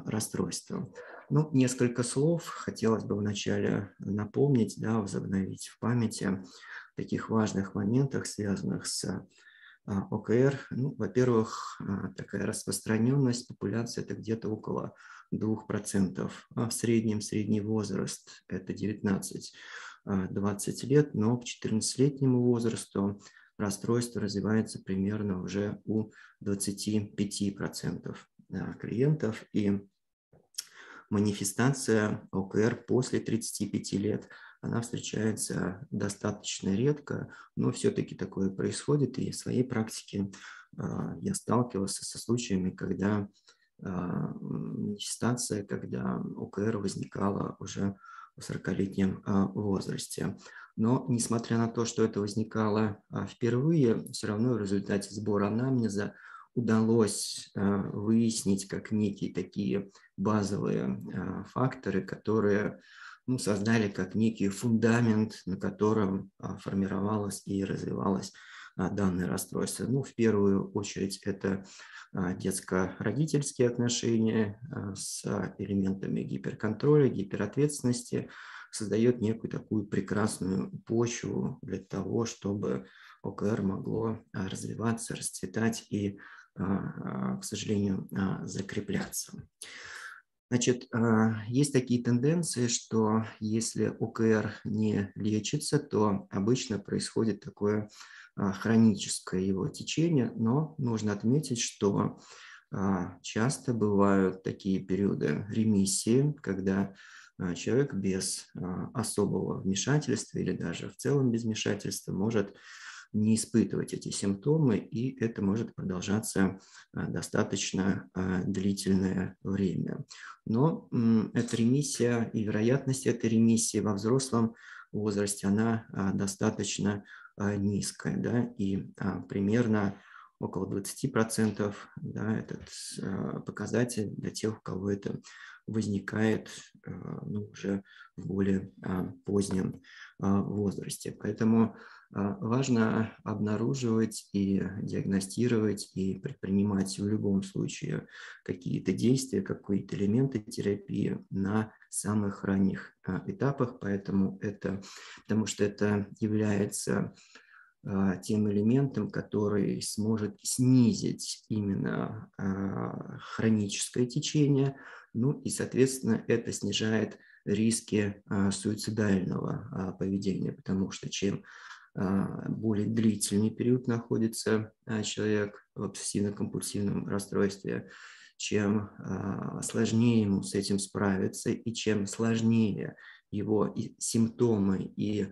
расстройством. Ну, несколько слов хотелось бы вначале напомнить, да, возобновить в памяти таких важных моментах, связанных с ОКР. Ну, во-первых, такая распространенность популяции – это где-то около 2%. А в среднем средний возраст – это 19-20 лет, но к 14-летнему возрасту расстройство развивается примерно уже у 25% клиентов. И манифестация ОКР после 35 лет, она встречается достаточно редко, но все-таки такое происходит. И в своей практике я сталкивался со случаями, когда манифестация, когда ОКР возникала уже в 40-летнем а, возрасте. Но несмотря на то, что это возникало а, впервые, все равно в результате сбора анамнеза удалось а, выяснить как некие такие базовые факторы, которые ну, создали как некий фундамент, на котором формировалось и развивалось данное расстройство. Ну, в первую очередь это детско-родительские отношения с элементами гиперконтроля, гиперответственности, создает некую такую прекрасную почву для того, чтобы ОКР могло развиваться, расцветать и, к сожалению, закрепляться. Значит, есть такие тенденции, что если ОКР не лечится, то обычно происходит такое хроническое его течение, но нужно отметить, что часто бывают такие периоды ремиссии, когда человек без особого вмешательства или даже в целом без вмешательства может не испытывать эти симптомы, и это может продолжаться а, достаточно а, длительное время. Но эта ремиссия и вероятность этой ремиссии во взрослом возрасте, она а, достаточно низкая, да, и примерно около 20% да, этот показатель для тех, у кого это возникает ну, уже в более позднем возрасте. Поэтому важно обнаруживать и диагностировать и предпринимать в любом случае какие-то действия, какие-то элементы терапии на самых ранних а, этапах, поэтому это, потому что это является а, тем элементом, который сможет снизить именно хроническое течение, ну и, соответственно, это снижает риски суицидального поведения, потому что чем а, более длительный период находится а, человек в обсессивно-компульсивном расстройстве, чем а, сложнее ему с этим справиться и чем сложнее его и симптомы и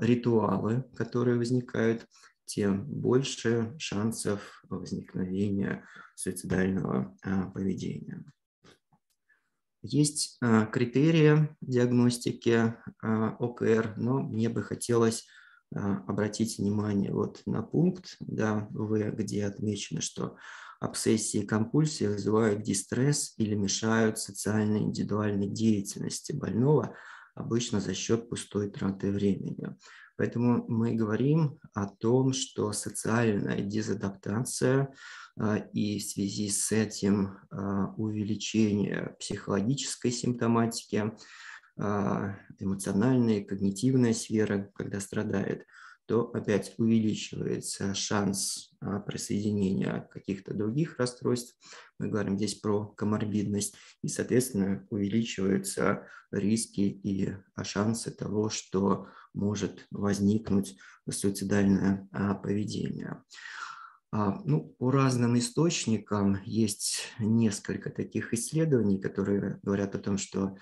ритуалы, которые возникают, тем больше шансов возникновения суицидального поведения. Есть критерии диагностики ОКР, но мне бы хотелось а, обратите внимание вот на пункт, да, В, где отмечено, что обсессии и компульсии вызывают дистресс или мешают социальной индивидуальной деятельности больного, обычно за счет пустой траты времени. Поэтому мы говорим о том, что социальная дезадаптация а, и в связи с этим а, увеличение психологической симптоматики – а, эмоциональная, когнитивная сфера, когда страдает, то опять увеличивается шанс а, присоединения каких-то других расстройств. Мы говорим здесь про коморбидность, и, соответственно, увеличиваются риски и шансы того, что может возникнуть суицидальное а, поведение. Ну, по разным источникам есть несколько таких исследований, которые говорят о том, что а,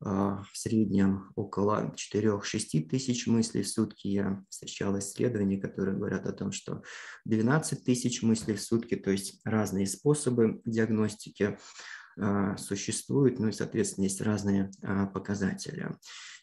в среднем около 4-6 тысяч мыслей в сутки. Я встречал исследования, которые говорят о том, что 12 тысяч мыслей в сутки, то есть разные способы диагностики а, существуют, ну и, соответственно, есть разные а, показатели.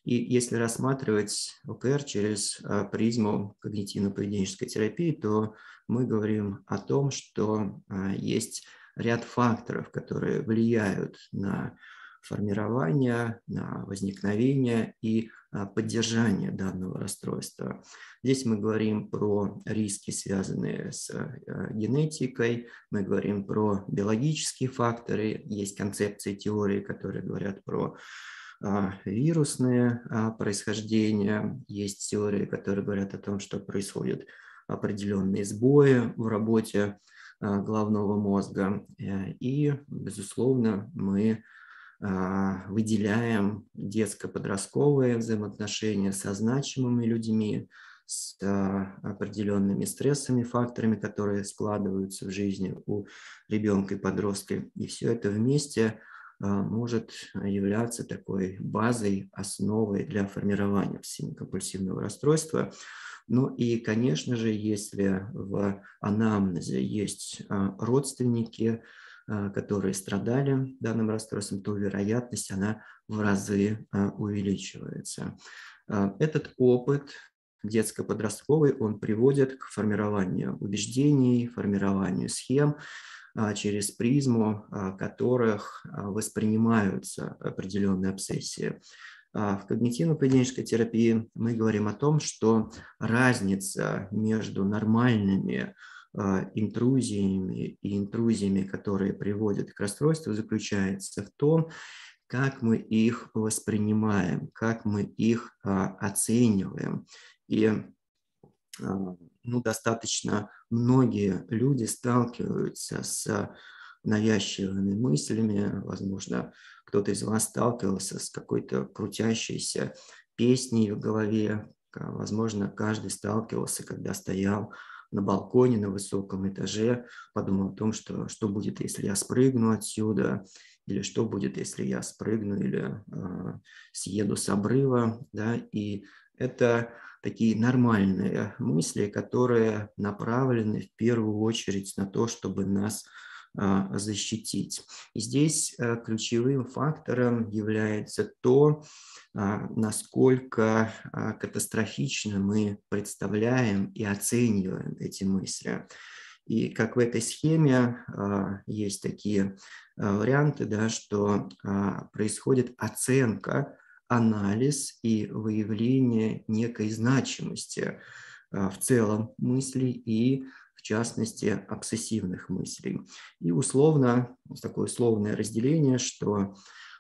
И если рассматривать ОКР через призму когнитивно-поведенческой терапии, то мы говорим о том, что есть ряд факторов, которые влияют на формирования, на возникновение и а, поддержание данного расстройства. Здесь мы говорим про риски, связанные с а, генетикой, мы говорим про биологические факторы, есть концепции теории, которые говорят про а, вирусные происхождения, есть теории, которые говорят о том, что происходят определенные сбои в работе головного мозга. Э, и, безусловно, мы выделяем детско-подростковые взаимоотношения со значимыми людьми, с а, определенными стрессами, факторами, которые складываются в жизни у ребенка и подростка. И все это вместе а, может являться такой базой, основой для формирования обсессивно-компульсивного расстройства. Ну и, конечно же, если в анамнезе есть родственники, а, которые страдали данным расстройством, то вероятность она в разы а, увеличивается. А, этот опыт детско-подростковый, он приводит к формированию убеждений, формированию схем, через призму которых воспринимаются определенные обсессии. В когнитивно-поведенческой терапии мы говорим о том, что разница между нормальными а, интрузиями и интрузиями, которые приводят к расстройству, заключается в том, как мы их воспринимаем, как мы их а, оцениваем. И а, ну, достаточно многие люди сталкиваются с навязчивыми мыслями. Возможно, кто-то из вас сталкивался с какой-то крутящейся песней в голове. Возможно, каждый сталкивался, когда стоял на балконе на высоком этаже, подумал о том, что, что будет, если я спрыгну отсюда, или что будет, если я спрыгну или э, съеду с обрыва. Да? И это такие нормальные мысли, которые направлены в первую очередь на то, чтобы нас защитить. И здесь э, ключевым фактором является то, а, насколько а, катастрофично мы представляем и оцениваем эти мысли. И как в этой схеме есть такие варианты, да, что происходит оценка, анализ и выявление некой значимости в целом мыслей и частности, обсессивных мыслей. И условно, такое условное разделение, что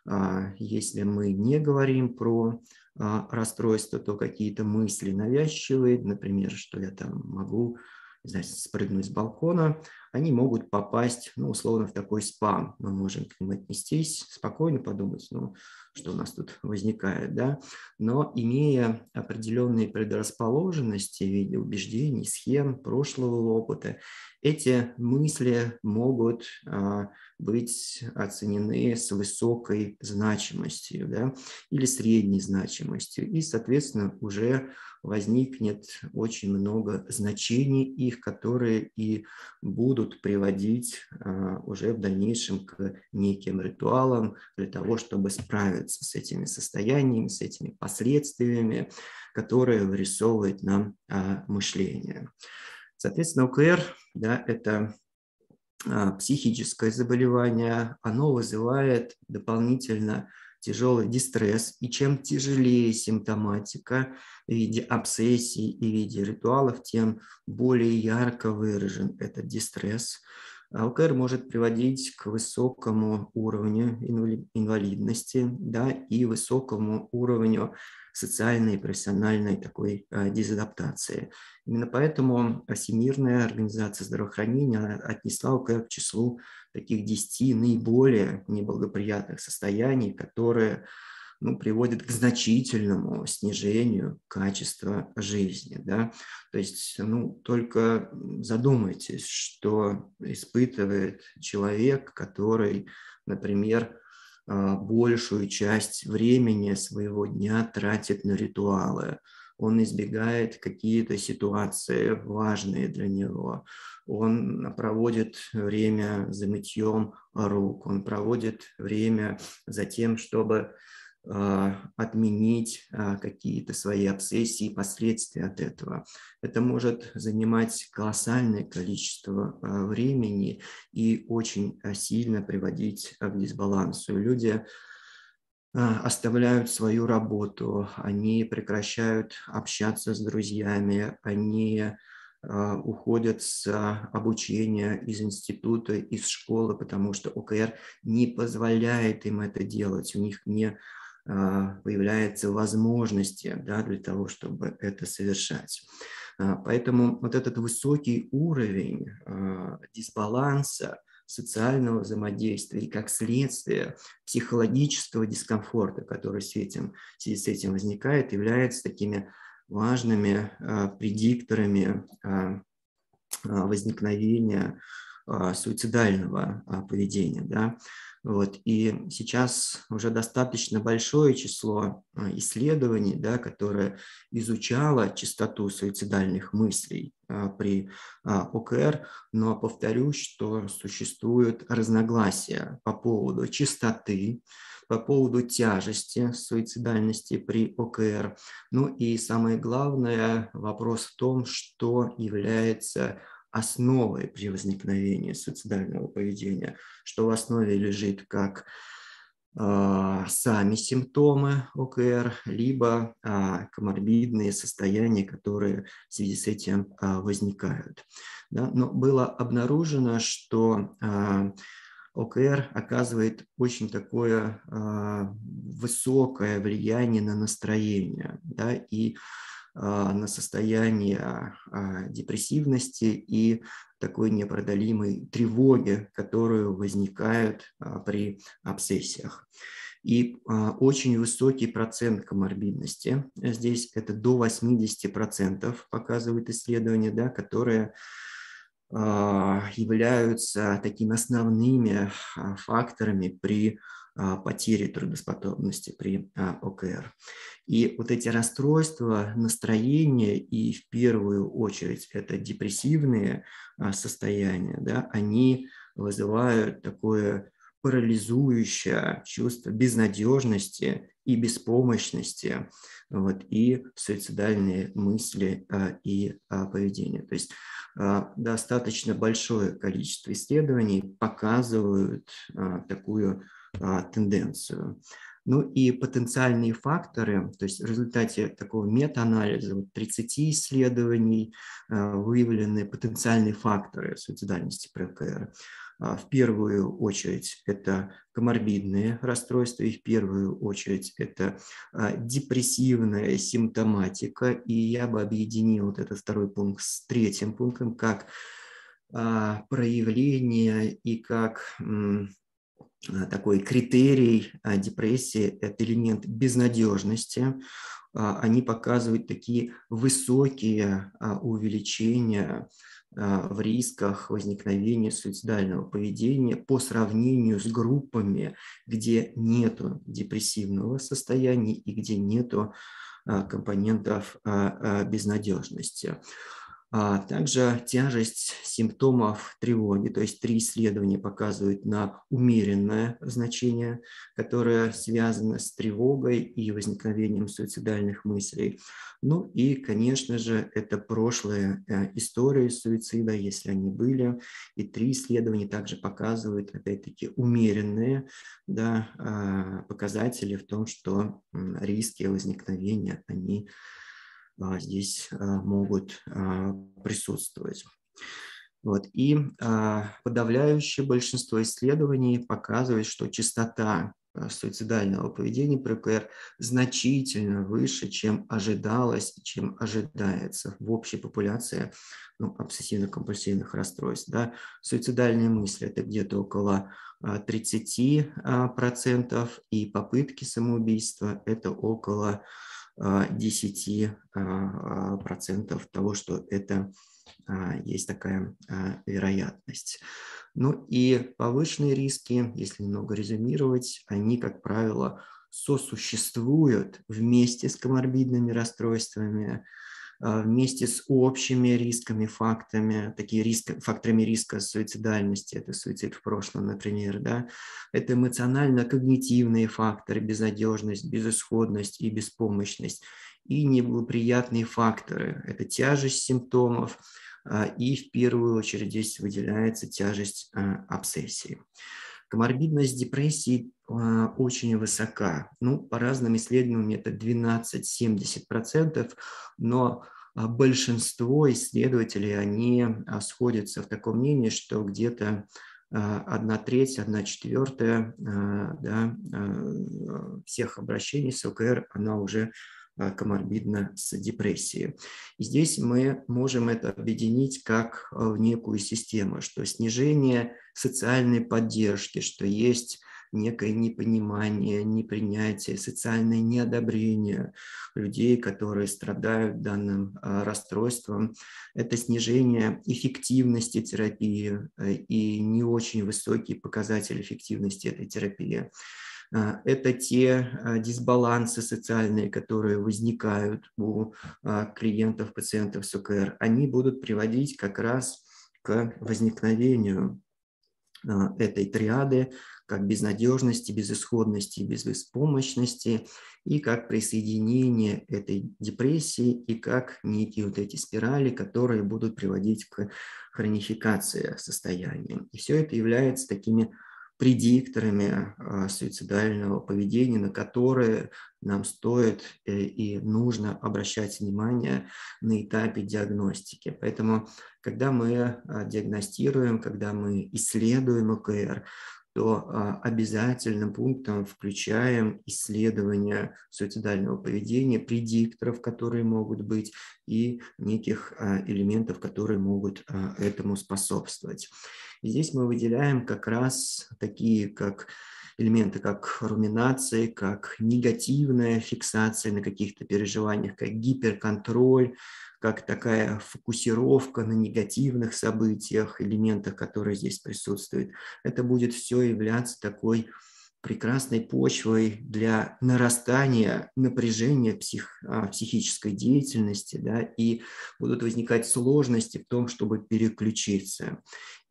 а, если мы не говорим про а, расстройство, то какие-то мысли навязчивые, например, что я там могу знаю, спрыгнуть с балкона, они могут попасть, ну, условно, в такой спам. Мы можем к ним отнестись, спокойно подумать, ну, что у нас тут возникает, да, но имея определенные предрасположенности в виде убеждений, схем, прошлого опыта, эти мысли могут а, быть оценены с высокой значимостью да, или средней значимостью, и, соответственно, уже возникнет очень много значений их, которые и будут приводить а, уже в дальнейшем к неким ритуалам для того, чтобы справиться с этими состояниями, с этими последствиями, которые вырисовывает нам а, мышление. Соответственно, ОКР да, – это а, психическое заболевание, оно вызывает дополнительно тяжелый дистресс. И чем тяжелее симптоматика в виде обсессий и в виде ритуалов, тем более ярко выражен этот дистресс. ЛКР может приводить к высокому уровню инвалидности да, и высокому уровню социальной и профессиональной такой а, дезадаптации. Именно поэтому Всемирная организация здравоохранения отнесла ЛКР к числу таких 10 наиболее неблагоприятных состояний, которые ну, приводит к значительному снижению качества жизни. Да? То есть ну, только задумайтесь, что испытывает человек, который, например, а, большую часть времени своего дня тратит на ритуалы, он избегает какие-то ситуации важные для него, он проводит время за мытьем рук, он проводит время за тем, чтобы отменить а, какие-то свои обсессии и последствия от этого. Это может занимать колоссальное количество а, времени и очень сильно приводить к дисбалансу. Люди оставляют свою работу, они прекращают общаться с друзьями, они уходят с обучения из института, из школы, потому что ОКР не позволяет им это делать, у них не а, появляются возможности да, для того, чтобы это совершать. А, поэтому вот этот высокий уровень а, дисбаланса, социального взаимодействия и как следствие психологического дискомфорта, который с этим, в с этим возникает, является такими важными предикторами возникновения суицидального поведения. Да? Вот. И сейчас уже достаточно большое число а, исследований, да, которое изучало частоту суицидальных мыслей а, при а, ОКР, но повторюсь, что существуют разногласия по поводу частоты, по поводу тяжести суицидальности при ОКР. Ну и самое главное, вопрос в том, что является основой при возникновении суицидального поведения, что в основе лежит как э, сами симптомы ОКР, либо э, коморбидные состояния, которые в связи с этим э, возникают. Да? Но было обнаружено, что э, ОКР оказывает очень такое э, высокое влияние на настроение, да, и а, на состояние а, депрессивности и такой непродолимой тревоги, которую возникают при обсессиях. И очень высокий процент коморбидности, здесь это до 80% показывают исследования, да, которые являются такими основными факторами при а, потери трудоспособности при а, ОКР. И вот эти расстройства настроения и в первую очередь это депрессивные а, состояния, да, они вызывают такое парализующее чувство безнадежности и беспомощности, вот, и суицидальные мысли а, и а, поведение. То есть а, достаточно большое количество исследований показывают а, такую а, тенденцию. Ну и потенциальные факторы, то есть в результате такого мета-анализа вот 30 исследований а, выявлены потенциальные факторы суицидальности ПКР. А, в первую очередь это коморбидные расстройства, и в первую очередь это депрессивная симптоматика. И я бы объединил вот этот второй пункт с третьим пунктом, как проявление и как такой критерий э, депрессии – это элемент безнадежности. А, они показывают такие высокие а, увеличения а, в рисках возникновения суицидального поведения по сравнению с группами, где нет депрессивного состояния и где нет компонентов безнадежности. А также тяжесть симптомов тревоги, то есть три исследования показывают на умеренное значение, которое связано с тревогой и возникновением суицидальных мыслей. Ну и, конечно же, это прошлые э, истории суицида, если они были. И три исследования также показывают, опять-таки, умеренные да, а, показатели в том, что риски возникновения, они здесь а, могут а, присутствовать. Вот. И подавляющее большинство исследований показывает, что частота суицидального поведения при ПКР значительно выше, чем ожидалось, чем ожидается в общей популяции ну, обсессивно-компульсивных расстройств. Да. Суицидальные мысли – это где-то около 30%, и попытки самоубийства – это около 10% а, а, того, что это а, есть такая вероятность. Ну и повышенные риски, если немного резюмировать, они, как правило, сосуществуют вместе с коморбидными расстройствами, вместе с общими рисками, фактами, такие риски, факторами риска суицидальности, это суицид в прошлом, например, да, это эмоционально-когнитивные факторы, безнадежность, безысходность и беспомощность, и неблагоприятные факторы, это тяжесть симптомов, а, и в первую очередь здесь выделяется тяжесть а, обсессии. Коморбидность депрессии очень высока. Ну, по разным исследованиям это 12-70%, но а большинство исследователей, они а, сходятся в таком мнении, что где-то а, одна треть, одна четвертая да, всех обращений с ОКР, она уже коморбидна с депрессией. И здесь мы можем это объединить как в некую систему, что снижение социальной поддержки, что есть некое непонимание, непринятие, социальное неодобрение людей, которые страдают данным а, расстройством. Это снижение эффективности терапии э, и не очень высокий показатель эффективности этой терапии. А, это те а, дисбалансы социальные, которые возникают у клиентов, пациентов с УКР. Они будут приводить как раз к возникновению этой триады как безнадежности, безысходности, безвоспомощности, и как присоединение этой депрессии, и как некие вот эти спирали, которые будут приводить к хронификации состояния. И все это является такими предикторами а, суицидального поведения, на которые нам стоит э, и нужно обращать внимание на этапе диагностики. Поэтому, когда мы а, диагностируем, когда мы исследуем ОКР, то а, обязательным пунктом включаем исследование суицидального поведения, предикторов, которые могут быть, и неких а, элементов, которые могут а, этому способствовать. И здесь мы выделяем как раз такие, как элементы, как руминации, как негативная фиксация на каких-то переживаниях, как гиперконтроль, как такая фокусировка на негативных событиях, элементах, которые здесь присутствуют. Это будет все являться такой прекрасной почвой для нарастания напряжения псих, а, психической деятельности, да, и будут возникать сложности в том, чтобы переключиться.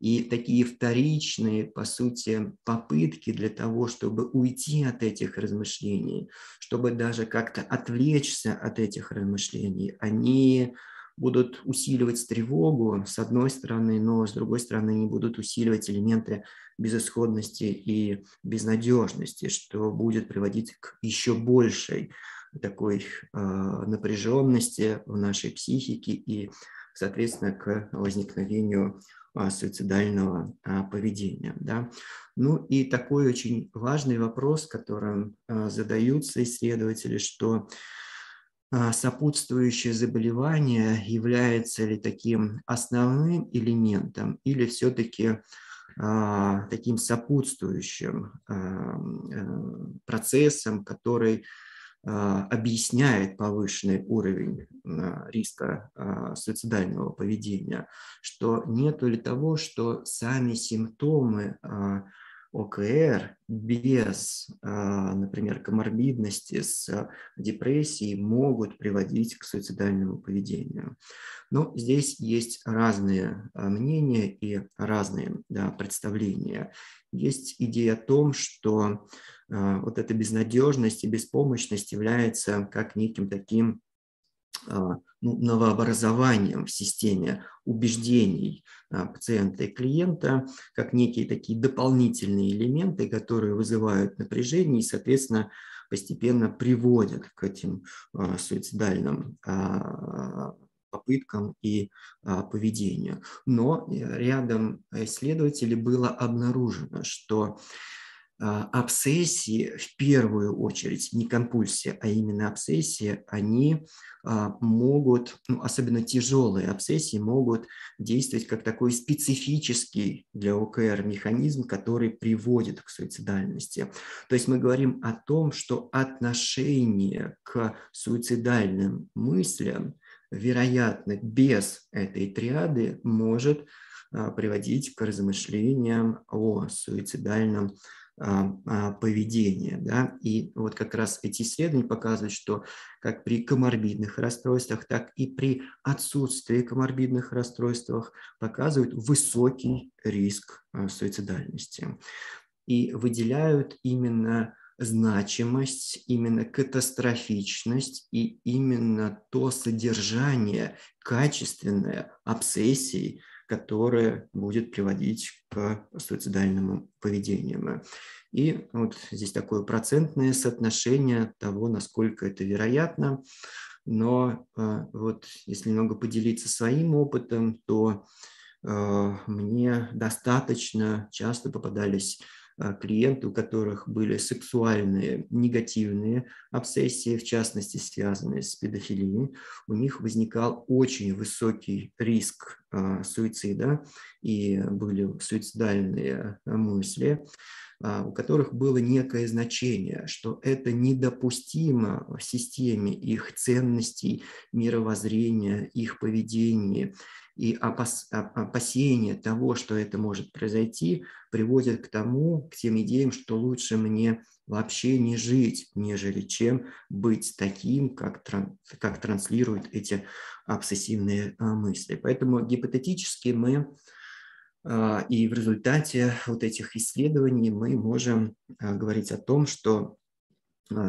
И такие вторичные, по сути, попытки для того, чтобы уйти от этих размышлений, чтобы даже как-то отвлечься от этих размышлений, они будут усиливать тревогу, с одной стороны, но с другой стороны они будут усиливать элементы безысходности и безнадежности, что будет приводить к еще большей такой э, напряженности в нашей психике и, соответственно, к возникновению суицидального э, поведения. Да? Ну и такой очень важный вопрос, которым э, задаются исследователи, что сопутствующее заболевание является ли таким основным элементом или все-таки а, таким сопутствующим а, э, процессом, который а, объясняет повышенный уровень риска суицидального поведения, что нет ли того, что сами симптомы ОКР без, а, например, коморбидности с депрессией могут приводить к суицидальному поведению. Но здесь есть разные а, мнения и разные да, представления. Есть идея о том, что а, вот эта безнадежность и беспомощность является как неким таким ну, новообразованием в системе убеждений а, пациента и клиента, как некие такие дополнительные элементы, которые вызывают напряжение и, соответственно, постепенно приводят к этим а, суицидальным а, попыткам и поведению. Но рядом исследователей было обнаружено, что обсессии в первую очередь, не компульсия, а именно обсессии, они а, могут, ну, особенно тяжелые обсессии, могут действовать как такой специфический для ОКР механизм, который приводит к суицидальности. То есть мы говорим о том, что отношение к суицидальным мыслям, вероятно, без этой триады может а, приводить к размышлениям о суицидальном а, а, поведения. Да? И вот как раз эти исследования показывают, что как при коморбидных расстройствах, так и при отсутствии коморбидных расстройствах показывают высокий риск а, суицидальности. И выделяют именно значимость, именно катастрофичность и именно то содержание качественное обсессий, которое будет приводить к суицидальному поведению. И вот здесь такое процентное соотношение того, насколько это вероятно. Но а, вот если немного поделиться своим опытом, то а, мне достаточно часто попадались клиенты, у которых были сексуальные негативные обсессии, в частности, связанные с педофилией, у них возникал очень высокий риск а, суицида и были суицидальные мысли, а, у которых было некое значение, что это недопустимо в системе их ценностей, мировоззрения, их поведения, и опас, опасение того, что это может произойти, приводит к тому, к тем идеям, что лучше мне вообще не жить, нежели чем быть таким, как, как транслируют эти обсессивные а, мысли. Поэтому гипотетически мы а, и в результате вот этих исследований мы можем а, говорить о том, что а,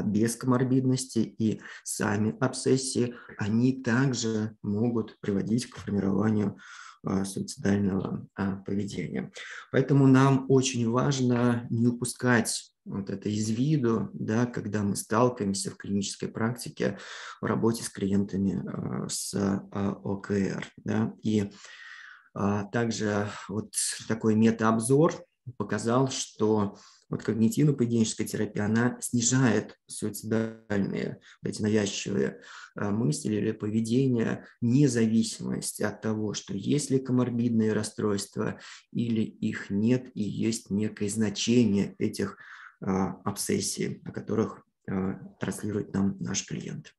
без коморбидности и сами обсессии, они также могут приводить к формированию а, суицидального а, поведения. Поэтому нам очень важно не упускать вот это из виду, да, когда мы сталкиваемся в клинической практике в работе с клиентами с ОКР. Да, и также вот такой метаобзор показал, что вот когнитивно-поведенческая терапия, она снижает суицидальные, эти навязчивые а, мысли или поведение, независимость от того, что есть ли коморбидные расстройства или их нет, и есть некое значение этих а, обсессий, о которых а, транслирует нам наш клиент.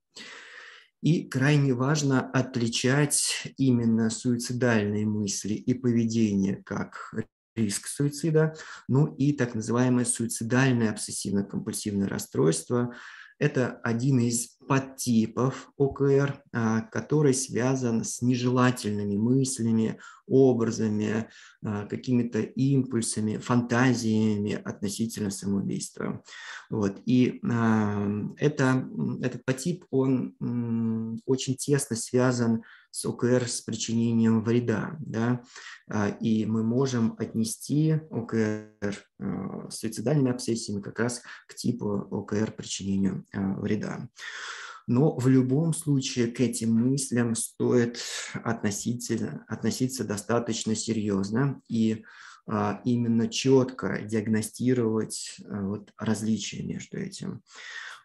И крайне важно отличать именно суицидальные мысли и поведение как риск суицида, ну и так называемое суицидальное обсессивно-компульсивное расстройство. Это один из подтипов ОКР, а, который связан с нежелательными мыслями, образами, а, какими-то импульсами, фантазиями относительно самоубийства. Вот. И а, это, этот подтип, он очень тесно связан с ОКР с причинением вреда. Да? И мы можем отнести ОКР с суицидальными обсессиями как раз к типу ОКР причинению вреда. Но в любом случае к этим мыслям стоит относиться, относиться достаточно серьезно и а, именно четко диагностировать а, вот, различия между этим.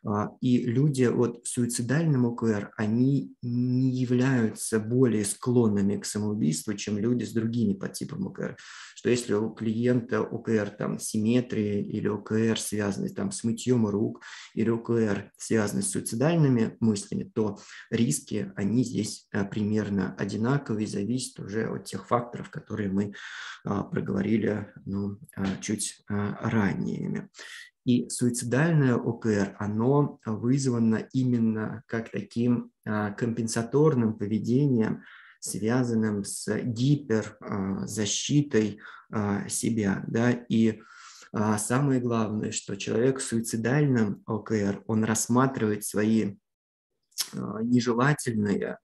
А, и люди вот в суицидальном ОКР, они не являются более склонными к самоубийству, чем люди с другими подтипами ОКР. Что если у клиента ОКР там симметрии или ОКР связанный там с мытьем рук или ОКР связанный с суицидальными мыслями, то риски, они здесь а, примерно одинаковые, зависят уже от тех факторов, которые мы а, проговорили ну, чуть ранее. И суицидальное ОКР, оно вызвано именно как таким а, компенсаторным поведением, связанным с гиперзащитой а, себя. Да? И а, самое главное, что человек в суицидальном ОКР, он рассматривает свои нежелательные,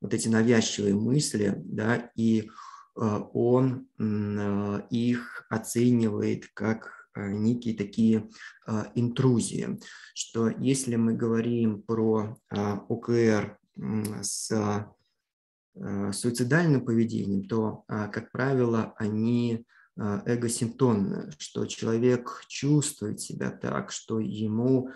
вот эти навязчивые мысли, да, и он их оценивает как некие такие а, интрузии, что если мы говорим про а, ОКР с суицидальным поведением, то, как правило, они эгосимптомны, что человек чувствует себя так, что ему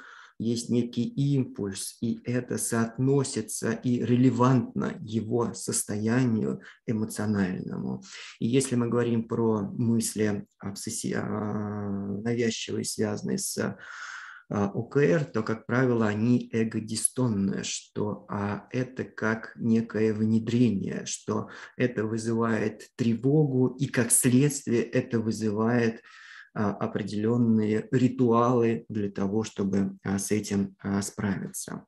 есть некий импульс, и это соотносится и релевантно его состоянию эмоциональному. И если мы говорим про мысли обсесси... А, навязчивые, связанные с а, ОКР, то, как правило, они эгодистонные, что а, это как некое внедрение, что это вызывает тревогу, и как следствие это вызывает определенные ритуалы для того, чтобы а, с этим а, справиться.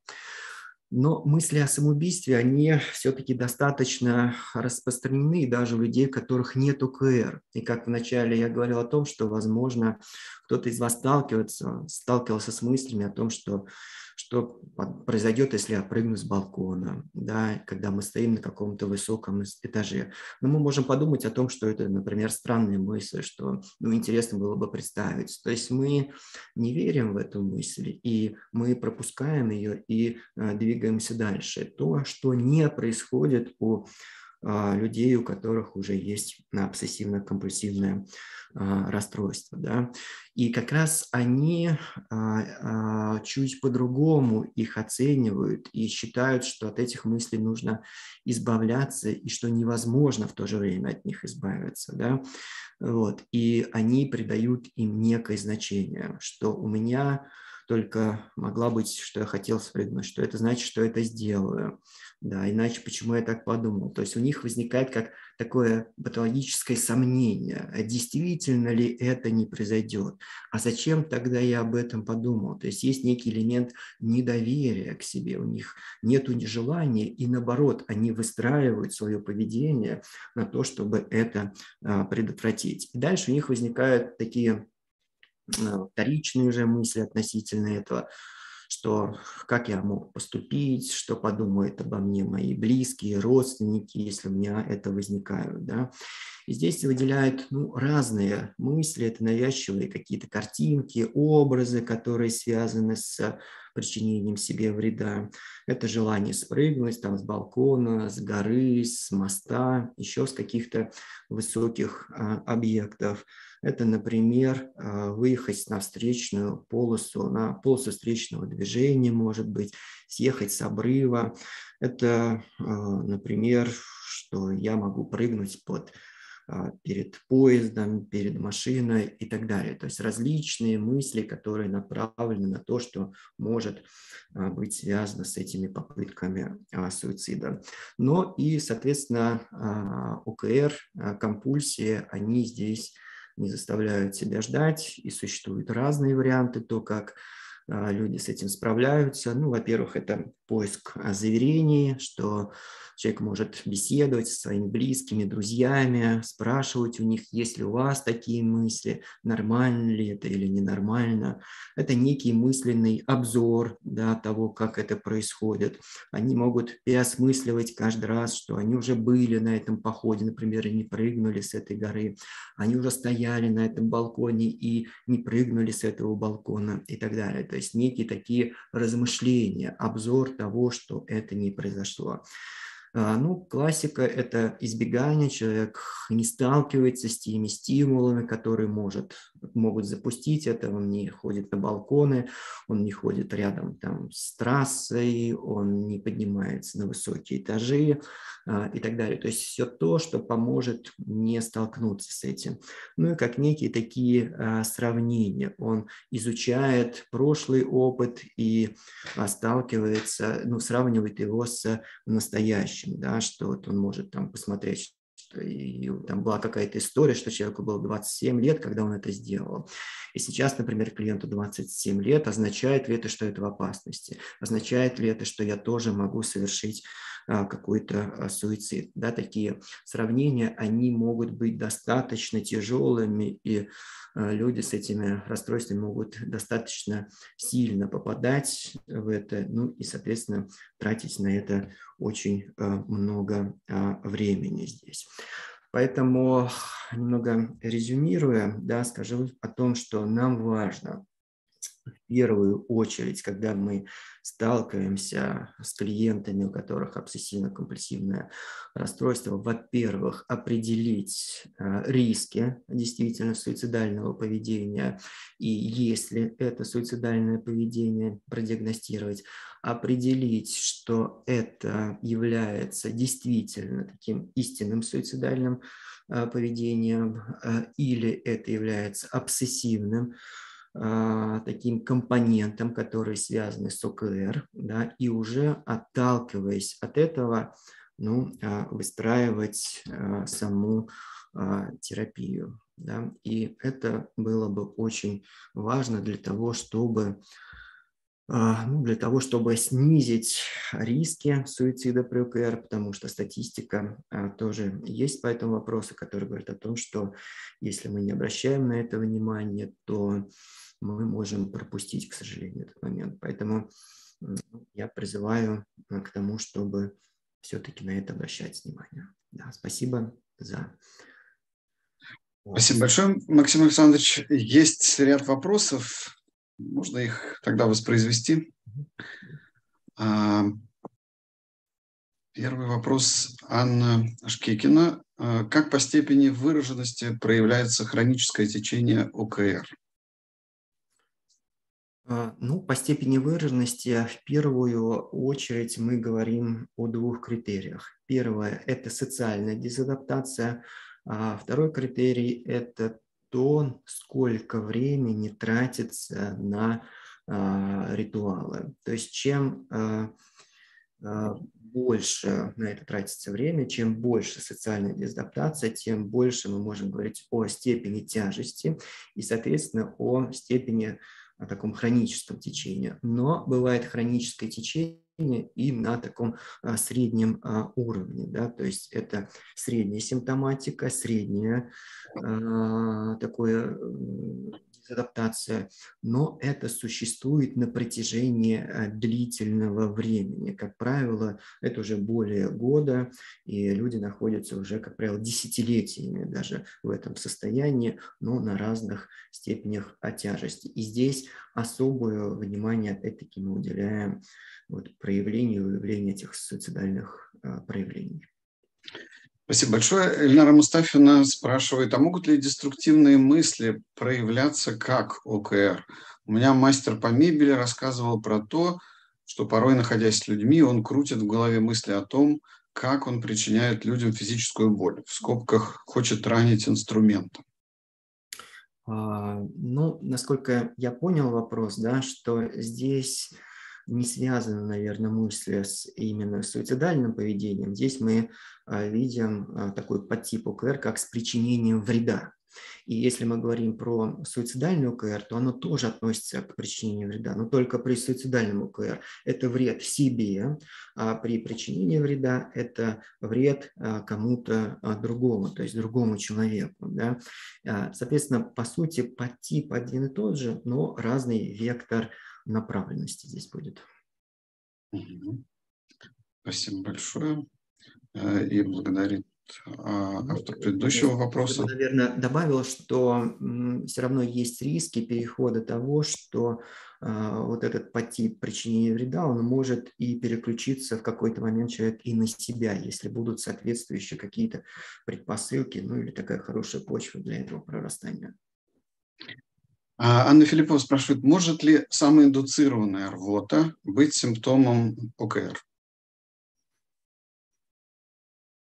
Но мысли о самоубийстве, они все-таки достаточно распространены даже у людей, у которых нет УКР. И как вначале я говорил о том, что, возможно, кто-то из вас сталкивается, сталкивался с мыслями о том, что что произойдет, если я прыгну с балкона, да, когда мы стоим на каком-то высоком этаже. Но мы можем подумать о том, что это, например, странная мысль, что ну, интересно было бы представить. То есть мы не верим в эту мысль, и мы пропускаем ее и а, двигаемся дальше. То, что не происходит у а, людей, у которых уже есть обсессивно-компульсивное а, расстройство. Да? И как раз они а, чуть по-другому их оценивают и считают, что от этих мыслей нужно избавляться и что невозможно в то же время от них избавиться. Да? Вот. И они придают им некое значение, что у меня только могла быть, что я хотел спрыгнуть, что это значит, что это сделаю. Да, иначе почему я так подумал? То есть у них возникает как такое патологическое сомнение, а действительно ли это не произойдет, а зачем тогда я об этом подумал? То есть есть некий элемент недоверия к себе, у них нет желания, и наоборот, они выстраивают свое поведение на то, чтобы это а, предотвратить. И дальше у них возникают такие вторичные уже мысли относительно этого, что как я мог поступить, что подумают обо мне мои близкие, родственники, если у меня это возникают. Да? И здесь выделяют ну, разные мысли, это навязчивые какие-то картинки, образы, которые связаны с причинением себе вреда. Это желание спрыгнуть там с балкона, с горы, с моста, еще с каких-то высоких а, объектов. Это, например, а, выехать на встречную полосу, на полосу встречного движения, может быть, съехать с обрыва. Это, а, например, что я могу прыгнуть под перед поездом, перед машиной и так далее. То есть различные мысли, которые направлены на то, что может а, быть связано с этими попытками а, суицида. Но и, соответственно, ОКР, компульсии, они здесь не заставляют себя ждать, и существуют разные варианты, то, как люди с этим справляются. Ну, во-первых, это поиск заверений, что Человек может беседовать со своими близкими, друзьями, спрашивать у них, есть ли у вас такие мысли, нормально ли это или ненормально. Это некий мысленный обзор да, того, как это происходит. Они могут переосмысливать каждый раз, что они уже были на этом походе, например, и не прыгнули с этой горы. Они уже стояли на этом балконе и не прыгнули с этого балкона и так далее. То есть некие такие размышления, обзор того, что это не произошло. А, ну, классика – это избегание, человек не сталкивается с теми стимулами, которые может, могут запустить это, он не ходит на балконы, он не ходит рядом там, с трассой, он не поднимается на высокие этажи и так далее. То есть все то, что поможет не столкнуться с этим. Ну и как некие такие а, сравнения. Он изучает прошлый опыт и сталкивается, ну, сравнивает его с настоящим да, что вот он может там посмотреть, и там была какая-то история, что человеку было 27 лет, когда он это сделал. И сейчас, например, клиенту 27 лет, означает ли это, что это в опасности? Означает ли это, что я тоже могу совершить а, какой-то а, суицид? Да, такие сравнения, они могут быть достаточно тяжелыми, и а, люди с этими расстройствами могут достаточно сильно попадать в это, ну и, соответственно, тратить на это очень много времени здесь. Поэтому, немного резюмируя, да, скажу о том, что нам важно в первую очередь, когда мы сталкиваемся с клиентами, у которых обсессивно-компульсивное расстройство, во-первых, определить э, риски действительно суицидального поведения и если это суицидальное поведение продиагностировать, определить, что это является действительно таким истинным суицидальным э, поведением э, или это является обсессивным таким компонентам, которые связаны с ОКР, да, и уже отталкиваясь от этого, ну, а, выстраивать а, саму терапию. Да, и это было бы очень важно для того, чтобы для того, чтобы снизить риски суицида при ОКР, потому что статистика тоже есть по этому вопросу, который говорит о том, что если мы не обращаем на это внимание, то мы можем пропустить, к сожалению, этот момент. Поэтому я призываю э, к тому, чтобы все-таки на это обращать внимание. Да, спасибо за... Спасибо большое, Максим Александрович. Есть ряд вопросов. Можно их тогда воспроизвести. А, первый вопрос Анна Шкекина. А, как по степени выраженности проявляется хроническое течение ОКР? А, ну, по степени выраженности в первую очередь мы говорим о двух критериях. Первое – это социальная дезадаптация, второй критерий – это то, сколько времени тратится на а, ритуалы. То есть чем а, больше на это тратится время, чем больше социальная дезадаптация, тем больше мы можем говорить о степени тяжести и, соответственно, о степени о таком хроническом течении. Но бывает хроническое течение и на таком а, среднем а, уровне. Да? То есть это средняя симптоматика, среднее а, такое дезадаптация, но это существует на протяжении э, длительного времени. Как правило, это уже более года, и люди находятся уже, как правило, десятилетиями даже в этом состоянии, но на разных степенях тяжести. И здесь особое внимание, опять-таки, мы уделяем вот, проявлению, выявлению этих суицидальных а, проявлений. Спасибо большое. Эльнара Мустафина спрашивает, а могут ли деструктивные мысли проявляться как ОКР? У меня мастер по мебели рассказывал про то, что порой, находясь с людьми, он крутит в голове мысли о том, как он причиняет людям физическую боль. В скобках хочет ранить инструментом. А, ну, насколько я понял вопрос, да, что здесь не связаны, наверное, мысли с именно суицидальным поведением. Здесь мы а, видим а, такой подтип ОКР, как с причинением вреда. И если мы говорим про суицидальный ОКР, то оно тоже относится к причинению вреда, но только при суицидальном ОКР это вред себе, а при причинении вреда это вред а, кому-то другому, то есть другому человеку. Да? Соответственно, по сути, подтип один и тот же, но разный вектор направленности здесь будет. Спасибо большое. Э, и благодарит а, ну, автор предыдущего вопроса. Я, наверное, добавил, что все равно есть риски перехода того, что а, вот этот подтип причинения вреда, он может и переключиться в какой-то момент человек и на себя, если будут соответствующие какие-то предпосылки, ну или такая хорошая почва для этого прорастания. А, Анна Филиппова спрашивает, может ли самоиндуцированная рвота быть симптомом ОКР?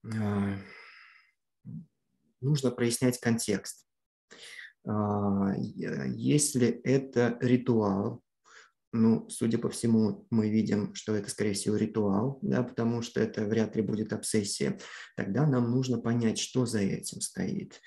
А, нужно прояснять контекст. А, если это ритуал, ну, судя по всему, мы видим, что это, скорее всего, ритуал, да, потому что это вряд ли будет обсессия. Тогда нам нужно понять, что за этим стоит.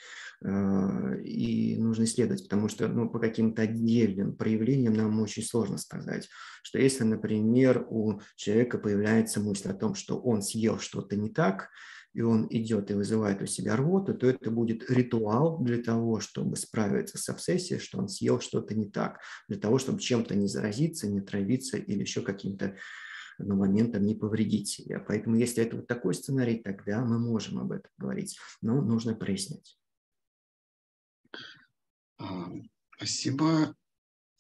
Э, и нужно исследовать, потому что ну, по каким-то отдельным проявлениям нам очень сложно сказать, что если, например, у человека появляется мысль о том, что он съел что-то не так, и он идет и вызывает у себя рвоту, то это будет ритуал для того, чтобы справиться с обсессией, что он съел что-то не так, для того, чтобы чем-то не заразиться, не травиться или еще каким-то ну, моментом не повредить себя. Поэтому если это вот такой сценарий, тогда мы можем об этом говорить, но нужно прояснять. А, спасибо.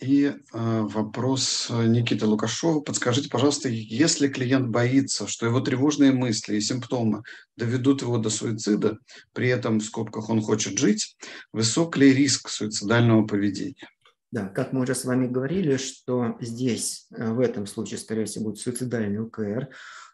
И а, вопрос Никиты Лукашова. Подскажите, пожалуйста, если клиент боится, что его тревожные мысли и симптомы доведут его до суицида, при этом в скобках он хочет жить, высок ли риск суицидального поведения? Да, как мы уже с вами говорили, что здесь, э, в этом случае, скорее всего, будет суицидальный УКР,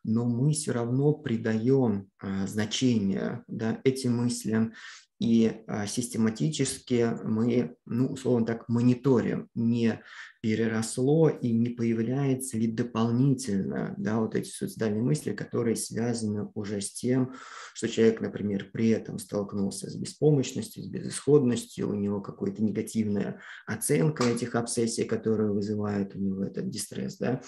но мы все равно придаем значение да, этим мыслям и а, систематически мы, ну, условно так, мониторим, не переросло и не появляется ли дополнительно да, вот эти суицидальные мысли, которые связаны уже с тем, что человек, например, при этом столкнулся с беспомощностью, с безысходностью, у него какая-то негативная оценка этих обсессий, которые вызывают у него этот дистресс, да,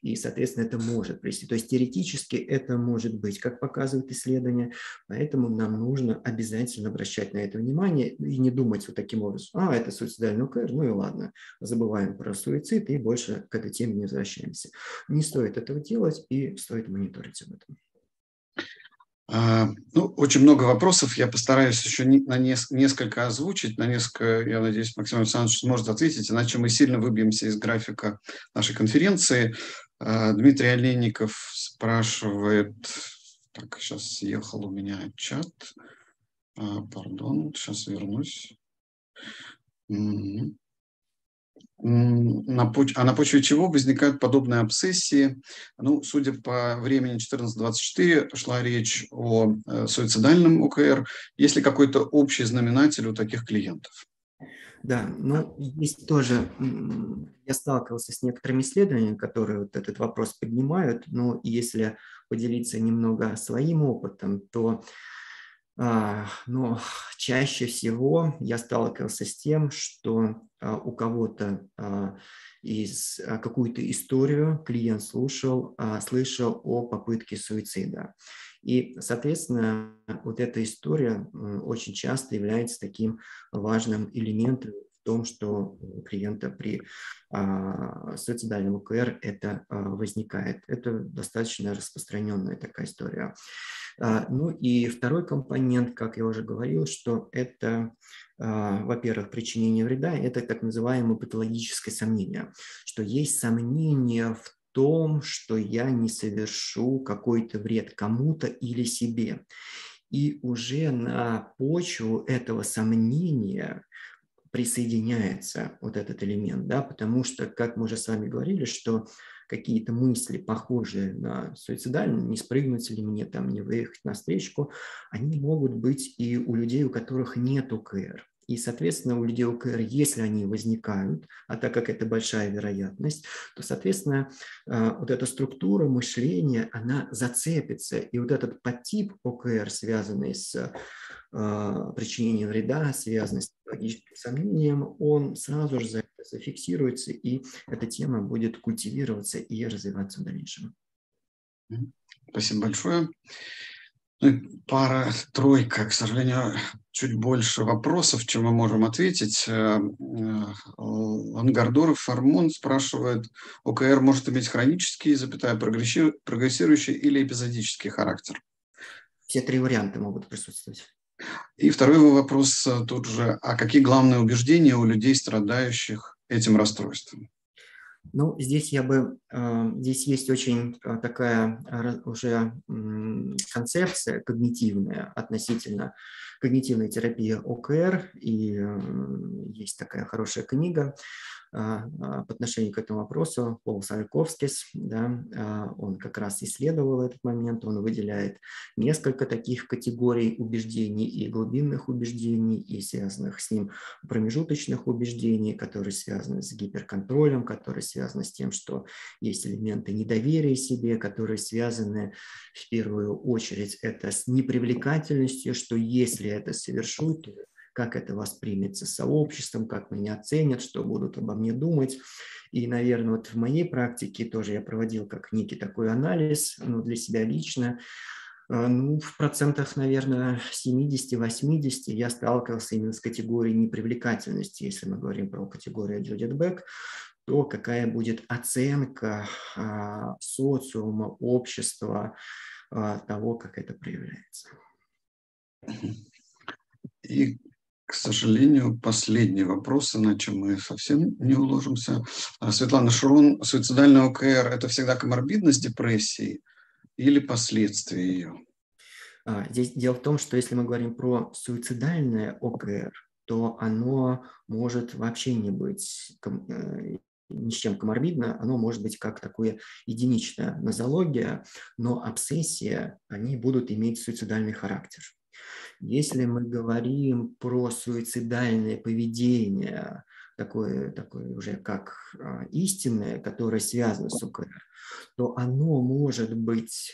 и, соответственно, это может привести. То есть теоретически это может быть, как показывают исследования, поэтому нам нужно обязательно обращать на это внимание и не думать вот таким образом, а, это суицидальный УКР, ну и ладно, забываем про суицид и больше к этой теме не возвращаемся. Не стоит этого делать и стоит мониторить об этом. А, ну, очень много вопросов. Я постараюсь еще на несколько озвучить, на несколько, я надеюсь, Максим Александрович сможет ответить, иначе мы сильно выбьемся из графика нашей конференции. А, Дмитрий Олейников спрашивает, так, сейчас съехал у меня чат, а, пардон, сейчас вернусь на поч... а на почве чего возникают подобные обсессии. Ну, судя по времени 14.24, шла речь о э, суицидальном ОКР. Есть ли какой-то общий знаменатель у таких клиентов? Да, ну, есть тоже, я сталкивался с некоторыми исследованиями, которые вот этот вопрос поднимают, но если поделиться немного своим опытом, то а, но чаще всего я сталкивался с тем, что а, у кого-то а, из какую-то историю клиент слушал, слышал о попытке суицида. И, соответственно, вот эта история очень часто является таким важным элементом в том, что у клиента при а, суицидальном ОКР это а, возникает. Это достаточно распространенная такая история. А, ну и второй компонент, как я уже говорил, что это, а, во-первых, причинение вреда, это так называемое патологическое сомнение, что есть сомнение в том, что я не совершу какой-то вред кому-то или себе. И уже на почву этого сомнения присоединяется вот этот элемент, да, потому что, как мы уже с вами говорили, что какие-то мысли, похожие на суицидальные, не спрыгнуть ли мне там, не выехать на встречку, они могут быть и у людей, у которых нет УКР. И, соответственно, у людей ОКР, если они возникают, а так как это большая вероятность, то, соответственно, э, вот эта структура мышления, она зацепится. И вот этот подтип ОКР, связанный с э, причинением вреда, связанный с логическим сомнением, он сразу же зафиксируется, и эта тема будет культивироваться и развиваться в дальнейшем. Спасибо большое. Ну, пара-тройка, к сожалению, чуть больше вопросов, чем мы можем ответить. Э, э, Ангардоров Фармон спрашивает, ОКР может иметь хронический, запятая, прогрессирующий или эпизодический характер? Все три варианта могут присутствовать. И второй вопрос э, тут же, а какие главные убеждения у людей, страдающих этим расстройством? Ну, здесь я бы, э, здесь есть очень э, такая уже концепция когнитивная относительно когнитивной терапии ОКР, и есть такая хорошая книга по отношению к этому вопросу. Пол Сальковскис, да, а, он как раз исследовал этот момент, он выделяет несколько таких категорий убеждений и глубинных убеждений, и связанных с ним промежуточных убеждений, которые связаны с гиперконтролем, которые связаны с тем, что есть элементы недоверия себе, которые связаны в первую очередь это с непривлекательностью, что если это совершу, то как это воспримется сообществом, как меня оценят, что будут обо мне думать. И, наверное, вот в моей практике тоже я проводил как некий такой анализ ну, для себя лично. А, ну, в процентах, наверное, 70-80 я сталкивался именно с категорией непривлекательности. Если мы говорим про категорию Джудит Бек, то какая будет оценка а, социума, общества а, того, как это проявляется. И к сожалению, последний вопрос, иначе мы совсем не уложимся. А, Светлана Шурон, суицидальный ОКР – это всегда коморбидность депрессии или последствия ее? А, здесь дело в том, что если мы говорим про суицидальное ОКР, то оно может вообще не быть э, ни с чем коморбидно, оно может быть как такое единичная нозология, но обсессия, они будут иметь суицидальный характер. Если мы говорим про суицидальное поведение, такое, такое уже как а, истинное, которое связано с УКР, то оно может быть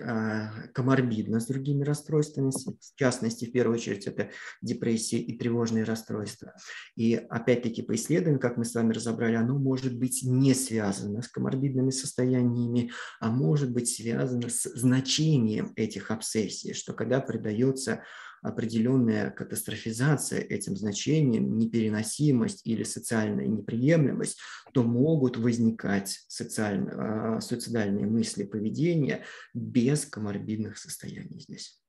а, коморбидно с другими расстройствами, в частности, в первую очередь, это депрессия и тревожные расстройства. И опять-таки по исследованиям, как мы с вами разобрали, оно может быть не связано с коморбидными состояниями, а может быть связано с значением этих обсессий, что когда придается определенная катастрофизация этим значением, непереносимость или социальная неприемлемость, то могут возникать социально, а, суицидальные мысли, поведения без коморбидных состояний здесь.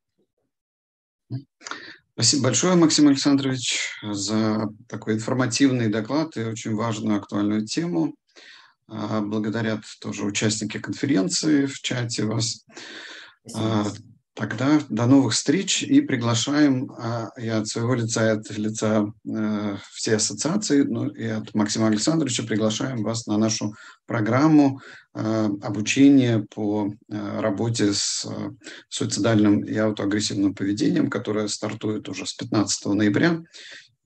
Спасибо большое, Максим Александрович, за такой информативный доклад и очень важную актуальную тему. А, благодарят тоже участники конференции в чате вас. Спасибо. Тогда до новых встреч и приглашаем, а, я от своего лица и от лица э, всей ассоциации, ну и от Максима Александровича приглашаем вас на нашу программу э, обучения по э, работе с суицидальным и аутоагрессивным поведением, которая стартует уже с 15 ноября.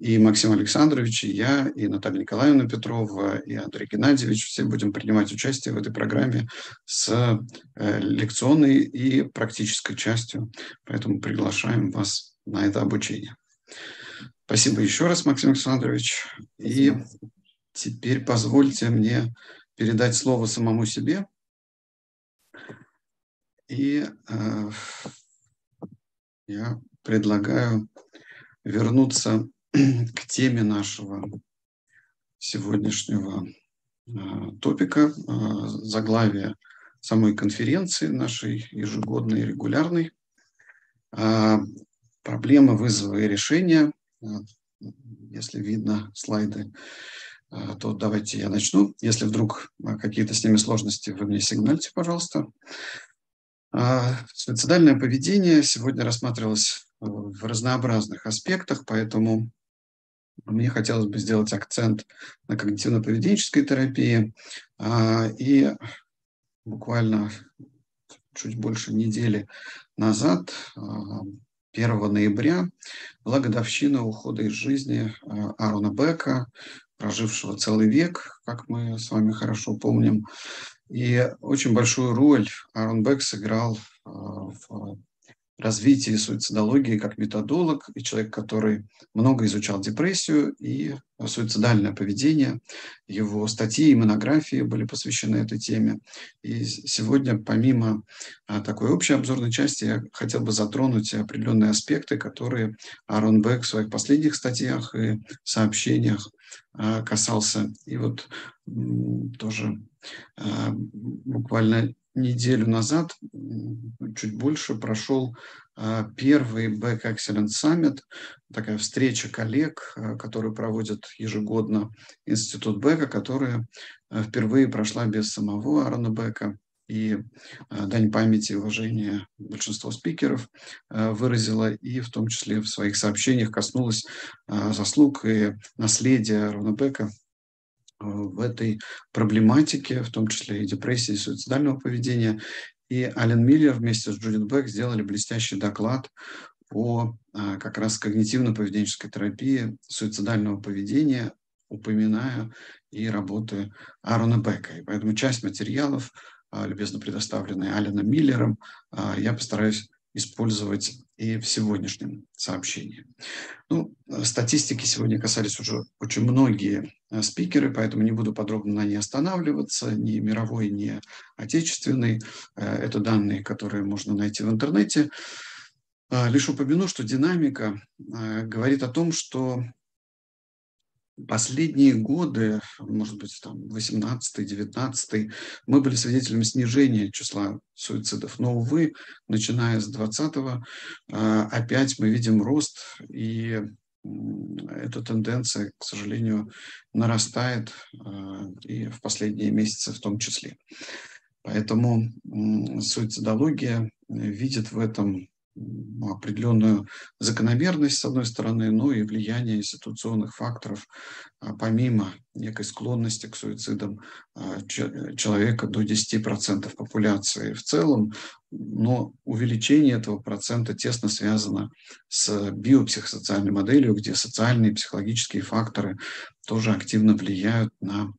И Максим Александрович, и я, и Наталья Николаевна Петрова, и Андрей Геннадьевич все будем принимать участие в этой программе с э, лекционной и практической частью. Поэтому приглашаем вас на это обучение. Спасибо еще раз, Максим Александрович. И теперь позвольте мне передать слово самому себе. И э, я предлагаю вернуться к теме нашего сегодняшнего топика, заглавия самой конференции нашей ежегодной и регулярной. Проблемы, вызовы и решения. Если видно слайды, то давайте я начну. Если вдруг какие-то с ними сложности, вы мне сигнальте, пожалуйста. Суицидальное поведение сегодня рассматривалось в разнообразных аспектах, поэтому мне хотелось бы сделать акцент на когнитивно-поведенческой терапии. И буквально чуть больше недели назад, 1 ноября, была годовщина ухода из жизни Аарона Бека, прожившего целый век, как мы с вами хорошо помним. И очень большую роль Аарон Бек сыграл в развитии суицидологии как методолог и человек, который много изучал депрессию и суицидальное поведение. Его статьи и монографии были посвящены этой теме. И сегодня, помимо а, такой общей обзорной части, я хотел бы затронуть определенные аспекты, которые Аарон Бек в своих последних статьях и сообщениях а, касался. И вот тоже буквально неделю назад, чуть больше, прошел а, первый Back Excellence Summit, такая встреча коллег, а, которую проводит ежегодно Институт Бека, которая а, впервые прошла без самого Аарона Бека. И дань памяти и уважения большинство спикеров выразила, и в том числе в своих сообщениях коснулась заслуг и наследия Аарона Бека в этой проблематике, в том числе и депрессии, и суицидального поведения. И Ален Миллер вместе с Джудит Бек сделали блестящий доклад по а, как раз когнитивно-поведенческой терапии суицидального поведения, упоминая и работы Аарона Бека. И поэтому часть материалов, а, любезно предоставленные Аленом Миллером, а, я постараюсь использовать и в сегодняшнем сообщении. Ну, статистики сегодня касались уже очень многие э, спикеры, поэтому не буду подробно на ней останавливаться, ни мировой, ни отечественный. Э, это данные, которые можно найти в интернете. Э, лишь упомяну, что динамика говорит о том, что последние годы, может быть, там 18-19, мы были свидетелями снижения числа суицидов. Но, увы, начиная с 20-го, а, опять мы видим рост, и эта тенденция, к сожалению, нарастает а, и в последние месяцы в том числе. Поэтому суицидология видит в этом определенную закономерность, с одной стороны, но и влияние институционных факторов, а, помимо некой склонности к суицидам а, человека до 10% популяции в целом, но увеличение этого процента тесно связано с биопсихосоциальной моделью, где социальные и психологические факторы тоже активно влияют на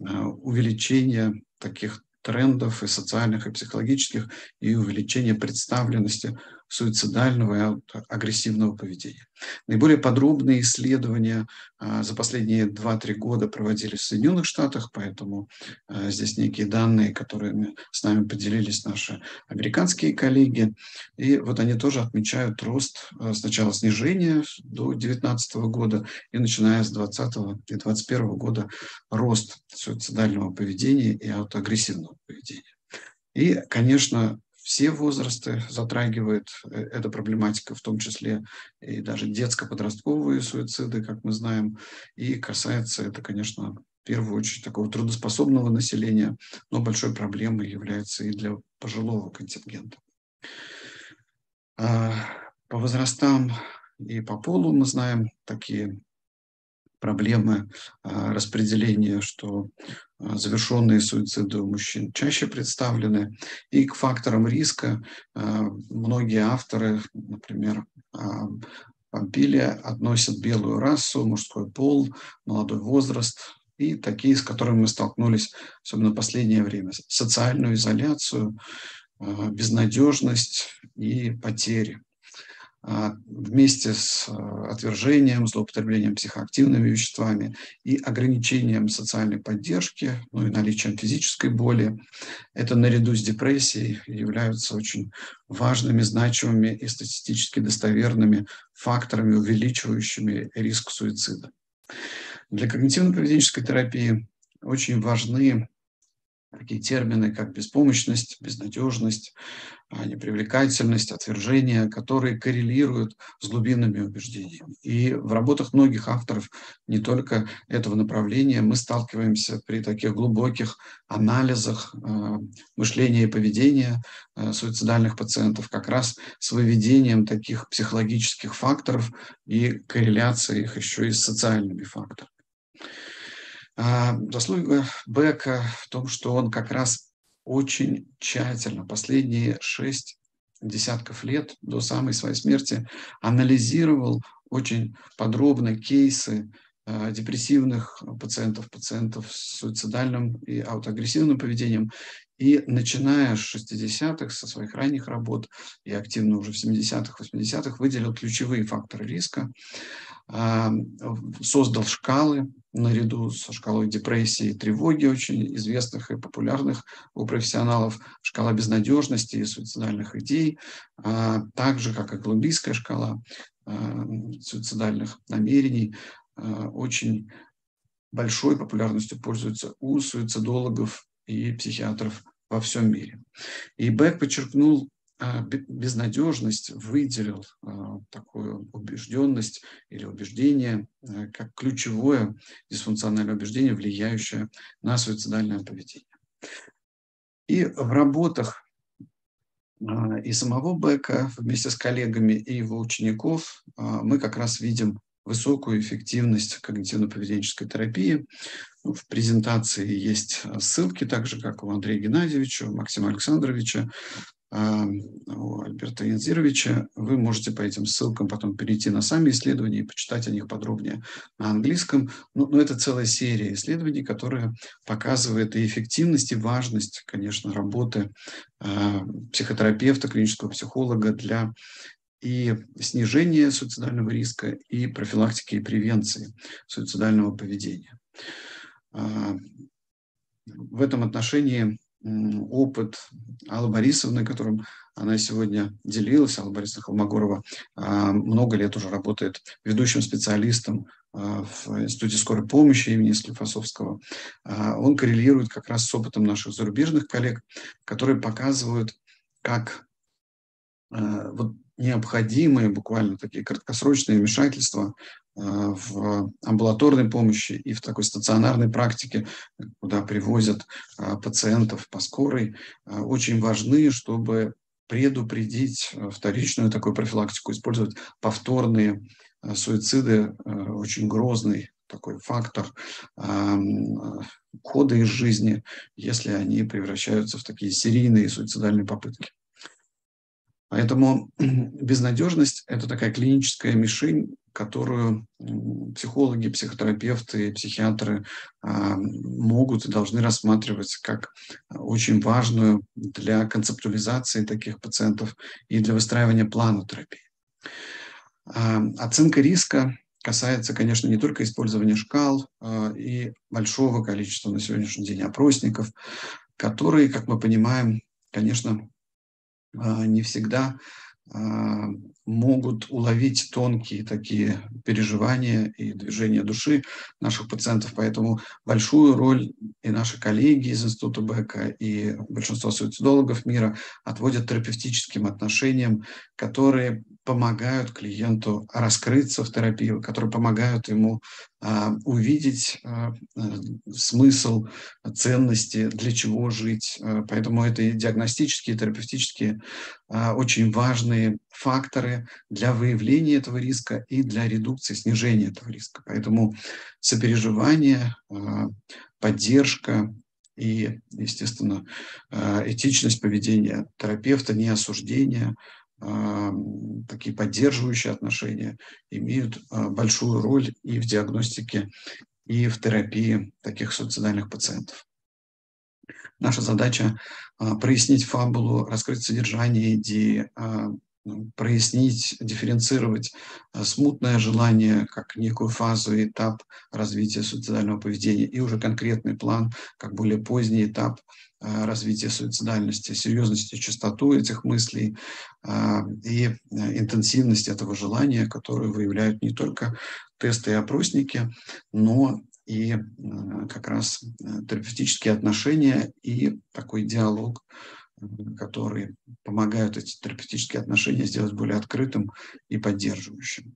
а, увеличение таких трендов и социальных, и психологических, и увеличение представленности суицидального и агрессивного поведения. Наиболее подробные исследования а, за последние 2-3 года проводились в Соединенных Штатах, поэтому а, здесь некие данные, которыми с нами поделились наши американские коллеги. И вот они тоже отмечают рост а, сначала снижения до 2019 года и начиная с 2020 и 2021 года рост суицидального поведения и аутоагрессивного поведения. И, конечно, все возрасты затрагивает э, эта проблематика, в том числе и даже детско-подростковые суициды, как мы знаем, и касается это, конечно, в первую очередь такого трудоспособного населения, но большой проблемой является и для пожилого контингента. А, по возрастам и по полу мы знаем такие проблемы а, распределения, что а, завершенные суициды у мужчин чаще представлены. И к факторам риска а, многие авторы, например, Помпилия, относят белую расу, мужской пол, молодой возраст и такие, с которыми мы столкнулись, особенно в последнее время, социальную изоляцию, безнадежность и потери. А, вместе с а, отвержением, злоупотреблением психоактивными веществами и ограничением социальной поддержки, ну и наличием физической боли, это наряду с депрессией являются очень важными, значимыми и статистически достоверными факторами, увеличивающими риск суицида. Для когнитивно-поведенческой терапии очень важны такие термины, как беспомощность, безнадежность, а, непривлекательность, отвержение, которые коррелируют с глубинными убеждениями. И в работах многих авторов не только этого направления мы сталкиваемся при таких глубоких анализах а, мышления и поведения а, суицидальных пациентов как раз с выведением таких психологических факторов и корреляцией их еще и с социальными факторами. А, заслуга Бека в том, что он как раз очень тщательно последние шесть десятков лет до самой своей смерти анализировал очень подробно кейсы а, депрессивных пациентов, пациентов с суицидальным и аутоагрессивным поведением. И начиная с 60-х, со своих ранних работ и активно уже в 70-х, 80-х выделил ключевые факторы риска, а, создал шкалы наряду со шкалой депрессии и тревоги, очень известных и популярных у профессионалов, шкала безнадежности и суицидальных идей, а, так же, как и колумбийская шкала а, суицидальных намерений, очень большой популярностью пользуется у суицидологов и психиатров во всем мире. И Бек подчеркнул а, безнадежность выделил а, такую убежденность или убеждение а, как ключевое дисфункциональное убеждение, влияющее на суицидальное поведение. И в работах и самого Бека вместе с коллегами и его учеников мы как раз видим высокую эффективность когнитивно-поведенческой терапии. Ну, в презентации есть ссылки, так же, как у Андрея Геннадьевича, у Максима Александровича. А, у Альберта Янзировича. Вы можете по этим ссылкам потом перейти на сами исследования и почитать о них подробнее на английском. Но, но это целая серия исследований, которая показывает и эффективность, и важность, конечно, работы э, психотерапевта, клинического психолога для и снижения суицидального риска, и профилактики и превенции суицидального поведения. Э, в этом отношении опыт Аллы Борисовны, которым она сегодня делилась, Алла Борисовна Холмогорова, а, много лет уже работает ведущим специалистом а, в Институте скорой помощи имени Склифосовского. А, он коррелирует как раз с опытом наших зарубежных коллег, которые показывают, как вот необходимые буквально такие краткосрочные вмешательства Э, в амбулаторной помощи и в такой стационарной практике, куда привозят э, пациентов по скорой, э, очень важны, чтобы предупредить вторичную такую профилактику, использовать повторные суициды, очень грозный такой фактор ухода из жизни, если они превращаются в такие серийные суицидальные попытки. Поэтому безнадежность – это такая клиническая мишень, которую психологи, психотерапевты, психиатры а, могут и должны рассматривать как очень важную для концептуализации таких пациентов и для выстраивания плана терапии. А, оценка риска касается, конечно, не только использования шкал а, и большого количества на сегодняшний день опросников, которые, как мы понимаем, конечно, не всегда могут уловить тонкие такие переживания и движения души наших пациентов. Поэтому большую роль и наши коллеги из Института Бека, и большинство суицидологов мира отводят терапевтическим отношениям, которые помогают клиенту раскрыться в терапии, которые помогают ему а, увидеть а, а, смысл, ценности, для чего жить. А, поэтому это и диагностические, и терапевтические а, очень важные факторы для выявления этого риска и для редукции, снижения этого риска. Поэтому сопереживание, а, поддержка и, естественно, а, этичность поведения терапевта, не осуждение, а, такие поддерживающие отношения имеют большую роль и в диагностике, и в терапии таких суицидальных пациентов. Наша задача прояснить фабулу, раскрыть содержание идеи, прояснить, дифференцировать э, смутное желание как некую фазу и этап развития суицидального поведения и уже конкретный план, как более поздний этап развития суицидальности, серьезности, частоту этих мыслей и интенсивность этого желания, которую выявляют не только тесты и опросники, но и как раз терапевтические отношения и такой диалог которые помогают эти терапевтические отношения сделать более открытым и поддерживающим.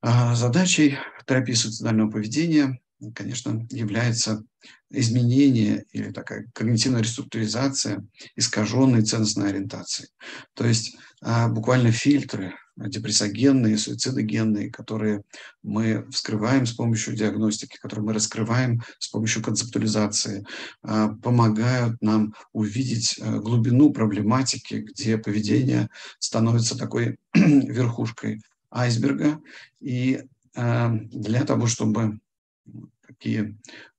А задачей терапии суицидального поведения, конечно, является изменение или такая когнитивная реструктуризация искаженной ценностной ориентации. То есть буквально фильтры депрессогенные, суицидогенные, которые мы вскрываем с помощью диагностики, которые мы раскрываем с помощью концептуализации, а, помогают нам увидеть э, глубину проблематики, где поведение становится такой верхушкой айсберга. И э, для того, чтобы такие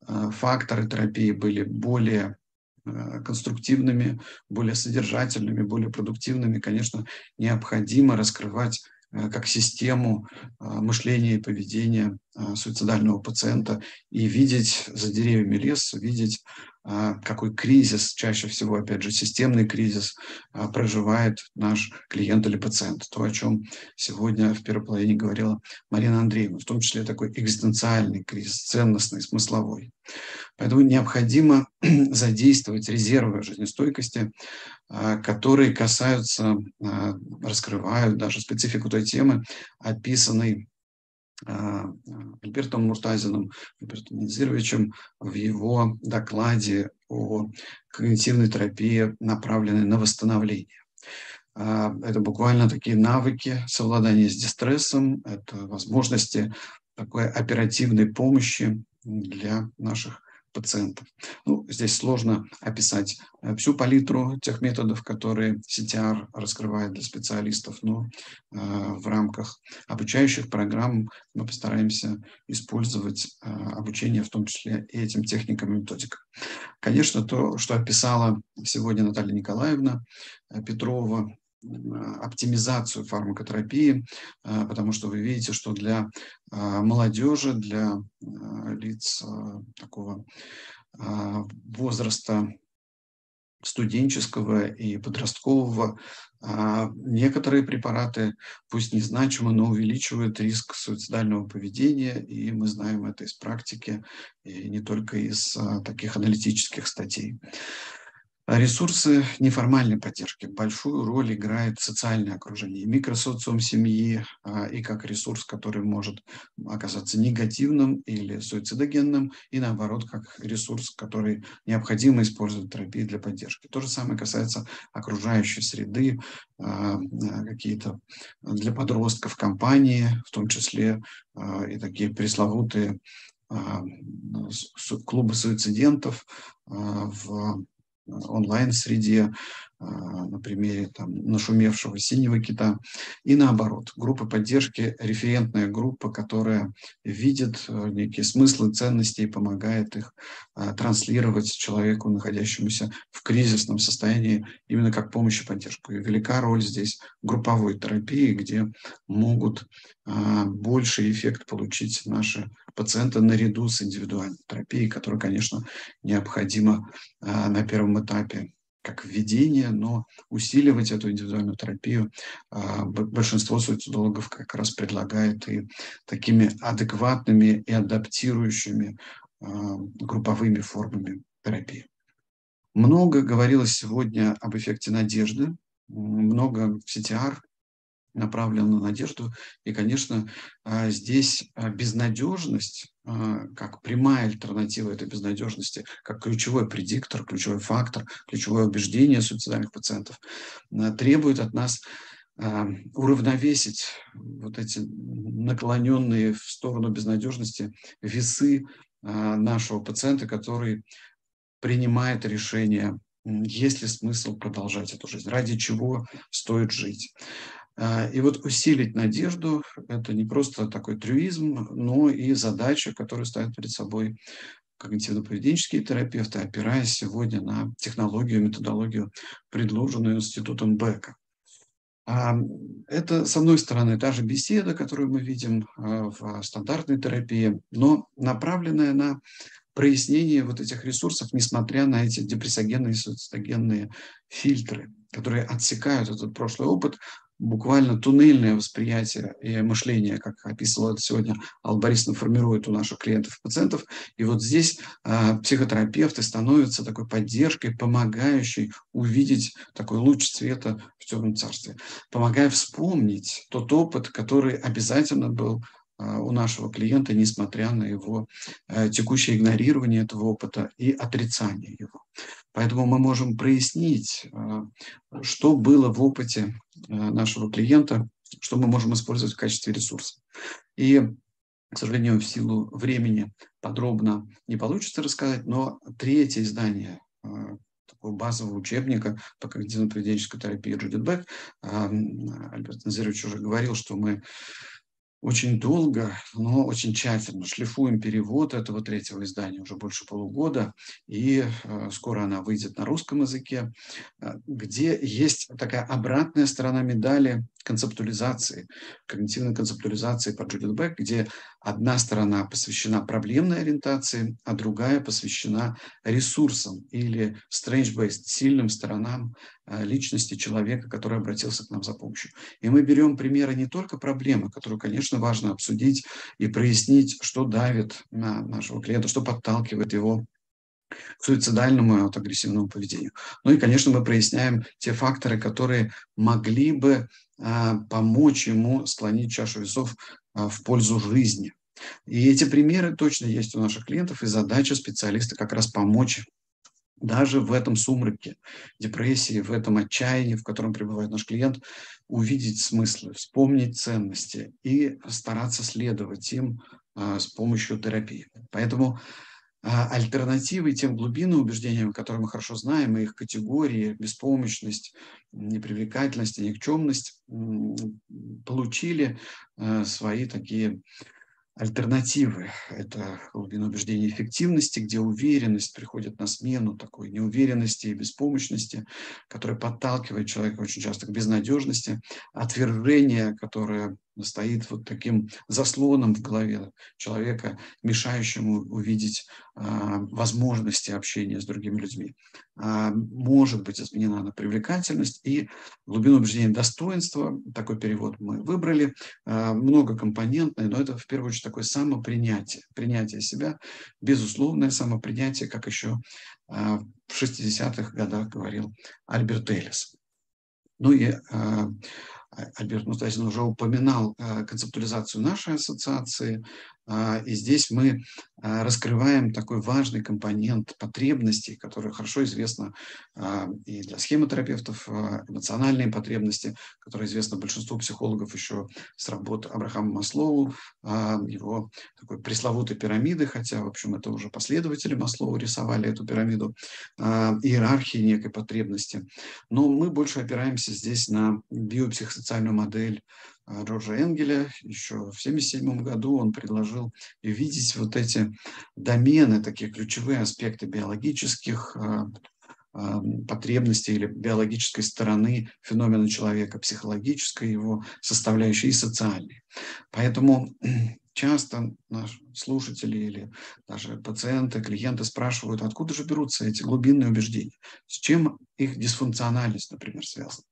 э, факторы терапии были более конструктивными, более содержательными, более продуктивными, конечно, необходимо раскрывать э, как систему э, мышления и поведения суицидального пациента и видеть за деревьями лес, видеть какой кризис, чаще всего, опять же, системный кризис а, проживает наш клиент или пациент. То, о чем сегодня в первой половине говорила Марина Андреевна, в том числе такой экзистенциальный кризис, ценностный, смысловой. Поэтому необходимо задействовать резервы жизнестойкости, а, которые касаются, раскрывают даже специфику той темы, описанной а, Альбертом Муртазиным, Альбертом Низировичем в его докладе о когнитивной терапии, направленной на восстановление. А, это буквально такие навыки совладания с дистрессом, это возможности такой оперативной помощи для наших пациентов. Ну, здесь сложно описать э, всю палитру тех методов, которые CTR раскрывает для специалистов, но э, в рамках обучающих программ мы постараемся использовать э, обучение, в том числе и этим техникам и методикам. Конечно, то, что описала сегодня Наталья Николаевна э, Петрова, оптимизацию фармакотерапии, а, потому что вы видите, что для а, молодежи, для лиц такого возраста студенческого и подросткового, некоторые препараты, пусть незначимо, но увеличивают риск суицидального поведения, и мы знаем это из практики, и не только из таких аналитических статей. Ресурсы неформальной поддержки. Большую роль играет социальное окружение. Микросоциум семьи а, и как ресурс, который может оказаться негативным или суицидогенным, и наоборот, как ресурс, который необходимо использовать в терапии для поддержки. То же самое касается окружающей среды, а, какие-то для подростков компании, в том числе а, и такие пресловутые клубы суицидентов в онлайн-среде, на примере там, нашумевшего синего кита. И наоборот, группа поддержки, референтная группа, которая видит э, некие смыслы, ценности и помогает их а, транслировать человеку, находящемуся в кризисном состоянии, именно как помощь и поддержку. И велика роль здесь групповой терапии, где могут а, больший эффект получить наши пациенты наряду с индивидуальной терапией, которая, конечно, необходима на первом этапе как введение, но усиливать эту индивидуальную терапию а, большинство суицидологов как раз предлагает и такими адекватными и адаптирующими а, групповыми формами терапии. Много говорилось сегодня об эффекте надежды, много в CTR направлена на надежду. И, конечно, а, здесь безнадежность, как прямая альтернатива этой безнадежности, как ключевой предиктор, ключевой фактор, ключевое убеждение суицидальных пациентов, требует от нас уравновесить вот эти наклоненные в сторону безнадежности весы нашего пациента, который принимает решение, есть ли смысл продолжать эту жизнь, ради чего стоит жить. А, и вот усилить надежду – это не просто такой трюизм, но и задача, которую ставят перед собой когнитивно-поведенческие терапевты, опираясь сегодня на технологию, методологию, предложенную Институтом Бека. А, это, с одной стороны, та же беседа, которую мы видим а, в стандартной терапии, но направленная на прояснение вот этих ресурсов, несмотря на эти депрессогенные и суицидогенные фильтры, которые отсекают этот прошлый опыт, буквально туннельное восприятие и мышление, как описывал сегодня Алла Борисовна, формирует у наших клиентов и пациентов. И вот здесь э, психотерапевты становятся такой поддержкой, помогающей увидеть такой луч света в темном царстве, помогая вспомнить тот опыт, который обязательно был а, у нашего клиента, несмотря на его э, текущее игнорирование этого опыта и отрицание его. Поэтому мы можем прояснить, а, что было в опыте э, нашего клиента, что мы можем использовать в качестве ресурса. И, к сожалению, в силу времени подробно не получится рассказать, но третье издание а, такого базового учебника по когнитивно-поведенческой терапии Джудит Бек, Альберт Назарович уже говорил, что мы очень долго, но очень тщательно. Шлифуем перевод этого третьего издания уже больше полугода, и э, скоро она выйдет на русском языке, э, где есть такая обратная сторона медали концептуализации, когнитивной концептуализации по Джудит Бек, где одна сторона посвящена проблемной ориентации, а другая посвящена ресурсам или strange-based, сильным сторонам э, личности человека, который обратился к нам за помощью. И мы берем примеры не только проблемы, которую, конечно, важно обсудить и прояснить, что давит на нашего клиента, что подталкивает его к суицидальному и от агрессивному поведению. Ну и, конечно, мы проясняем те факторы, которые могли бы а, помочь ему склонить чашу весов а, в пользу жизни. И эти примеры точно есть у наших клиентов, и задача специалиста как раз помочь даже в этом сумраке депрессии, в этом отчаянии, в котором пребывает наш клиент, увидеть смыслы, вспомнить ценности и стараться следовать им а, с помощью терапии. Поэтому альтернативой тем глубинным убеждениям, которые мы хорошо знаем, и их категории, беспомощность, непривлекательность никчемность, получили э, свои такие альтернативы. Это глубина убеждения эффективности, где уверенность приходит на смену такой неуверенности и беспомощности, которая подталкивает человека очень часто к безнадежности, отвержение, которое стоит вот таким заслоном в голове человека, мешающему увидеть а, возможности общения с другими людьми. А, может быть изменена на привлекательность и глубину убеждения достоинства. Такой перевод мы выбрали. А, многокомпонентный, но это в первую очередь такое самопринятие. Принятие себя, безусловное самопринятие, как еще а, в 60-х годах говорил Альберт Эллис. Ну и а, Альберт Мустасин уже упоминал а, концептуализацию нашей ассоциации, и здесь мы а, раскрываем такой важный компонент потребностей, который хорошо известно а, и для схемотерапевтов, эмоциональные потребности, которые известны большинству психологов еще с работы Абрахама Маслоу, его такой пресловутой пирамиды, хотя, в общем, это уже последователи Маслоу рисовали эту пирамиду, иерархии некой потребности. Но мы больше опираемся здесь на биопсихосоциальную модель Рожа Энгеля еще в 1977 году он предложил видеть вот эти домены, такие ключевые аспекты биологических а, а, потребностей или биологической стороны феномена человека, психологической его составляющей и социальной. Поэтому часто наши слушатели или даже пациенты, клиенты спрашивают, откуда же берутся эти глубинные убеждения, с чем их дисфункциональность, например, связана.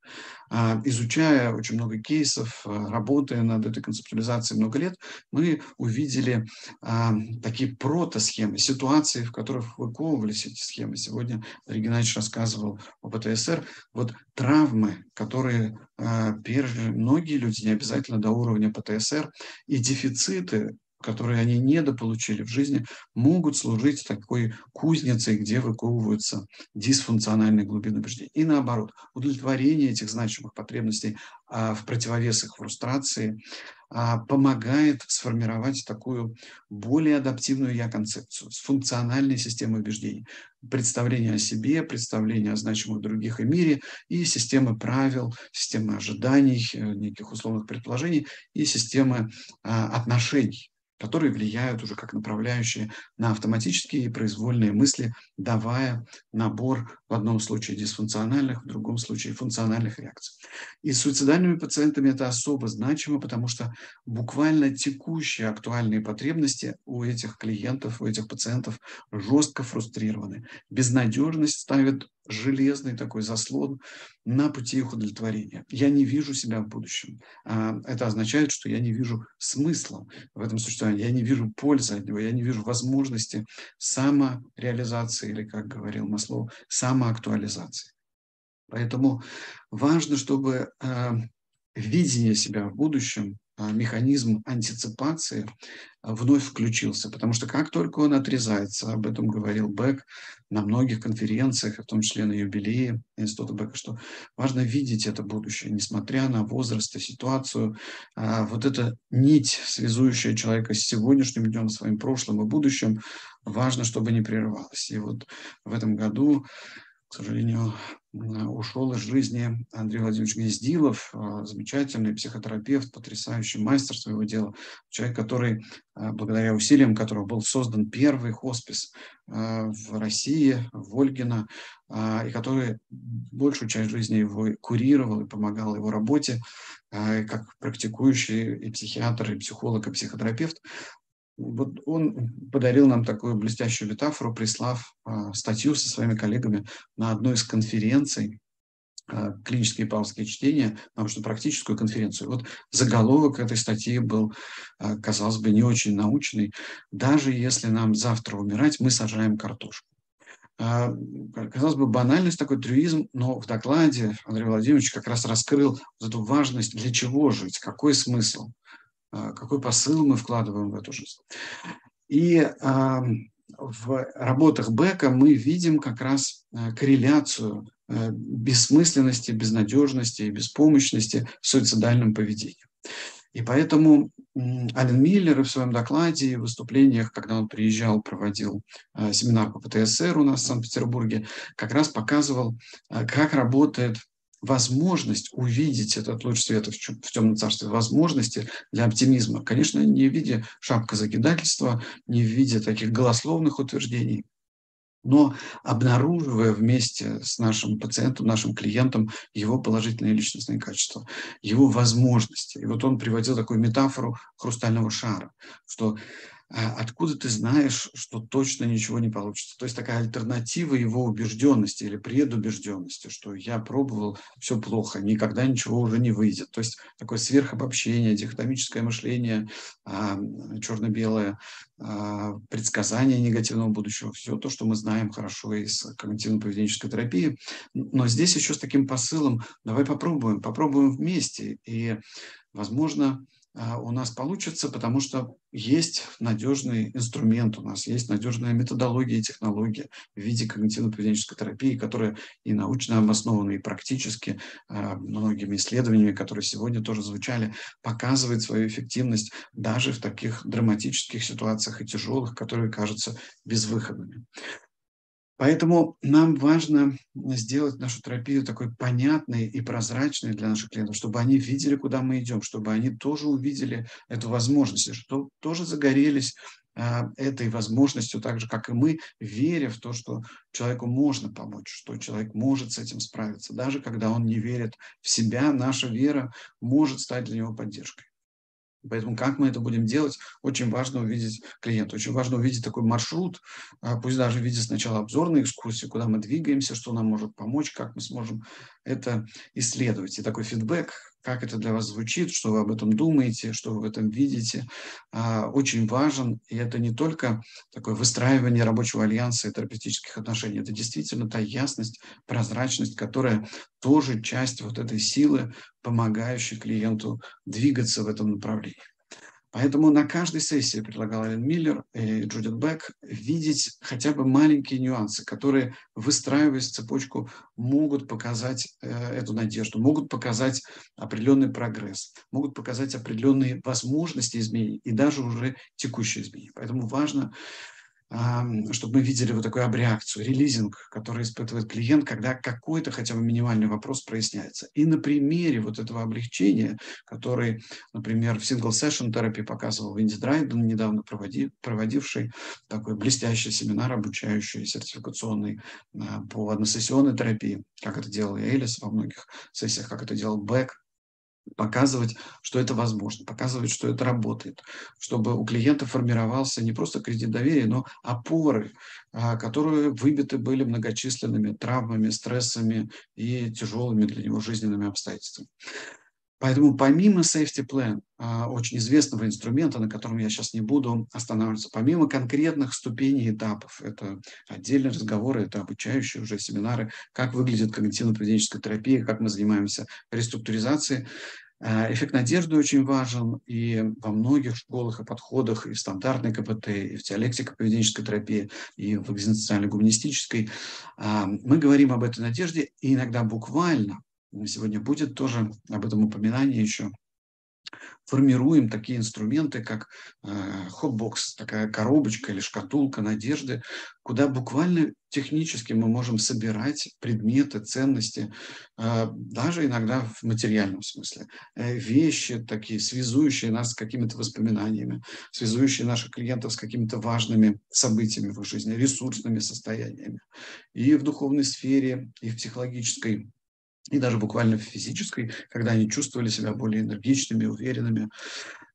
А, изучая очень много кейсов, а, работая над этой концептуализацией много лет, мы увидели а, такие протосхемы, ситуации, в которых выковывались эти схемы. Сегодня Олег Геннадьевич рассказывал об ПТСР. Вот травмы, которые пережили многие люди, не обязательно до уровня ПТСР, и дефициты которые они недополучили в жизни, могут служить такой кузницей, где выковываются дисфункциональные глубины убеждений. И наоборот, удовлетворение этих значимых потребностей а, в противовес их фрустрации а, помогает сформировать такую более адаптивную я-концепцию с функциональной системой убеждений. Представление о себе, представление о значимых других и мире, и системы правил, системы ожиданий, э, неких условных предположений, и системы а, отношений которые влияют уже как направляющие на автоматические и произвольные мысли, давая набор в одном случае дисфункциональных, в другом случае функциональных реакций. И с суицидальными пациентами это особо значимо, потому что буквально текущие актуальные потребности у этих клиентов, у этих пациентов жестко фрустрированы. Безнадежность ставит железный такой заслон на пути их удовлетворения. Я не вижу себя в будущем. А, это означает, что я не вижу смысла в этом существовании, я не вижу пользы от него, я не вижу возможности самореализации, или, как говорил Маслоу, самоактуализации. Поэтому важно, чтобы а, видение себя в будущем механизм антиципации а, вновь включился, потому что как только он отрезается, об этом говорил Бек на многих конференциях, в том числе на юбилее Института Бека, что важно видеть это будущее, несмотря на возраст и ситуацию. А, вот эта нить, связующая человека с сегодняшним днем, своим прошлым и будущим, важно, чтобы не прерывалась. И вот в этом году к сожалению, ушел из жизни Андрей Владимирович Гнездилов, а, замечательный психотерапевт, потрясающий мастер своего дела, человек, который, а, благодаря усилиям которого был создан первый хоспис в России, в Ольгино, и который большую часть жизни его курировал и помогал его работе, как практикующий и психиатр, и психолог, и психотерапевт вот он подарил нам такую блестящую метафору, прислав а, статью со своими коллегами на одной из конференций а, клинические павловские чтения, научно-практическую конференцию. Вот заголовок этой статьи был, а, казалось бы, не очень научный. Даже если нам завтра умирать, мы сажаем картошку. Казалось бы, банальность, такой трюизм, но в докладе Андрей Владимирович как раз раскрыл вот эту важность, для чего жить, какой смысл – а, какой посыл мы вкладываем в эту жизнь. И а, в работах Бека мы видим как раз а, корреляцию бессмысленности, безнадежности и беспомощности с суицидальным поведением. И поэтому Ален Миллер в своем докладе и выступлениях, когда он приезжал, проводил семинар по ПТСР у нас в Санкт-Петербурге, как раз показывал, как работает возможность увидеть этот луч света в, в темном царстве, возможности для оптимизма. Конечно, не в виде шапкозакидательства, не в виде таких голословных утверждений, но обнаруживая вместе с нашим пациентом, нашим клиентом его положительные личностные качества, его возможности. И вот он приводил такую метафору хрустального шара, что откуда ты знаешь, что точно ничего не получится? То есть такая альтернатива его убежденности или предубежденности, что я пробовал, все плохо, никогда ничего уже не выйдет. То есть такое сверхобобщение, дихотомическое мышление, а, черно-белое, а, предсказание негативного будущего, все то, что мы знаем хорошо из когнитивно-поведенческой терапии. Но здесь еще с таким посылом, давай попробуем, попробуем вместе. И, возможно, а, у нас получится, потому что есть надежный инструмент, у нас есть надежная методология и технология в виде когнитивно-поведенческой терапии, которая и научно обоснована, и практически а, многими исследованиями, которые сегодня тоже звучали, показывает свою эффективность даже в таких драматических ситуациях и тяжелых, которые кажутся безвыходными. Поэтому нам важно сделать нашу терапию такой понятной и прозрачной для наших клиентов, чтобы они видели, куда мы идем, чтобы они тоже увидели эту возможность, чтобы тоже загорелись а, этой возможностью, так же, как и мы, веря в то, что человеку можно помочь, что человек может с этим справиться. Даже когда он не верит в себя, наша вера может стать для него поддержкой. Поэтому как мы это будем делать, очень важно увидеть клиента, очень важно увидеть такой маршрут, а, пусть даже в виде сначала обзорной экскурсии, куда мы двигаемся, что нам может помочь, как мы сможем это исследовать. И такой фидбэк, как это для вас звучит, что вы об этом думаете, что вы в этом видите, а, очень важен. И это не только такое выстраивание рабочего альянса и терапевтических отношений, это действительно та ясность, прозрачность, которая тоже часть вот этой силы, помогающей клиенту двигаться в этом направлении. Поэтому на каждой сессии, предлагал Эллен Миллер и Джудит Бек, видеть хотя бы маленькие нюансы, которые, выстраиваясь в цепочку, могут показать э, эту надежду, могут показать определенный прогресс, могут показать определенные возможности изменений и даже уже текущие изменения. Поэтому важно чтобы мы видели вот такую абреакцию, релизинг, который испытывает клиент, когда какой-то хотя бы минимальный вопрос проясняется. И на примере вот этого облегчения, который, например, в Single Session терапии показывал Винди Драйден, недавно проводи, проводивший такой блестящий семинар, обучающий сертификационный а, по односессионной терапии, как это делал Элис во многих сессиях, как это делал Бэк, показывать, что это возможно, показывать, что это работает, чтобы у клиента формировался не просто кредит доверия, но опоры, а, которые выбиты были многочисленными травмами, стрессами и тяжелыми для него жизненными обстоятельствами. Поэтому помимо safety plan, а, очень известного инструмента, на котором я сейчас не буду останавливаться, помимо конкретных ступеней этапов, это отдельные разговоры, это обучающие уже семинары, как выглядит когнитивно-поведенческая терапия, как мы занимаемся реструктуризацией, а, Эффект надежды очень важен и во многих школах и подходах, и в стандартной КПТ, и в диалектико-поведенческой терапии, и в экзистенциально-гуманистической. А, мы говорим об этой надежде, и иногда буквально сегодня будет тоже об этом упоминание еще, формируем такие инструменты, как э, хопбокс, такая коробочка или шкатулка надежды, куда буквально технически мы можем собирать предметы, ценности, э, даже иногда в материальном смысле. Э, вещи такие, связующие нас с какими-то воспоминаниями, связующие наших клиентов с какими-то важными событиями в их жизни, ресурсными состояниями. И в духовной сфере, и в психологической и даже буквально физической, когда они чувствовали себя более энергичными, уверенными.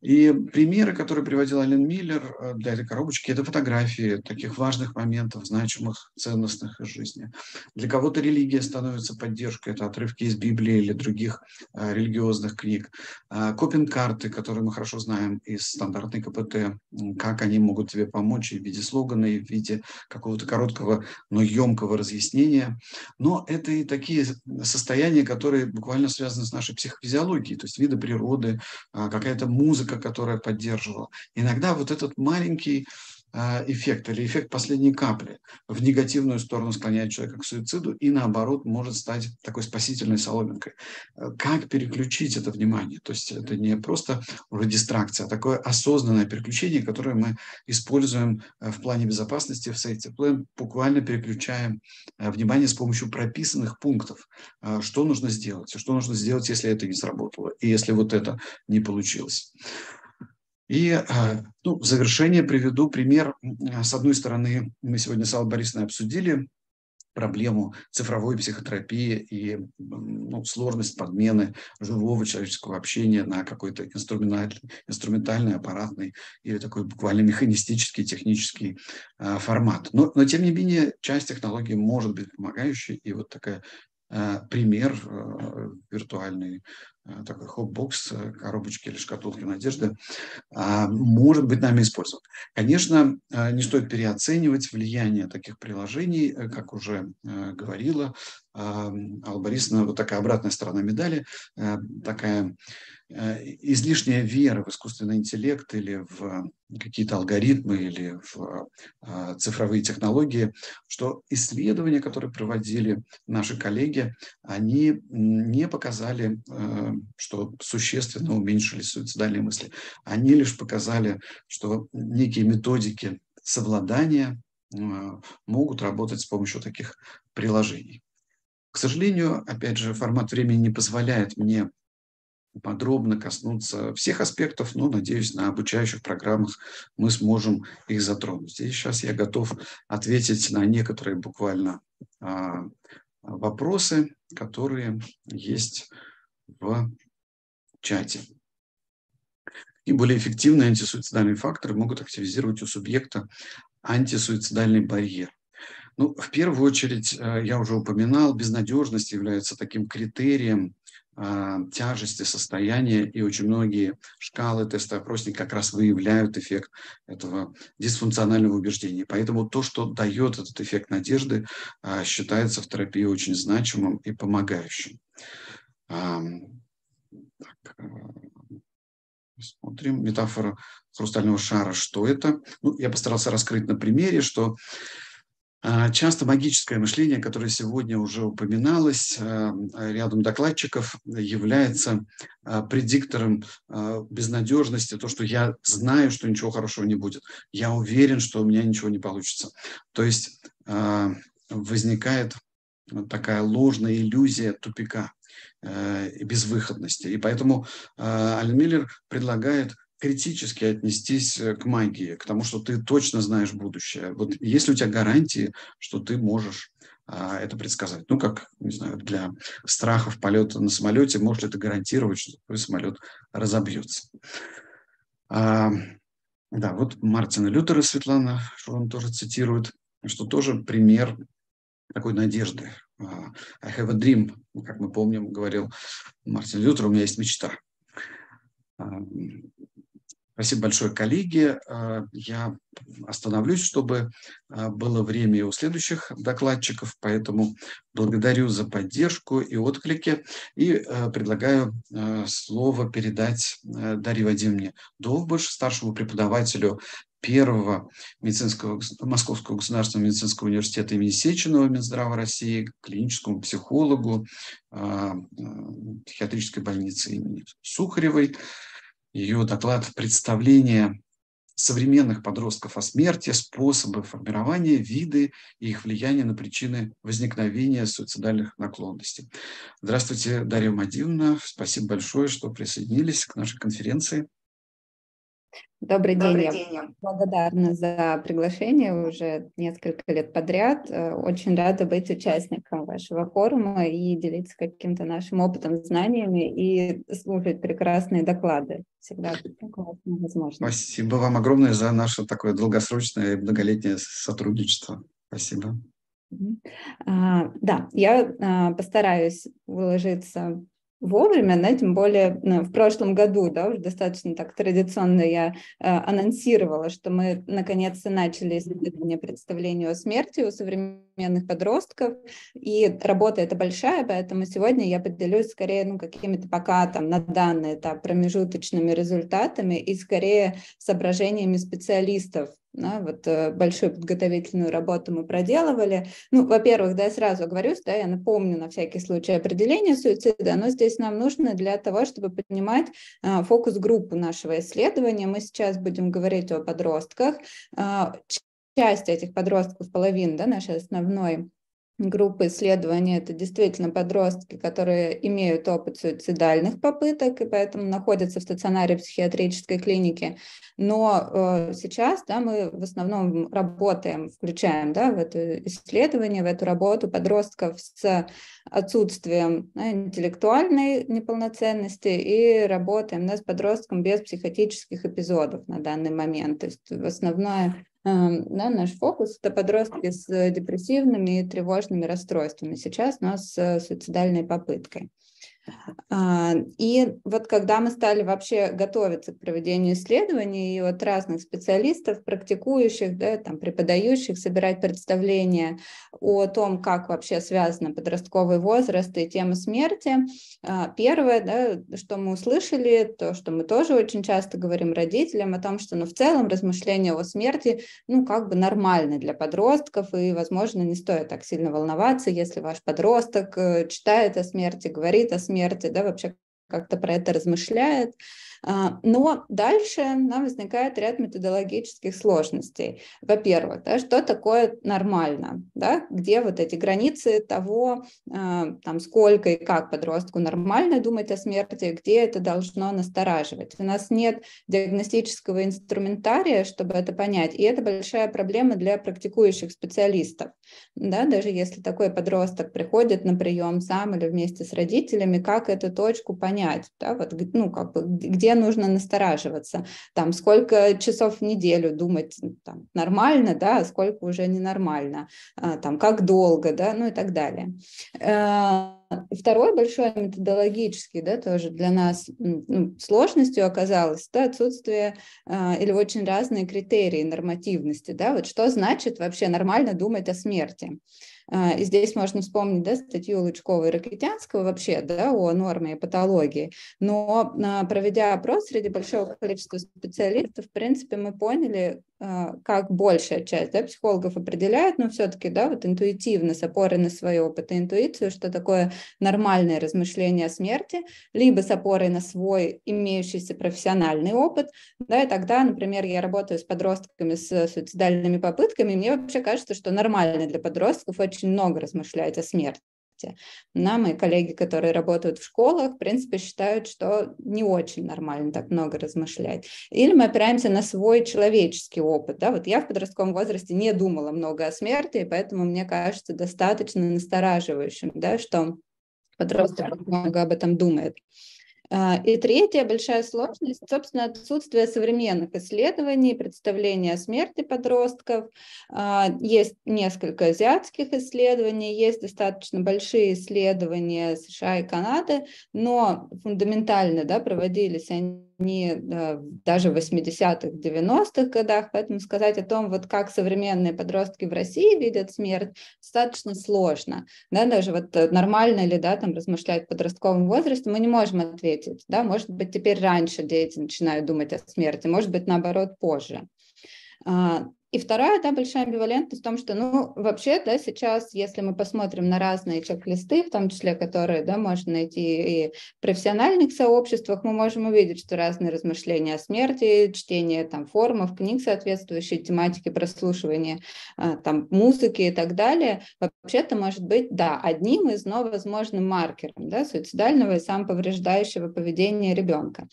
И примеры, которые приводил Ален Миллер э, для этой коробочки, это фотографии таких важных моментов, значимых, ценностных из жизни. Для кого-то религия становится поддержкой, это отрывки из Библии или других э, религиозных книг. Э, Копинг-карты, которые мы хорошо знаем из стандартной КПТ, как они могут тебе помочь и в виде слогана, и в виде какого-то короткого, но емкого разъяснения. Но это и такие состояния, которые буквально связаны с нашей психофизиологией, то есть виды природы, какая-то музыка, музыка, которая поддерживала. Иногда вот этот маленький эффект или эффект последней капли в негативную сторону склоняет человека к суициду и наоборот может стать такой спасительной соломинкой. Э, как переключить это внимание? То есть это не просто уже дистракция, а такое осознанное переключение, которое мы используем э, в плане безопасности в Safety Plan, буквально переключаем э, внимание с помощью прописанных пунктов, что нужно сделать, что нужно сделать, если это не сработало, и если вот это не получилось. И а, ну, в завершение приведу пример. С одной стороны, мы сегодня с Аллой Борисовной обсудили проблему цифровой психотерапии и ну, сложность подмены живого человеческого общения на какой-то инструментальный, инструментальный, аппаратный или такой буквально механистический, технический э, формат. Но, но, тем не менее, часть технологии может быть помогающей, и вот такая Э, пример виртуальный э, такой хоп-бокс, коробочки или шкатулки надежды, а, может быть нами использован. Конечно, не стоит переоценивать влияние таких приложений, как уже говорила Алла Борисовна, вот такая обратная сторона медали, такая Э, излишняя вера в искусственный интеллект или в какие-то алгоритмы или в цифровые технологии, что исследования, которые проводили наши коллеги, они не показали, э, что существенно уменьшились суицидальные мысли. Они лишь показали, что некие методики совладания э, могут работать с помощью таких приложений. К сожалению, опять же, формат времени не позволяет мне подробно коснуться всех аспектов, но, надеюсь, на обучающих программах мы сможем их затронуть. И сейчас я готов ответить на некоторые буквально а, вопросы, которые есть в чате. И более эффективные антисуицидальные факторы могут активизировать у субъекта антисуицидальный барьер. Ну, в первую очередь, э, я уже упоминал, безнадежность является таким критерием а, тяжести состояния, и очень многие шкалы теста-опросника как раз выявляют эффект этого дисфункционального убеждения. Поэтому то, что дает этот эффект надежды, а, считается в терапии очень значимым и помогающим. Так, э, смотрим метафора хрустального шара. Что это? Ну, я постарался раскрыть на примере, что А, часто магическое мышление, которое сегодня уже упоминалось э, рядом докладчиков, является а, предиктором а, безнадежности, то, что я знаю, что ничего хорошего не будет, я уверен, что у меня ничего не получится. То есть возникает такая ложная иллюзия тупика безвыходности. И поэтому Ален Миллер предлагает критически отнестись э, к магии, к тому, что ты точно знаешь будущее. Вот есть ли у тебя гарантии, что ты можешь это предсказать? Ну, как, не знаю, для страхов полета на самолете, можешь ли ты гарантировать, что твой самолет разобьется? А, да, вот Мартина Лютера Светлана Шурон тоже цитирует, что тоже пример такой надежды. А, I have a dream, как мы помним, говорил Мартин Лютер, у меня есть мечта. Спасибо большое, коллеги. А, я остановлюсь, чтобы а, было время и у следующих докладчиков, поэтому благодарю за поддержку и отклики и а, предлагаю слово передать Дарье Вадимовне Довбыш, старшему преподавателю первого медицинского, Московского государственного медицинского университета имени Сеченова Минздрава России, клиническому психологу психиатрической больницы имени Сухаревой, ее доклад «Представление современных подростков о смерти, способы формирования, виды и их влияние на причины возникновения суицидальных наклонностей». Здравствуйте, Дарья Мадивна. Спасибо большое, что присоединились к нашей конференции. Добрый день. Добрый день. Я благодарна за приглашение уже несколько лет подряд. Э, очень рада быть участником вашего форума и делиться каким-то нашим опытом, знаниями и слушать прекрасные доклады. Всегда классная возможность. Спасибо вам огромное за наше такое долгосрочное и многолетнее сотрудничество. Спасибо. А, да, я а, постараюсь выложиться вовремя, да, тем более ну, в прошлом году, да, уже достаточно так традиционно я э, анонсировала, что мы наконец-то начали исследование представления о смерти у современных подростков, и работа эта большая, поэтому сегодня я поделюсь скорее ну, какими-то пока там на данный этап промежуточными результатами и скорее соображениями специалистов да, вот э, большую подготовительную работу мы проделывали. Ну, во-первых, да, я сразу говорю, да, я напомню на всякий случай определение суицида, но здесь нам нужно для того, чтобы понимать а, фокус-группу нашего исследования. Мы сейчас будем говорить о подростках. А, часть этих подростков, половина, да, нашей основной группы исследования это действительно подростки, которые имеют опыт суицидальных попыток и поэтому находятся в стационаре психиатрической клиники. Но э, сейчас да, мы в основном работаем, включаем да, в это исследование, в эту работу подростков с отсутствием да, интеллектуальной неполноценности и работаем да, с подростком без психотических эпизодов на данный момент. То есть основное да, наш фокус – это подростки с депрессивными и тревожными расстройствами. Сейчас нас с суицидальной попыткой. А, и вот когда мы стали вообще готовиться к проведению исследований и от разных специалистов, практикующих, да, там, преподающих, собирать представления о том, как вообще связан подростковый возраст и тема смерти, а, первое, да, что мы услышали, то, что мы тоже очень часто говорим родителям о том, что ну, в целом размышления о смерти ну, как бы нормальны для подростков, и, возможно, не стоит так сильно волноваться, если ваш подросток э, читает о смерти, говорит о смерти, смерти, да, вообще как-то про это размышляет. А, но дальше нам возникает ряд методологических сложностей. Во-первых, да, что такое нормально? Да? Где вот эти границы того, а, там, сколько и как подростку нормально думать о смерти, где это должно настораживать? У нас нет диагностического инструментария, чтобы это понять, и это большая проблема для практикующих специалистов. Да? Даже если такой подросток приходит на прием сам или вместе с родителями, как эту точку понять? Да? Вот, ну, как бы, где нужно настораживаться, там, сколько часов в неделю думать там, нормально, да, а сколько уже ненормально, а, там, как долго, да, ну и так далее. Э, второй большой методологический, да, тоже для нас ну, сложностью оказалось да, отсутствие э, или очень разные критерии нормативности, да, вот что значит вообще нормально думать о смерти. А, и здесь можно вспомнить да, статью Лычкова и Ракитянского вообще да, о норме и патологии. Но а, проведя опрос среди большого количества специалистов, в принципе, мы поняли, а, как большая часть да, психологов определяет, но все-таки да, вот интуитивно, с опорой на свой опыт и интуицию, что такое нормальное размышление о смерти, либо с опорой на свой имеющийся профессиональный опыт. Да, и тогда, например, я работаю с подростками с суицидальными попытками, и мне вообще кажется, что нормально для подростков очень много размышлять о смерти. На мои коллеги, которые работают в школах, в принципе, считают, что не очень нормально так много размышлять. Или мы опираемся на свой человеческий опыт. Да? Вот я в подростковом возрасте не думала много о смерти, и поэтому мне кажется достаточно настораживающим, да, что подросток много об этом думает. А, и третья большая сложность, собственно, отсутствие современных исследований, представления о смерти подростков. А, есть несколько азиатских исследований, есть достаточно большие исследования США и Канады, но фундаментально да, проводились они не даже в 80-х, 90-х годах, поэтому сказать о том, вот как современные подростки в России видят смерть, достаточно сложно. Да, даже вот э, нормально ли да, там, размышлять в подростковом возрасте, мы не можем ответить. Да? Может быть, теперь раньше дети начинают думать о смерти, может быть, наоборот, позже. И вторая, да, большая амбивалентность в том, что, ну, вообще, да, сейчас, если мы посмотрим на разные чек-листы, в том числе, которые, да, можно найти и в профессиональных сообществах, мы можем увидеть, что разные размышления о смерти, чтение там форумов, книг соответствующей тематике, прослушивание а, там музыки и так далее, вообще-то может быть, да, одним из, но возможным маркером, да, суицидального и самоповреждающего поведения ребенка.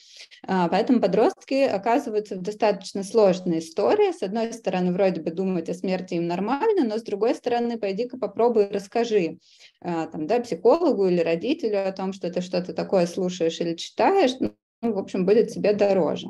А, поэтому подростки оказываются в достаточно сложной истории. С одной стороны, стороны, вроде бы думать о смерти им нормально, но с другой стороны, пойди-ка попробуй расскажи а, там, да, психологу или родителю о том, что ты что-то такое слушаешь или читаешь, ну, в общем, будет тебе дороже.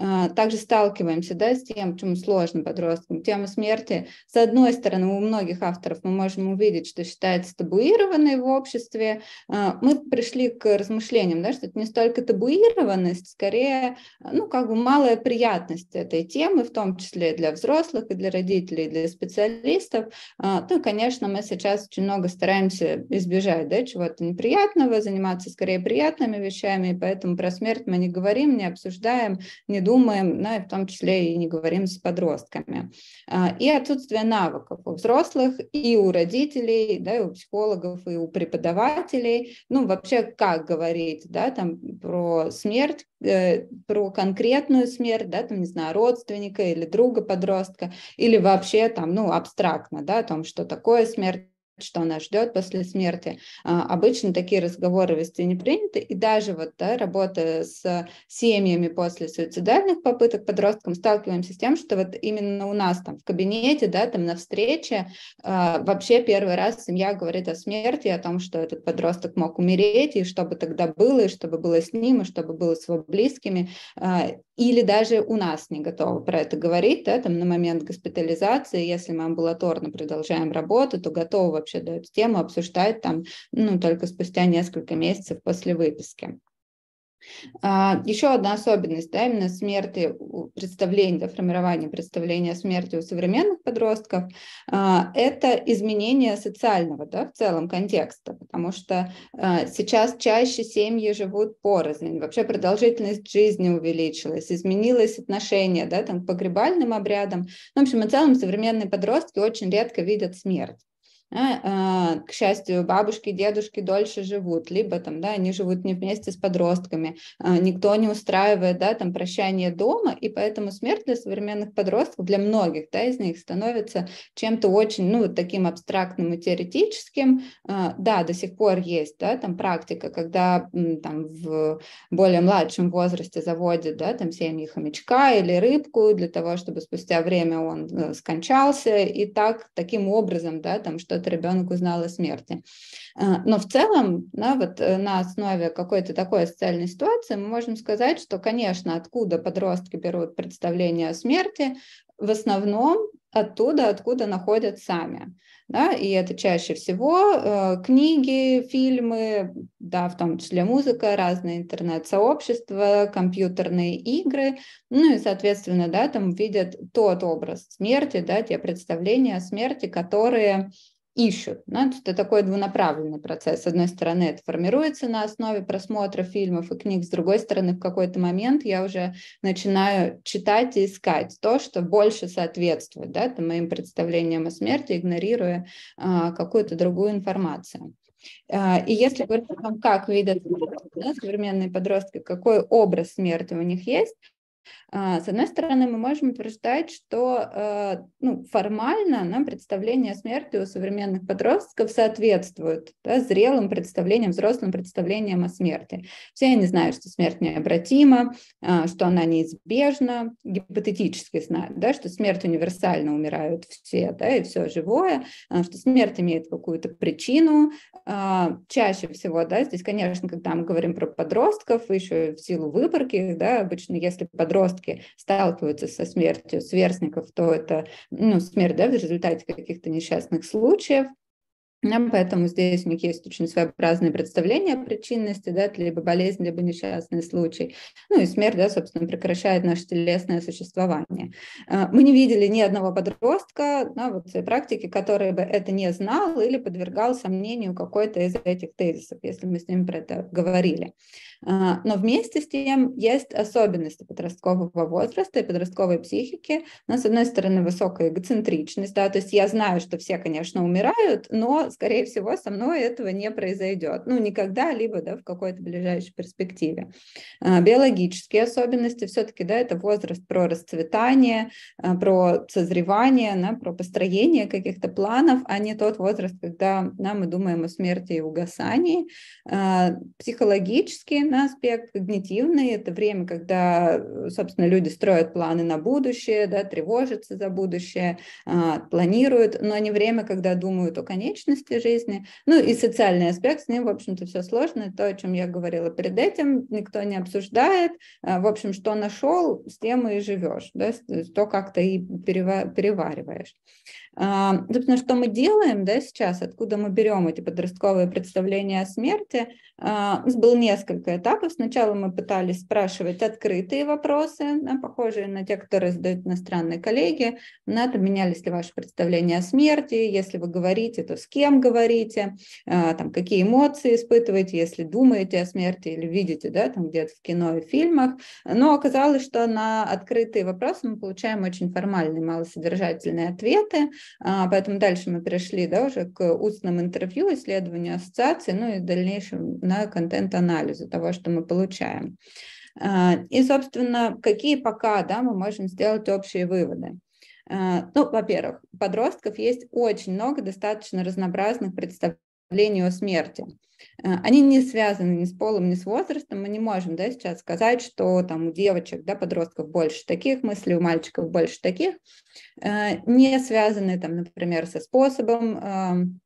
А, также сталкиваемся да, с тем, чем сложно подросткам. Тема смерти, с одной стороны, у многих авторов мы можем увидеть, что считается табуированной в обществе. А, мы пришли к размышлениям, да, что это не столько табуированность, скорее, ну, как бы малая приятность этой темы, в том числе для взрослых, и для родителей, и для специалистов. А, ну, конечно, мы сейчас очень много стараемся избежать да, чего-то неприятного, заниматься скорее приятными вещами, и поэтому про смерть мы не говорим, не обсуждаем, не думаем, ну, и в том числе и не говорим с подростками. А, и отсутствие навыков у взрослых и у родителей, да, и у психологов, и у преподавателей, ну, вообще, как говорить, да, там, про смерть, э, про конкретную смерть, да, там, не знаю, родственника или друга подростка, или вообще там, ну, абстрактно, да, о том, что такое смерть, что нас ждет после смерти. А, обычно такие разговоры вести не приняты, и даже вот да, работая с семьями после суицидальных попыток подросткам, сталкиваемся с тем, что вот именно у нас там в кабинете, да, там на встрече а, вообще первый раз семья говорит о смерти, о том, что этот подросток мог умереть, и что бы тогда было, и что бы было с ним, и что бы было с его близкими, а, или даже у нас не готовы про это говорить, да, там на момент госпитализации, если мы амбулаторно продолжаем работу, то готовы вообще да, эту тему обсуждать там, ну, только спустя несколько месяцев после выписки. А, еще одна особенность, да, именно смерти, представления, формирования представления о смерти у современных подростков, а, это изменение социального, да, в целом контекста, потому что а, сейчас чаще семьи живут порознь, вообще продолжительность жизни увеличилась, изменилось отношение, да, там, к погребальным обрядам. Ну, в общем, в целом современные подростки очень редко видят смерть. А, к счастью, бабушки, дедушки дольше живут, либо там, да, они живут не вместе с подростками, а, никто не устраивает, да, там, прощание дома, и поэтому смерть для современных подростков, для многих, да, из них становится чем-то очень, ну, таким абстрактным и теоретическим, а, да, до сих пор есть, да, там, практика, когда там в более младшем возрасте заводят, да, там, семьи хомячка или рыбку для того, чтобы спустя время он э, скончался, и так, таким образом, да, там, что этот ребенок узнал о смерти. А, но в целом, да, вот э, на основе какой-то такой социальной ситуации мы можем сказать, что, конечно, откуда подростки берут представление о смерти, в основном оттуда, откуда находят сами. Да, и это чаще всего э, книги, фильмы, да, в том числе музыка, разные интернет-сообщества, компьютерные игры, ну и, соответственно, да, там видят тот образ смерти, да, те представления о смерти, которые ищут. Да? Это такой двунаправленный процесс. С одной стороны, это формируется на основе просмотра фильмов и книг, с другой стороны, в какой-то момент я уже начинаю читать и искать то, что больше соответствует да, моим представлениям о смерти, игнорируя а, какую-то другую информацию. А, и если говорить о том, как видят да, современные подростки, какой образ смерти у них есть, с одной стороны, мы можем утверждать, что э, ну, формально нам представление о смерти у современных подростков соответствует да, зрелым представлениям, взрослым представлениям о смерти. Все они знают, что смерть необратима, а, что она неизбежна, гипотетически знают, да, что смерть универсально умирают все, да, и все живое, а, что смерть имеет какую-то причину. Чаще всего, да, здесь, конечно, когда мы говорим про подростков, еще в силу выборки, да, обычно если подросток подростки сталкиваются со смертью сверстников, то это ну, смерть да, в результате каких-то несчастных случаев. Поэтому здесь у них есть очень своеобразные представления о причинности, да, это либо болезнь, либо несчастный случай. Ну и смерть, да, собственно, прекращает наше телесное существование. А, мы не видели ни одного подростка да, вот в этой практике, который бы это не знал или подвергал сомнению какой-то из этих тезисов, если мы с ним про это говорили. А, но вместе с тем есть особенности подросткового возраста и подростковой психики. Нас, с одной стороны, высокая эгоцентричность, да, то есть я знаю, что все, конечно, умирают, но, скорее всего, со мной этого не произойдет. Ну, никогда, либо да, в какой-то ближайшей перспективе. А, биологические особенности все-таки, да, это возраст про расцветание, а, про созревание, да, про построение каких-то планов, а не тот возраст, когда да, мы думаем о смерти и угасании. Психологические на аспект, когнитивный – это время, когда, собственно, люди строят планы на будущее, да, тревожатся за будущее, а, планируют, но не время, когда думают о конечности жизни. Ну и социальный аспект, с ним, в общем-то, все сложно. То, о чем я говорила перед этим, никто не обсуждает. А, в общем, что нашел, с тем и живешь, да, то как-то и перевариваешь. А, собственно, что мы делаем да, сейчас, откуда мы берем эти подростковые представления о смерти, а, у нас было несколько этапов. Сначала мы пытались спрашивать открытые вопросы, похожие на те, которые задают иностранные коллеги. На это менялись ли ваши представления о смерти, если вы говорите, то с кем говорите, а, там, какие эмоции испытываете, если думаете о смерти или видите да, там где-то в кино и фильмах. Но оказалось, что на открытые вопросы мы получаем очень формальные, малосодержательные ответы. А, поэтому дальше мы перешли да, уже к устным интервью, исследованию ассоциации, ну и дальнейшем на контент-анализу того, что мы получаем. А, и, собственно, какие пока да, мы можем сделать общие выводы. А, ну, во-первых, подростков есть очень много достаточно разнообразных представлений о смерти. Э, они не связаны ни с полом, ни с возрастом. Мы не можем да, сейчас сказать, что там у девочек, да, подростков больше таких мыслей, у мальчиков больше таких. Э, не связаны, там, например, со способом эм,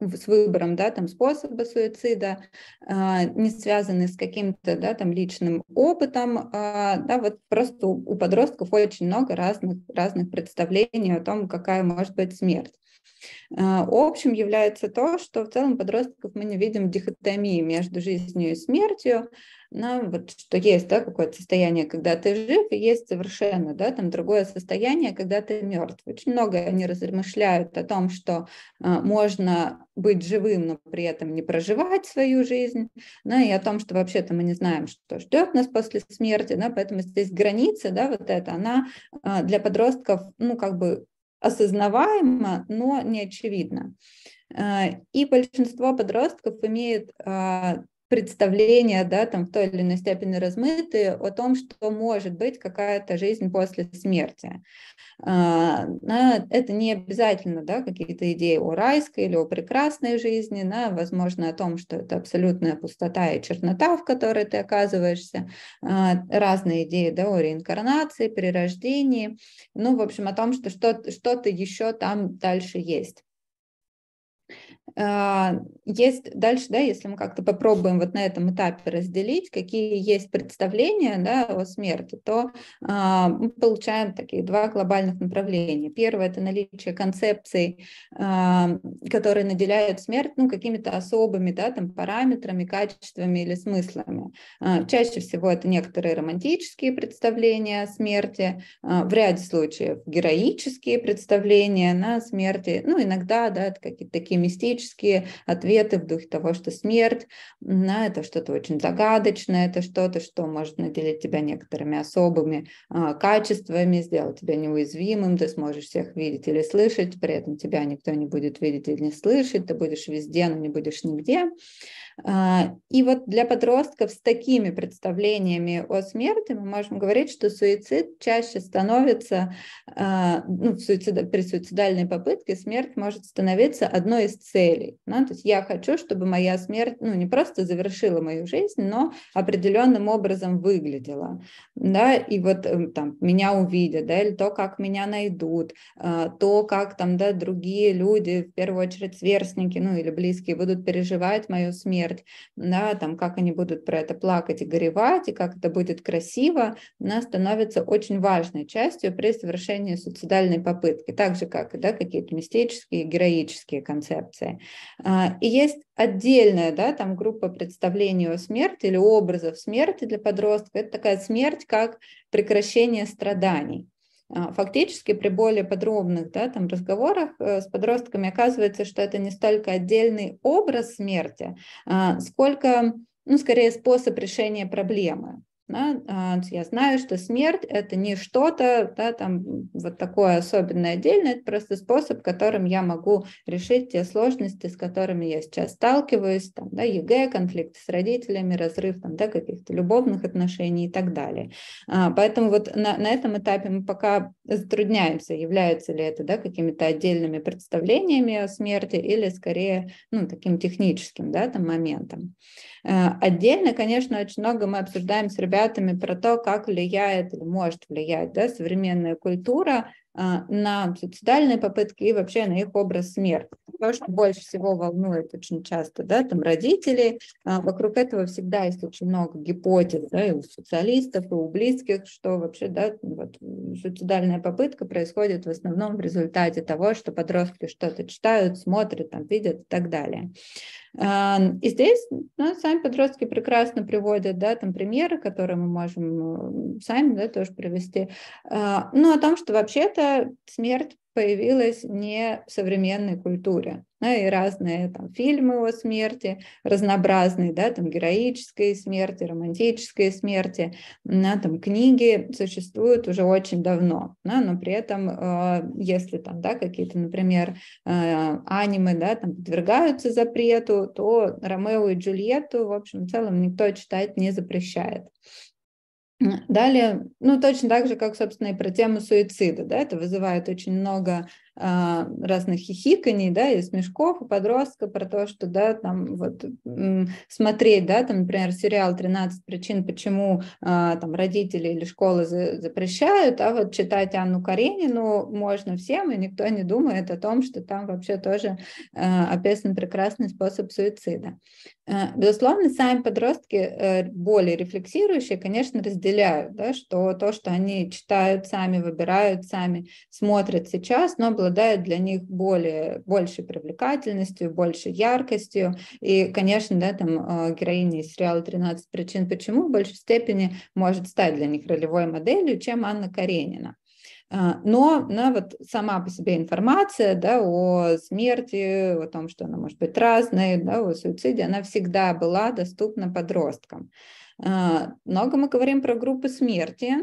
с выбором да, там, способа суицида, а, не связаны с каким-то да, там, личным опытом. Да, вот просто у подростков очень много разных, разных представлений о том, какая может быть смерть. А, общим является то, что в целом подростков мы не видим дихотомии между жизнью и смертью, ну, вот что есть да, какое-то состояние, когда ты жив, и есть совершенно да, там другое состояние, когда ты мертв. Очень много они размышляют о том, что а, можно быть живым, но при этом не проживать свою жизнь, ну, и о том, что вообще-то мы не знаем, что ждет нас после смерти, да, поэтому здесь граница, да, вот эта, она а, для подростков, ну, как бы осознаваемо, но не очевидно. А, и большинство подростков имеет а, представления, да, там в той или иной степени размытые о том, что может быть какая-то жизнь после смерти. А, это не обязательно да, какие-то идеи о райской или о прекрасной жизни, да, возможно, о том, что это абсолютная пустота и чернота, в которой ты оказываешься, а, разные идеи да, о реинкарнации, перерождении, ну, в общем, о том, что что-то еще там дальше есть. А, есть дальше, да, если мы как-то попробуем вот на этом этапе разделить, какие есть представления да, о смерти, то а, мы получаем такие два глобальных направления. Первое – это наличие концепций, а, которые наделяют смерть ну, какими-то особыми да, там, параметрами, качествами или смыслами. Чаще всего это некоторые романтические представления о смерти, в ряде случаев героические представления на смерти, ну, иногда да, это какие-то такие мистические мистические ответы в духе того, что смерть, да, это что-то очень загадочное, это что-то, что может наделить тебя некоторыми особыми а, качествами, сделать тебя неуязвимым, ты сможешь всех видеть или слышать, при этом тебя никто не будет видеть или не слышать, ты будешь везде, но не будешь нигде. А, и вот для подростков с такими представлениями о смерти мы можем говорить, что суицид чаще становится, а, ну, суицид, при суицидальной попытке смерть может становиться одной из целей. Да? То есть я хочу, чтобы моя смерть ну, не просто завершила мою жизнь, но определенным образом выглядела. Да? И вот эм, там меня увидят, да, или то, как меня найдут, а, то, как там да, другие люди, в первую очередь сверстники, ну или близкие, будут переживать мою смерть, смерть, да, там, как они будут про это плакать и горевать, и как это будет красиво, она становится очень важной частью при совершении суицидальной попытки, так же, как да, какие-то мистические, героические концепции. А, и есть отдельная да, там группа представлений о смерти или образов смерти для подростка. Это такая смерть, как прекращение страданий. А, фактически при более подробных да, там, разговорах э, с подростками оказывается, что это не столько отдельный образ смерти, а, сколько, ну, скорее, способ решения проблемы. Да? А, я знаю, что смерть – это не что-то да, там, вот такое особенное отдельное, это просто способ, которым я могу решить те сложности, с которыми я сейчас сталкиваюсь, там, да, ЕГЭ, конфликт с родителями, разрыв там, да, каких-то любовных отношений и так далее. А, поэтому вот на, на этом этапе мы пока затрудняемся, является ли это да, какими-то отдельными представлениями о смерти или скорее ну, таким техническим да, там, моментом. Э, отдельно, конечно, очень много мы обсуждаем с ребятами про то, как влияет или может влиять да, современная культура а, на суицидальные попытки и вообще на их образ смерти. То, что больше всего волнует очень часто да, там родители. А, вокруг этого всегда есть очень много гипотез да, и у специалистов, и у близких, что вообще да, вот, суицидальная попытка происходит в основном в результате того, что подростки что-то читают, смотрят, там, видят и так далее. А, и здесь ну, сами подростки прекрасно приводят да, там примеры, которые мы можем сами да, тоже привести. Ну, о том, что вообще-то смерть появилась не в современной культуре. Да, и разные там, фильмы о смерти, разнообразные, да, там, героической смерти, романтической смерти, да, там, книги существуют уже очень давно, да, но при этом, э, если там, да, какие-то, например, э, аниме, да, там, подвергаются запрету, то Ромео и Джульетту, в общем, в целом никто читать не запрещает. Далее, ну точно так же, как, собственно, и про тему суицида, да, это вызывает очень много разных хихиканий, да, и смешков у подростка про то, что, да, там вот смотреть, да, там, например, сериал «13 причин, почему а, там родители или школы запрещают, а вот читать Анну Каренину можно всем, и никто не думает о том, что там вообще тоже а, описан прекрасный способ суицида. Безусловно, сами подростки э, более рефлексирующие, конечно, разделяют, да, что то, что они читают сами, выбирают сами, смотрят сейчас, но обладает для них более, большей привлекательностью, большей яркостью. И, конечно, да, там э, героиня из сериала «13 причин почему» в большей степени может стать для них ролевой моделью, чем Анна Каренина. Э, но ну, вот сама по себе информация да, о смерти, о том, что она может быть разной, да, о суициде, она всегда была доступна подросткам. Э, много мы говорим про группы смерти,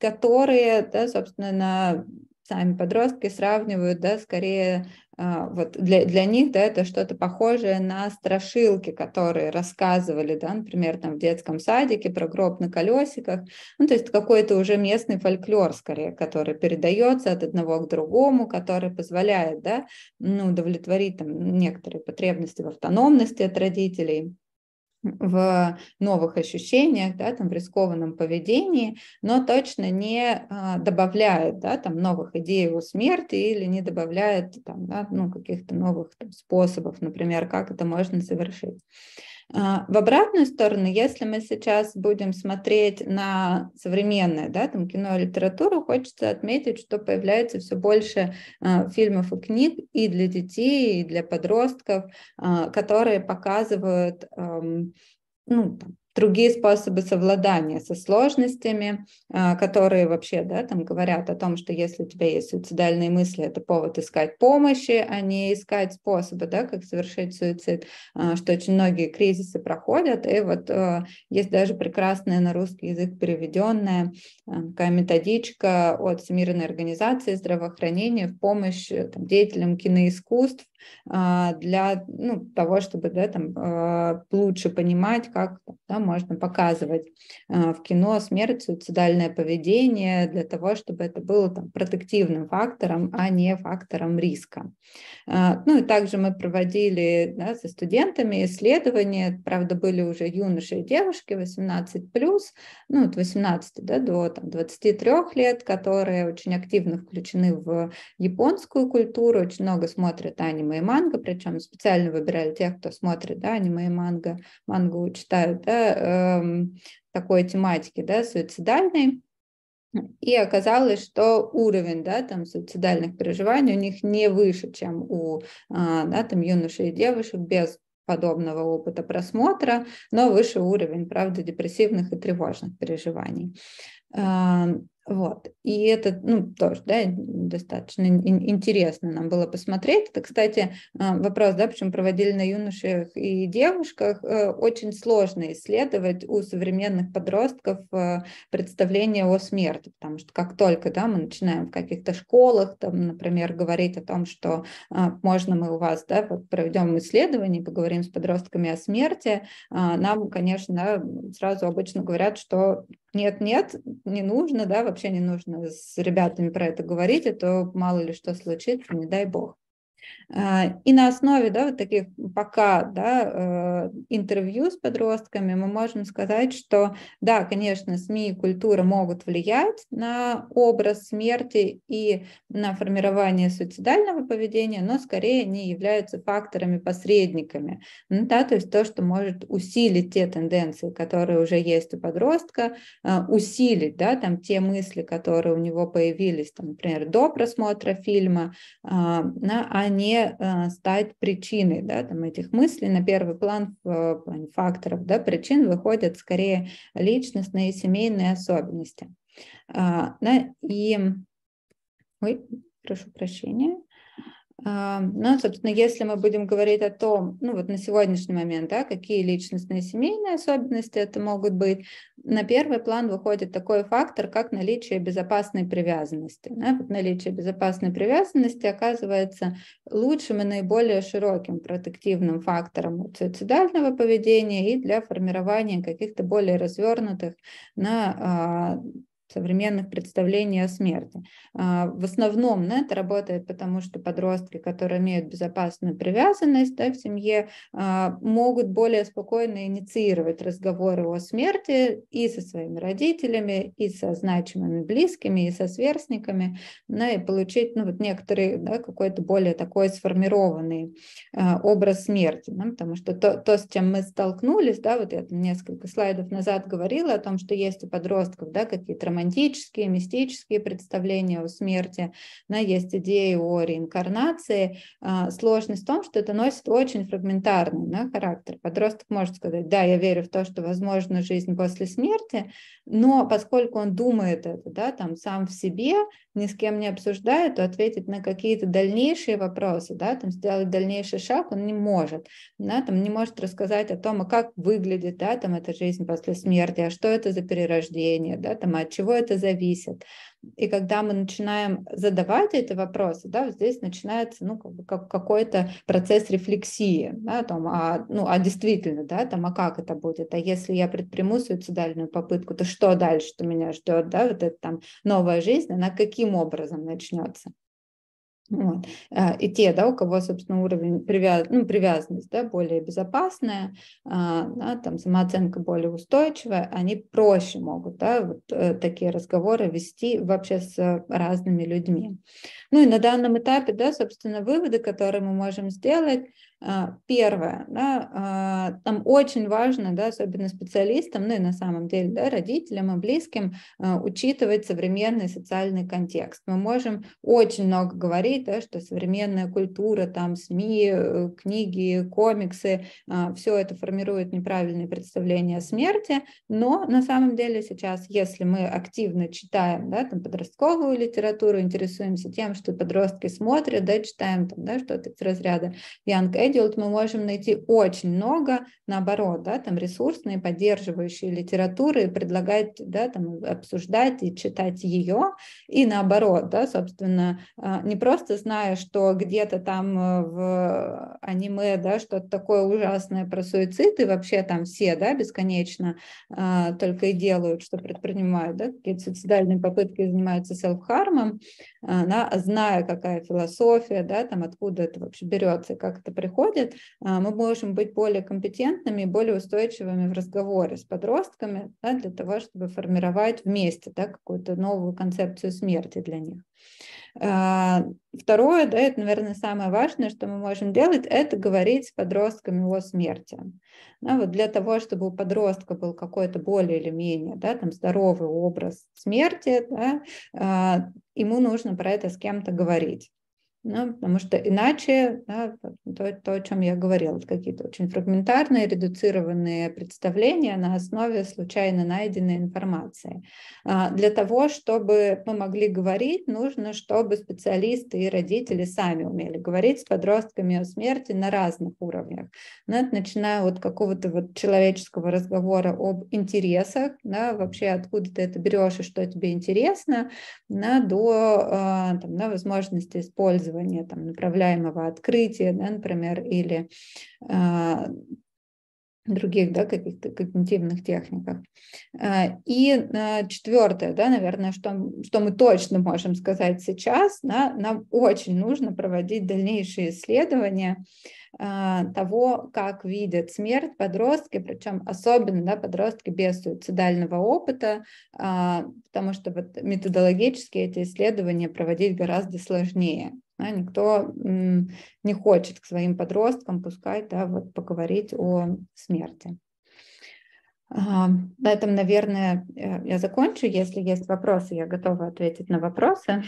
которые, да, собственно, сами подростки сравнивают, да, скорее а, вот для, для них, да, это что-то похожее на страшилки, которые рассказывали, да, например, там в детском садике про гроб на колесиках, ну, то есть какой-то уже местный фольклор, скорее, который передается от одного к другому, который позволяет, да, ну, удовлетворить там некоторые потребности в автономности от родителей. В новых ощущениях, да, там, в рискованном поведении, но точно не а, добавляет да, там, новых идей о смерти или не добавляет там, да, ну, каких-то новых там, способов, например, как это можно совершить. А, в обратную сторону, если мы сейчас будем смотреть на современное да, там, кино и литературу, хочется отметить, что появляется все больше а, фильмов и книг и для детей, и для подростков, а, которые показывают ну, там, другие способы совладания со сложностями, а, которые вообще да, там говорят о том, что если у тебя есть суицидальные мысли, это повод искать помощи, а не искать способы, да, как совершить суицид, а, что очень многие кризисы проходят, и вот а, есть даже прекрасная на русский язык переведенная такая методичка от Всемирной организации здравоохранения в помощь там, деятелям киноискусств, для ну, того, чтобы да, там, а, лучше понимать, как да, можно показывать а, в кино смерть, суицидальное поведение, для того, чтобы это было там, протективным фактором, а не фактором риска. Ну и также мы проводили да, со студентами исследования, правда, были уже юноши и девушки 18+, ну, от 18 да, до там, 23 лет, которые очень активно включены в японскую культуру, очень много смотрят аниме аниме и манго, причем специально выбирали тех, кто смотрит да, аниме и манго, мангу читают, да, эм, такой тематики, да, суицидальной. И оказалось, что уровень да, там, суицидальных переживаний у них не выше, чем у а, да, там, юношей и девушек без подобного опыта просмотра, но выше уровень, правда, депрессивных и тревожных переживаний. Вот. И это, ну, тоже, да, достаточно интересно нам было посмотреть. Это, кстати, а, вопрос, да, почему проводили на юношах и девушках. Э, очень сложно исследовать у современных подростков э, представление о смерти, потому что как только, да, мы начинаем в каких-то школах, там, например, говорить о том, что а, можно мы у вас, да, проведем исследование, поговорим с подростками о смерти, а, нам, конечно, сразу обычно говорят, что нет-нет, не нужно, да, вообще не нужно с ребятами про это говорить, а то мало ли что случится, не дай бог. А, и на основе да, вот таких пока да, э, интервью с подростками мы можем сказать, что да, конечно, СМИ и культура могут влиять на образ смерти и на формирование суицидального поведения, но скорее они являются факторами-посредниками. Ну, да, то есть то, что может усилить те тенденции, которые уже есть у подростка, э, усилить да, там, те мысли, которые у него появились, там, например, до просмотра фильма, а не э, стать причиной да, там, этих мыслей. На первый план в плане факторов да, причин выходят скорее личностные и семейные особенности. А, да, и, ой, прошу прощения. А, ну, собственно, если мы будем говорить о том, ну вот на сегодняшний момент, да, какие личностные семейные особенности это могут быть, на первый план выходит такой фактор, как наличие безопасной привязанности. Да? Вот наличие безопасной привязанности оказывается лучшим и наиболее широким протективным фактором суицидального поведения и для формирования каких-то более развернутых на а, современных представлений о смерти. А, в основном да, это работает потому, что подростки, которые имеют безопасную привязанность да, в семье, а, могут более спокойно инициировать разговоры о смерти и со своими родителями, и со значимыми близкими, и со сверстниками, да, и получить ну, вот некоторый да, какой-то более такой сформированный а, образ смерти. Да, потому что то, то, с чем мы столкнулись, да, вот я несколько слайдов назад говорила о том, что есть у подростков да, какие-то романтические, мистические представления о смерти, да, есть идеи о реинкарнации. А, сложность в том, что это носит очень фрагментарный да, характер. Подросток может сказать, да, я верю в то, что возможна жизнь после смерти, но поскольку он думает это, да, там сам в себе, ни с кем не обсуждает, то ответить на какие-то дальнейшие вопросы, да, там сделать дальнейший шаг он не может, да, там не может рассказать о том, а как выглядит, да, там эта жизнь после смерти, а что это за перерождение, да, там, а от чего это зависит. И когда мы начинаем задавать эти вопросы, да, здесь начинается ну, как бы, как, какой-то процесс рефлексии, да, там, а, ну, а действительно, да, там, а как это будет, а если я предприму суицидальную попытку, то что дальше что меня ждет, да, вот эта там новая жизнь, она каким образом начнется? Вот. А, и те, да, у кого, собственно, уровень привяз... ну, привязанность да, более безопасная, а, да, там самооценка более устойчивая, они проще могут да, вот, э, такие разговоры вести вообще с разными людьми. Ну и на данном этапе, да, собственно, выводы, которые мы можем сделать, первое, да, а, там очень важно, да, особенно специалистам, ну и на самом деле да, родителям и близким, а, учитывать современный социальный контекст. Мы можем очень много говорить, да, что современная культура, там СМИ, э, книги, комиксы, все это формирует неправильные представления о смерти, но на самом деле сейчас, если мы активно читаем да, там, подростковую литературу, интересуемся тем, что подростки смотрят, да, читаем там, да, что-то из разряда Young Adult, мы можем найти очень много, наоборот, да, там ресурсные, поддерживающие литературы, предлагать, да, там обсуждать и читать ее, и наоборот, да, собственно, а, не просто зная, что где-то там э, в аниме, да, что-то такое ужасное про суицид, и вообще там все, да, бесконечно а, только и делают, что предпринимают, да, какие-то суицидальные попытки занимаются селф-хармом, да, зная, какая философия, да, там откуда это вообще берется, как это приходит, а, мы можем быть более компетентными более устойчивыми в разговоре с подростками да, для того, чтобы формировать вместе да, какую-то новую концепцию смерти для них. А, второе, да, это, наверное, самое важное, что мы можем делать, это говорить с подростками о смерти. Да, вот для того, чтобы у подростка был какой-то более или менее да, там, здоровый образ смерти, да, а, ему нужно про это с кем-то говорить. Ну, потому что иначе, да, то, то, о чем я говорила, какие-то очень фрагментарные, редуцированные представления на основе случайно найденной информации. А, для того, чтобы мы могли говорить, нужно, чтобы специалисты и родители сами умели говорить с подростками о смерти на разных уровнях. Ну, начиная от какого-то вот человеческого разговора об интересах, да, вообще откуда ты это берешь и что тебе интересно, да, до а, там, да, возможности использовать использования там, направляемого открытия, да, например, или э, других да, каких-то когнитивных техниках. А, и э, четвертое, да, наверное, что, что мы точно можем сказать сейчас, да, нам очень нужно проводить дальнейшие исследования а, того, как видят смерть подростки, причем особенно да, подростки без суицидального опыта, потому что вот методологически эти исследования проводить гораздо сложнее. Да, никто не хочет к своим подросткам пускать, да, вот поговорить о смерти. На этом, наверное, э, я закончу. Если есть вопросы, я готова ответить на вопросы.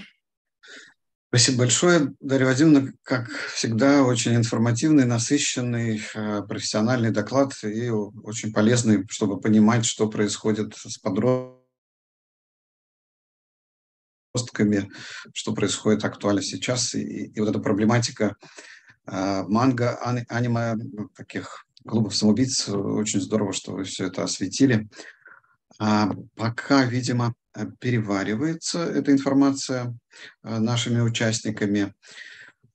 Спасибо большое, Дарья Вадимовна. Как всегда, очень информативный, насыщенный, э, профессиональный доклад и очень полезный, чтобы понимать, что происходит с подростками подростками, что происходит актуально сейчас. И, и вот эта проблематика э, манго, ани, аниме, таких клубов самоубийц, очень здорово, что вы все это осветили. А пока, видимо, переваривается эта информация э, нашими участниками.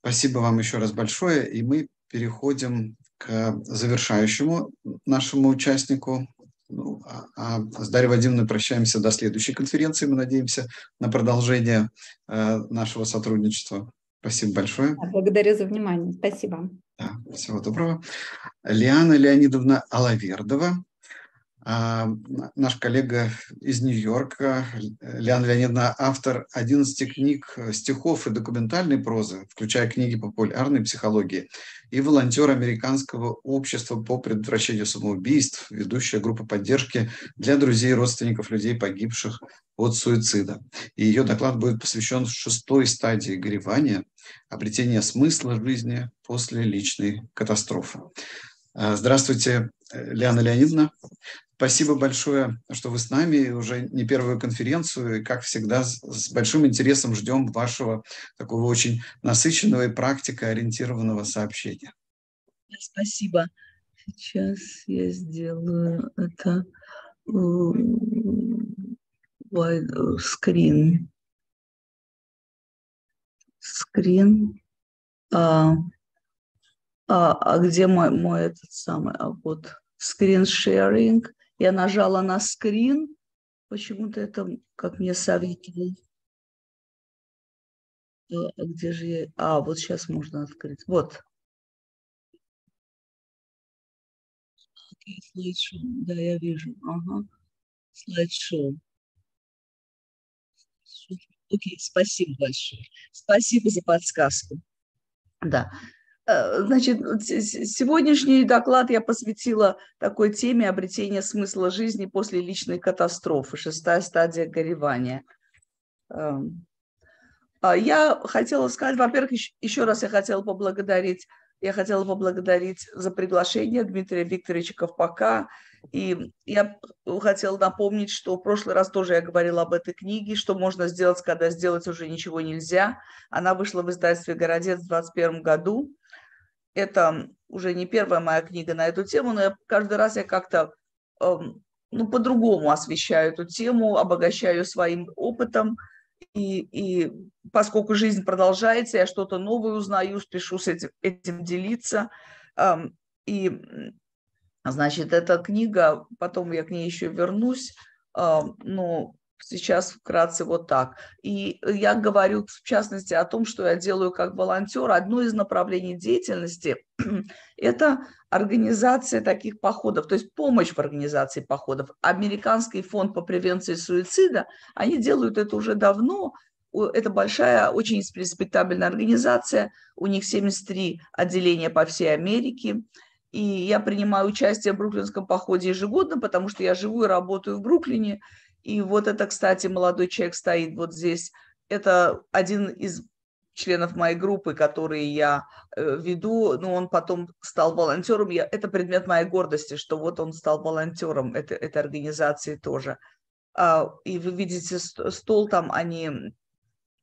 Спасибо вам еще раз большое, и мы переходим к завершающему нашему участнику ну, а, а с Дарьей Вадимовной прощаемся до следующей конференции. Мы надеемся на продолжение э, нашего сотрудничества. Спасибо большое. Благодарю за внимание. Спасибо. Да, всего доброго. Лиана Леонидовна Алавердова, наш коллега из Нью-Йорка, Леон Леонидовна, автор 11 книг стихов и документальной прозы, включая книги популярной психологии, и волонтер Американского общества по предотвращению самоубийств, ведущая группа поддержки для друзей и родственников людей, погибших от суицида. И ее доклад будет посвящен шестой стадии горевания, обретения смысла жизни после личной катастрофы. А, здравствуйте, Лиана Леонидовна. Спасибо большое, что вы с нами, уже не первую конференцию, и, как всегда, с большим интересом ждем вашего такого очень насыщенного и практикоориентированного сообщения. Спасибо. Сейчас я сделаю это скрин. Скрин. А, а, а где мой, мой этот самый? А вот скрин шеринг. Я нажала на скрин, почему-то это, как мне советовал А где же я? А, вот сейчас можно открыть. Вот. Слайд-шоу. Да, я вижу. Ага. Слайд-шоу. Окей, спасибо большое. Спасибо за подсказку. Да. Э, значит, сегодняшний доклад я посвятила такой теме обретения смысла жизни после личной катастрофы, шестая стадия горевания. Эм, а я хотела сказать, во-первых, еще раз я хотела поблагодарить, я хотела поблагодарить за приглашение Дмитрия Викторовича Ковпака. И я хотела напомнить, что в прошлый раз тоже я говорила об этой книге, что можно сделать, когда сделать уже ничего нельзя. Она вышла в издательстве «Городец» в 2021 году. Это уже не первая моя книга на эту тему, но я, каждый раз я как-то эм, ну, по-другому освещаю эту тему, обогащаю своим опытом – и, и поскольку жизнь продолжается, я что-то новое узнаю, спешу с этим, этим делиться. И, значит, эта книга, потом я к ней еще вернусь, но Сейчас вкратце вот так. И я говорю, в частности, о том, что я делаю как волонтер. Одно из направлений деятельности – это организация таких походов, то есть помощь в организации походов. Американский фонд по превенции суицида, они делают это уже давно, это большая, очень респектабельная организация. У них 73 отделения по всей Америке. И я принимаю участие в Бруклинском походе ежегодно, потому что я живу и работаю в Бруклине. И вот это, кстати, молодой человек стоит вот здесь. Это один из членов моей группы, которые я э, веду, ну, он потом стал волонтером. Я, это предмет моей гордости, что вот он стал волонтером этой, этой организации тоже. А, и вы видите стол там, они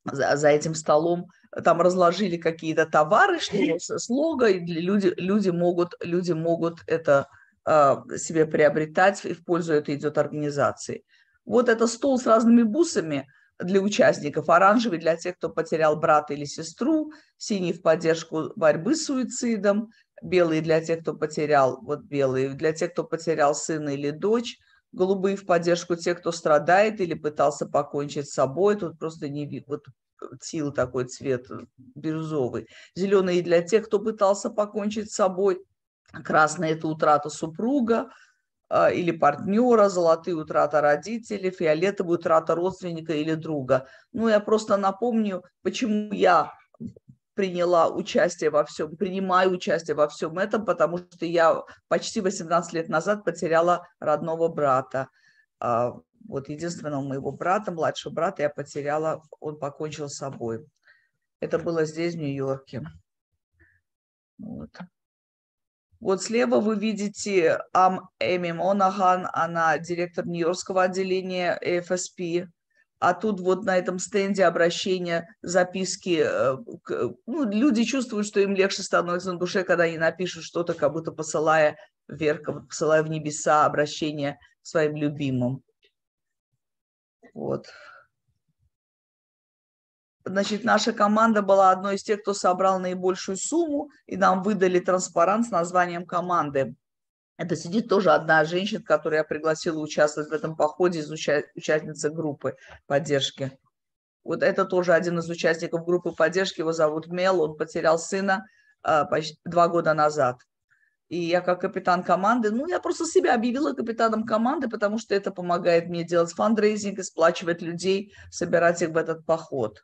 за, за этим столом там разложили какие-то товары что с, лого, и люди, люди, могут, люди могут это а, себе приобретать и в пользу этой идет организации. Вот это стол с разными бусами для участников. Оранжевый для тех, кто потерял брата или сестру, синий в поддержку борьбы с суицидом, белый для тех, кто потерял, вот белый, для тех, кто потерял сына или дочь, голубые в поддержку тех, кто страдает или пытался покончить с собой. Тут просто не вот сил такой цвет бирюзовый. Зеленые для тех, кто пытался покончить с собой. Красный – это утрата супруга, или партнера, золотые утрата родителей, фиолетовая утрата родственника или друга. Ну, я просто напомню, почему я приняла участие во всем, принимаю участие во всем этом, потому что я почти 18 лет назад потеряла родного брата. А, вот единственного моего брата, младшего брата я потеряла, он покончил с собой. Это было здесь, в Нью-Йорке. Вот. Вот слева вы видите Ам Эми Монаган, она директор Нью-Йоркского отделения ФСП. А тут вот на этом стенде обращения, записки. Э, ну, люди чувствуют, что им легче становится на душе, когда они напишут что-то, как будто посылая вверх, посылая в небеса обращение своим любимым. Вот. Значит, наша команда была одной из тех, кто собрал наибольшую сумму, и нам выдали транспарант с названием команды. Это сидит тоже одна женщина, которую я пригласила участвовать в этом походе из уча- участницы группы поддержки. Вот это тоже один из участников группы поддержки, его зовут Мел, он потерял сына э, почти два года назад. И я как капитан команды, ну, я просто себя объявила капитаном команды, потому что это помогает мне делать фандрейзинг, сплачивать людей, собирать их в этот поход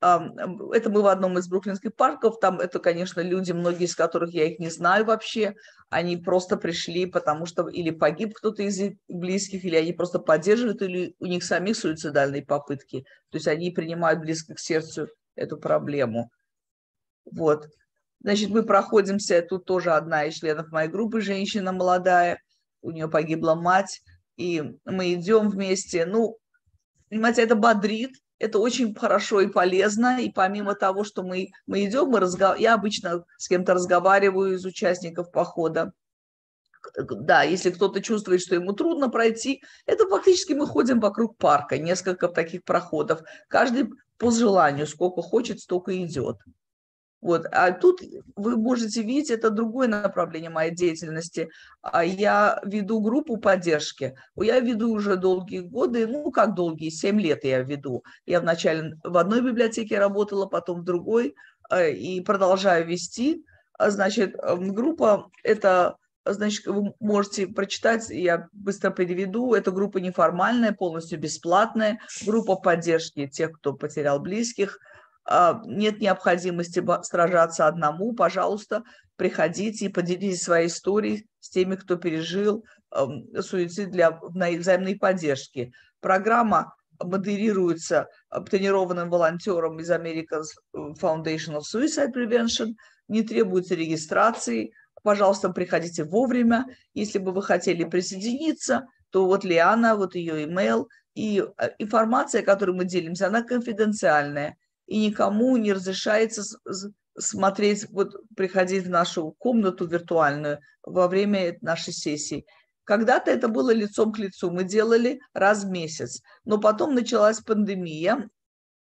это мы в одном из бруклинских парков, там это, конечно, люди, многие из которых я их не знаю вообще, они просто пришли, потому что или погиб кто-то из их близких, или они просто поддерживают, или у них самих суицидальные попытки, то есть они принимают близко к сердцу эту проблему. Вот. Значит, мы проходимся, тут тоже одна из членов моей группы, женщина молодая, у нее погибла мать, и мы идем вместе, ну, понимаете, это бодрит, это очень хорошо и полезно. И помимо того, что мы, мы идем, мы разгов... я обычно с кем-то разговариваю из участников похода. Да, если кто-то чувствует, что ему трудно пройти, это фактически мы ходим вокруг парка, несколько таких проходов. Каждый по желанию, сколько хочет, столько идет. Вот. А тут вы можете видеть, это другое направление моей деятельности. А я веду группу поддержки. Я веду уже долгие годы, ну как долгие, 7 лет я веду. Я вначале в одной библиотеке работала, потом в другой, э, и продолжаю вести. А, значит, группа – это значит, вы можете прочитать, я быстро переведу. Это группа неформальная, полностью бесплатная, группа поддержки тех, кто потерял близких. А, нет необходимости сражаться одному, пожалуйста, приходите и поделитесь своей историей с теми, кто пережил суицид для взаимной поддержки. Программа модерируется тренированным волонтером из American Foundation of Suicide Prevention, не требуется регистрации, пожалуйста, приходите вовремя. Если бы вы хотели присоединиться, то вот Лиана, вот ее email и э, информация, которой мы делимся, она конфиденциальная, и никому не разрешается смотреть, вот приходить в нашу комнату виртуальную во время нашей сессии. Когда-то это было лицом к лицу, мы делали раз в месяц, но потом началась пандемия,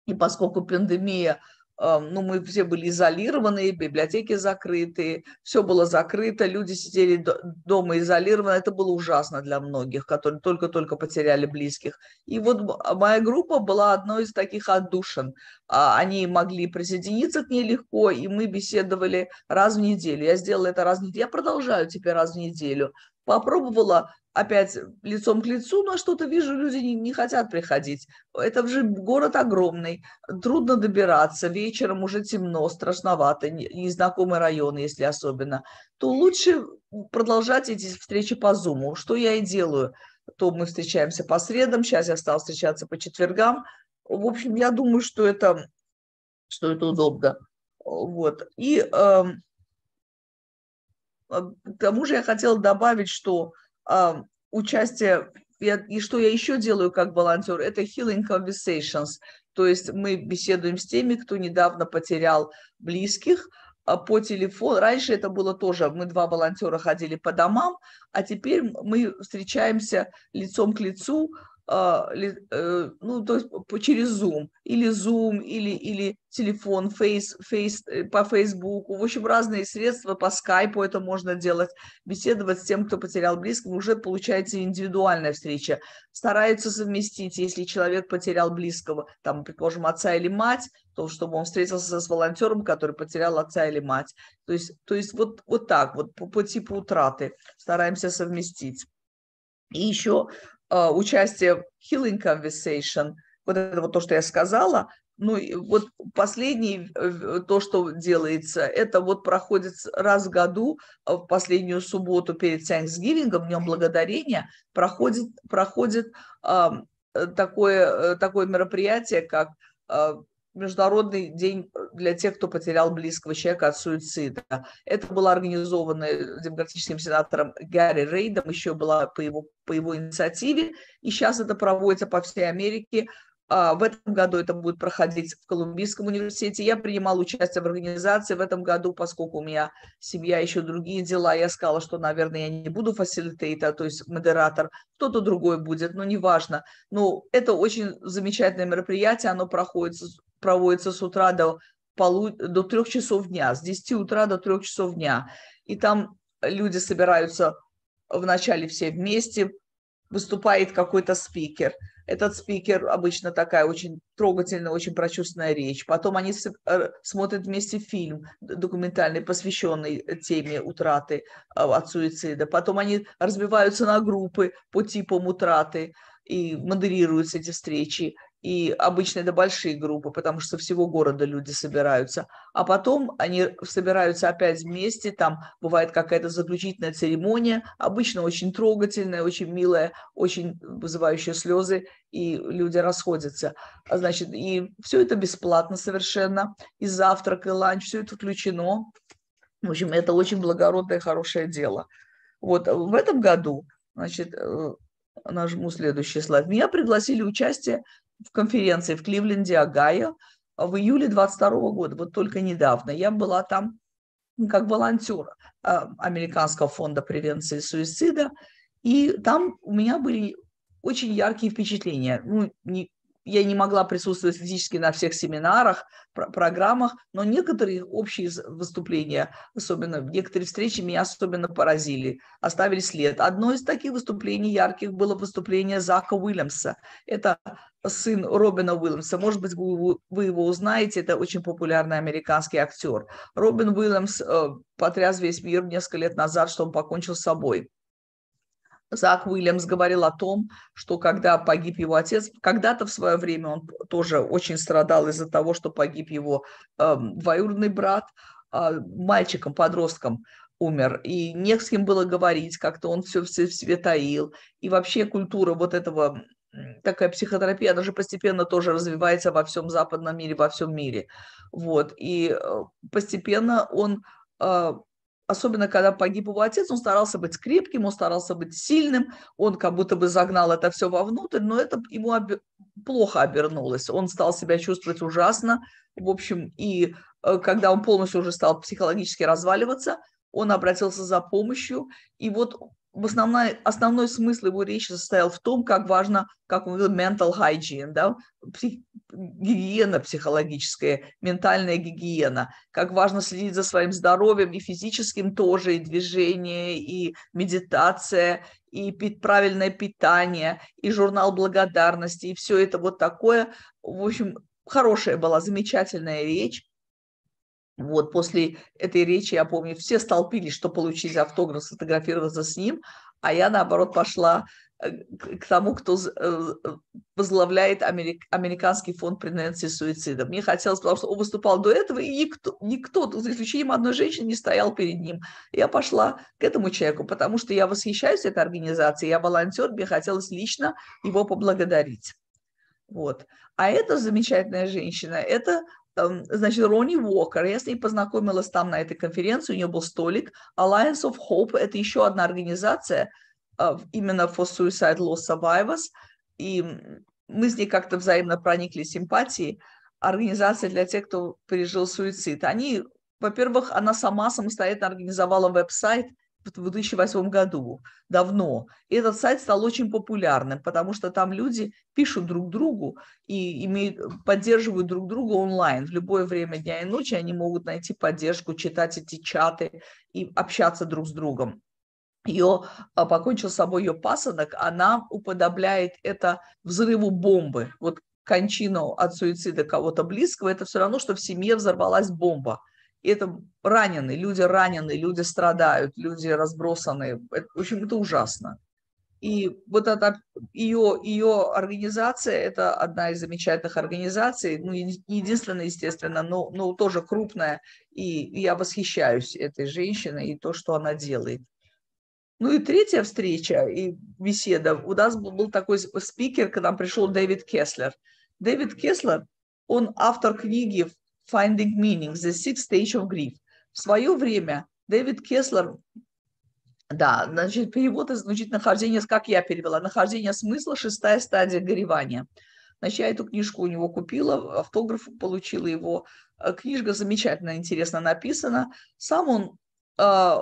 и поскольку пандемия ну, мы все были изолированы, библиотеки закрыты, все было закрыто, люди сидели дома изолированы. Это было ужасно для многих, которые только-только потеряли близких. И вот моя группа была одной из таких отдушин. А, они могли присоединиться к ней легко, и мы беседовали раз в неделю. Я сделала это раз в неделю. Я продолжаю теперь раз в неделю. Попробовала опять лицом к лицу, но что-то вижу, люди не, не хотят приходить. Это же город огромный, трудно добираться, вечером уже темно, страшновато, незнакомый район, если особенно. То лучше продолжать эти встречи по Зуму, что я и делаю. То мы встречаемся по средам, сейчас я стал встречаться по четвергам. В общем, я думаю, что это, что это удобно. Вот. И э, к тому же я хотела добавить, что а, участие, и что я еще делаю как волонтер, это healing conversations, то есть мы беседуем с теми, кто недавно потерял близких, а, по телефону. Раньше это было тоже, мы два волонтера ходили по домам, а теперь мы встречаемся лицом к лицу а, э, ну, то есть через Zoom, или Zoom, или, или телефон, face, face, э, по Facebook, в общем, разные средства, по скайпу это можно делать, беседовать с тем, кто потерял близкого, уже получается индивидуальная встреча. Стараются совместить, если человек потерял близкого, там, предположим, отца или мать, то чтобы он встретился с волонтером, который потерял отца или мать. То есть, то есть вот, вот так, вот по, по типу утраты стараемся совместить. И еще а, участие в Healing Conversation, вот это вот то, что я сказала, ну, вот последний, э, то, что делается, это вот проходит раз в году, а, в последнюю субботу перед Thanksgiving, Днем Благодарения, проходит, проходит э, такое, э, такое мероприятие, как Международный день для тех, кто потерял близкого человека от суицида. Это было организовано демократическим сенатором Гарри Рейдом, еще была по его, по его инициативе, и сейчас это проводится по всей Америке. А, в этом году это будет проходить в Колумбийском университете. Я принимала участие в организации в этом году, поскольку у меня семья, еще другие дела. Я сказала, что, наверное, я не буду фасилитейтер, то есть модератор. Кто-то другой будет, но неважно. Но это очень замечательное мероприятие. Оно проходит проводится с утра до, полу... до 3 часов дня, с 10 утра до 3 часов дня. И там люди собираются вначале все вместе, выступает какой-то спикер. Этот спикер обычно такая очень трогательная, очень прочувственная речь. Потом они э, смотрят вместе фильм документальный, посвященный теме утраты э, от суицида. Потом они разбиваются на группы по типам утраты и модерируются эти встречи и обычно это большие группы, потому что со всего города люди собираются, а потом они собираются опять вместе, там бывает какая-то заключительная церемония, обычно очень трогательная, очень милая, очень вызывающая слезы, и люди расходятся. А значит, и все это бесплатно совершенно, и завтрак, и ланч, все это включено. В общем, это очень благородное, хорошее дело. Вот в этом году, значит, э, нажму следующий слайд. Меня пригласили участие в конференции в Кливленде, Огайо, в июле 22 года, вот только недавно. Я была там как волонтер а, Американского фонда превенции суицида, и там у меня были очень яркие впечатления. Ну, не, я не могла присутствовать физически на всех семинарах, программах, но некоторые общие выступления, особенно некоторые встречи меня особенно поразили, оставили след. Одно из таких выступлений ярких было выступление Зака Уильямса. Это сын Робина Уильямса. Может быть, вы, вы его узнаете, это очень популярный американский актер. Робин Уильямс э, потряс весь мир несколько лет назад, что он покончил с собой. Зак Уильямс говорил о том, что когда погиб его отец, когда-то в свое время он тоже очень страдал из-за того, что погиб его э, двоюродный брат, э, мальчиком, подростком умер, и не с кем было говорить, как-то он все, в себе таил. И вообще культура вот этого, такая психотерапия, она же постепенно тоже развивается во всем западном мире, во всем мире. Вот. И э, постепенно он э, особенно когда погиб его отец, он старался быть крепким, он старался быть сильным, он как будто бы загнал это все вовнутрь, но это ему об... плохо обернулось. Он стал себя чувствовать ужасно, в общем, и э, когда он полностью уже стал психологически разваливаться, он обратился за помощью, и вот в основной, основной смысл его речи состоял в том, как важно, как он говорил, mental hygiene, да, гигиена психологическая, ментальная гигиена, как важно следить за своим здоровьем и физическим тоже, и движение, и медитация, и правильное питание, и журнал благодарности, и все это вот такое. В общем, хорошая была, замечательная речь. Вот после этой речи, я помню, все столпились, что получить автограф, сфотографироваться с ним, а я, наоборот, пошла э, к тому, кто э, возглавляет Америк, Американский фонд превенции суицида. Мне хотелось, потому что он выступал до этого, и никто, никто, за исключением одной женщины, не стоял перед ним. Я пошла к этому человеку, потому что я восхищаюсь этой организацией, я волонтер, мне хотелось лично его поблагодарить. Вот. А эта замечательная женщина, это значит, Ронни Уокер, я с ней познакомилась там на этой конференции, у нее был столик. Alliance of Hope – это еще одна организация а, именно for Suicide Loss Survivors, и мы с ней как-то взаимно проникли симпатией. Организация для тех, кто пережил суицид. Они, во-первых, она сама самостоятельно организовала веб-сайт – в 2008 году, давно. И этот сайт стал очень популярным, потому что там люди пишут друг другу и имеют, поддерживают друг друга онлайн. В любое время дня и ночи они могут найти поддержку, читать эти чаты и общаться друг с другом. Ее а, покончил с собой ее пасынок, она уподобляет это взрыву бомбы. Вот кончину от суицида кого-то близкого, это все равно, что в семье взорвалась бомба это раненые, люди раненые, люди страдают, люди разбросаны. Это, в общем, это ужасно. И вот эта ее, ее организация, это одна из замечательных организаций, ну, не единственная, естественно, но, но тоже крупная, и я восхищаюсь этой женщиной и то, что она делает. Ну и третья встреча и беседа. У нас был, был такой спикер, к нам пришел Дэвид Кеслер. Дэвид Кеслер, он автор книги Finding Meaning, The Sixth Stage of Grief. В свое время Дэвид Кеслер, да, значит, перевод звучит нахождение, как я перевела, нахождение смысла, шестая стадия горевания. Значит, я эту книжку у него купила, автограф получила его. Э, книжка замечательно, интересно написана. Сам он, э,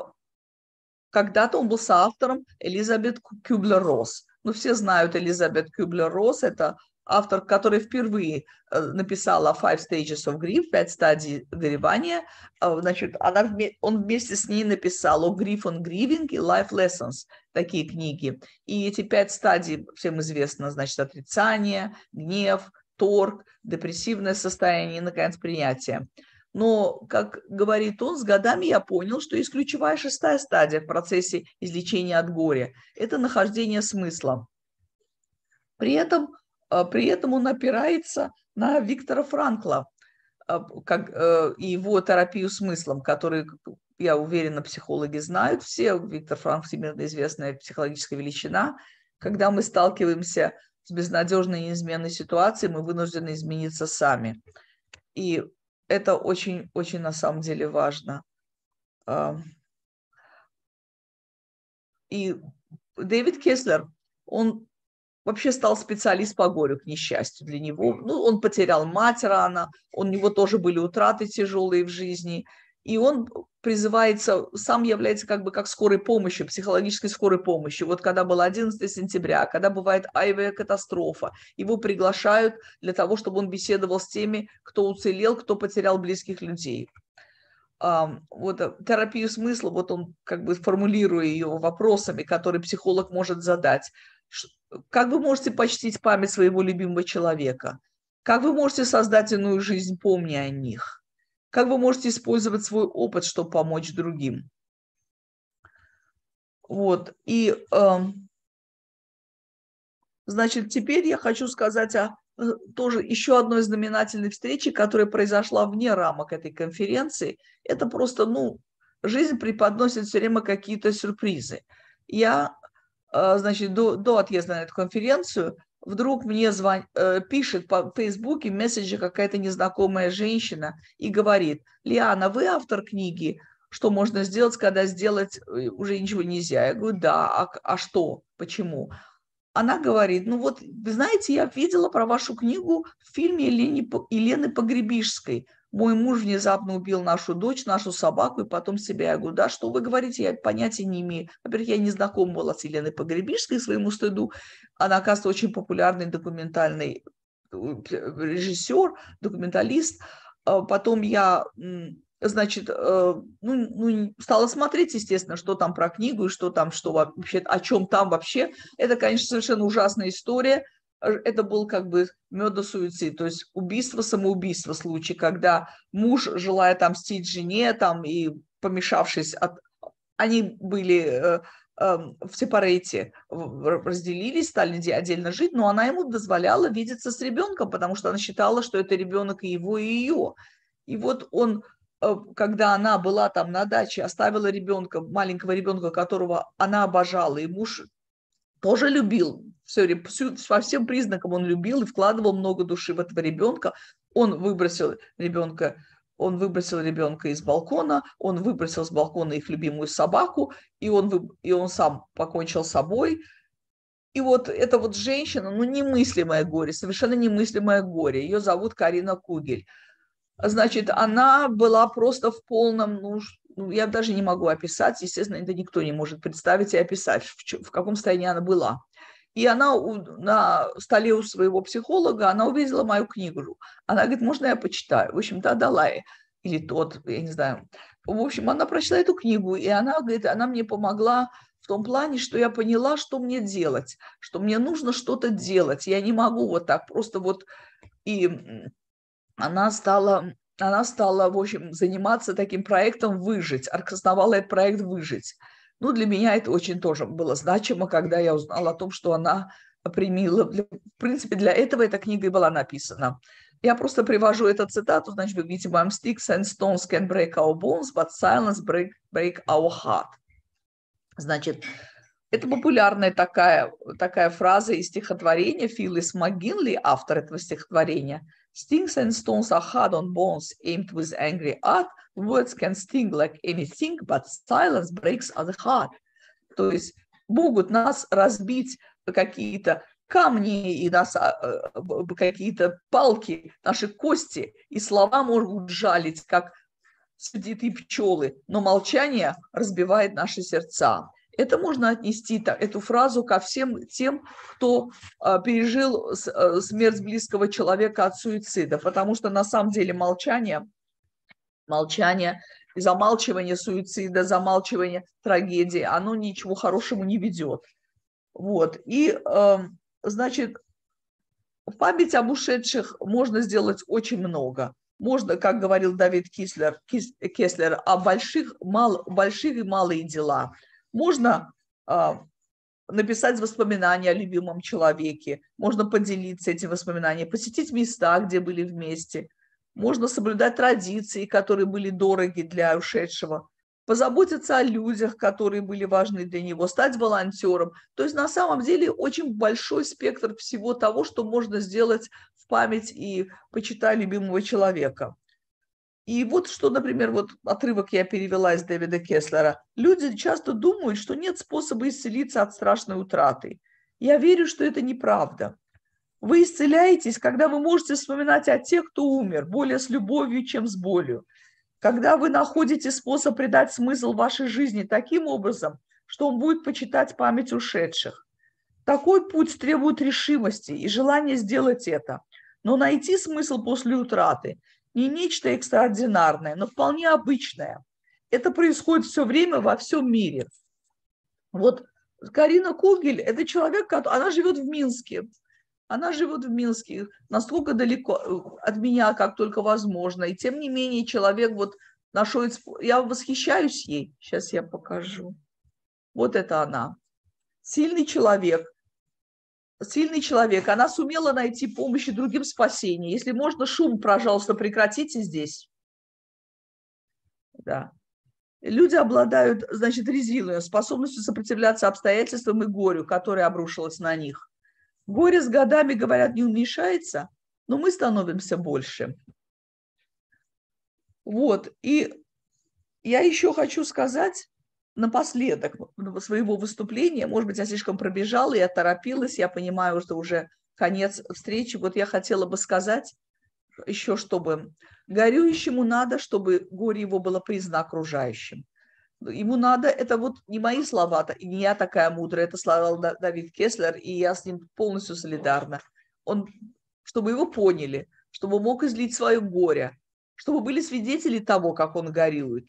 когда-то он был соавтором Элизабет Кюблер-Росс. Ну, все знают Элизабет Кюблер-Росс, это автор, который впервые э, написала Five Stages of Grief, пять стадий горевания, э, значит, она, он вместе с ней написал о Grief on Grieving и Life Lessons, такие книги. И эти пять стадий всем известно, значит, отрицание, гнев, торг, депрессивное состояние и, наконец, принятие. Но, как говорит он, с годами я понял, что есть ключевая шестая стадия в процессе излечения от горя. Это нахождение смысла. При этом а при этом он опирается на Виктора Франкла а, как, э, и его терапию смыслом, который, я уверена, психологи знают все. Виктор Франк – всемирно известная психологическая величина. Когда мы сталкиваемся с безнадежной и неизменной ситуацией, мы вынуждены измениться сами. И это очень-очень на самом деле важно. И Дэвид Кеслер, он вообще стал специалист по горю, к несчастью для него. Ну, он потерял мать рано, у него тоже были утраты тяжелые в жизни. И он призывается, сам является как бы как скорой помощью, психологической скорой помощью. Вот когда было 11 сентября, когда бывает авиакатастрофа, его приглашают для того, чтобы он беседовал с теми, кто уцелел, кто потерял близких людей. Вот э, терапию смысла, вот он как бы формулируя ее вопросами, которые психолог может задать. Как вы можете почтить память своего любимого человека? Как вы можете создать иную жизнь, помня о них? Как вы можете использовать свой опыт, чтобы помочь другим? Вот. И, э, значит, теперь я хочу сказать о э, тоже еще одной знаменательной встрече, которая произошла вне рамок этой конференции. Это просто, ну, жизнь преподносит все время какие-то сюрпризы. Я, значит, до, до отъезда на эту конференцию вдруг мне звон, э, пишет по Фейсбуке месседжи какая-то незнакомая женщина и говорит, Лиана, вы автор книги «Что можно сделать, когда сделать э, уже ничего нельзя?» Я говорю, да, а, а что, почему? Она говорит, ну вот, вы знаете, я видела про вашу книгу в фильме Елены, Елены Погребишской мой муж внезапно убил нашу дочь, нашу собаку, и потом себя. Я говорю, да, что вы говорите, я понятия не имею. Во-первых, я не знакома была с Еленой Погребишской, своему стыду. Она, оказывается, очень популярный документальный э, режиссер, документалист. А потом я значит, э, ну, ну, стала смотреть, естественно, что там про книгу и что там, что вообще, о чем там вообще. Это, конечно, совершенно ужасная история это был как бы медосуицид, то есть убийство-самоубийство случай, когда муж, желая отомстить жене там и помешавшись от... Они были э, э, в сепарейте, разделились, стали отдельно жить, но она ему дозволяла видеться с ребенком, потому что она считала, что это ребенок и его, и ее. И вот он э, когда она была там на даче, оставила ребенка, маленького ребенка, которого она обожала, и муж тоже любил, все, по всем признакам он любил и вкладывал много души в этого ребенка. Он выбросил ребенка он выбросил ребенка из балкона, он выбросил с балкона их любимую собаку, и он, и он сам покончил с собой. И вот эта вот женщина, ну, немыслимое горе, совершенно немыслимое горе. Ее зовут Карина Кугель. Значит, она была просто в полном, ну, ну, я даже не могу описать, естественно, это никто не может представить и описать, в, в каком состоянии она была. И она у, на столе у своего психолога, она увидела мою книгу. Она говорит, можно я почитаю? В общем, да, дала ей. Или тот, я не знаю. В общем, она прочла эту книгу, и она говорит, она мне помогла в том плане, что я поняла, что мне делать, что мне нужно что-то делать. Я не могу вот так просто вот... И она стала она стала, в общем, заниматься таким проектом «Выжить», основала этот проект «Выжить». Ну, для меня это очень тоже было значимо, когда я узнала о том, что она примила. В принципе, для этого эта книга и была написана. Я просто привожу эту цитату, значит, вы видите, «Вам sticks and stones can break our bones, but silence break, break our heart». Значит, это популярная такая, такая фраза из стихотворения Филлис МакГинли, автор этого стихотворения – Stings and stones are hard on bones aimed with angry art. Words can sting like anything, but silence breaks the heart. То есть могут нас разбить какие-то камни и нас, а, а, какие-то палки, наши кости, и слова могут жалить, как сердитые пчелы, но молчание разбивает наши сердца. Это можно отнести, эту фразу ко всем тем, кто а, пережил э, смерть близкого человека от суицида, потому что на самом деле молчание, молчание замалчивание суицида, замалчивание трагедии, оно ничего хорошему не ведет. Вот. И, эм, значит, память об ушедших можно сделать очень много. Можно, как говорил Давид Кислер, Кеслер, о больших, мал, больших и малые дела – можно а, написать воспоминания о любимом человеке, можно поделиться этими воспоминаниями, посетить места, где были вместе, можно соблюдать традиции, которые были дороги для ушедшего, позаботиться о людях, которые были важны для него, стать волонтером. То есть на самом деле очень большой спектр всего того, что можно сделать в память и почитая любимого человека. И вот что, например, вот отрывок я перевела из Дэвида Кеслера. Люди часто думают, что нет способа исцелиться от страшной утраты. Я верю, что это неправда. Вы исцеляетесь, когда вы можете вспоминать о тех, кто умер, более с любовью, чем с болью. когда вы находите способ придать смысл вашей жизни таким образом, что он будет почитать память ушедших. Такой путь требует решимости и желания сделать это. Но найти смысл после утраты не нечто экстраординарное, но вполне обычное. Это происходит все время во всем мире. Вот Карина Кугель – это человек, она живет в Минске. Она живет в Минске, настолько далеко э, от меня, как только возможно. И тем не менее человек вот нашел... Я восхищаюсь ей. Сейчас я покажу. Вот это она. Сильный человек. Сильный человек. Она сумела найти помощь и другим спасение. Если можно, шум, пожалуйста, прекратите здесь. Да. Люди обладают, значит, резилой, способностью сопротивляться обстоятельствам и горю, которое обрушилось на них. Горе с годами, говорят, не уменьшается, но мы становимся больше. Вот, и я еще хочу сказать напоследок своего выступления, может быть, я слишком пробежала, я торопилась, я понимаю, что уже конец встречи, вот я хотела бы сказать еще, чтобы горюющему надо, чтобы горе его было признано окружающим. Ему надо, это вот не мои слова, не я такая мудрая, это слова Давид Кеслер, и я с ним полностью солидарна. Он, чтобы его поняли, чтобы мог излить свое горе, чтобы были свидетели того, как он горюет,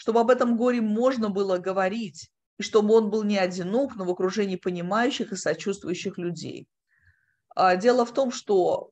чтобы об этом горе можно было говорить, и чтобы он был не одинок, но в окружении понимающих и сочувствующих людей. А дело в том, что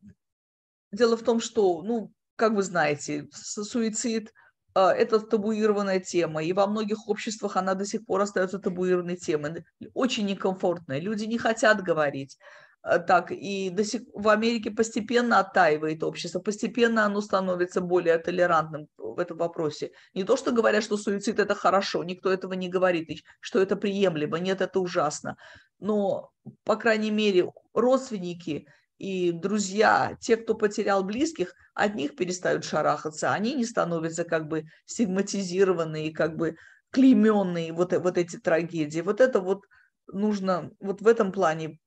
дело в том, что, ну, как вы знаете, суицид – а, это табуированная тема, и во многих обществах она до сих пор остается табуированной темой. Очень некомфортная, люди не хотят говорить. А, так, и до сих, в Америке постепенно оттаивает общество, постепенно оно становится более толерантным в этом вопросе. Не то, что говорят, что суицид – это хорошо, никто этого не говорит, что это приемлемо, нет, это ужасно. Но, по крайней мере, родственники и друзья, те, кто потерял близких, от них перестают шарахаться, они не становятся как бы стигматизированные, как бы клейменные вот, вот эти трагедии. Вот это вот нужно, вот в этом плане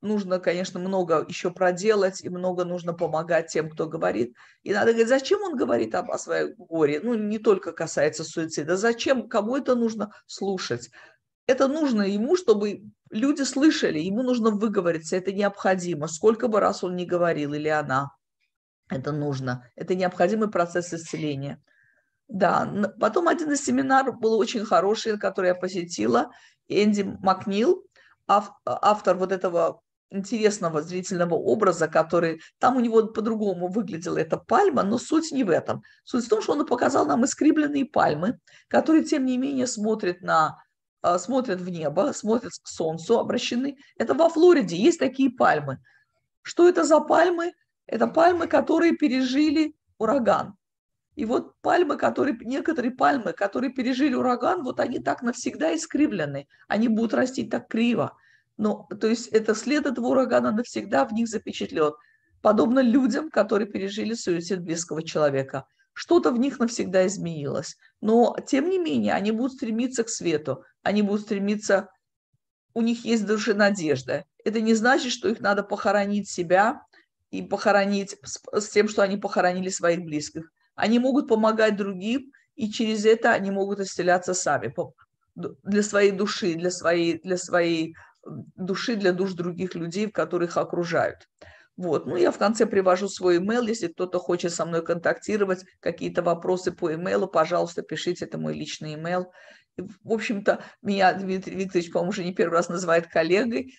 нужно, конечно, много еще проделать, и много нужно помогать тем, кто говорит. И надо говорить, зачем он говорит об, о своем горе? Ну, не только касается суицида. Зачем? Кому это нужно слушать? Это нужно ему, чтобы люди слышали, ему нужно выговориться, это необходимо. Сколько бы раз он ни говорил, или она, это нужно. Это необходимый процесс исцеления. Да, потом один из семинаров был очень хороший, который я посетила. Энди Макнил, автор вот этого интересного зрительного образа, который там у него по-другому выглядела эта пальма, но суть не в этом. Суть в том, что он показал нам искривленные пальмы, которые, тем не менее, смотрят на а, смотрят в небо, смотрят к солнцу, обращены. Это во Флориде есть такие пальмы. Что это за пальмы? Это пальмы, которые пережили ураган. И вот пальмы, которые, некоторые пальмы, которые пережили ураган, вот они так навсегда искривлены, они будут расти так криво. Но, то есть это след этого урагана навсегда в них запечатлен. Подобно людям, которые пережили суицид близкого человека что-то в них навсегда изменилось. Но, тем не менее, они будут стремиться к свету, они будут стремиться, у них есть в надежда. Это не значит, что их надо похоронить себя и похоронить с, с тем, что они похоронили своих близких. Они могут помогать другим, и через это они могут исцеляться сами для своей души, для своей, для своей души, для душ других людей, которых окружают. Вот. Ну, я в конце привожу свой email, если кто-то хочет со мной контактировать, какие-то вопросы по email, пожалуйста, пишите, это мой личный email. В общем-то, меня Дмитрий Викторович, по-моему, уже не первый раз называет коллегой.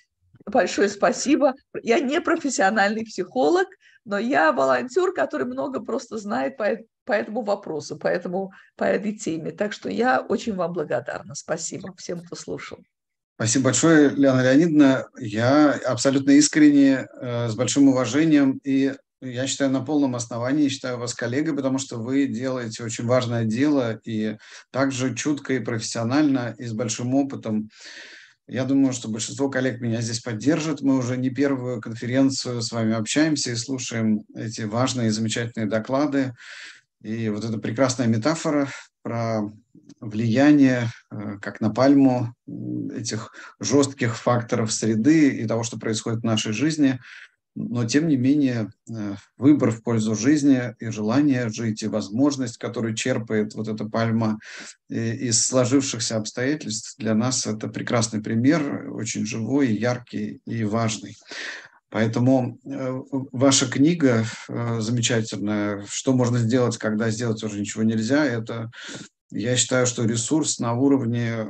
Большое спасибо. Я не профессиональный психолог, но я волонтер, который много просто знает по, по этому вопросу, по, этому, по этой теме. Так что я очень вам благодарна. Спасибо всем, кто слушал. Спасибо большое, Лена Леонидовна. Я абсолютно искренне, э, с большим уважением и я считаю, на полном основании считаю вас коллегой, потому что вы делаете очень важное дело и также чутко и профессионально, и с большим опытом. Я думаю, что большинство коллег меня здесь поддержат. Мы уже не первую конференцию с вами общаемся и слушаем эти важные и замечательные доклады. И вот эта прекрасная метафора про влияние, э, как на пальму, этих жестких факторов среды и того, что происходит в нашей жизни. но тем не менее э, выбор в пользу жизни и желание жить, и возможность, которую черпает вот эта пальма из сложившихся обстоятельств, для нас это прекрасный пример, очень живой, яркий и важный. Поэтому э, ваша книга э, замечательная. Что можно сделать, когда сделать уже ничего нельзя, это, я считаю, что ресурс на уровне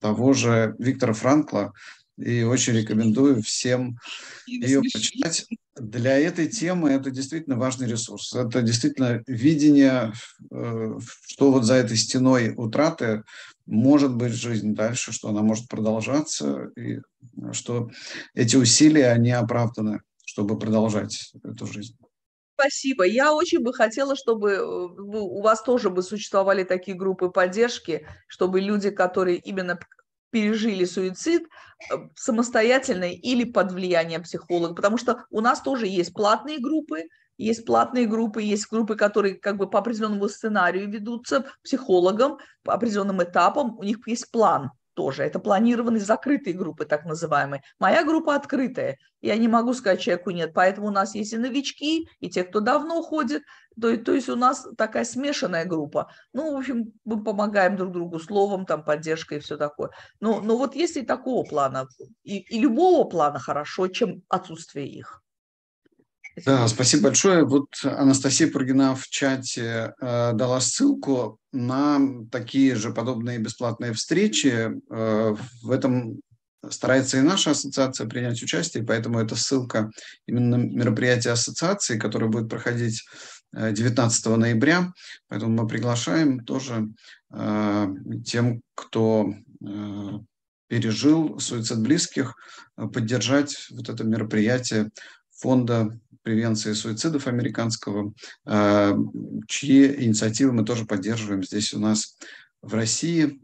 того же Виктора Франкла, и очень рекомендую всем ее почитать. Для этой темы это действительно важный ресурс. Это действительно видение, э, что вот за этой стеной утраты может быть жизнь дальше, что она может продолжаться, и что эти усилия, они оправданы, чтобы продолжать эту жизнь. Спасибо. Я очень бы хотела, чтобы э, у вас тоже бы существовали такие группы поддержки, чтобы люди, которые именно пережили суицид э, самостоятельно или под влиянием психолога, потому что у нас тоже есть платные группы, есть платные группы, есть группы, которые как бы по определенному сценарию ведутся психологом, по определенным этапам, у них есть план тоже. Это планированные закрытые группы, так называемые. Моя группа открытая. Я не могу сказать человеку нет. Поэтому у нас есть и новички, и те, кто давно ходит. То, то есть у нас такая смешанная группа. Ну, в общем, мы помогаем друг другу словом, там, поддержкой и все такое. Но, но вот если такого плана, и, и любого плана хорошо, чем отсутствие их. Да, спасибо большое. Вот Анастасия Пургина в чате э, дала ссылку на такие же подобные бесплатные встречи. Э, в этом старается и наша ассоциация принять участие, поэтому это ссылка именно на мероприятие ассоциации, которое будет проходить 19 э, ноября. Поэтому мы приглашаем тоже э, тем, кто э, пережил суицид близких, э, поддержать вот это мероприятие фонда превенции суицидов американского, э, чьи инициативы мы тоже поддерживаем здесь у нас в России.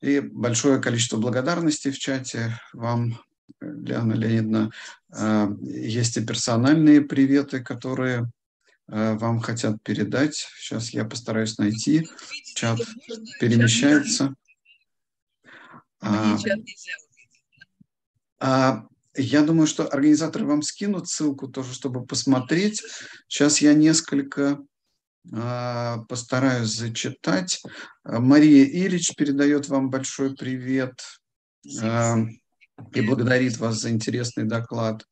И большое количество благодарностей в чате вам, Леона Леонидовна. Э, есть и персональные приветы, которые э, вам хотят передать. Сейчас я постараюсь найти. Чат перемещается. А, а, я думаю, что организаторы вам скинут ссылку тоже, чтобы посмотреть. Сейчас я несколько э, постараюсь зачитать. Мария Ильич передает вам большой привет э, и благодарит вас за интересный доклад.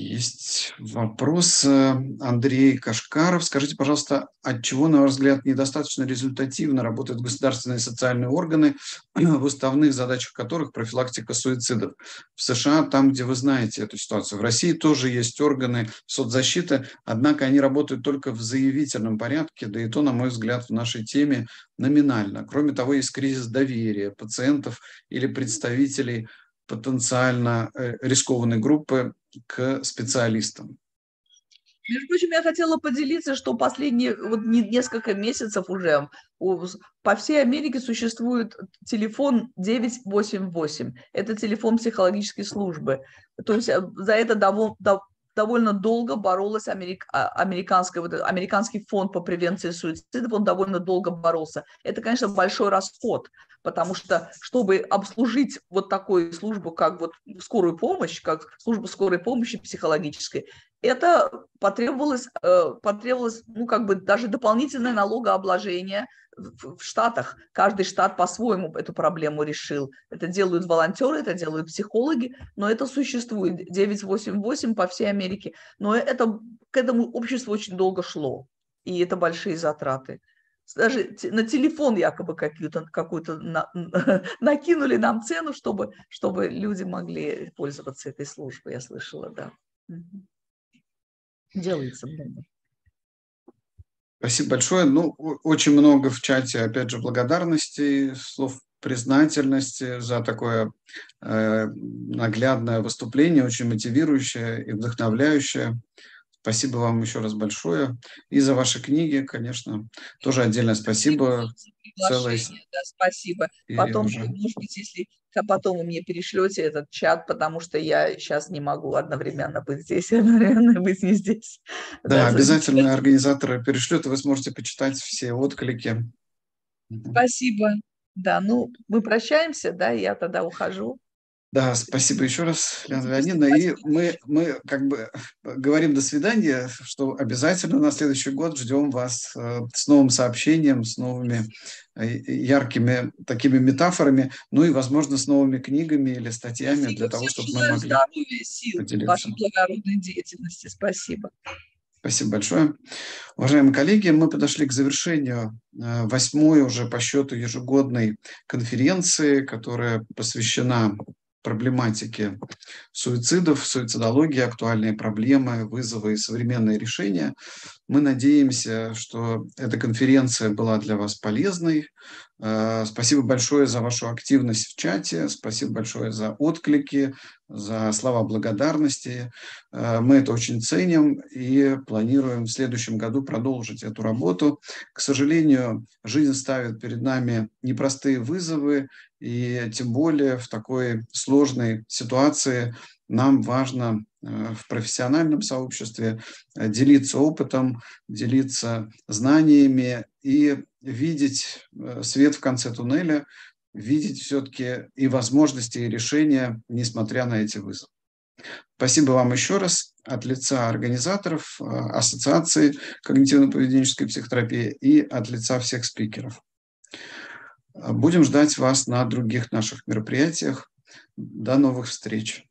Есть вопрос. Андрей Кашкаров. Скажите, пожалуйста, от чего, на ваш взгляд, недостаточно результативно работают государственные социальные органы, в уставных задачах которых профилактика суицидов? В США, там, где вы знаете эту ситуацию. В России тоже есть органы соцзащиты, однако они работают только в заявительном порядке, да и то, на мой взгляд, в нашей теме номинально. Кроме того, есть кризис доверия пациентов или представителей потенциально э, рискованной группы к специалистам. Между прочим, я хотела поделиться, что последние вот несколько месяцев уже по всей Америке существует телефон 988. Это телефон психологической службы. То есть э, за это довольно долго боролась америк, а, американская, вот, американский фонд по превенции суицидов, он довольно долго боролся. Это, конечно, большой расход, потому что, чтобы обслужить вот такую службу, как вот скорую помощь, как службу скорой помощи психологической, это потребовалось, э, потребовалось ну, как бы даже дополнительное налогообложение в Штатах. Каждый штат по-своему эту проблему решил. Это делают волонтеры, это делают психологи, но это существует. 988 по всей Америке. Но это, к этому обществу очень долго шло. И это большие затраты. Даже на телефон якобы какую-то какую на, накинули нам цену, чтобы, чтобы люди могли пользоваться этой службой, я слышала, да. Делается много. Спасибо большое. Ну, очень много в чате, опять же, благодарности, слов признательности за такое э, наглядное выступление, очень мотивирующее и вдохновляющее. Спасибо вам еще раз большое. И за ваши книги, конечно, тоже отдельное спасибо. Целое... Да, спасибо. Потом, уже... может быть, если а потом вы мне перешлете этот чат, потому что я сейчас не могу одновременно быть здесь и одновременно быть не здесь. Да, да обязательно за... организаторы перешлют, и вы сможете почитать все отклики. Спасибо. Да, ну мы прощаемся, да, я тогда ухожу. Да, спасибо еще раз, Лена Леонидовна. И мы, мы как бы говорим до свидания, что обязательно на следующий год ждем вас э, с новым сообщением, с новыми э, яркими такими метафорами, ну и, возможно, с новыми книгами или статьями спасибо для того, чтобы мы могли здоровья, сил поделиться. вашей благородной деятельности. Спасибо. Спасибо большое. Уважаемые коллеги, мы подошли к завершению э, восьмой уже по счету ежегодной конференции, которая посвящена проблематики суицидов, суицидологии, актуальные проблемы, вызовы и современные решения. Мы надеемся, что эта конференция была для вас полезной. Э, спасибо большое за вашу активность в чате, спасибо большое за отклики, за слова благодарности. Э, мы это очень ценим и планируем в следующем году продолжить эту работу. К сожалению, жизнь ставит перед нами непростые вызовы, и тем более в такой сложной ситуации нам важно э, в профессиональном сообществе э, делиться опытом, делиться знаниями и видеть э, свет в конце туннеля, видеть все-таки и возможности, и решения, несмотря на эти вызовы. Спасибо вам еще раз от лица организаторов Ассоциации когнитивно-поведенческой психотерапии и от лица всех спикеров. Будем ждать вас на других наших мероприятиях. До новых встреч.